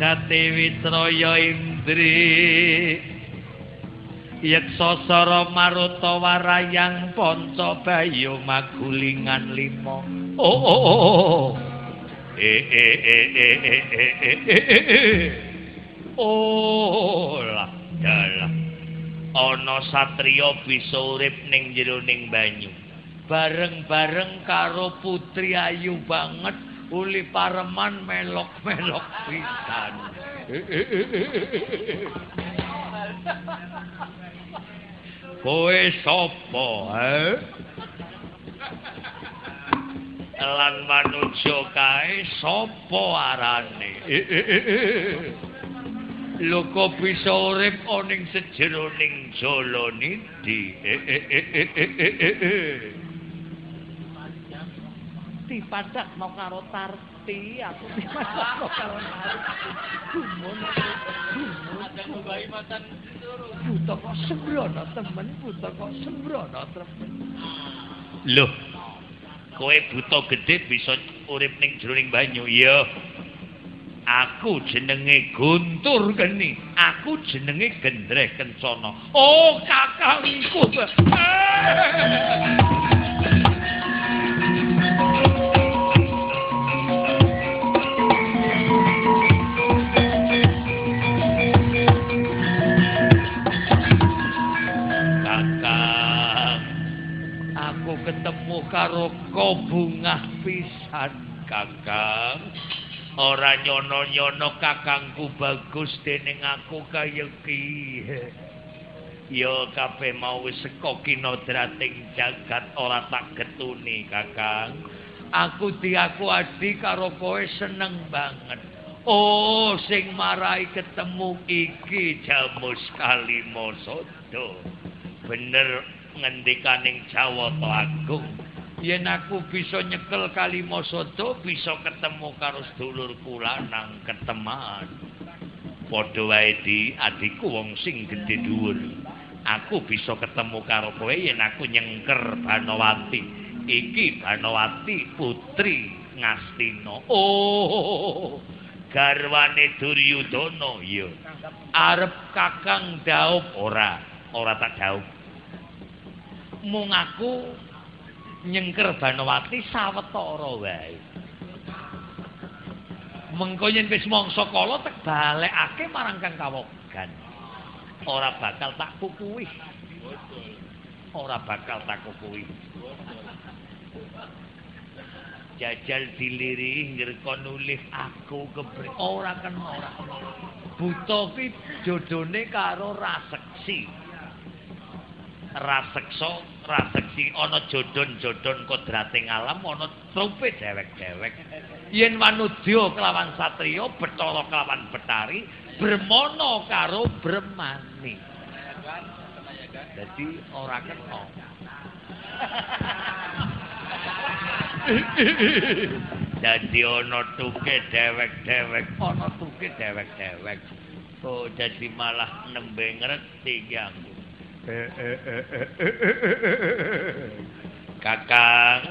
Gati witraya indri yeksa sara maruta warayang panca bayu magulingan lima oh oh oh eh eh eh eh eh eh oh lah ana satriya bisa urip ning jero ning banyu bareng-bareng karo putri ayu banget uli pareman melok-melok pisan. Kowe sapa, eh? Lan manuja kae sapa arane? Lho kok bisa urip ning sejeroning jala nidi? Dipadakno karo Tarti aku dipadakno [laughs] karo Tarti. Gumun buta kok sembrono temen buta kok sembrono temen. Lho kowe buta gedhe bisa urip ning jroning banyu iya. Aku jenenge guntur geni aku jenenge gendreh kencana. Oh [laughs] kakangku ketemu karo kobungah pisan kakang. Ora nyono-nyono kakangku bagus dening aku kaya ki yo kabeh mau wis saka kinodrating jagat ora tak getuni kakang. Aku diaku adi karo kowe seneng banget. Oh sing marai ketemu iki jamus kalimo sodo bener ngendikaning Jawata Agung yen aku bisa nyekel Kalimasada bisa ketemu karo sedulur kula nang keteman. Padha wae di adikku wong sing gedhe dhuwur aku bisa ketemu karo kowe yen aku nyengker Banawati iki Banawati putri Ngastina oh garwane Duryudana ya arep kakang daup ora ora tak daup mung aku nyengker Banawati sawetara wae. Mengko yen wis mangsa kala tek balekake marang Kang Kawogan. Ora bakal tak kukuwi. Ora bakal tak kukuwi. Jajal diliri ngrekon nulih aku kepri ora kena ora. Buta ki jodone karo raseksi. Raseksa raseksi ana jodon-jodon kodrating alam ana trupe dewek-dewek yen manudya kelawan satriya betara kelawan betari bermono karo bremani dadi ora kena. Dadi ana tuke dewek-dewek ana tuke dewek-dewek oh dadi malah nembe ngerti ki Kakang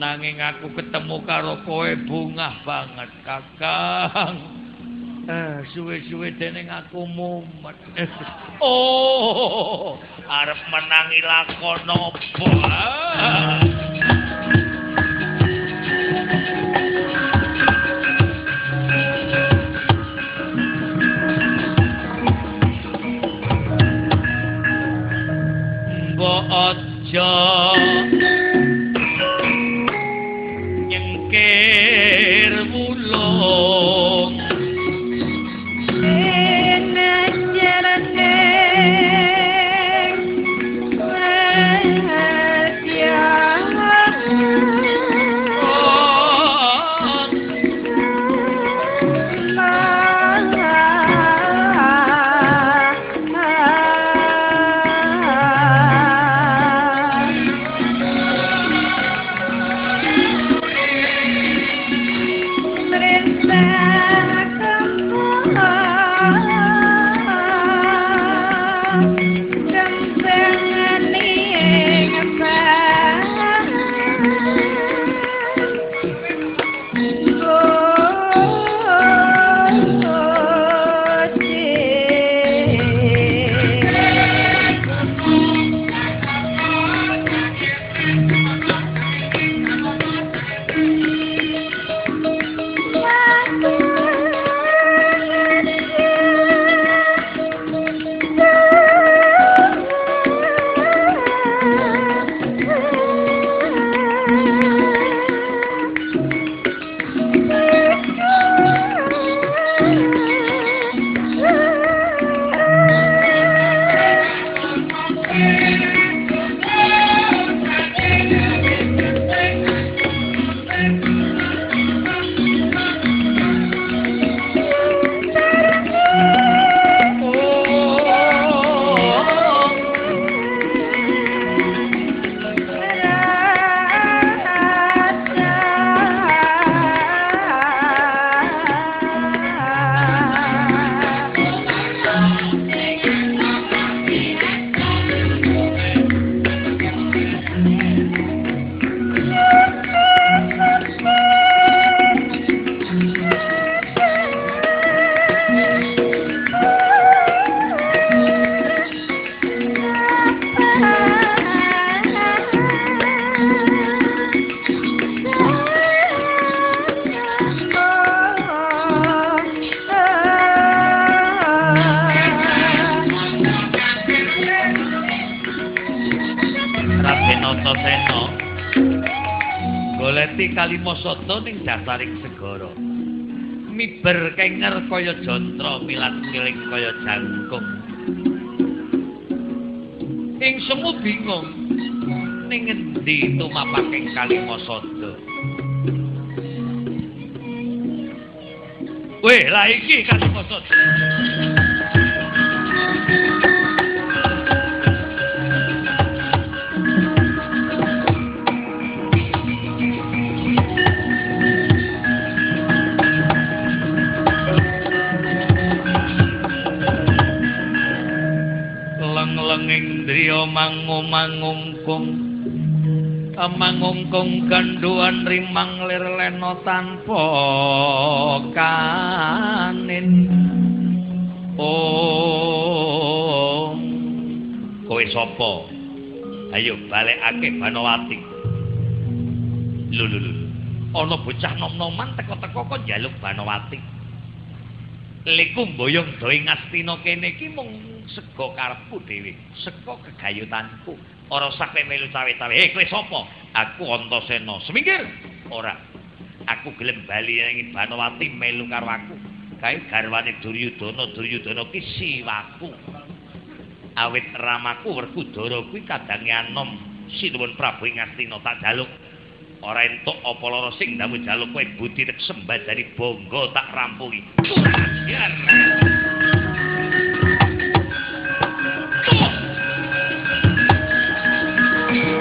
nanging aku ketemu karo kowe bungah banget Kakang Eh, suwe-suwe dening aku mumet. [laughs] oh, arep menangi lakon apa? Aja nyengkir wulung goleti Kalimasada ning dasaring segara. Miber kenger kaya jantra milat miling kaya jangkung. Ing semu bingung ning endi tumapaking Kalimasada. Weh, lah iki Kalimasada. leng-lenging mangum-mangungkung mangungkung ganduan rimang lir lena tanpa kanin. Om. Kowe sapa? Ayo balekake banowati lho lho ana bocah nom-noman teko-teko kok njaluk banowati liku mboyong doe ngastina kene iki mung sego karepku dhewe, sego gegayutanku. Ora usah kowe melu cawe-cawe. Hei, kowe sapa? Aku Antasena. Semingkir. Ora. Aku gelem bali nang Banowati melu karo aku. Kae garwane Duryudana, Duryudana ki siwaku. Awit ramaku Werkudara kuwi kadange anom Sinuwun Prabu ing Astina tak jaluk. Ora entuk apa lara sing damu jaluk kowe budi nek sembadani bangga tak rampungi. Kurang pirangu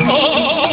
Oh.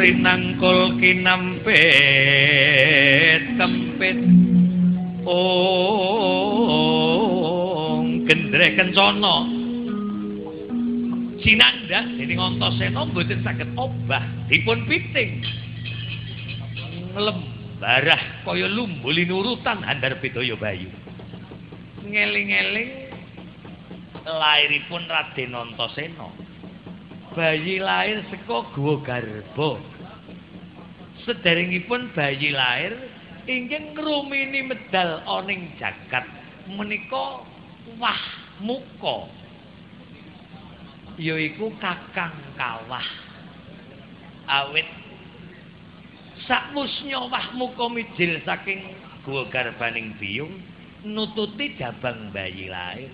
Rinangkul kinampet kempet oh gendre kencana. Sinandhas dening antasena mboten saged obah dipun piting. Lembarah kaya lumbuli nurutan handar bedaya bayu. Ngeling-eling lairipun Raden Antasena bayi lahir saka guwa garba. Sederengipun bayi lahir inggih ngrumini medal oning jagat menika wah muka yaiku kakang kawah. Awit. Sakmusnya wah muka mijil saking guwa garbaning biyung nututi jabang bayi lahir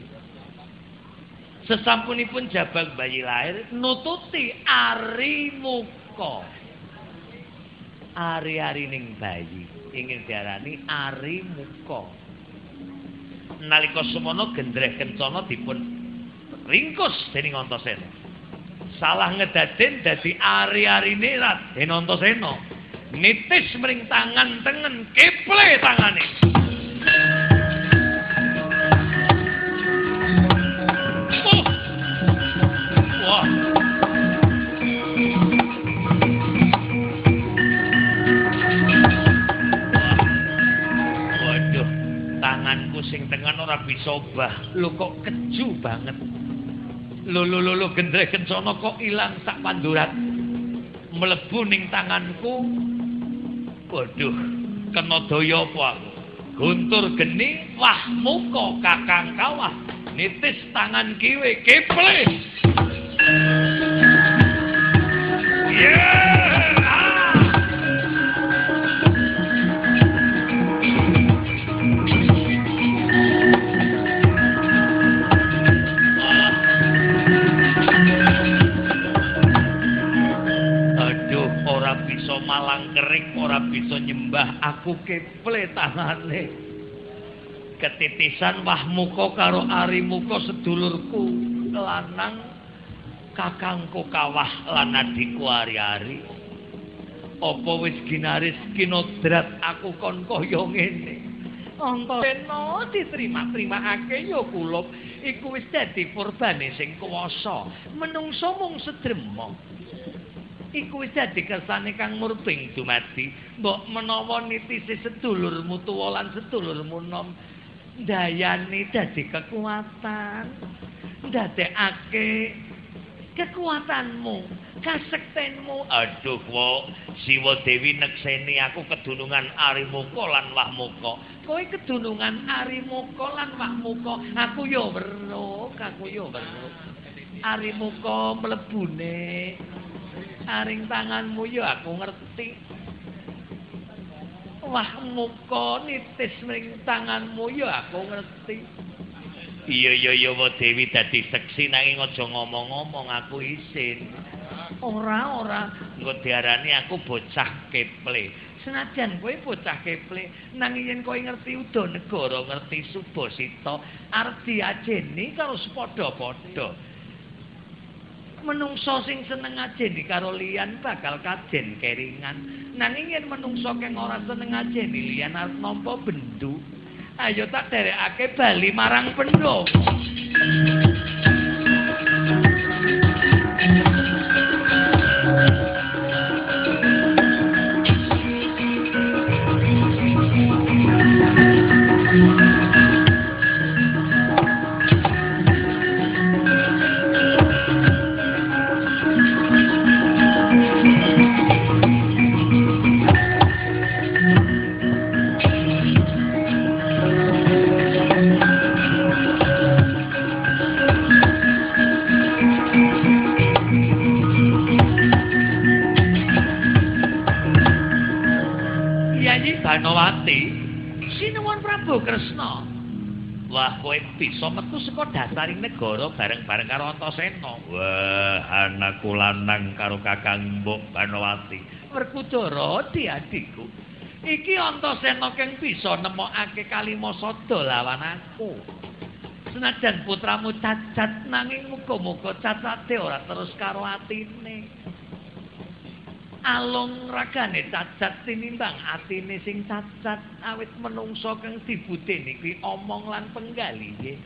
sesampunipun jabang bayi lahir nututi ari muka. Ari-ari ning bayi ingin diarani ari muka. Nalika semono gendreh kencana dipun ringkus dening Antasena. Salah ngedaden dadi ari-arine Raden Antasena. Nitis mring tangan tengen keple tangane sing tengen ora bisa obah. Lho kok keju banget. Lho lho lho lho gendre kencana kok ilang sak pandurat. Mlebu ning tanganku. Waduh, kena daya apa aku? Guntur geni wah muka kakang kawah. Nitis tangan kiwe keple. Yeah! Malang kering ora bisa nyembah aku keple tangane ketitisan wah muka karo ari muka sedulurku lanang kakangku kawah lan adikku ari-ari. Apa wis ginaris kinodrat aku kon kaya ngene? Antasena diterima-terimake ya kula iku wis dadi purbane sing kuwasa. Menungso mung sedremong iku wis dadi kersane kang murping dumadi. Mbok menawa nitisi sedulurmu tuwa lan sedulurmu nom dayane dadi kekuatan ndadekake kekuatanmu kasektenmu. Aduh kok siwa dewi nekseni aku kedunungan arimuka lan wahmuka kowe kedunungan arimuka lan wahmuka aku ya weruh aku ya weruh arimuka mlebune aring tanganmu ya aku ngerti. Wah muka nitis ning tanganmu ya aku ngerti. Iya iya iya wa dewi dadi seksi nanging aja ngomong-ngomong aku isin ora ora. Engko diarani aku bocah keple. Senajan kowe bocah keple nanging yen kowe ngerti udo negara ngerti subasita arep diajeni karo sepadha-padha menungso sing seneng ajeni karo liyan bakal kajen keringan. Nanging yen menungso keng ora seneng ajeni liyan arep nampa bendu. Ayo tak derekake bali marang pendhawa. Wah, kowe bisa metu saka dasaring negara bareng-bareng karo Antasena. Wah, anakku lanang karo Kakang Mbok Banowati. Werkudara diadikku. Iki Antasena keng bisa nemokake Kalimasada lawan aku. Senajan putramu cacat nanging muga-muga cacate ora terus karo atine. Alung ragane cacat tinimbang atine sing cacat awit menungso kang dibuteni kuwi omong lan penggali nggih.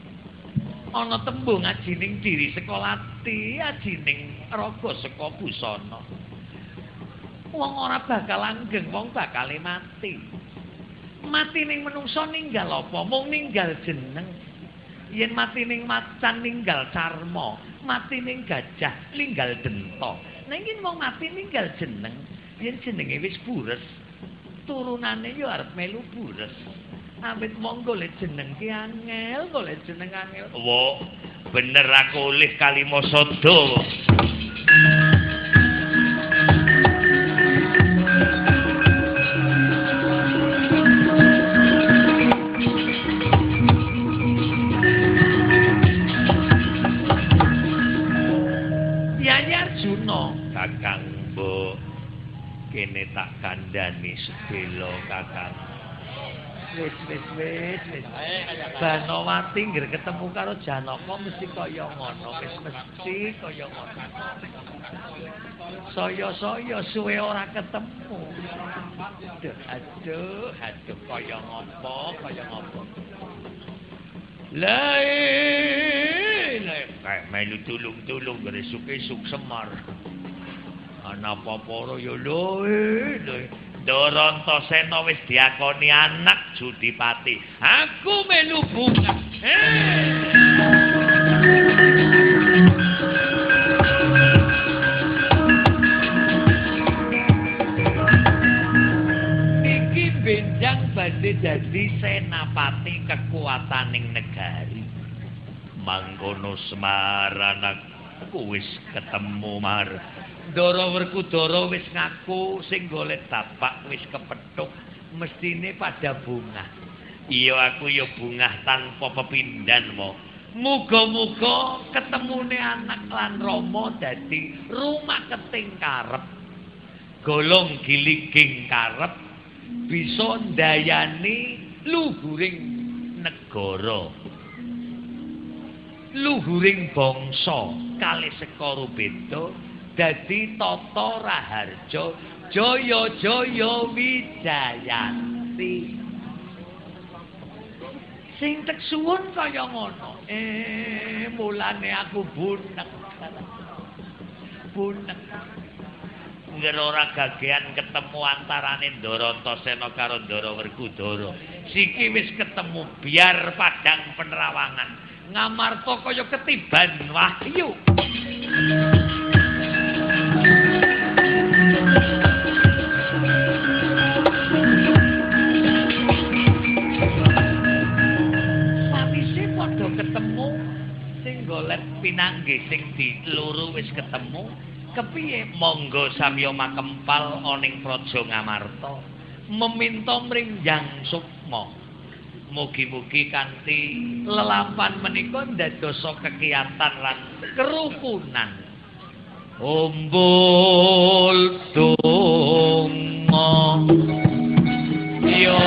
Ana tembung ajining diri sekolati ajining raga saka busana. Wong ora bakal langgeng, wong bakal mati. Mati ning menungso ninggal apa? Mung ninggal jeneng. yen mati ning macan ninggal carma mati ning gajah ninggal dento nanging wong mati ninggal jeneng yen jenenge wis bures. Turunane yo arep melu bures. Awit wong golek jeneng ki angel golek jeneng angel. Wo bener aku oleh kalimo sodo kene tak kandhani sedelo kakang. Wis wis wis wis. Banowati ngger ketemu karo Janaka mesti kaya ngono. Wis mesti kaya ngono. Saya-saya suwe ora ketemu. Aduh aduh aduh kaya ngopo kaya ngopo. Lai, lai, kayak melu tulung-tulung gresuk-esuk semar. Ana apa-apa ya lho Dorantosena wis diakoni anak Judipati. Aku melu bunga. Iki benjang badhe dadi senapati kekuataning negari. Mangkono Semar anakku wis ketemu mar Ndara Werkudara wis ngaku sing golek tapak wis kepethuk mestine pada bunga. Iya aku ya bunga tanpa pepindhan mo. Muga-muga ketemune anak lan Rama dadi rumah keting karep. Golong giliging karep bisa ndayani luhuring negara. Luhuring bangsa kalih sekara beda dadi tata raharja jaya-jaya wijayanti sing tek suwun kaya ngono. Eh mulane aku bunek. Bunek. Ngger ora gagean ketemu antarane Ndarantasena karo Ndara Werkudara siki wis ketemu biar padang penerawangan. Ngamarta kaya ketiban wahyu golek pinanggih sing diluru wis ketemu. Kepiye? Monggo samya makempal oning praja ngamarta. Meminta mringjang sukma. Mugi-mugi kanthi lelapan menika ndadosa kekiyatan lan kerukunan. Umbul donga yo